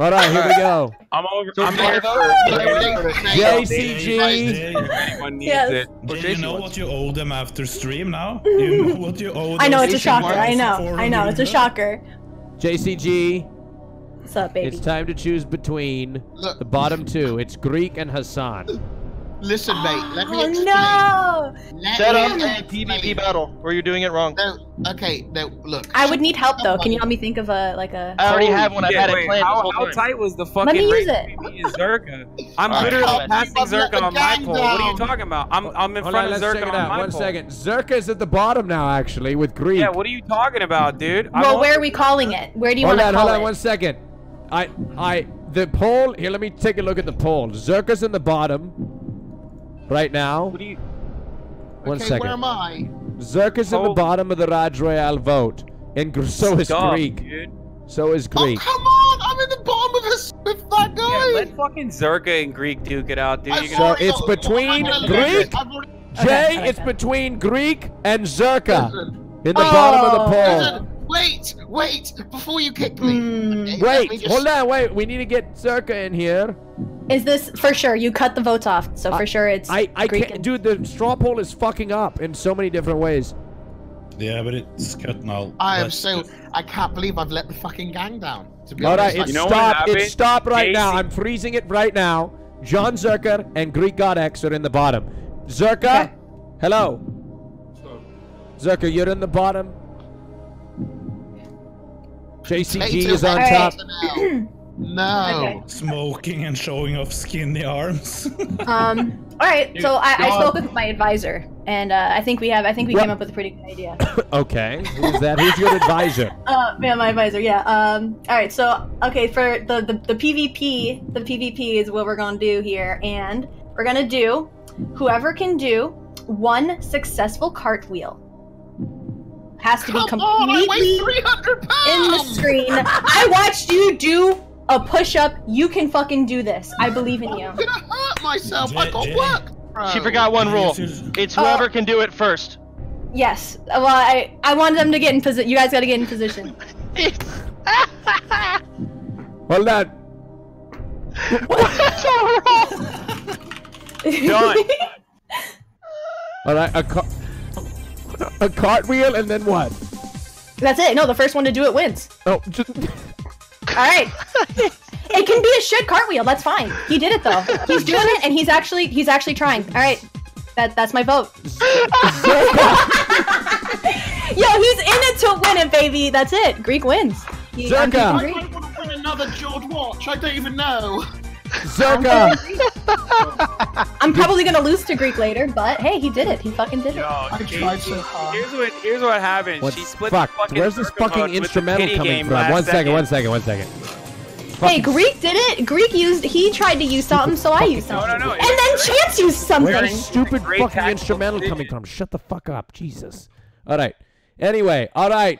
All right, here we go. [laughs] I'm over. So I'm far, here for JCG. Anyone needs Yes. it. Jay, you know what you owe them after stream now? [laughs] You know what you owe I know it's a shocker. I know. I know it's a shocker. JCG. What's up, baby? It's time to choose between Look. the bottom two. It's Greek and Hasan. Listen, mate. Let me Oh no! Let Set up a. PvP battle where you're doing it wrong. No, okay, no, look. I would need help though. Can you help me think of a like a? I already Holy have one. I've shit, had it planned How, how tight was the fucking Let me use it. between me and Zherka? [laughs] I'm Alright, literally alright. passing Zherka on my gang pole. What are you talking about? I'm I'm in Hold front on, of let's Zherka check it on out. my One pole. second. Zherka is at the bottom now, actually, with Greek. Yeah, what are you talking about, dude? Well, where are we calling it? Where do you want to call it? hold on, it? one second. I, I, the poll. Here, let me take a look at the poll. Zherka's in the bottom, right now. What do you? One okay, second. where am I? Zherka's in the oh. bottom of the Rajj Royal vote, and so is Stop, Greek. dude. So is Greek. Oh, Greek. come on! I'm in the bottom of this with that guy. Yeah, let fucking Zherka and Greek duke it out, dude. I've So gonna, already between I'm Greek? lose it. I've already- Jay, Okay, it's between Greek and Zherka in the bottom of the Oh. poll. Listen, wait, wait, before you kick me. Hmm, okay, Wait, me just- hold on, wait. We need to get Zherka in here. Is this for sure? You cut the votes off, so for sure it's I, I Greek can't, and- dude. The straw poll is fucking up in so many different ways. Yeah, but it's cut now. I am Let's- so. I can't believe I've let the fucking gang down. To be All right, honest, it's like, You know stop. happened? It's stop right now. I'm freezing it right now. Jon Zherka and Greekgodx are in the bottom. Zherka, Okay. hello. Zherka, you're in the bottom. JCG is on top. head. [clears throat] No. Okay. Smoking and showing off skinny arms. [laughs] Um. All right. So I, I spoke with my advisor, and uh, I think we have. I think we What? came up with a pretty good idea. [coughs] Okay, who's that? Who's your advisor? [laughs] Uh, yeah, my advisor. Yeah. Um. All right. So okay, for the, the the PvP, the PvP is what we're gonna do here, and we're gonna do whoever can do one successful cartwheel has to be Come on, I weigh completely 300 pounds. in the screen. I watched you do a push up. You can fucking do this. I believe in you. I'm gonna hurt myself. I got Jay- work. bro. She forgot one rule. It's whoever uh, can do it first. Yes. Well, I I wanted them to get in position. You guys got to get in position. [laughs] Hold on. Done. [laughs] All right, a, car- a cartwheel and then what? That's it. No, the first one to do it wins. Oh, just, [laughs] All right. it can be a shit cartwheel. That's fine. He did it though. He's doing it, and he's actually he's actually trying. All right. That that's my vote. [laughs] Yo, he's in it to win it, baby. That's it. Greek wins. He- I'm Zherka. I Greek. want to win another Jord watch. I don't even know. Zherka. [laughs] I'm probably gonna lose to Greek later, but hey, he did it. He fucking did it. Yo, I tried so hard. Here's what here's what happened. What she split fuck? the fucking Where's this Zherka fucking with the instrumental pity coming game from? last One second, second. one second, one second. Hey, Greek did it. Greek used. He tried to use something, so I used No, something. no, no. And then Chance used something. Where's this stupid Great fucking tactical instrumental decision. coming from? Shut the fuck up, Jesus. All right. Anyway, all right.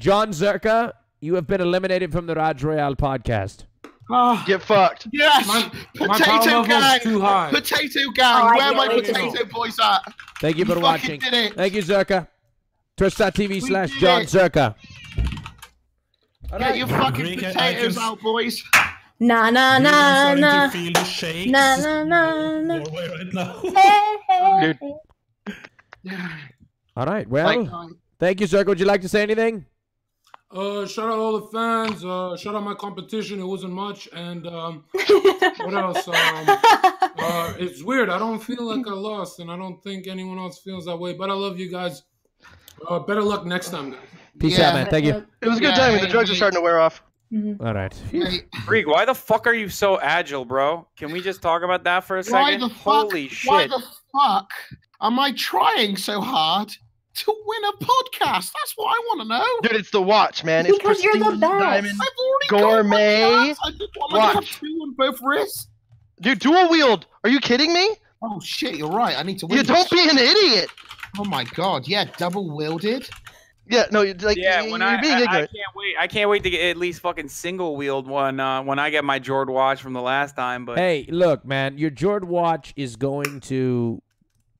Jon Zherka, you have been eliminated from the Rajj Royal podcast. Ah, Get fucked. Yes, My potato level's gang, too high. potato Oh, gang. I Where can't my potato boys at? Thank you for fucking watching. did it. Thank you, Zherka. Twitch.tv slash Jon it. Zherka. Get your fucking Greek, I- I potatoes can- out, boys. Na na na na. to feel the shakes Na na na na. Right now. [laughs] Hey, hey. Dude. All right. Well, thank you, Zherka. Would you like to say anything? Uh, shout out all the fans. Uh, shout out my competition. It wasn't much. And um, [laughs] what else? Um, uh, it's weird. I don't feel like I lost, and I don't think anyone else feels that way. But I love you guys. Uh, better luck next time, guys. Peace out, man. Thank you. It was a good Yeah, time. The hey, drugs are starting to wear off. All right. Hey, Greek, why the fuck are you so agile, bro? Can we just talk about that for a why second? the fuck? Holy Why shit. the fuck am I trying so hard to win a podcast? That's what I want to know. Dude, it's the watch, man. It's Because you're the prestige, best. diamond, I've already gourmet. got one. I just want to have Watch. two on both wrists. Dude, dual wield. Are you kidding me? Oh shit, you're right. I need to win. You don't be an idiot. Oh my god, yeah, double wielded. Yeah, no, you- like yeah, you- when you're I, being I, I can't wait. I can't wait to get at least fucking single wheeled one uh, when I get my Jord watch from the last time. But Hey, look, man, your Jord watch is going to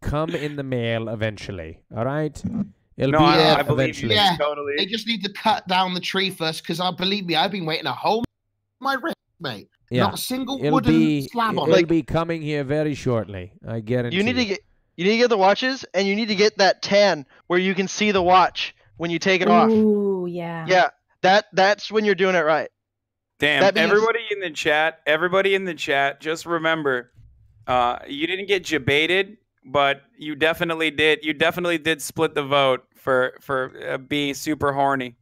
come in the mail eventually. All right? It'll No, be I- there I believe you. eventually. Yeah, Totally. they just need to cut down the tree first, because I believe me, I've been waiting a whole my wrist, mate. Yeah. Not a single It'll wooden be slab on it'll it. be coming here very shortly. I guarantee. You need to get you need to get the watches and you need to get that tan where you can see the watch when you take it off. Ooh, yeah. Yeah, that that's when you're doing it right. Damn, means- everybody in the chat, everybody in the chat, just remember, uh, you didn't get jebaited, but you definitely did. You definitely did split the vote for for uh, being super horny.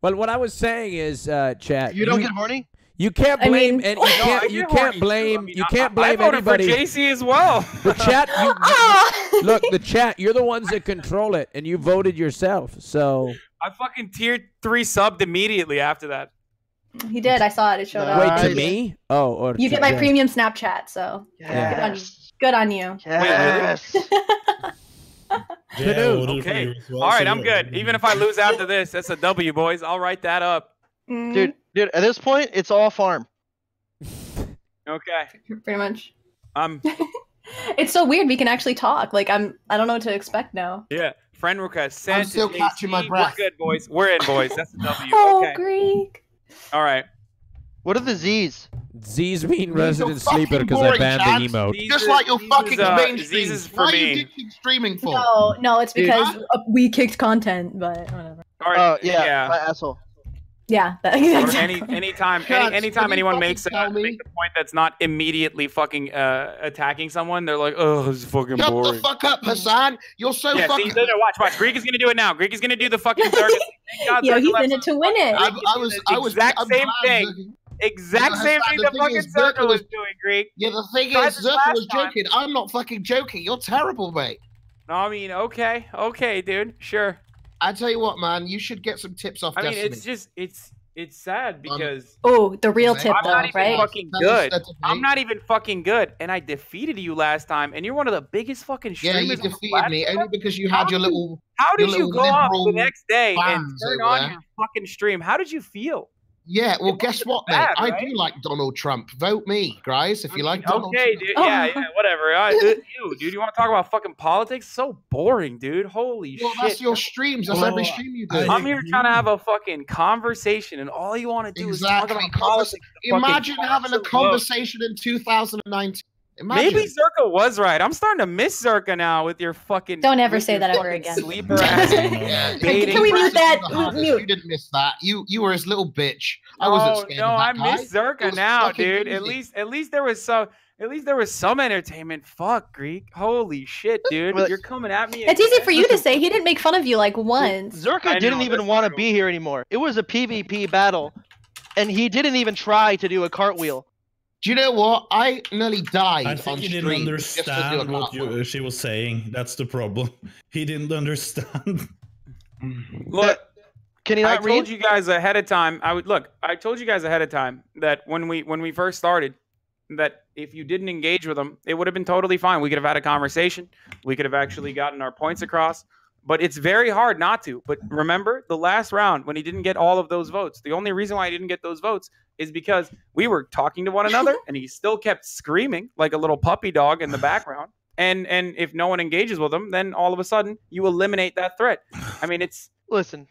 Well, what I was saying is, uh, chat. You don't get horny? You can't I blame mean- and [laughs] you can't get you can't blame I mean, you can't blame I blame voted anybody. for JC as well. The chat, you, [laughs] you- look, the chat. You're the ones that control it, and you voted yourself. So I fucking tier three subbed immediately after that. He did. I saw it. It showed up. wait to me? Oh, or You to get my Jen. premium Snapchat, so Yeah. Good on you. Good on you. Yes. [laughs] Yeah, I Canoe. voted for Okay. well, All right, I'm good. Even if I lose after this, that's a W, boys. I'll write that up. Mm, dude, dude, at this point it's all farm. Okay. pretty much. Um. [laughs] It's so weird. We can actually talk. Like I'm. I don't know what to expect now. Yeah. Friend request sent. still to catching my breath. We're good, boys. We're in, boys. That's a W. [laughs] Oh, Okay. Greek. All right. What are the Z's? Z's mean resident so sleeper because I banned Chad. the emote. These Just like your these fucking is, uh, mainstream. these is for Why are you ditching streaming for? No, no, it's because uh, we kicked content, but whatever. All right. Oh yeah, yeah. my asshole. Yeah, [laughs] that, exactly. any anytime any, anytime anyone makes a, tell makes a point that's not immediately fucking uh, attacking someone, they're like, "Oh, this is fucking Shut boring." the fuck up, Hasan. You're so yeah, see, fucking. no, no, watch, watch. Greek is gonna do it now. Greek is gonna do the fucking [laughs] circus. God Yo, he's left in it to win it. I, I was. I was. exact I'm same glad thing. Zherka- Exact same thing the the thing fucking is, Zherka circle was was- doing, Greek. Yeah, the thing Tried is, this Zherka last was time. joking. I'm not fucking joking. You're terrible, mate. No, I mean, okay, okay, dude, sure. I tell you what, man. You should get some tips off I mean, it's just, it's, it's sad um, because Oh, the real tip I'm though, not even right? fucking good. I'm not even fucking good, and I defeated you last time, and you're one of the biggest fucking streamers. yeah, you defeated me only because you had your little. How did your you go off the next day and fans turn on your fucking stream? How did you feel? Yeah, well, guess wasn't what, mate? bad, I do like Donald Trump. Vote me, guys, if you like Donald Okay, Trump. dude. Oh. Yeah, yeah, whatever. I, uh, you, dude, you want to talk about fucking politics? So boring, dude. Holy Well, shit. Well, that's your streams. That's Well, every stream you do. I- I'm here trying to have a fucking conversation, and all you want to do Exactly. is talk about Convers- politics. Imagine having a constant vote. conversation in 2019. Imagine. Maybe Zherka was right. I'm starting to miss Zherka now with your fucking. Don't ever say that ever again. Sleeper [laughs] ass. Yeah, Can we mute that? Mute. You didn't miss that. You you were his little bitch. I wasn't Oh scared no, of I that guy. miss Zherka now, fucking dude. At least, at least there was some. At least there was some entertainment. Fuck Greek. Holy shit, [laughs] dude. Well, You're coming at me. It's easy for you to [laughs] say. He didn't make fun of you like once. Zherka I know, didn't even want to be here anymore. It was a PvP battle, and he didn't even try to do a cartwheel. Do you know what? I nearly died I on think he didn't just to do a understand what you, she was saying. That's the problem. [laughs] He didn't understand. [laughs] Look, Can he I not told you guys ahead of time. I would look. I told you guys ahead of time that when we when we first started, that if you didn't engage with them, it would have been totally fine. We could have had a conversation. We could have actually gotten our points across. But it's very hard not to. But remember, the last round when he didn't get all of those votes, the only reason why he didn't get those votes is because we were talking to one another, [laughs] and he still kept screaming like a little puppy dog in the background. And and if no one engages with him, then all of a sudden you eliminate that threat. I mean, it's listen.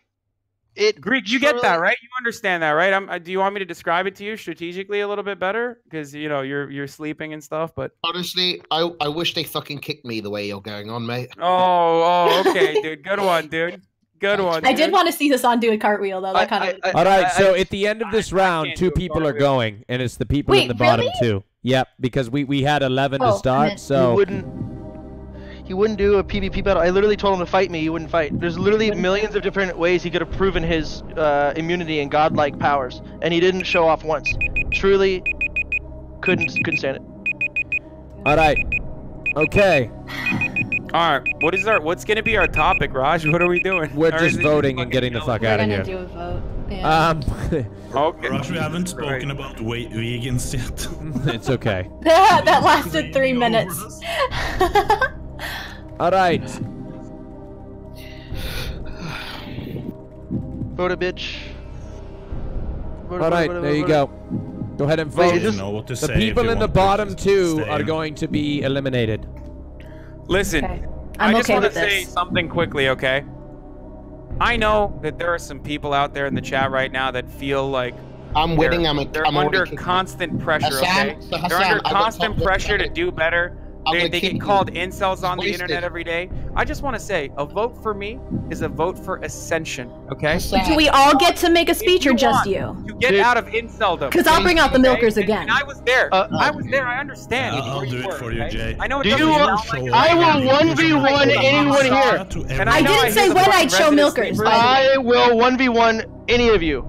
It Greek, you get that right? You understand that, right? I'm, uh, do you want me to describe it to you strategically a little bit better? Because you know you're you're sleeping and stuff. But Honestly, I, I wish they fucking kicked me the way you're going on, mate. oh, oh, okay, dude, good one, dude, good one. I did want to see Hasan do a cartwheel though. That kind of. All right, so at the end of this round, two people are going, and it's the people in the bottom really? two. Yep, because we we had eleven Oh, to start, so He wouldn't. He wouldn't do a PvP battle. I literally told him to fight me. He wouldn't fight. There's literally millions of different ways he could have proven his uh, immunity and godlike powers, and he didn't show off once. Truly, couldn't couldn't stand it. all right, okay, All right, what is our what's gonna be our topic, Rajj? [laughs] What are we doing? we're Or just voting and getting the fuck We're out of gonna here. do a vote. Yeah. Um, [laughs] okay. Rush, we haven't spoken about wa- vegans yet. [laughs] it's okay. that lasted three minutes. All right, Vote a bitch. Vote, all vote, right, vote, there vote, you vote. go. Go ahead and vote. is this- know what to the say people in the bottom two are going to be eliminated. Listen, I'm I just okay want to with say this. something quickly, okay? I know that there are some people out there in the chat right now that feel like I'm winning. I'm, a, they're I'm under constant pressure. Hasan, okay, so they're under I constant pressure to do better. I'm They, they kick get you. called incels on the internet every day. I just want to say, a vote for me is a vote for ascension. Okay. Do we all get to make a speech or just want you? To get out of inceldom. 'Cause I'll bring out the milkers And- again. And I was there. Uh, I was there. I understand. I'll do it for you, okay? Jay. I know it Do doesn't you? sound like. I will one v one anyone here. And I know didn't say when I'd show milkers, I will one v one any of you.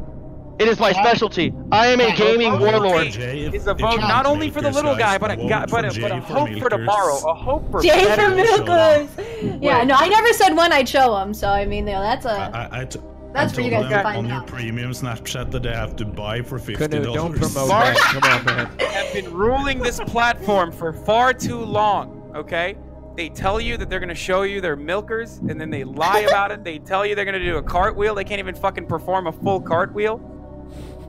It is my specialty. I am a gaming warlord. Is a vote not only for the little guy, but a guy, but a, but a hope for tomorrow, a hope for Jay better. for milkers. Yeah, no, I never said when I'd show them. So I mean, that's a. I, I t- That's for you guys to them find on your premium Snapchat that they have to buy for fifty Couldn't- dollars. don't promote that. Come on, man. have been ruling this platform for far too long. Okay, they tell you that they're gonna show you their milkers, and then they lie about it. They tell you they're gonna do a cartwheel. They can't even fucking perform a full cartwheel.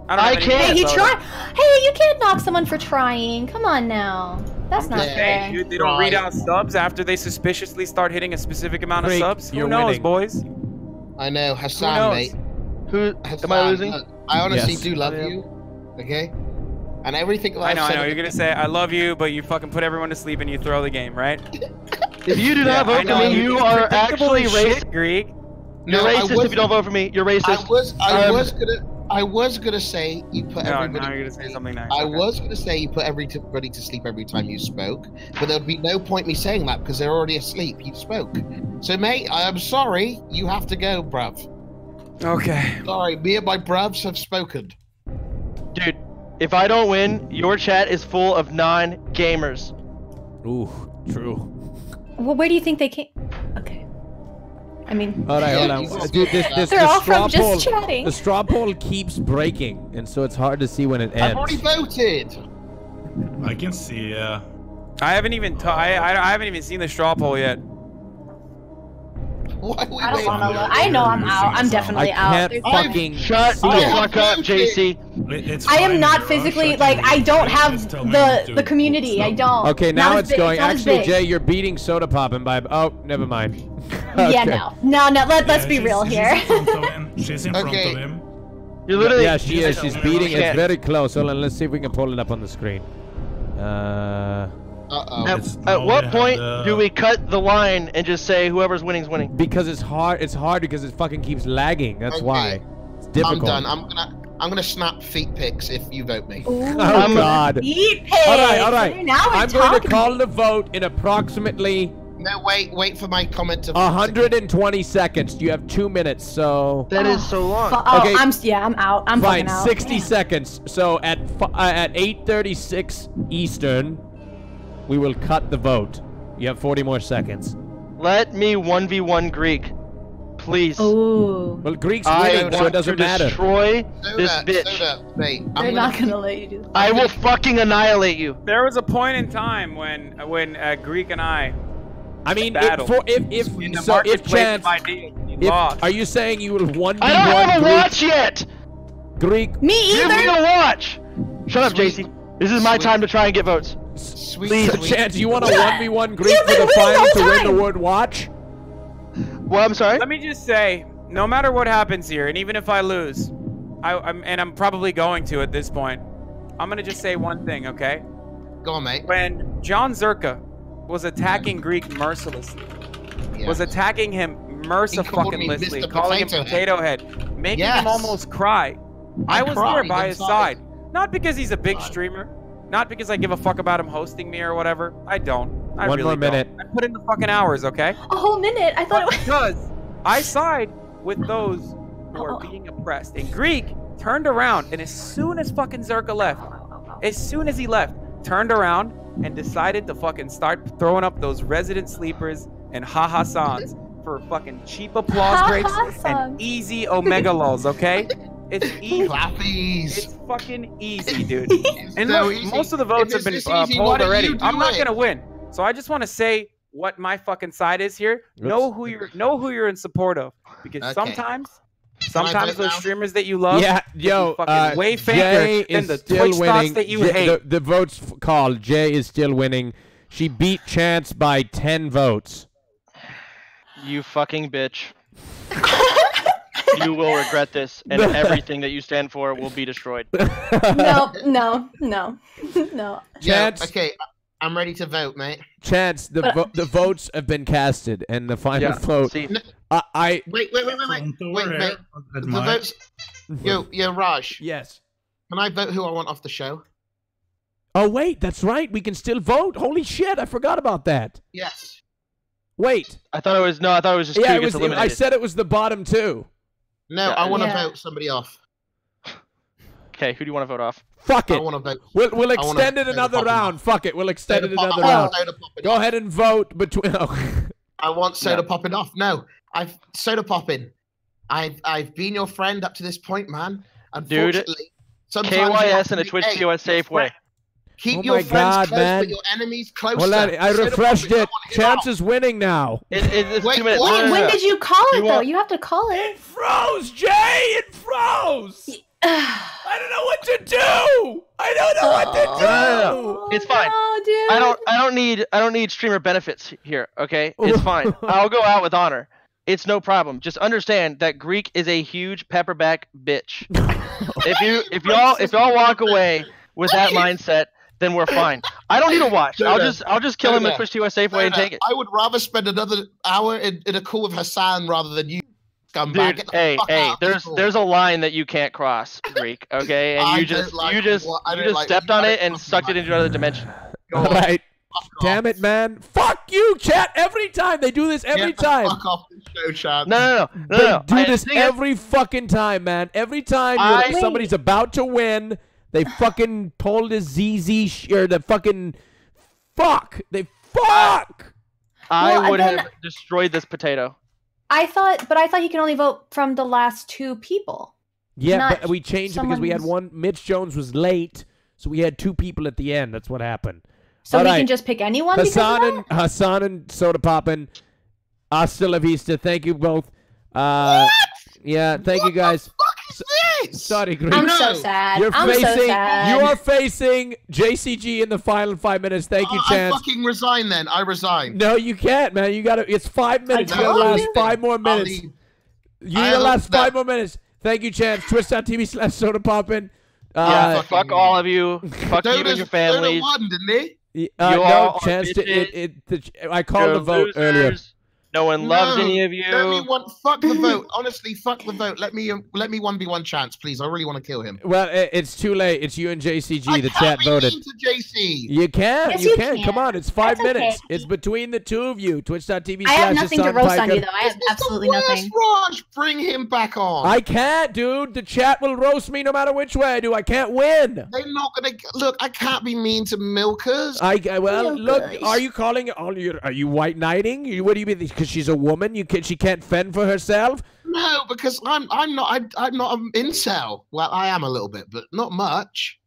I, don't I can't. Hey, he guess, tried. Hey, you can't knock someone for trying. Come on now. That's not Hey, fair. dude, they don't read out subs after they suspiciously start hitting a specific amount of subs. Who you're knows, winning. boys? I know, Hasan, knows? mate. Who Hasan, am I losing? look, I honestly Yes. do love I you. Okay? And everything that I I've know, I know. You're gonna say I love you, but you fucking put everyone to sleep and you throw the game, right? [laughs] If you do Yeah, not I vote for me, you're you are actually racist. Greek. You're No, racist if you don't vote for me. You're racist. I was I Um, was gonna I was gonna say you put No, now everybody you're gonna say something nice. I okay. was gonna say you put everybody to sleep every time you spoke, but there'd be no point me saying that because they're already asleep. You spoke. So mate, I am sorry, you have to go, bruv. Okay. Sorry, me and my bruvs have spoken. Dude, if I don't win, your chat is full of non-gamers. Ooh, true. Well, where do you think they came? Okay. I mean. All right, hold [laughs] on. Dude, this, this, They're the all straw from just poll, chatting. The straw poll keeps breaking, and so it's hard to see when it ends. I've already voted. I can see. Uh, I haven't even t- I, I I haven't even seen the straw poll yet. [laughs] Why we I don't want to look. I know I'm out. I'm definitely out. can't There's- fucking Shut the fuck up, JC. it- it's I am not physically like I don't have the the community. I don't. Okay, now it's going. Actually. Jay, you're beating Sodapoppin by. Oh, never mind. [laughs] Yeah, no, no, no. Let, let's be she's- real she's here. in front of [laughs] him. She's in front Okay. of him. You're literally. Yeah, she is. She's beating. It's very close. Hold on. Let's see if we can pull it up on the screen. Uh, Uh-oh. At, at what point the- do we cut the line and just say whoever's winning's winning? Is winning? Because it's hard. It's hard because it fucking keeps lagging. That's Okay. why. It's I'm done. I'm gonna I'm gonna snap feet pics if you vote me. Oh I'm- God. Eat pigs. All right, all right. Now we're I'm going to call the vote in approximately No, wait, wait for my comment to 120 seconds. You have two minutes, so That is so long. Fu- oh, Okay. I'm yeah, I'm out. I'm fine. fucking out. 60 seconds. So at fi- uh, at 8:36 Eastern, we will cut the vote. You have 40 more seconds. Let me 1v1 Greek. Please. Ooh. Well, Greek's I winning, so it doesn't to matter. destroy this Soda, bitch. Soda, wait. I'm They're gonna, not gonna let you do that. I will fucking annihilate you. There was a point in time when when uh, Greek and I I mean, it, battle. for if if in so if chance, of ideas. You if, are you saying you will one I don't have a Greek, watch yet. Greek? Me Give me either. a watch. Shut up, JC. This is my time to try and get votes. Sweet, Please. So, sweet. chance, you want to one v one Greek for the final to whole win the word watch? Well, I'm sorry. Let me just say, no matter what happens here, and even if I lose, I, I'm and I'm probably going to at this point. I'm gonna just say one thing, okay? Go on, mate. When Jon Zherka was attacking Greek mercilessly, Yeah. was attacking him called me mercilessly, Mr. calling him Potato Head. head, making Yes. him almost cry. I, I was there by his inside. side, not because he's a big streamer, not because I give a fuck about him hosting me or whatever. I don't. I One really more don't. minute. I put in the fucking hours, okay? A whole minute. I thought But it was. because I side with those who are oh, oh. being oppressed. And Greek turned around, and as soon as fucking Zherka left, oh, oh, as soon as he left, turned around and decided to fucking start throwing up those resident sleepers and haha [laughs] songs for fucking cheap applause breaks and easy omega lulls, okay? [laughs] It's [laughs] easy. Clappies. It's fucking easy, dude. And so look, easy. most of the votes If have been this uh, easy, polled already. I'm not gonna win, so I just want to say what my fucking side is here. Know who you're know who you're in support of, because Okay. sometimes, I sometimes those now? streamers that you love, yeah, yo, fucking uh, way faker than the Twitch winning. thoughts that you Jay- hate. The, the votes f- called. Jay is still winning. She beat Chance by ten votes. You fucking bitch. [laughs] you will regret this, and everything that you stand for will be destroyed. No, [laughs] no, no, no. Yeah, Chance, okay, I- I'm ready to vote, mate. Chance. The vo- the votes have been casted, and the final Yeah, vote. see, I, I Wait, wait, wait, wait, wait. Don't Wait, worry, wait. The votes. Yo, yo, Rajj. yes. Can I vote who I want off the show? Oh wait, that's right. We can still vote. Holy shit! I forgot about that. Yes. Wait. I thought it was no. I thought it was just Yeah, two it gets was. I said it was the bottom two. No, Yeah, I want to yeah. vote somebody off. Okay, who do you want to vote off? Fuck I it. want to vote. We'll we'll extend it another round. off. Fuck it. We'll extend it Soda Pop- another round. want Sodapoppin Go off. ahead and vote between. [laughs] Oh. I want soda No. popping off. No, I've soda popping. I've I've been your friend up to this point, man. Unfortunately, sometimes you have KYS to and a be- Twitch hey, POS Safeway. Keep Oh your my friends God, close, man. but your enemies closer. Well, I, I refreshed it. Chance is winning now. It, it, it's Wait, two minutes. wait, No, no, Wait, when no. did you call it You though? want- You have to call it. It froze, Jay. It froze. [sighs] I don't know what to do. I don't know what to oh, do! no, no. Oh, It's fine. No, dude. I don't. I don't need. I don't need streamer benefits here. Okay, it's [laughs] fine. I'll go out with honor. It's no problem. Just understand that Greek is a huge pepperback bitch. [laughs] if you, if y'all, if y'all walk away with that mindset, then we're fine. I don't need a watch. I'll Soda. just, I'll just kill him at Soda. Twitch TOS Safeway and take it. I would rather spend another hour in, in a call with Hasan rather than you scumbag. Dude, Get the hey, hey, out there's call. there's a line that you can't cross, Greek. Okay, and you just like you just what- I you just like- stepped I on it and fucking sucked it into another dimension. Go All on, right. Damn it, man. Fuck you, chat. Every time they do this. Every Get the time. Fuck off the show, Chance. No, no, no, no, They no. no. do I- this the thing every fucking time, man. Every time you're- I- somebody's about to win, they fucking pull the ZZ sh- or the fucking fuck. They fuck. I Well, would then- have destroyed this potato. I thought, but I thought he can only vote from the last two people. Yeah, but we changed it because we had one. Mitch Jones was late, so we had two people at the end. That's what happened. So All we right. can just pick anyone. because of Hasan and Hasan and Sodapoppin. Hasta la vista. Thank you both. Uh, yeah, thank you guys. This? Sorry, Greek. I'm so sad. You're I'm facing. so sad. You are facing JCG in the final five minutes. Thank you, I, I Chance. fucking resign then. I resign. No, you can't, man. You got to. It's five minutes. You got to last five more minutes. leave. You I need to last no. five more minutes. Thank you, Chance. Twitch.tv slash Sodapoppin. Yeah, Uh, fuck fuck all of you. Fuck you and Soda's- your Soda families. won, didn't he? uh, You no all are chance to it. it the, I called You're the vote losers. earlier. No one loves No, any of you. Let me one. Fuck the vote. Honestly, fuck the vote. Let me um, let me one v one chance, please. I really want to kill him. Well, i it's too late. It's you and JCG. I the can't chat be voted. mean to JC. You can. Yes, you, you can. can. Come on. It's five That's okay. minutes. It's between the two of you. Twitch.tv I have slash nothing to Hasan roast on you though. I have This is absolutely the worst, nothing. Rajj, bring him back on. I can't, dude. The chat will roast me no matter which way I do. I can't win. They're not gonna look. I can't be mean to milkers. I I- well, Oh, look. Are you calling? Are you are you white knighting? What do you mean? Because she's a woman, you can she can't fend for herself. no, because I'm I'm not I, I'm not an incel. Well, I am a little bit, but not much.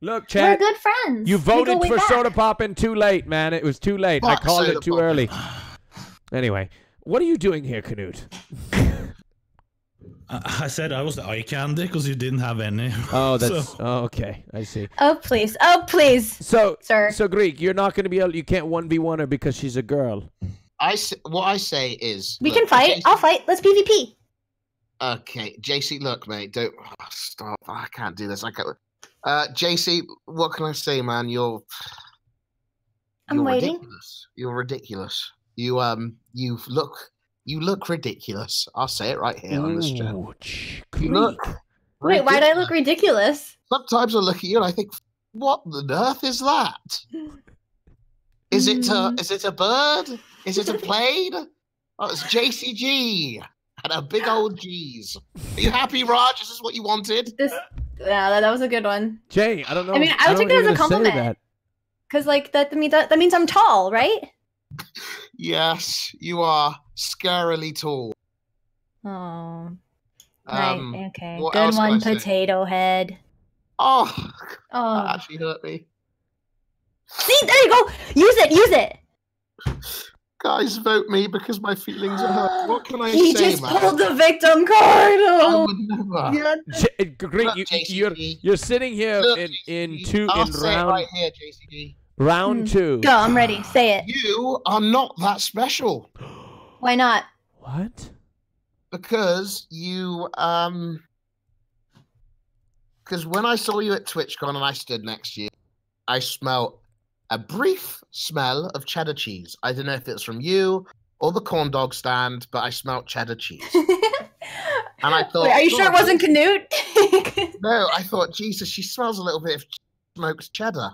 Look, Chad, We're good friends. You voted for back. Soda Poppin too late, man. It was too late. I called Soda it too Poppin'. early. Anyway, what are you doing here, Knut? [laughs] I I said I was the eye candy because you didn't have any. Oh, [laughs] So- that's oh, okay. I see. Oh please, oh please. So, sir. So, Greek, you're not going to be able. You can't one v one her because she's a girl. I s- what I say is We look, can fight. JC I'll fight. Let's PvP. Okay, JC, look, mate, don't oh, stop. I can't do this. I can't. Uh, JC, what can I say, man? You're I'm you're waiting. ridiculous. You're ridiculous. You um, you look, you look ridiculous. I'll say it right here on this channel. You look. Wait, why would I look ridiculous? Sometimes I look at you and I think, what on earth is that? Is it a [laughs] is it a bird? Is it a plane? Oh, it's JCG and a big old G's. Are you happy, Rajj? Is this what you wanted? This, yeah, that, that was a good one. Jay, I don't know. I mean, I would don't take that as a if you're gonna say compliment. Cause like that, I mean, that, that means I'm tall, right? Yes, you are scarily tall. Oh, Um, right. Okay, good else can I one, say? potato head. Oh, Oh, that actually hurt me. see, there you go. Use it, use it. Guys, vote me because my feelings are hurt. What can I He say, He just man? pulled the victim card. Oh, never. yeah. J- Greek, you, you're you're sitting here Look, in in two I'll in say it round right here, JCG. round two. Go, I'm ready. Say it. You are not that special [gasps] Why not? What? because you um because when I saw you at TwitchCon and I stood next to you, I smelled a brief smell of cheddar cheese. I don't know if it's from you or the corn dog stand, but I smelled cheddar cheese. [laughs] and I thought, Wait, are you sure it wasn't Knut? [laughs] No, I thought, Jesus, she smells a little bit of smoked cheddar.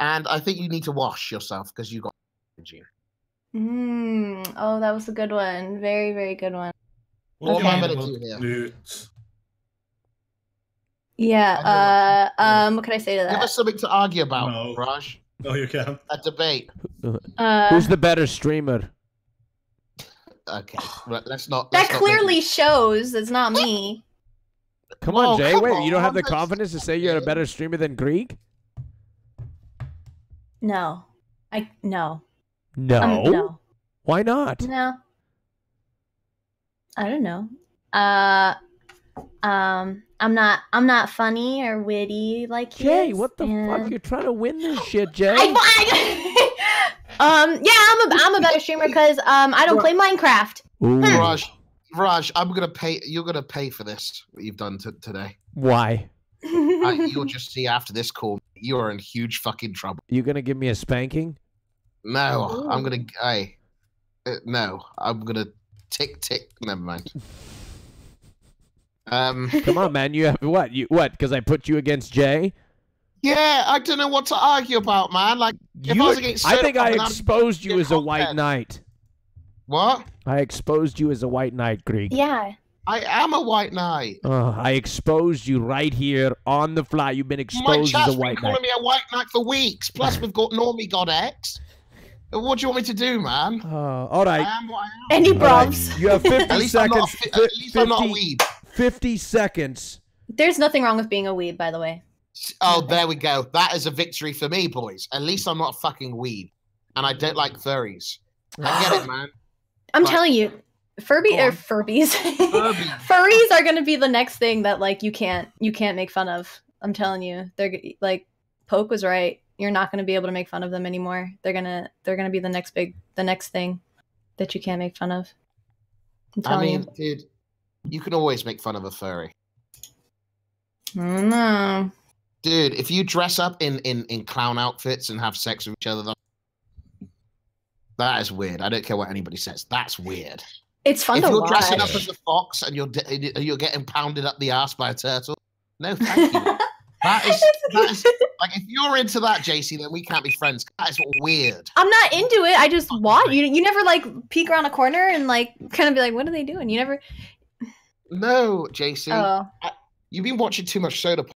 And I think you need to wash yourself because you got you. Mm, oh, that was a good one. Very, very good one. What am I Okay. gonna do here? Newt. Yeah. Uh, um, what can I say to that? Give that? us something to argue about, Rajj. No, you can't. A debate. Uh, Who's the better streamer? Okay, let's not. that let's not make- clearly shows it's not me. Come Oh, on, Jay. come Wait, you don't have the confidence to say you're a better streamer than Greek? No, I no. No. Um, no. Why not? No. I don't know. Uh, um, I'm not. I'm not funny or witty like he Jay, what the fuck? You're trying to win this [laughs] shit, Jay. [laughs] Um, yeah, I'm a I'm a better streamer because um I don't play Minecraft. Rajj, Rajj, I'm gonna pay. You're gonna pay for this. What you've done t- today. Why? Uh, [laughs] you'll just see after this call. You are in huge fucking trouble. You gonna give me a spanking? No, I'm gonna. Hey, uh, no, I'm gonna tick tick. Never mind. Um. Come on, man. You have what? You what? Because I put you against Jay. Yeah, I don't know what to argue about, man. Like, if You, I was against, I think I Pop and I'd- exposed you as a white knight. What? I exposed you as a white knight, Greek. Yeah. I am a white knight. Uh, I exposed you right here on the fly. You've been exposed chat's as a white been white calling knight. me a white knight for weeks. Plus, [laughs] we've got Normie God X. What do you want me to do, man? Uh, all right. I am what I am. Any All right, brovs. You have [laughs] 50 At least I'm not seconds. a fi- at least I'm not a weeb. 50 seconds. There's nothing wrong with being a weeb, by the way. Oh, there we go. That is a victory for me, boys. At least I'm not a fucking weed. And I don't like furries. I get it, man. [laughs] I'm But- telling you, Furby or on. Furbies. [laughs] Furries are gonna be the next thing that like you can't you can't make fun of. I'm telling you, they're like Poke was right. You're not gonna be able to make fun of them anymore. They're gonna they're gonna be the next big the next thing that you can't make fun of. I'm I telling mean, dude, you can always make fun of a furry. you. I don't know. Dude, if you dress up in, in, in clown outfits and have sex with each other, that- that is weird. I don't care what anybody says. That's weird. It's fun if to you're watch. dressing up as a fox and you're you're getting pounded up the ass by a turtle, no, [laughs] thank you. that is that is like if you're into that, JC, then we can't be friends. That is weird. I'm not into it. I just watch. You you never like peek around a corner and like kind of be like, what are they doing? You never. No, JC, Oh. I- you've been watching too much soda.